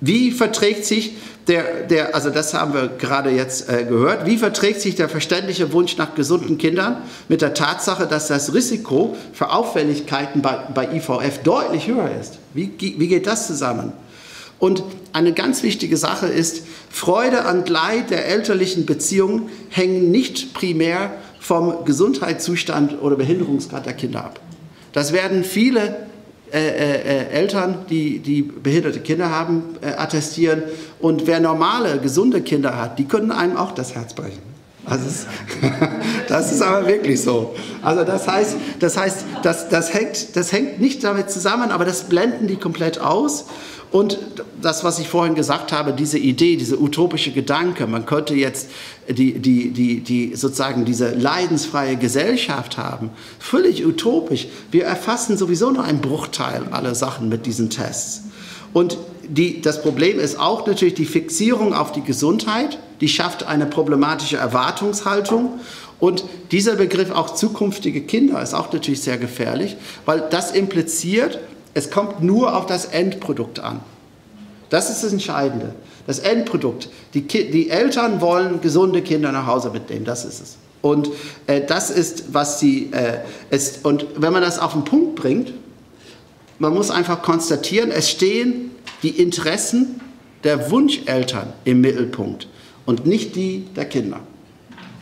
Wie verträgt sich der, der, also das haben wir gerade jetzt äh, gehört, wie verträgt sich der verständliche Wunsch nach gesunden Kindern mit der Tatsache, dass das Risiko für Auffälligkeiten bei, bei IVF deutlich höher ist? Wie, wie geht das zusammen? Und eine ganz wichtige Sache ist, Freude und Leid der elterlichen Beziehung hängen nicht primär vom Gesundheitszustand oder Behinderungsgrad der Kinder ab. Das werden viele äh, äh, Eltern, die, die behinderte Kinder haben, äh, attestieren. Und wer normale, gesunde Kinder hat, die können einem auch das Herz brechen. Also es, [laughs] das ist aber wirklich so. Also das heißt, das, heißt das, das, hängt, das hängt nicht damit zusammen, aber das blenden die komplett aus. Und das, was ich vorhin gesagt habe, diese Idee, dieser utopische Gedanke, man könnte jetzt die, die, die, die sozusagen diese leidensfreie Gesellschaft haben, völlig utopisch. Wir erfassen sowieso nur einen Bruchteil aller Sachen mit diesen Tests. Und die, das Problem ist auch natürlich die Fixierung auf die Gesundheit, die schafft eine problematische Erwartungshaltung. Und dieser Begriff auch zukünftige Kinder ist auch natürlich sehr gefährlich, weil das impliziert, es kommt nur auf das Endprodukt an. Das ist das Entscheidende. Das Endprodukt. Die, die Eltern wollen gesunde Kinder nach Hause mitnehmen, das ist es. Und äh, das ist, was sie äh, ist. Und wenn man das auf den Punkt bringt, man muss einfach konstatieren, es stehen die Interessen der Wunscheltern im Mittelpunkt und nicht die der Kinder.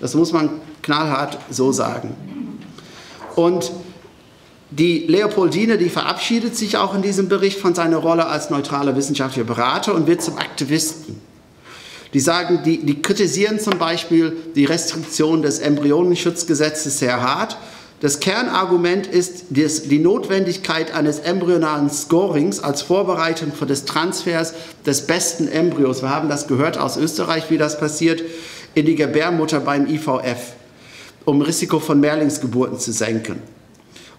Das muss man knallhart so sagen. Und die Leopoldine, die verabschiedet sich auch in diesem Bericht von seiner Rolle als neutraler wissenschaftlicher Berater und wird zum Aktivisten. Die sagen, die, die kritisieren zum Beispiel die Restriktion des Embryonenschutzgesetzes sehr hart. Das Kernargument ist die Notwendigkeit eines embryonalen Scorings als Vorbereitung für des Transfers des besten Embryos. Wir haben das gehört aus Österreich, wie das passiert, in die Gebärmutter beim IVF, um Risiko von Mehrlingsgeburten zu senken.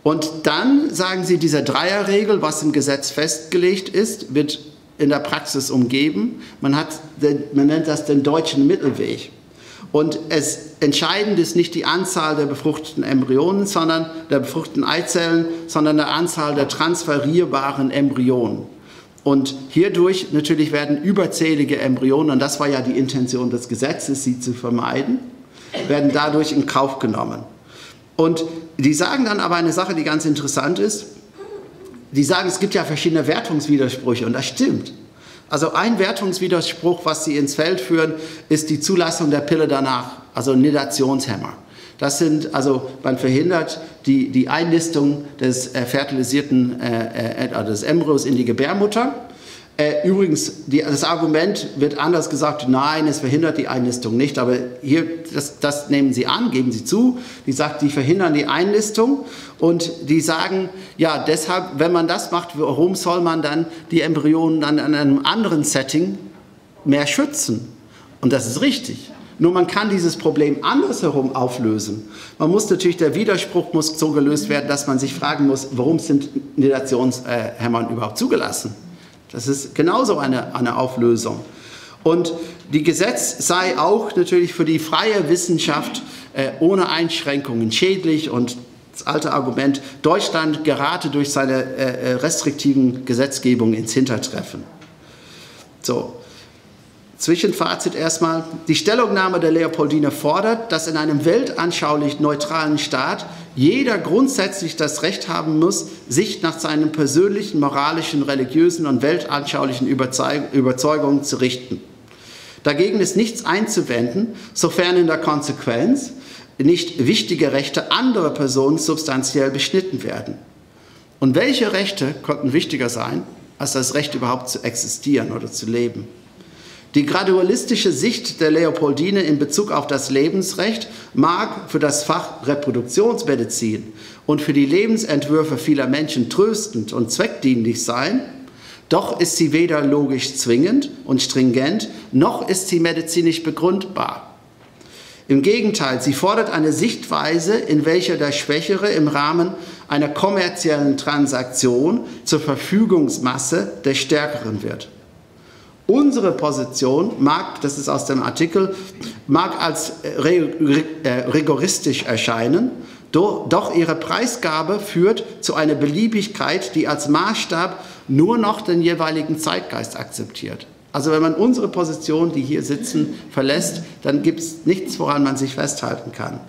Und dann sagen sie, diese Dreierregel, was im Gesetz festgelegt ist, wird in der Praxis umgeben. Man, hat man nennt das den deutschen Mittelweg. Und es entscheidend ist nicht die Anzahl der befruchteten Embryonen, sondern der befruchteten Eizellen, sondern der Anzahl der transferierbaren Embryonen. Und hierdurch natürlich werden überzählige Embryonen, und das war ja die Intention des Gesetzes, sie zu vermeiden, werden dadurch in Kauf genommen. Und die sagen dann aber eine Sache, die ganz interessant ist. Die sagen, es gibt ja verschiedene Wertungswidersprüche und das stimmt. Also ein Wertungswiderspruch, was sie ins Feld führen, ist die Zulassung der Pille danach, also Nidationshemmer. Das sind, also man verhindert die, die Einnistung des äh, fertilisierten äh, äh, des Embryos in die Gebärmutter äh, übrigens, die, das Argument wird anders gesagt, nein, es verhindert die Einlistung nicht, aber hier, das, das nehmen Sie an, geben Sie zu, die sagt, die verhindern die Einlistung und die sagen, ja, deshalb, wenn man das macht, warum soll man dann die Embryonen dann in einem anderen Setting mehr schützen? Und das ist richtig. Nur man kann dieses Problem andersherum auflösen. Man muss natürlich, der Widerspruch muss so gelöst werden, dass man sich fragen muss, warum sind Nidationshämmern überhaupt zugelassen? Das ist genauso eine, eine Auflösung. Und die Gesetz sei auch natürlich für die freie Wissenschaft äh, ohne Einschränkungen schädlich und das alte Argument, Deutschland gerate durch seine äh, äh restriktiven Gesetzgebung ins Hintertreffen. So, Zwischenfazit erstmal. Die Stellungnahme der Leopoldine fordert, dass in einem weltanschaulich neutralen Staat jeder grundsätzlich das Recht haben muss, sich nach seinen persönlichen, moralischen, religiösen und weltanschaulichen Überzeugungen zu richten. Dagegen ist nichts einzuwenden, sofern in der Konsequenz nicht wichtige Rechte anderer Personen substanziell beschnitten werden. Und welche Rechte konnten wichtiger sein, als das Recht überhaupt zu existieren oder zu leben? Die gradualistische Sicht der Leopoldine in Bezug auf das Lebensrecht mag für das Fach Reproduktionsmedizin und für die Lebensentwürfe vieler Menschen tröstend und zweckdienlich sein, doch ist sie weder logisch zwingend und stringent, noch ist sie medizinisch begründbar. Im Gegenteil, sie fordert eine Sichtweise, in welcher der Schwächere im Rahmen einer kommerziellen Transaktion zur Verfügungsmasse der Stärkeren wird. Unsere Position mag, das ist aus dem Artikel, mag als äh, rigoristisch erscheinen, doch ihre Preisgabe führt zu einer Beliebigkeit, die als Maßstab nur noch den jeweiligen Zeitgeist akzeptiert. Also wenn man unsere Position, die hier sitzen, verlässt, dann gibt es nichts, woran man sich festhalten kann.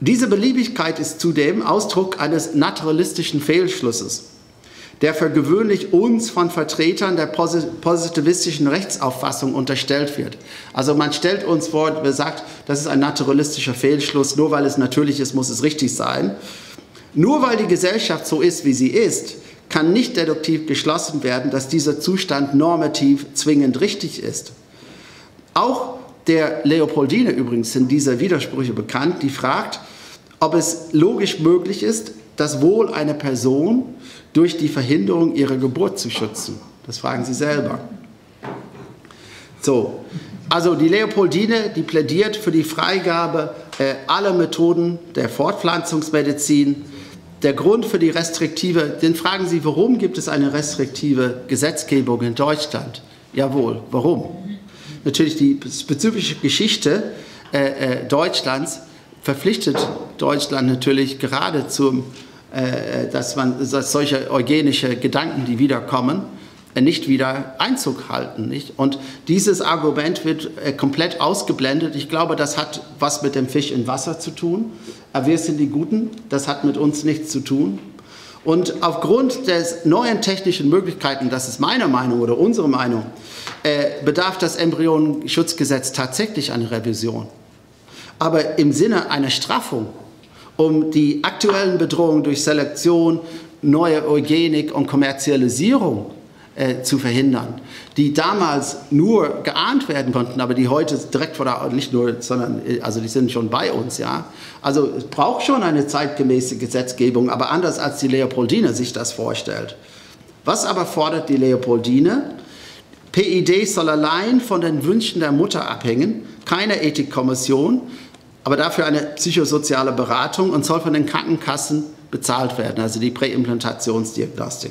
Diese Beliebigkeit ist zudem Ausdruck eines naturalistischen Fehlschlusses der für gewöhnlich uns von Vertretern der positivistischen Rechtsauffassung unterstellt wird. Also man stellt uns vor, man sagt, das ist ein naturalistischer Fehlschluss, nur weil es natürlich ist, muss es richtig sein. Nur weil die Gesellschaft so ist, wie sie ist, kann nicht deduktiv geschlossen werden, dass dieser Zustand normativ zwingend richtig ist. Auch der Leopoldine übrigens sind diese Widersprüche bekannt, die fragt, ob es logisch möglich ist, das Wohl einer Person durch die Verhinderung ihrer Geburt zu schützen? Das fragen Sie selber. So, also die Leopoldine, die plädiert für die Freigabe äh, aller Methoden der Fortpflanzungsmedizin. Der Grund für die restriktive, den fragen Sie, warum gibt es eine restriktive Gesetzgebung in Deutschland? Jawohl, warum? Natürlich die spezifische Geschichte äh, äh, Deutschlands verpflichtet Deutschland natürlich gerade zum dass man dass solche eugenische Gedanken, die wiederkommen, nicht wieder Einzug halten. Nicht? Und dieses Argument wird äh, komplett ausgeblendet. Ich glaube, das hat was mit dem Fisch im Wasser zu tun. Wir sind die Guten, das hat mit uns nichts zu tun. Und aufgrund des neuen technischen Möglichkeiten, das ist meine Meinung oder unsere Meinung, äh, bedarf das Embryonenschutzgesetz tatsächlich einer Revision. Aber im Sinne einer Straffung, um die aktuellen Bedrohungen durch Selektion, neue Eugenik und Kommerzialisierung äh, zu verhindern, die damals nur geahnt werden konnten, aber die heute direkt vor der, nicht nur, sondern äh, also die sind schon bei uns, ja. Also es braucht schon eine zeitgemäße Gesetzgebung, aber anders als die Leopoldine sich das vorstellt. Was aber fordert die Leopoldine? PID soll allein von den Wünschen der Mutter abhängen, keine Ethikkommission, aber dafür eine psychosoziale Beratung und soll von den Krankenkassen bezahlt werden, also die Präimplantationsdiagnostik.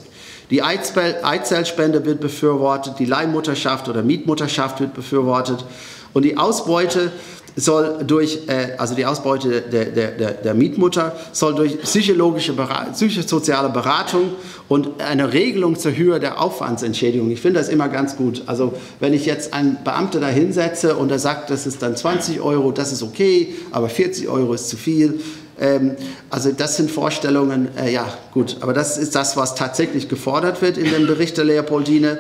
Die Eizellspende wird befürwortet, die Leihmutterschaft oder Mietmutterschaft wird befürwortet und die Ausbeute soll durch, äh, also die Ausbeute der, der, der, der Mietmutter soll durch psychologische, psychosoziale Beratung und eine Regelung zur Höhe der Aufwandsentschädigung. Ich finde das immer ganz gut. Also wenn ich jetzt einen Beamter da hinsetze und er sagt, das ist dann 20 Euro, das ist okay, aber 40 Euro ist zu viel, ähm, also das sind Vorstellungen, äh, ja gut, aber das ist das, was tatsächlich gefordert wird in dem Bericht der Leopoldine.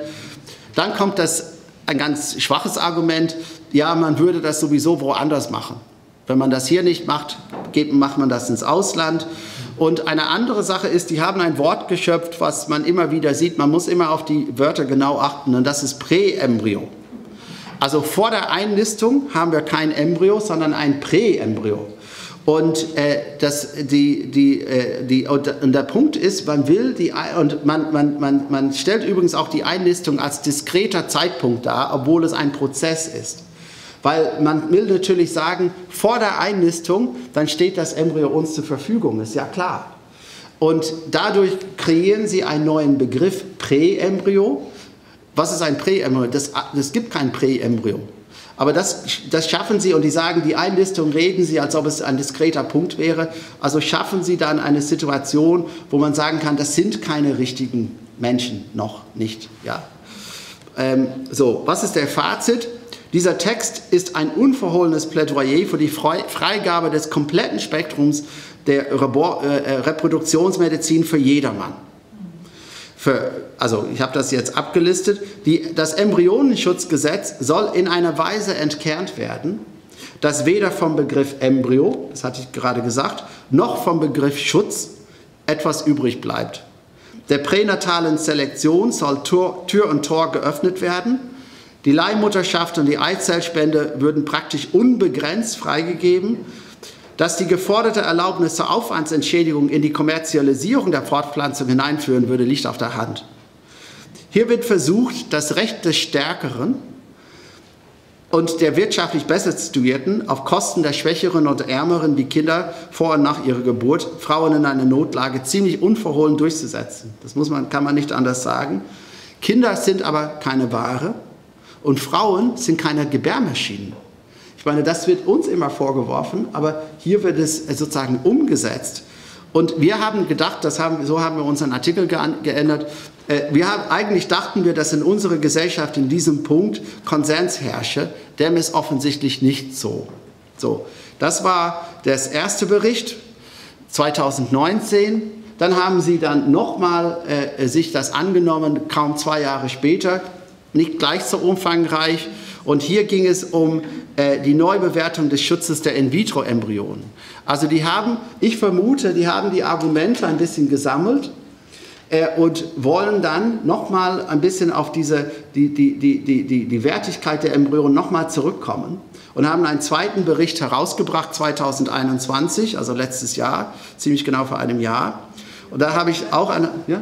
Dann kommt das ein ganz schwaches Argument, ja, man würde das sowieso woanders machen. Wenn man das hier nicht macht, geht, macht man das ins Ausland. Und eine andere Sache ist, die haben ein Wort geschöpft, was man immer wieder sieht. Man muss immer auf die Wörter genau achten, und das ist Präembryo. Also vor der Einlistung haben wir kein Embryo, sondern ein Präembryo. Und, äh, das, die, die, äh, die, und der Punkt ist, man will die, und man, man, man, man stellt übrigens auch die Einlistung als diskreter Zeitpunkt dar, obwohl es ein Prozess ist. Weil man will natürlich sagen, vor der Einlistung, dann steht das Embryo uns zur Verfügung, ist ja klar. Und dadurch kreieren sie einen neuen Begriff Präembryo. Was ist ein Präembryo? Es gibt kein Präembryo. Aber das, das schaffen Sie und die sagen, die Einlistung reden Sie, als ob es ein diskreter Punkt wäre. Also schaffen Sie dann eine Situation, wo man sagen kann, das sind keine richtigen Menschen, noch nicht. Ja. Ähm, so, was ist der Fazit? Dieser Text ist ein unverhohlenes Plädoyer für die Freigabe des kompletten Spektrums der äh, Reproduktionsmedizin für jedermann für, also ich habe das jetzt abgelistet, die, das Embryonenschutzgesetz soll in einer Weise entkernt werden, dass weder vom Begriff Embryo, das hatte ich gerade gesagt, noch vom Begriff Schutz etwas übrig bleibt. Der pränatalen Selektion soll Tor, Tür und Tor geöffnet werden. Die Leihmutterschaft und die Eizellspende würden praktisch unbegrenzt freigegeben dass die geforderte Erlaubnis zur Aufwandsentschädigung in die Kommerzialisierung der Fortpflanzung hineinführen würde, liegt auf der Hand. Hier wird versucht, das Recht des Stärkeren und der wirtschaftlich besser situierten auf Kosten der Schwächeren und Ärmeren wie Kinder vor und nach ihrer Geburt, Frauen in einer Notlage, ziemlich unverhohlen durchzusetzen. Das muss man, kann man nicht anders sagen. Kinder sind aber keine Ware und Frauen sind keine Gebärmaschinen. Ich meine, das wird uns immer vorgeworfen, aber hier wird es sozusagen umgesetzt. Und wir haben gedacht, das haben, so haben wir unseren Artikel geändert, äh, wir haben, eigentlich dachten wir, dass in unserer Gesellschaft in diesem Punkt Konsens herrsche. Dem ist offensichtlich nicht so. so. Das war das erste Bericht 2019. Dann haben sie dann nochmal äh, sich das angenommen, kaum zwei Jahre später, nicht gleich so umfangreich. Und hier ging es um äh, die Neubewertung des Schutzes der In-vitro-Embryonen. Also die haben, ich vermute, die haben die Argumente ein bisschen gesammelt äh, und wollen dann nochmal ein bisschen auf diese, die, die, die, die, die, die Wertigkeit der Embryonen nochmal zurückkommen und haben einen zweiten Bericht herausgebracht 2021, also letztes Jahr, ziemlich genau vor einem Jahr. Und da habe ich auch eine... Ja?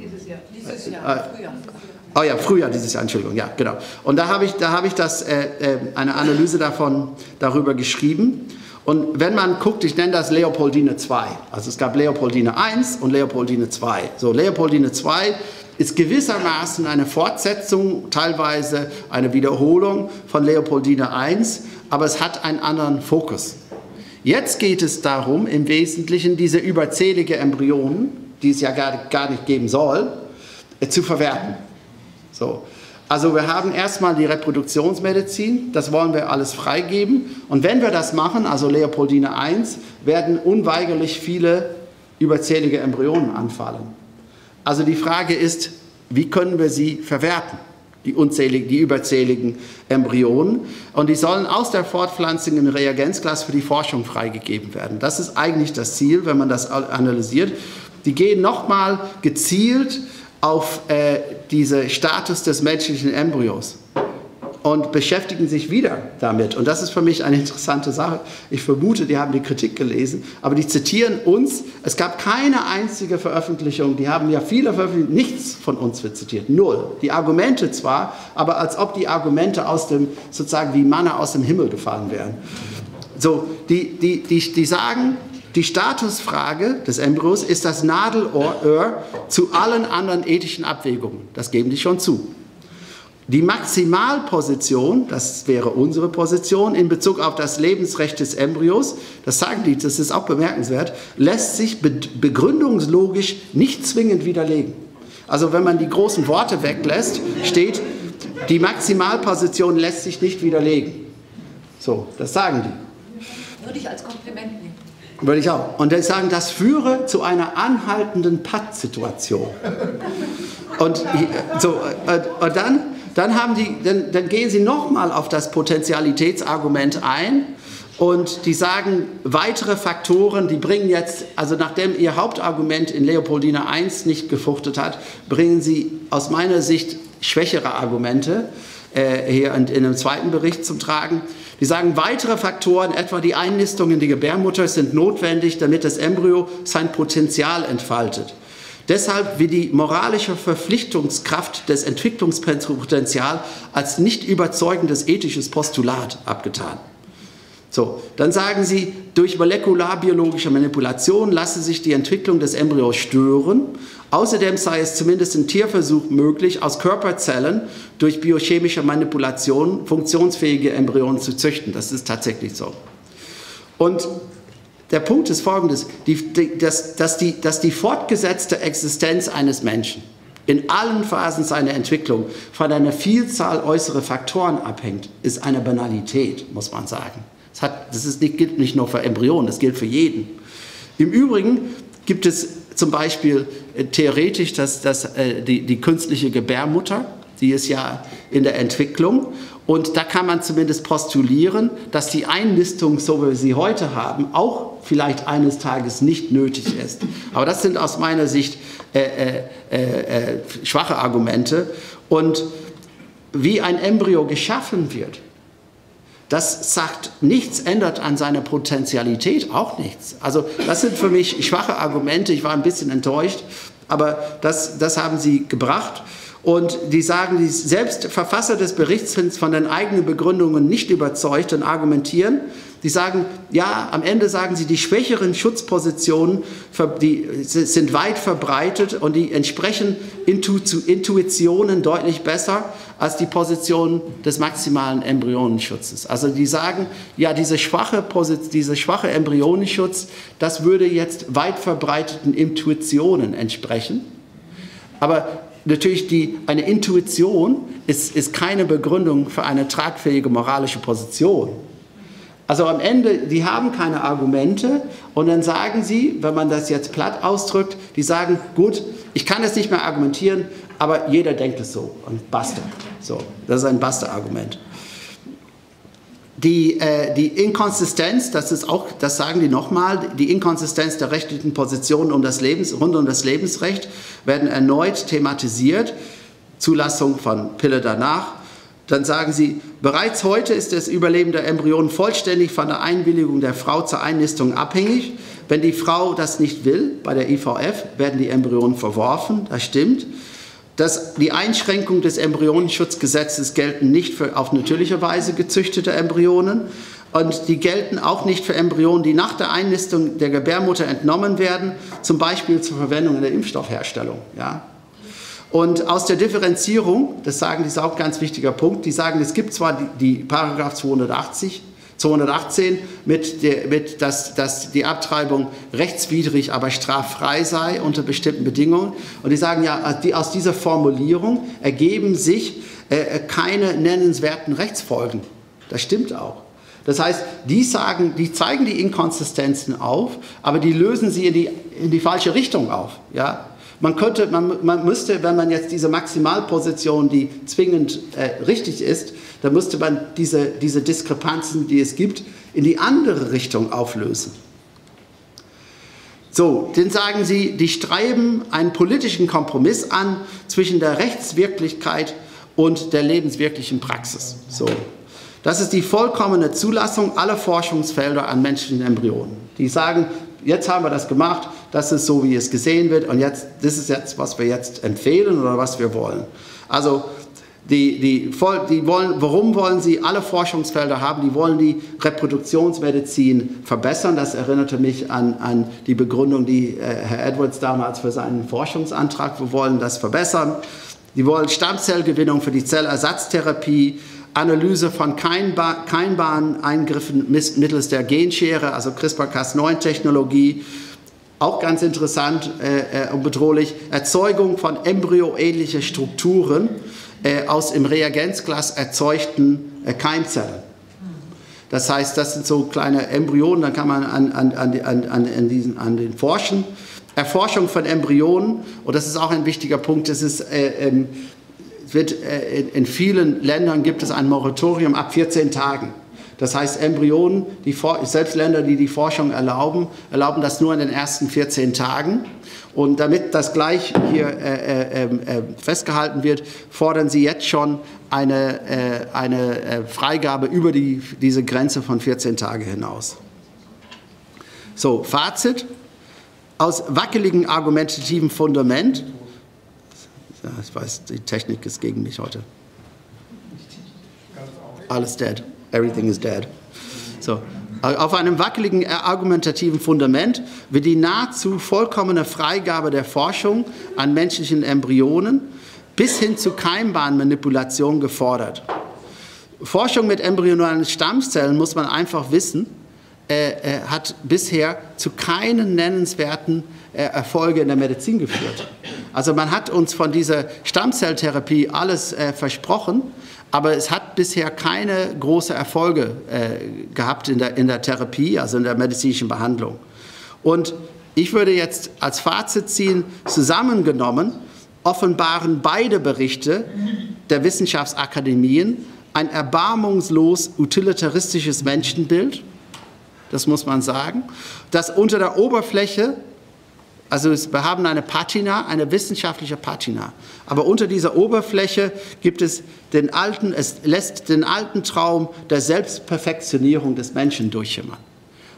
Dieses Jahr, dieses Jahr, äh, Frühjahr. Oh ja, Frühjahr dieses Jahr, Entschuldigung, ja, genau. Und da habe ich, da habe ich das, äh, äh, eine Analyse davon, darüber geschrieben. Und wenn man guckt, ich nenne das Leopoldine 2. Also es gab Leopoldine 1 und Leopoldine 2. So, Leopoldine 2 ist gewissermaßen eine Fortsetzung, teilweise eine Wiederholung von Leopoldine 1, aber es hat einen anderen Fokus. Jetzt geht es darum, im Wesentlichen diese überzählige Embryonen, die es ja gar, gar nicht geben soll, äh, zu verwerten. So. Also wir haben erstmal die Reproduktionsmedizin, das wollen wir alles freigeben. Und wenn wir das machen, also Leopoldine I, werden unweigerlich viele überzählige Embryonen anfallen. Also die Frage ist, wie können wir sie verwerten? Die, unzähligen, die überzähligen Embryonen. Und die sollen aus der Fortpflanzung in Reagenzglas für die Forschung freigegeben werden. Das ist eigentlich das Ziel, wenn man das analysiert. Die gehen nochmal gezielt auf äh, diesen Status des menschlichen Embryos und beschäftigen sich wieder damit. Und das ist für mich eine interessante Sache. Ich vermute, die haben die Kritik gelesen, aber die zitieren uns. Es gab keine einzige Veröffentlichung, die haben ja viele veröffentlicht, nichts von uns wird zitiert, null. Die Argumente zwar, aber als ob die Argumente aus dem, sozusagen wie Manna aus dem Himmel gefallen wären. So, die, die, die, die sagen, die Statusfrage des Embryos ist das Nadelöhr zu allen anderen ethischen Abwägungen. Das geben die schon zu. Die Maximalposition, das wäre unsere Position in Bezug auf das Lebensrecht des Embryos, das sagen die, das ist auch bemerkenswert, lässt sich begründungslogisch nicht zwingend widerlegen. Also wenn man die großen Worte weglässt, steht, die Maximalposition lässt sich nicht widerlegen. So, das sagen die. Würde ich als Kompliment nehmen. Würde ich auch. Und die sagen, das führe zu einer anhaltenden Pattsituation. Und, so, und dann, dann, haben die, dann, dann gehen sie nochmal auf das Potentialitätsargument ein und die sagen, weitere Faktoren, die bringen jetzt, also nachdem ihr Hauptargument in Leopoldina I nicht gefruchtet hat, bringen sie aus meiner Sicht schwächere Argumente äh, hier in, in einem zweiten Bericht zum Tragen. Die sagen, weitere Faktoren, etwa die Einnistung in die Gebärmutter, sind notwendig, damit das Embryo sein Potenzial entfaltet. Deshalb wird die moralische Verpflichtungskraft des Entwicklungspotenzials als nicht überzeugendes ethisches Postulat abgetan. So, dann sagen sie, durch molekularbiologische Manipulation lasse sich die Entwicklung des Embryos stören. Außerdem sei es zumindest im Tierversuch möglich, aus Körperzellen durch biochemische Manipulation funktionsfähige Embryonen zu züchten. Das ist tatsächlich so. Und der Punkt ist folgendes, die, die, dass, dass, die, dass die fortgesetzte Existenz eines Menschen in allen Phasen seiner Entwicklung von einer Vielzahl äußerer Faktoren abhängt, ist eine Banalität, muss man sagen. Das, hat, das nicht, gilt nicht nur für Embryonen, das gilt für jeden. Im Übrigen gibt es zum Beispiel äh, theoretisch das, das, äh, die, die künstliche Gebärmutter, die ist ja in der Entwicklung. Und da kann man zumindest postulieren, dass die Einlistung, so wie wir sie heute haben, auch vielleicht eines Tages nicht nötig ist. Aber das sind aus meiner Sicht äh, äh, äh, äh schwache Argumente. Und wie ein Embryo geschaffen wird, das sagt nichts, ändert an seiner Potentialität auch nichts. Also das sind für mich schwache Argumente. Ich war ein bisschen enttäuscht, aber das, das haben sie gebracht. Und die sagen, die selbst Verfasser des Berichts sind von den eigenen Begründungen nicht überzeugt und argumentieren, die sagen, ja, am Ende sagen sie, die schwächeren Schutzpositionen die sind weit verbreitet und die entsprechen Intuitionen deutlich besser als die Position des maximalen Embryonenschutzes. Also die sagen, ja, diese schwache, diese schwache Embryonenschutz, das würde jetzt weit verbreiteten Intuitionen entsprechen. Aber natürlich die, eine Intuition ist, ist keine Begründung für eine tragfähige moralische Position. Also am Ende, die haben keine Argumente und dann sagen sie, wenn man das jetzt platt ausdrückt, die sagen, gut, ich kann es nicht mehr argumentieren, aber jeder denkt es so und basta. So, das ist ein Basta-Argument. Die, äh, die Inkonsistenz, das ist auch, das sagen die nochmal, die Inkonsistenz der rechtlichen Positionen um das Lebens, rund um das Lebensrecht werden erneut thematisiert. Zulassung von Pille danach, dann sagen sie, bereits heute ist das Überleben der Embryonen vollständig von der Einwilligung der Frau zur Einnistung abhängig. Wenn die Frau das nicht will, bei der IVF werden die Embryonen verworfen, das stimmt. Das, die Einschränkung des Embryonenschutzgesetzes gelten nicht für auf natürliche Weise gezüchtete Embryonen und die gelten auch nicht für Embryonen, die nach der Einnistung der Gebärmutter entnommen werden, zum Beispiel zur Verwendung in der Impfstoffherstellung. Ja? Und aus der Differenzierung, das sagen, das ist auch ein ganz wichtiger Punkt, die sagen, es gibt zwar die, die Paragraph 280 218, mit, der, mit dass, dass die Abtreibung rechtswidrig, aber straffrei sei unter bestimmten Bedingungen. Und die sagen ja, aus dieser Formulierung ergeben sich äh, keine nennenswerten Rechtsfolgen. Das stimmt auch. Das heißt, die, sagen, die zeigen die Inkonsistenzen auf, aber die lösen sie in die, in die falsche Richtung auf. Ja? Man, könnte, man, man müsste, wenn man jetzt diese Maximalposition, die zwingend äh, richtig ist, dann müsste man diese, diese Diskrepanzen, die es gibt, in die andere Richtung auflösen. So, dann sagen sie, die streben einen politischen Kompromiss an zwischen der Rechtswirklichkeit und der lebenswirklichen Praxis. So. Das ist die vollkommene Zulassung aller Forschungsfelder an menschlichen Embryonen. Die sagen, jetzt haben wir das gemacht, das ist so, wie es gesehen wird und jetzt, das ist jetzt, was wir jetzt empfehlen oder was wir wollen. Also die, die, die wollen, warum wollen sie alle Forschungsfelder haben? Die wollen die Reproduktionsmedizin verbessern. Das erinnerte mich an, an die Begründung, die äh, Herr Edwards damals für seinen Forschungsantrag, wir wollen das verbessern. Die wollen Stammzellgewinnung für die Zellersatztherapie, Analyse von Keinbahneingriffen mittels der Genschere, also CRISPR-Cas9-Technologie. Auch ganz interessant äh, äh, und bedrohlich, Erzeugung von embryoähnlichen Strukturen äh, aus im Reagenzglas erzeugten äh, Keimzellen. Das heißt, das sind so kleine Embryonen, da kann man an, an, an, an, an, diesen, an den forschen. Erforschung von Embryonen, und das ist auch ein wichtiger Punkt, das ist, äh, ähm, wird, äh, in vielen Ländern gibt es ein Moratorium ab 14 Tagen. Das heißt, Embryonen, die, selbst Länder, die die Forschung erlauben, erlauben das nur in den ersten 14 Tagen. Und damit das gleich hier äh, äh, ähm, äh, festgehalten wird, fordern Sie jetzt schon eine, äh, eine äh, Freigabe über die, diese Grenze von 14 Tagen hinaus. So, Fazit. Aus wackeligem argumentativen Fundament, ich weiß, die Technik ist gegen mich heute. Alles dead. Everything is dead. So. Auf einem wackeligen argumentativen Fundament wird die nahezu vollkommene Freigabe der Forschung an menschlichen Embryonen bis hin zu Keimbahnmanipulation gefordert. Forschung mit embryonalen Stammzellen, muss man einfach wissen, äh, äh, hat bisher zu keinen nennenswerten äh, Erfolgen in der Medizin geführt. Also man hat uns von dieser Stammzelltherapie alles äh, versprochen, aber es hat bisher keine großen Erfolge äh, gehabt in der, in der Therapie, also in der medizinischen Behandlung. Und ich würde jetzt als Fazit ziehen, zusammengenommen offenbaren beide Berichte der Wissenschaftsakademien ein erbarmungslos utilitaristisches Menschenbild, das muss man sagen, das unter der Oberfläche also wir haben eine Patina, eine wissenschaftliche Patina. Aber unter dieser Oberfläche gibt es den alten, es lässt den alten Traum der Selbstperfektionierung des Menschen durchschimmern.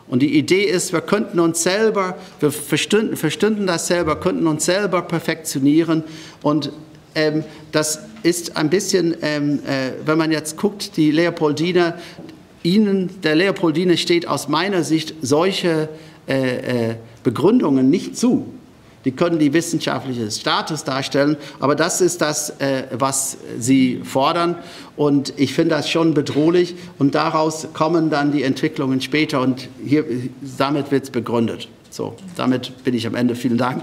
Und die Idee ist, wir könnten uns selber, wir verstünden, verstünden das selber, könnten uns selber perfektionieren. Und ähm, das ist ein bisschen, ähm, äh, wenn man jetzt guckt, die Leopoldiner, ihnen, der Leopoldine steht aus meiner Sicht solche äh, äh, Begründungen nicht zu. Die können die wissenschaftliche Status darstellen, aber das ist das, äh, was sie fordern. Und ich finde das schon bedrohlich. Und daraus kommen dann die Entwicklungen später. Und hier, damit wird es begründet. So, damit bin ich am Ende. Vielen Dank.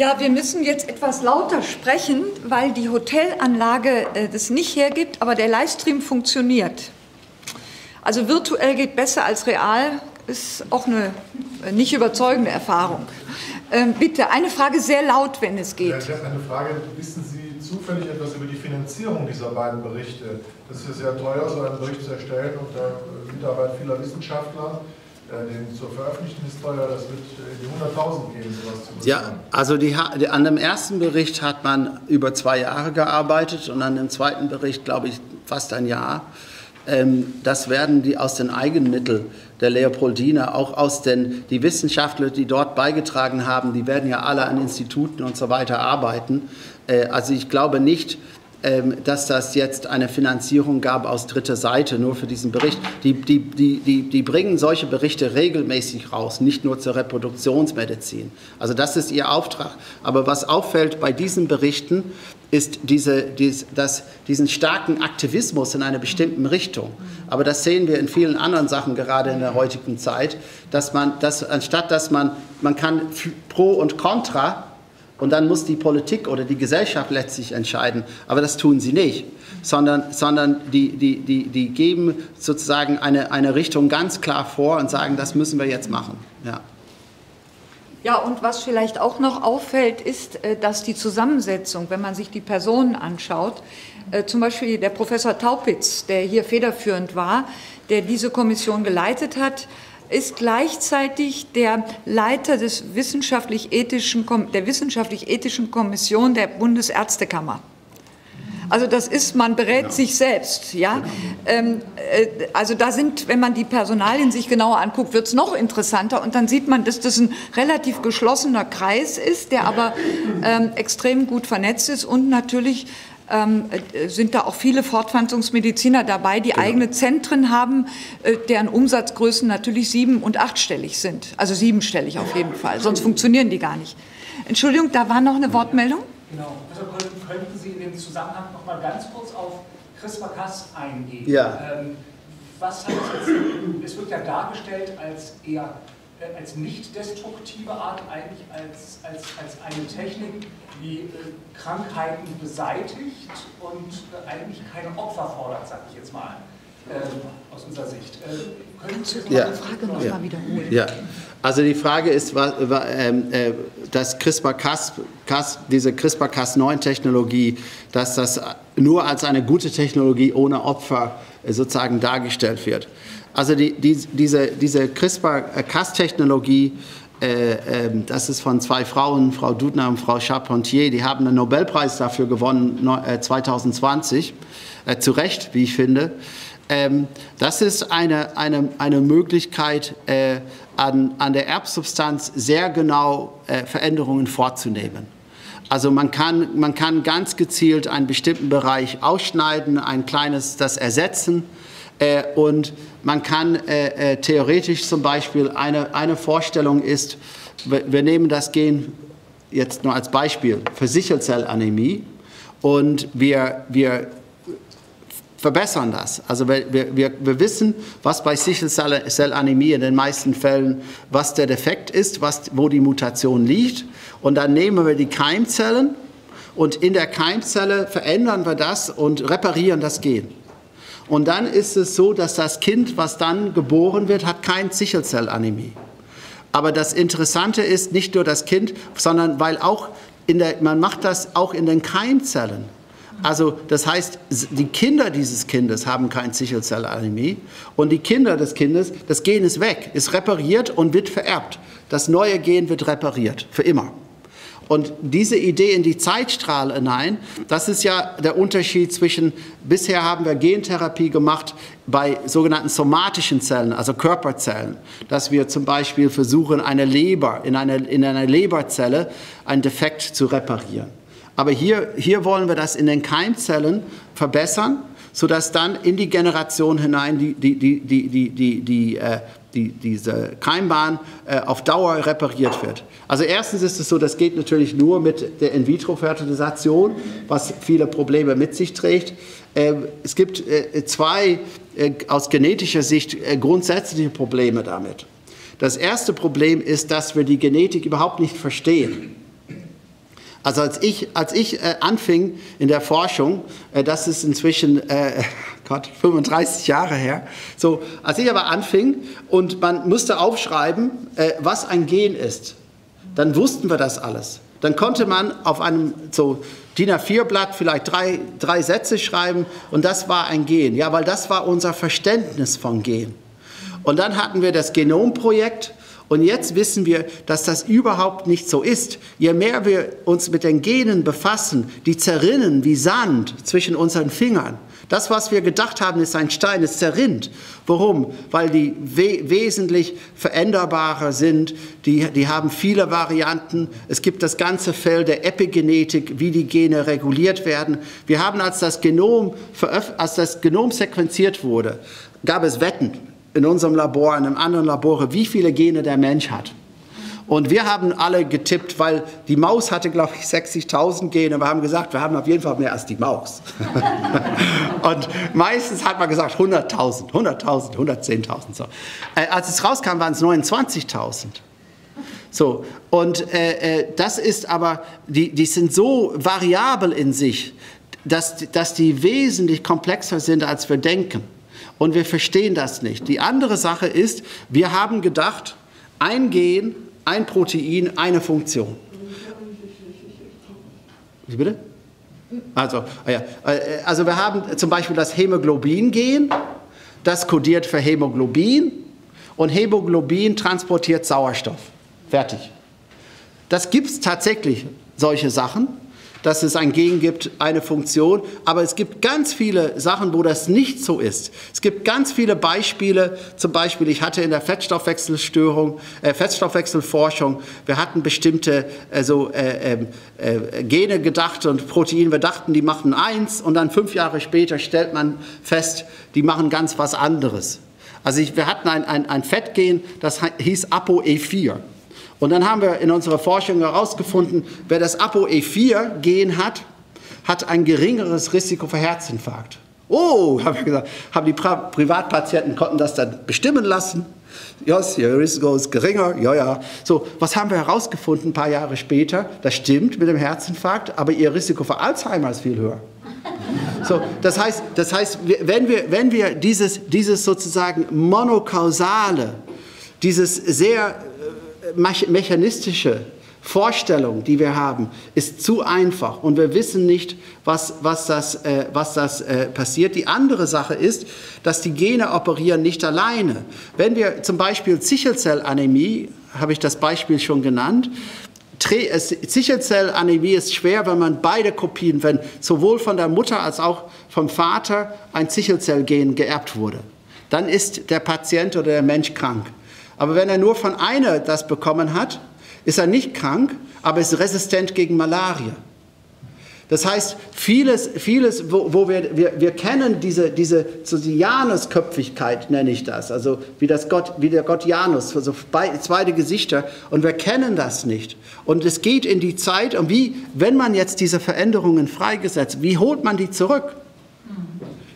Ja, wir müssen jetzt etwas lauter sprechen, weil die Hotelanlage äh, das nicht hergibt, aber der Livestream funktioniert. Also virtuell geht besser als real, ist auch eine äh, nicht überzeugende Erfahrung. Ähm, bitte, eine Frage sehr laut, wenn es geht. Ja, ich habe eine Frage. Wissen Sie zufällig etwas über die Finanzierung dieser beiden Berichte? Das ist ja sehr teuer, so einen Bericht zu erstellen und da äh, Mitarbeit vieler Wissenschaftler den zu veröffentlichen ist teuer, das wird in die 100.000 gehen, sowas zu Ja, also die, an dem ersten Bericht hat man über zwei Jahre gearbeitet und an dem zweiten Bericht, glaube ich, fast ein Jahr. Ähm, das werden die aus den Eigenmitteln der Leopoldina, auch aus den die Wissenschaftler, die dort beigetragen haben, die werden ja alle an Instituten und so weiter arbeiten. Äh, also ich glaube nicht, dass das jetzt eine Finanzierung gab aus dritter Seite, nur für diesen Bericht. Die, die, die, die, die bringen solche Berichte regelmäßig raus, nicht nur zur Reproduktionsmedizin. Also das ist ihr Auftrag. Aber was auffällt bei diesen Berichten, ist diese, dies, das, diesen starken Aktivismus in einer bestimmten Richtung. Aber das sehen wir in vielen anderen Sachen gerade in der heutigen Zeit, dass man, dass, anstatt dass man, man kann pro und contra und dann muss die Politik oder die Gesellschaft letztlich entscheiden. Aber das tun sie nicht, sondern, sondern die, die, die, die geben sozusagen eine, eine Richtung ganz klar vor und sagen, das müssen wir jetzt machen. Ja. Ja, und was vielleicht auch noch auffällt, ist, äh, dass die Zusammensetzung, wenn man sich die Personen anschaut, äh, zum Beispiel der Professor Taupitz, der hier federführend war, der diese Kommission geleitet hat, ist gleichzeitig der Leiter des wissenschaftlich-ethischen, der wissenschaftlich-ethischen Kommission der Bundesärztekammer. Also das ist, man berät ja. sich selbst. Ja? Ähm, äh, also da sind, wenn man die Personalien sich genauer anguckt, wird es noch interessanter und dann sieht man, dass das ein relativ geschlossener Kreis ist, der aber ähm, extrem gut vernetzt ist und natürlich ähm, äh, sind da auch viele Fortpflanzungsmediziner dabei, die genau. eigene Zentren haben, äh, deren Umsatzgrößen natürlich sieben- und achtstellig sind. Also siebenstellig auf jeden Fall, sonst funktionieren die gar nicht. Entschuldigung, da war noch eine Wortmeldung? Genau. Also könnten Sie in dem Zusammenhang noch mal ganz kurz auf CRISPR-Cas eingehen? Ja. Ähm, was hat es jetzt, es wird ja dargestellt als eher als nicht destruktive Art, eigentlich als, als, als eine Technik, die äh, Krankheiten beseitigt und äh, eigentlich keine Opfer fordert, sage ich jetzt mal. Äh, aus unserer Sicht. Äh, Kannst du ja. die Frage noch ja. wiederholen? Ja, also die Frage ist, ähm, äh, dass CRISPR-Cas, diese CRISPR-Cas9-Technologie, dass das nur als eine gute Technologie ohne Opfer sozusagen dargestellt wird. Also die, die, diese, diese CRISPR-Cas-Technologie, äh, äh, das ist von zwei Frauen, Frau Dudner und Frau Charpentier, die haben einen Nobelpreis dafür gewonnen äh, 2020, äh, zu Recht, wie ich finde. Ähm, das ist eine, eine, eine Möglichkeit, äh, an, an der Erbsubstanz sehr genau äh, Veränderungen vorzunehmen. Also man kann, man kann ganz gezielt einen bestimmten Bereich ausschneiden, ein kleines das ersetzen äh, und man kann äh, äh, theoretisch zum Beispiel, eine, eine Vorstellung ist, wir, wir nehmen das Gen jetzt nur als Beispiel für Sichelzellanämie und wir, wir verbessern das. Also wir, wir, wir wissen, was bei Sichelzellanämie in den meisten Fällen, was der Defekt ist, was, wo die Mutation liegt. Und dann nehmen wir die Keimzellen und in der Keimzelle verändern wir das und reparieren das Gen. Und dann ist es so, dass das Kind, was dann geboren wird, hat kein Sichelzellanämie. Aber das Interessante ist nicht nur das Kind, sondern weil auch in der, man macht das auch in den Keimzellen. Also das heißt, die Kinder dieses Kindes haben kein Sichelzellanämie und die Kinder des Kindes, das Gen ist weg, ist repariert und wird vererbt. Das neue Gen wird repariert, für immer. Und diese Idee in die Zeitstrahl hinein, das ist ja der Unterschied zwischen, bisher haben wir Gentherapie gemacht bei sogenannten somatischen Zellen, also Körperzellen, dass wir zum Beispiel versuchen, eine Leber, in einer, in einer Leberzelle einen Defekt zu reparieren. Aber hier, hier wollen wir das in den Keimzellen verbessern, sodass dann in die Generation hinein die, die, die, die, die, die, die, äh, die, diese Keimbahn äh, auf Dauer repariert wird. Also erstens ist es so, das geht natürlich nur mit der In-vitro-Fertilisation, was viele Probleme mit sich trägt. Äh, es gibt äh, zwei äh, aus genetischer Sicht grundsätzliche Probleme damit. Das erste Problem ist, dass wir die Genetik überhaupt nicht verstehen. Also als ich, als ich äh, anfing in der Forschung, äh, das ist inzwischen äh, [laughs] Gott, 35 Jahre her, so, als ich aber anfing und man musste aufschreiben, was ein Gen ist, dann wussten wir das alles. Dann konnte man auf einem so DIN A4-Blatt vielleicht drei, drei Sätze schreiben und das war ein Gen. Ja, weil das war unser Verständnis von Gen. Und dann hatten wir das Genomprojekt und jetzt wissen wir, dass das überhaupt nicht so ist. Je mehr wir uns mit den Genen befassen, die zerrinnen wie Sand zwischen unseren Fingern, Das, was wir gedacht haben, ist ein Stein, es zerrinnt. Warum? Weil die we wesentlich veränderbare sind, die, die haben viele Varianten. Es gibt das ganze Feld der Epigenetik, wie die Gene reguliert werden. Wir haben, als das Genom, als das Genom sequenziert wurde, gab es Wetten in unserem Labor, in einem anderen Labor, wie viele Gene der Mensch hat. Und wir haben alle getippt, weil die Maus hatte, glaube ich, 60.000 Gene. Wir haben gesagt, wir haben auf jeden Fall mehr als die Maus. [laughs] und meistens hat man gesagt 100.000, 100.000, 110.000. So. Äh, als es rauskam, waren es 29.000. So, und äh, äh, das ist aber, die, die sind so variabel in sich, dass, dass die wesentlich komplexer sind, als wir denken. Und wir verstehen das nicht. Die andere Sache ist, wir haben gedacht, ein Gen ein Protein, eine Funktion. Wie bitte? Also, ah äh, also wir haben zum Beispiel das Hämoglobin-Gen, das kodiert für Hämoglobin und Hämoglobin transportiert Sauerstoff. Fertig. Das gibt es tatsächlich, solche Sachen dass es ein Gen gibt, eine Funktion. Aber es gibt ganz viele Sachen, wo das nicht so ist. Es gibt ganz viele Beispiele. Zum Beispiel, ich hatte in der Fettstoffwechselstörung, äh, Fettstoffwechselforschung, wir hatten bestimmte also, äh, ähm, äh, Gene gedacht und Proteine. Wir dachten, die machen eins und dann fünf Jahre später stellt man fest, die machen ganz was anderes. Also ich, wir hatten ein, ein, ein Fettgen, das hieß ApoE4. Und dann haben wir in unserer Forschung herausgefunden, wer das ApoE4-Gen hat, hat ein geringeres Risiko für Herzinfarkt. Oh, haben wir gesagt, haben die Pri Privatpatienten konnten das dann bestimmen lassen. Yes, ihr Risiko ist geringer. Ja, ja. So, was haben wir herausgefunden ein paar Jahre später? Das stimmt mit dem Herzinfarkt, aber ihr Risiko für Alzheimer ist viel höher. So, das heißt, das heißt wenn, wir, wenn wir dieses, dieses sozusagen monokausale, dieses sehr mechanistische Vorstellung, die wir haben, ist zu einfach und wir wissen nicht, was, was das, äh, was das äh, passiert. Die andere Sache ist, dass die Gene operieren nicht alleine. Wenn wir zum Beispiel Sichelzellanämie, habe ich das Beispiel schon genannt, Sichelzellanämie ist schwer, wenn man beide Kopien, wenn sowohl von der Mutter als auch vom Vater ein Sichelzellgen geerbt wurde. Dann ist der Patient oder der Mensch krank. Aber wenn er nur von einer das bekommen hat, ist er nicht krank, aber ist resistent gegen Malaria. Das heißt, vieles, vieles wo, wo wir, wir, wir kennen diese, diese so die Janusköpfigkeit, nenne ich das, also wie, das Gott, wie der Gott Janus, so zweite Gesichter, und wir kennen das nicht. Und es geht in die Zeit, und wie, wenn man jetzt diese Veränderungen freigesetzt, wie holt man die zurück?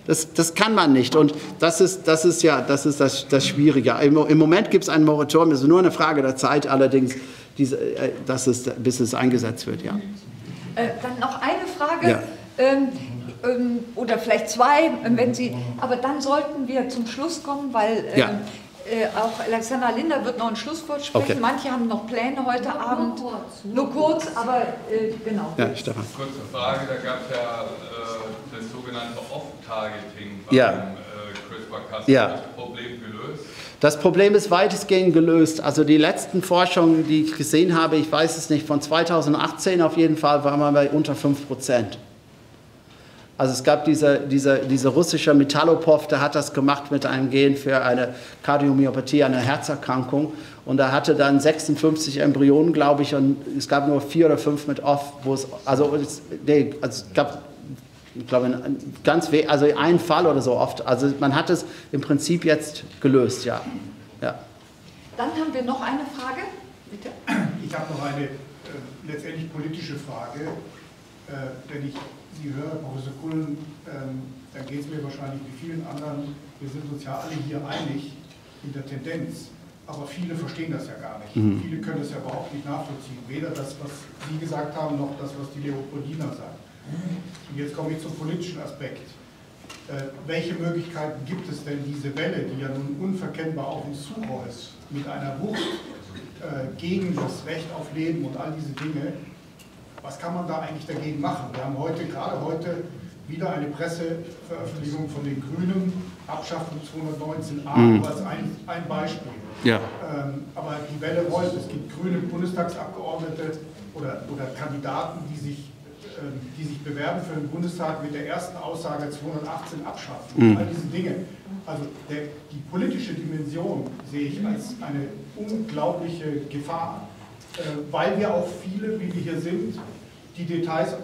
Das, das kann man nicht. Und das ist, das ist ja das, ist das, das Schwierige. Im, Im Moment gibt es ein Moratorium, es ist nur eine Frage der Zeit, allerdings, diese, äh, dass es, bis es eingesetzt wird. Ja. Äh, dann noch eine Frage. Ja. Ähm, ähm, oder vielleicht zwei, wenn Sie, aber dann sollten wir zum Schluss kommen, weil ähm, ja. Äh, auch Alexandra Linder wird noch ein Schlusswort sprechen. Okay. Manche haben noch Pläne heute nur, Abend. Nur kurz, nur kurz aber äh, genau. Ja, Stefan. Kurze Frage, da gab es ja äh, das sogenannte Off-Targeting beim ja. äh, CRISPR-Cas. Ja. Das Problem gelöst? Das Problem ist weitestgehend gelöst. Also die letzten Forschungen, die ich gesehen habe, ich weiß es nicht, von 2018 auf jeden Fall, waren wir bei unter 5 Prozent. Also es gab diese, diese, diese russische Metallopov, der hat das gemacht mit einem Gen für eine Kardiomyopathie, eine Herzerkrankung. Und er hatte dann 56 Embryonen, glaube ich, und es gab nur vier oder fünf mit Off, wo es, also es, nee, also es gab, ich glaube, ganz, also ein Fall oder so oft. Also man hat es im Prinzip jetzt gelöst, ja. ja. Dann haben wir noch eine Frage, bitte. Ich habe noch eine äh, letztendlich politische Frage, äh, denn ich Sie hören, Professor Kullen, ähm, dann geht es mir wahrscheinlich wie vielen anderen, wir sind uns ja alle hier einig in der Tendenz, aber viele verstehen das ja gar nicht. Mhm. Viele können das ja überhaupt nicht nachvollziehen. Weder das, was Sie gesagt haben, noch das, was die Leopoldina sagt. Und jetzt komme ich zum politischen Aspekt. Äh, welche Möglichkeiten gibt es denn, diese Welle, die ja nun unverkennbar auf uns zurollt, mit einer Wucht äh, gegen das Recht auf Leben und all diese Dinge, was kann man da eigentlich dagegen machen? Wir haben heute, gerade heute, wieder eine Presseveröffentlichung von den Grünen, Abschaffung 219a, mhm. als ein, ein Beispiel. Ja. Ähm, aber die Welle rollt. Es gibt grüne Bundestagsabgeordnete oder, oder Kandidaten, die sich ähm, die sich bewerben für den Bundestag mit der ersten Aussage 218 abschaffen. Mhm. All diese Dinge. Also der, die politische Dimension sehe ich als eine unglaubliche Gefahr, äh, weil wir auch viele, wie wir hier sind, die Details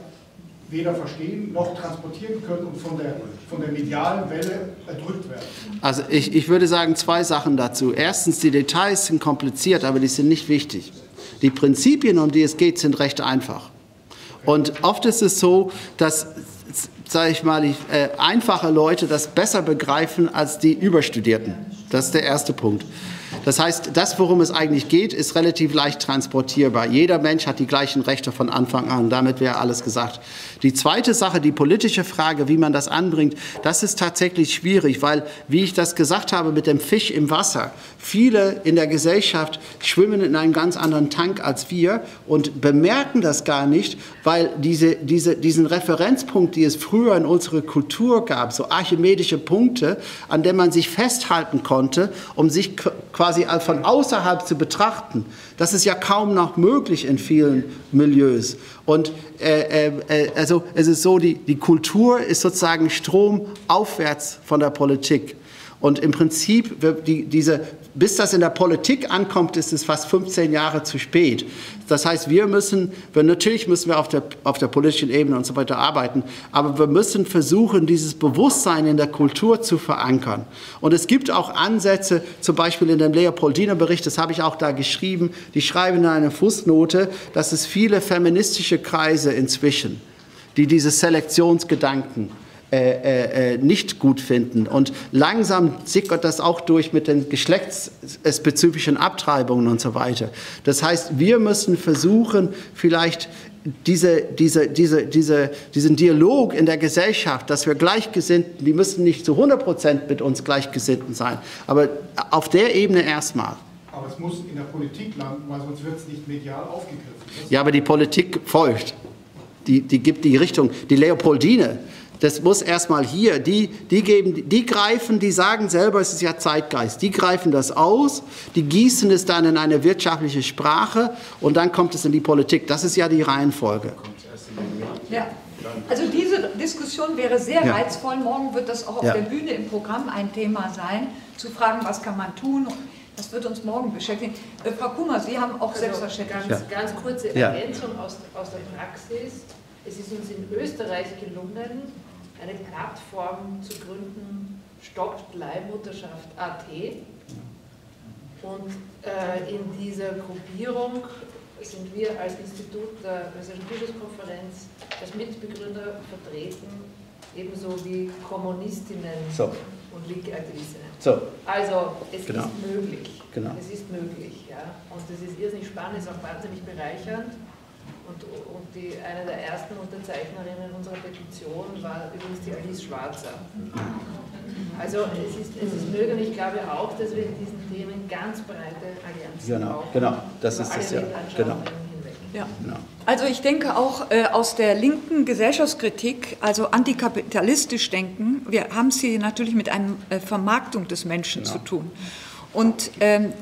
weder verstehen noch transportieren können und von der, von der medialen Welle erdrückt werden. Also ich, ich würde sagen zwei Sachen dazu. Erstens, die Details sind kompliziert, aber die sind nicht wichtig. Die Prinzipien, um die es geht, sind recht einfach. Und oft ist es so, dass, sage ich mal, die, äh, einfache Leute das besser begreifen als die Überstudierten. Das ist der erste Punkt. Das heißt, das, worum es eigentlich geht, ist relativ leicht transportierbar. Jeder Mensch hat die gleichen Rechte von Anfang an. Damit wäre alles gesagt. Die zweite Sache, die politische Frage, wie man das anbringt, das ist tatsächlich schwierig, weil, wie ich das gesagt habe, mit dem Fisch im Wasser, viele in der Gesellschaft schwimmen in einem ganz anderen Tank als wir und bemerken das gar nicht, weil diese, diese, diesen Referenzpunkt, die es früher in unserer Kultur gab, so archimedische Punkte, an denen man sich festhalten konnte, um sich quasi von außerhalb zu betrachten, das ist ja kaum noch möglich in vielen Milieus. Und äh, äh, also es ist so, die, die Kultur ist sozusagen stromaufwärts von der Politik. Und im Prinzip, die, diese, bis das in der Politik ankommt, ist es fast 15 Jahre zu spät. Das heißt, wir müssen, wir, natürlich müssen wir auf der, auf der politischen Ebene und so weiter arbeiten, aber wir müssen versuchen, dieses Bewusstsein in der Kultur zu verankern. Und es gibt auch Ansätze, zum Beispiel in dem Leopoldiner Bericht, das habe ich auch da geschrieben, die schreiben in einer Fußnote, dass es viele feministische Kreise inzwischen, die diese Selektionsgedanken äh, äh, nicht gut finden. Und langsam sickert das auch durch mit den geschlechtsspezifischen Abtreibungen und so weiter. Das heißt, wir müssen versuchen, vielleicht diese, diese, diese, diese, diesen Dialog in der Gesellschaft, dass wir Gleichgesinnten, die müssen nicht zu 100 Prozent mit uns Gleichgesinnten sein, aber auf der Ebene erstmal. Aber es muss in der Politik landen, weil sonst wird es nicht medial aufgegriffen. Ja, aber die Politik folgt. Die, die gibt die Richtung. Die Leopoldine, das muss erstmal hier, die, die, geben, die greifen, die sagen selber, es ist ja Zeitgeist, die greifen das aus, die gießen es dann in eine wirtschaftliche Sprache und dann kommt es in die Politik. Das ist ja die Reihenfolge. Ja. Also diese Diskussion wäre sehr ja. reizvoll. Morgen wird das auch auf ja. der Bühne im Programm ein Thema sein, zu fragen, was kann man tun. Das wird uns morgen beschäftigen. Äh, Frau Kummer, Sie haben auch also selbstverständlich... Ganz, ja. ganz kurze Ergänzung aus, aus der Praxis. Es ist uns in Österreich gelungen, eine Plattform zu gründen, stoppt Leihmutterschaft.at. Und äh, in dieser Gruppierung sind wir als Institut der Österreichischen Bischofskonferenz als Mitbegründer vertreten, ebenso wie Kommunistinnen so. und Linke-Aktivistinnen. So. Also es genau. ist möglich. Genau. Es ist möglich, ja. Und es ist irrsinnig spannend, es ist auch wahnsinnig bereichernd. Und, und die, eine der ersten Unterzeichnerinnen unserer Petition war übrigens die Alice Schwarzer. Also es ist, es ist möglich und ich glaube auch, dass wir in diesen Themen ganz breite Allianzen genau, brauchen. Genau, das ist das ja. Genau. Ja. Also ich denke auch äh, aus der linken Gesellschaftskritik, also antikapitalistisch denken, wir haben es hier natürlich mit einer äh, Vermarktung des Menschen genau. zu tun. Und ähm,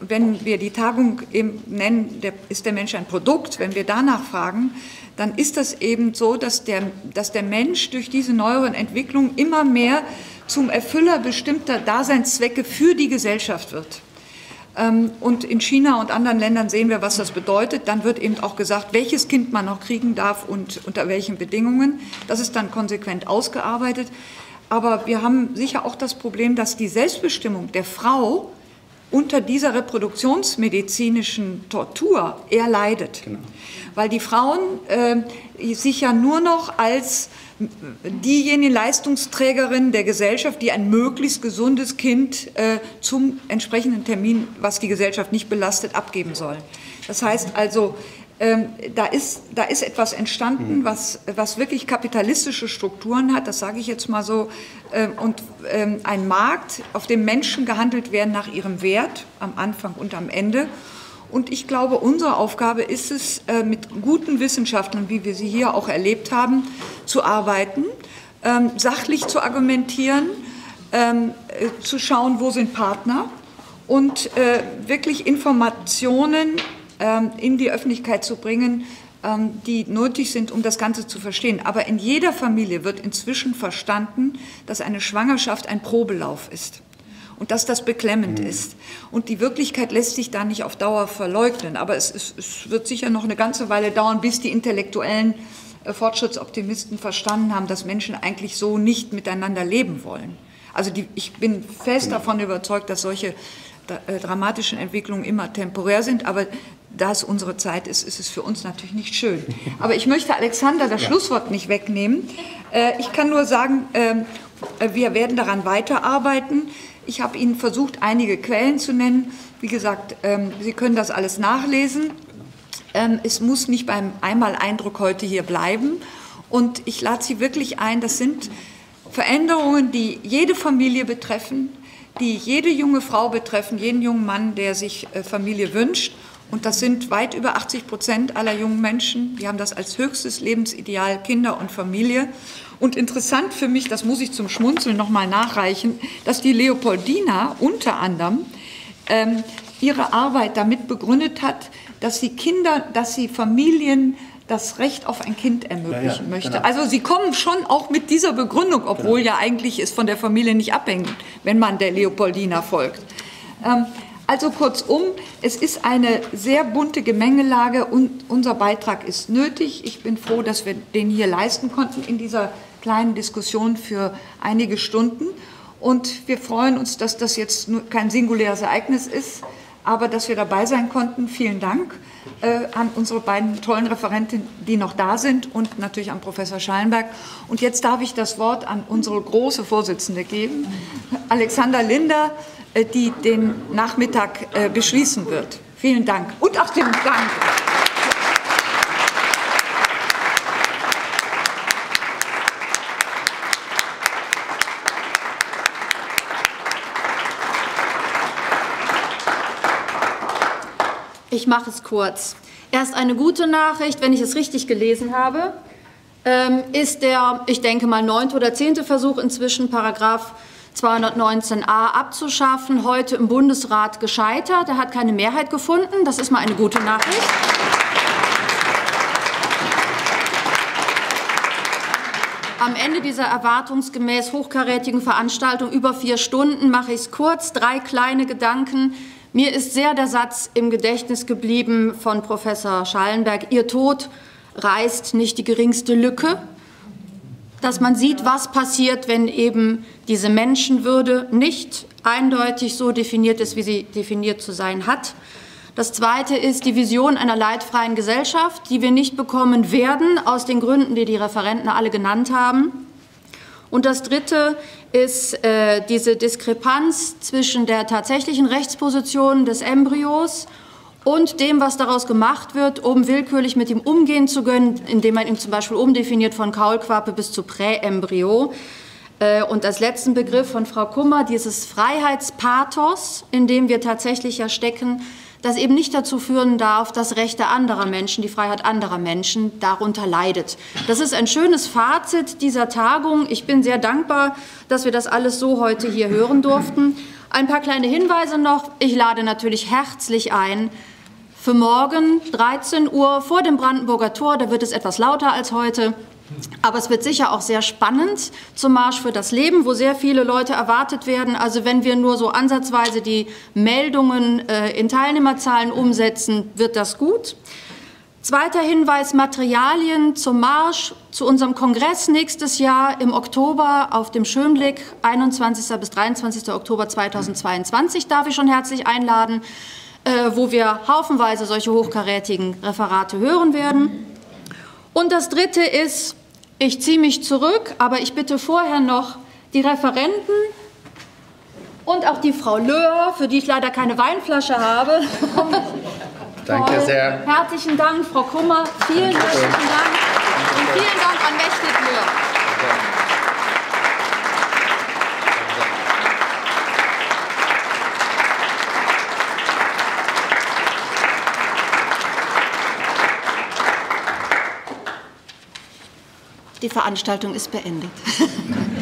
wenn wir die Tagung eben nennen, der, ist der Mensch ein Produkt, wenn wir danach fragen, dann ist das eben so, dass der, dass der Mensch durch diese neueren Entwicklungen immer mehr zum Erfüller bestimmter Daseinszwecke für die Gesellschaft wird. Ähm, und in China und anderen Ländern sehen wir, was das bedeutet. Dann wird eben auch gesagt, welches Kind man noch kriegen darf und unter welchen Bedingungen. Das ist dann konsequent ausgearbeitet. Aber wir haben sicher auch das Problem, dass die Selbstbestimmung der Frau unter dieser reproduktionsmedizinischen Tortur eher leidet. Genau. Weil die Frauen äh, sich ja nur noch als diejenigen Leistungsträgerinnen der Gesellschaft, die ein möglichst gesundes Kind äh, zum entsprechenden Termin, was die Gesellschaft nicht belastet, abgeben sollen. Das heißt also, ähm, da, ist, da ist etwas entstanden, mhm. was, was wirklich kapitalistische Strukturen hat, das sage ich jetzt mal so, ähm, und ähm, ein Markt, auf dem Menschen gehandelt werden nach ihrem Wert am Anfang und am Ende. Und ich glaube, unsere Aufgabe ist es, äh, mit guten Wissenschaftlern, wie wir sie hier auch erlebt haben, zu arbeiten, ähm, sachlich zu argumentieren, ähm, äh, zu schauen, wo sind Partner und äh, wirklich Informationen in die Öffentlichkeit zu bringen, ähm, die nötig sind, um das Ganze zu verstehen. Aber in jeder Familie wird inzwischen verstanden, dass eine Schwangerschaft ein Probelauf ist und dass das beklemmend mhm. ist. Und die Wirklichkeit lässt sich da nicht auf Dauer verleugnen. Aber es, es, es wird sicher noch eine ganze Weile dauern, bis die intellektuellen äh, Fortschrittsoptimisten verstanden haben, dass Menschen eigentlich so nicht miteinander leben wollen. Also die, ich bin fest davon überzeugt, dass solche äh, dramatischen Entwicklungen immer temporär sind, aber da es unsere Zeit ist, ist es für uns natürlich nicht schön. Aber ich möchte Alexander das ja. Schlusswort nicht wegnehmen. Äh, ich kann nur sagen, ähm, wir werden daran weiterarbeiten. Ich habe Ihnen versucht, einige Quellen zu nennen. Wie gesagt, ähm, Sie können das alles nachlesen. Ähm, es muss nicht beim Einmal-Eindruck heute hier bleiben. Und ich lade Sie wirklich ein, das sind Veränderungen, die jede Familie betreffen, die jede junge Frau betreffen, jeden jungen Mann, der sich äh, Familie wünscht. Und das sind weit über 80 Prozent aller jungen Menschen. Die haben das als höchstes Lebensideal, Kinder und Familie. Und interessant für mich, das muss ich zum Schmunzeln nochmal nachreichen, dass die Leopoldina unter anderem ähm, ihre Arbeit damit begründet hat, dass sie Kinder, dass sie Familien das Recht auf ein Kind ermöglichen ja, möchte. Genau. Also Sie kommen schon auch mit dieser Begründung, obwohl genau. ja eigentlich es von der Familie nicht abhängt, wenn man der Leopoldina folgt. Ähm, also kurzum, es ist eine sehr bunte Gemengelage und unser Beitrag ist nötig. Ich bin froh, dass wir den hier leisten konnten in dieser kleinen Diskussion für einige Stunden. Und wir freuen uns, dass das jetzt kein singuläres Ereignis ist, aber dass wir dabei sein konnten. Vielen Dank äh, an unsere beiden tollen Referenten, die noch da sind und natürlich an Professor Schallenberg. Und jetzt darf ich das Wort an unsere große Vorsitzende geben, Alexander Linder, die den Nachmittag äh, beschließen wird. Vielen Dank. Und auch den Dank. Ich mache es kurz. Erst eine gute Nachricht, wenn ich es richtig gelesen habe, ähm, ist der, ich denke mal, neunte oder zehnte Versuch inzwischen, Paragraph 219a abzuschaffen, heute im Bundesrat gescheitert. Er hat keine Mehrheit gefunden. Das ist mal eine gute Nachricht. Am Ende dieser erwartungsgemäß hochkarätigen Veranstaltung über vier Stunden mache ich es kurz. Drei kleine Gedanken. Mir ist sehr der Satz im Gedächtnis geblieben von Professor Schallenberg, Ihr Tod reißt nicht die geringste Lücke, dass man sieht, was passiert, wenn eben diese Menschenwürde nicht eindeutig so definiert ist, wie sie definiert zu sein hat. Das Zweite ist die Vision einer leidfreien Gesellschaft, die wir nicht bekommen werden, aus den Gründen, die die Referenten alle genannt haben. Und das Dritte ist äh, diese Diskrepanz zwischen der tatsächlichen Rechtsposition des Embryos und dem, was daraus gemacht wird, um willkürlich mit ihm umgehen zu können, indem man ihn zum Beispiel umdefiniert von Kaulquappe bis zu Präembryo. Äh, und als letzten Begriff von Frau Kummer, dieses Freiheitspathos, in dem wir tatsächlich ja stecken, das eben nicht dazu führen darf, dass Rechte anderer Menschen, die Freiheit anderer Menschen darunter leidet. Das ist ein schönes Fazit dieser Tagung. Ich bin sehr dankbar, dass wir das alles so heute hier hören durften. Ein paar kleine Hinweise noch. Ich lade natürlich herzlich ein, für morgen 13 Uhr vor dem Brandenburger Tor, da wird es etwas lauter als heute, aber es wird sicher auch sehr spannend zum Marsch für das Leben, wo sehr viele Leute erwartet werden. Also wenn wir nur so ansatzweise die Meldungen äh, in Teilnehmerzahlen umsetzen, wird das gut. Zweiter Hinweis, Materialien zum Marsch zu unserem Kongress nächstes Jahr im Oktober auf dem Schönblick, 21. bis 23. Oktober 2022, darf ich schon herzlich einladen, äh, wo wir haufenweise solche hochkarätigen Referate hören werden. Und das Dritte ist, ich ziehe mich zurück, aber ich bitte vorher noch die Referenten und auch die Frau Löhr, für die ich leider keine Weinflasche habe. [laughs] Danke sehr. Herzlichen Dank, Frau Kummer. Vielen herzlichen Dank. Und vielen Dank an Mechtet Löhr. Die Veranstaltung ist beendet. [laughs]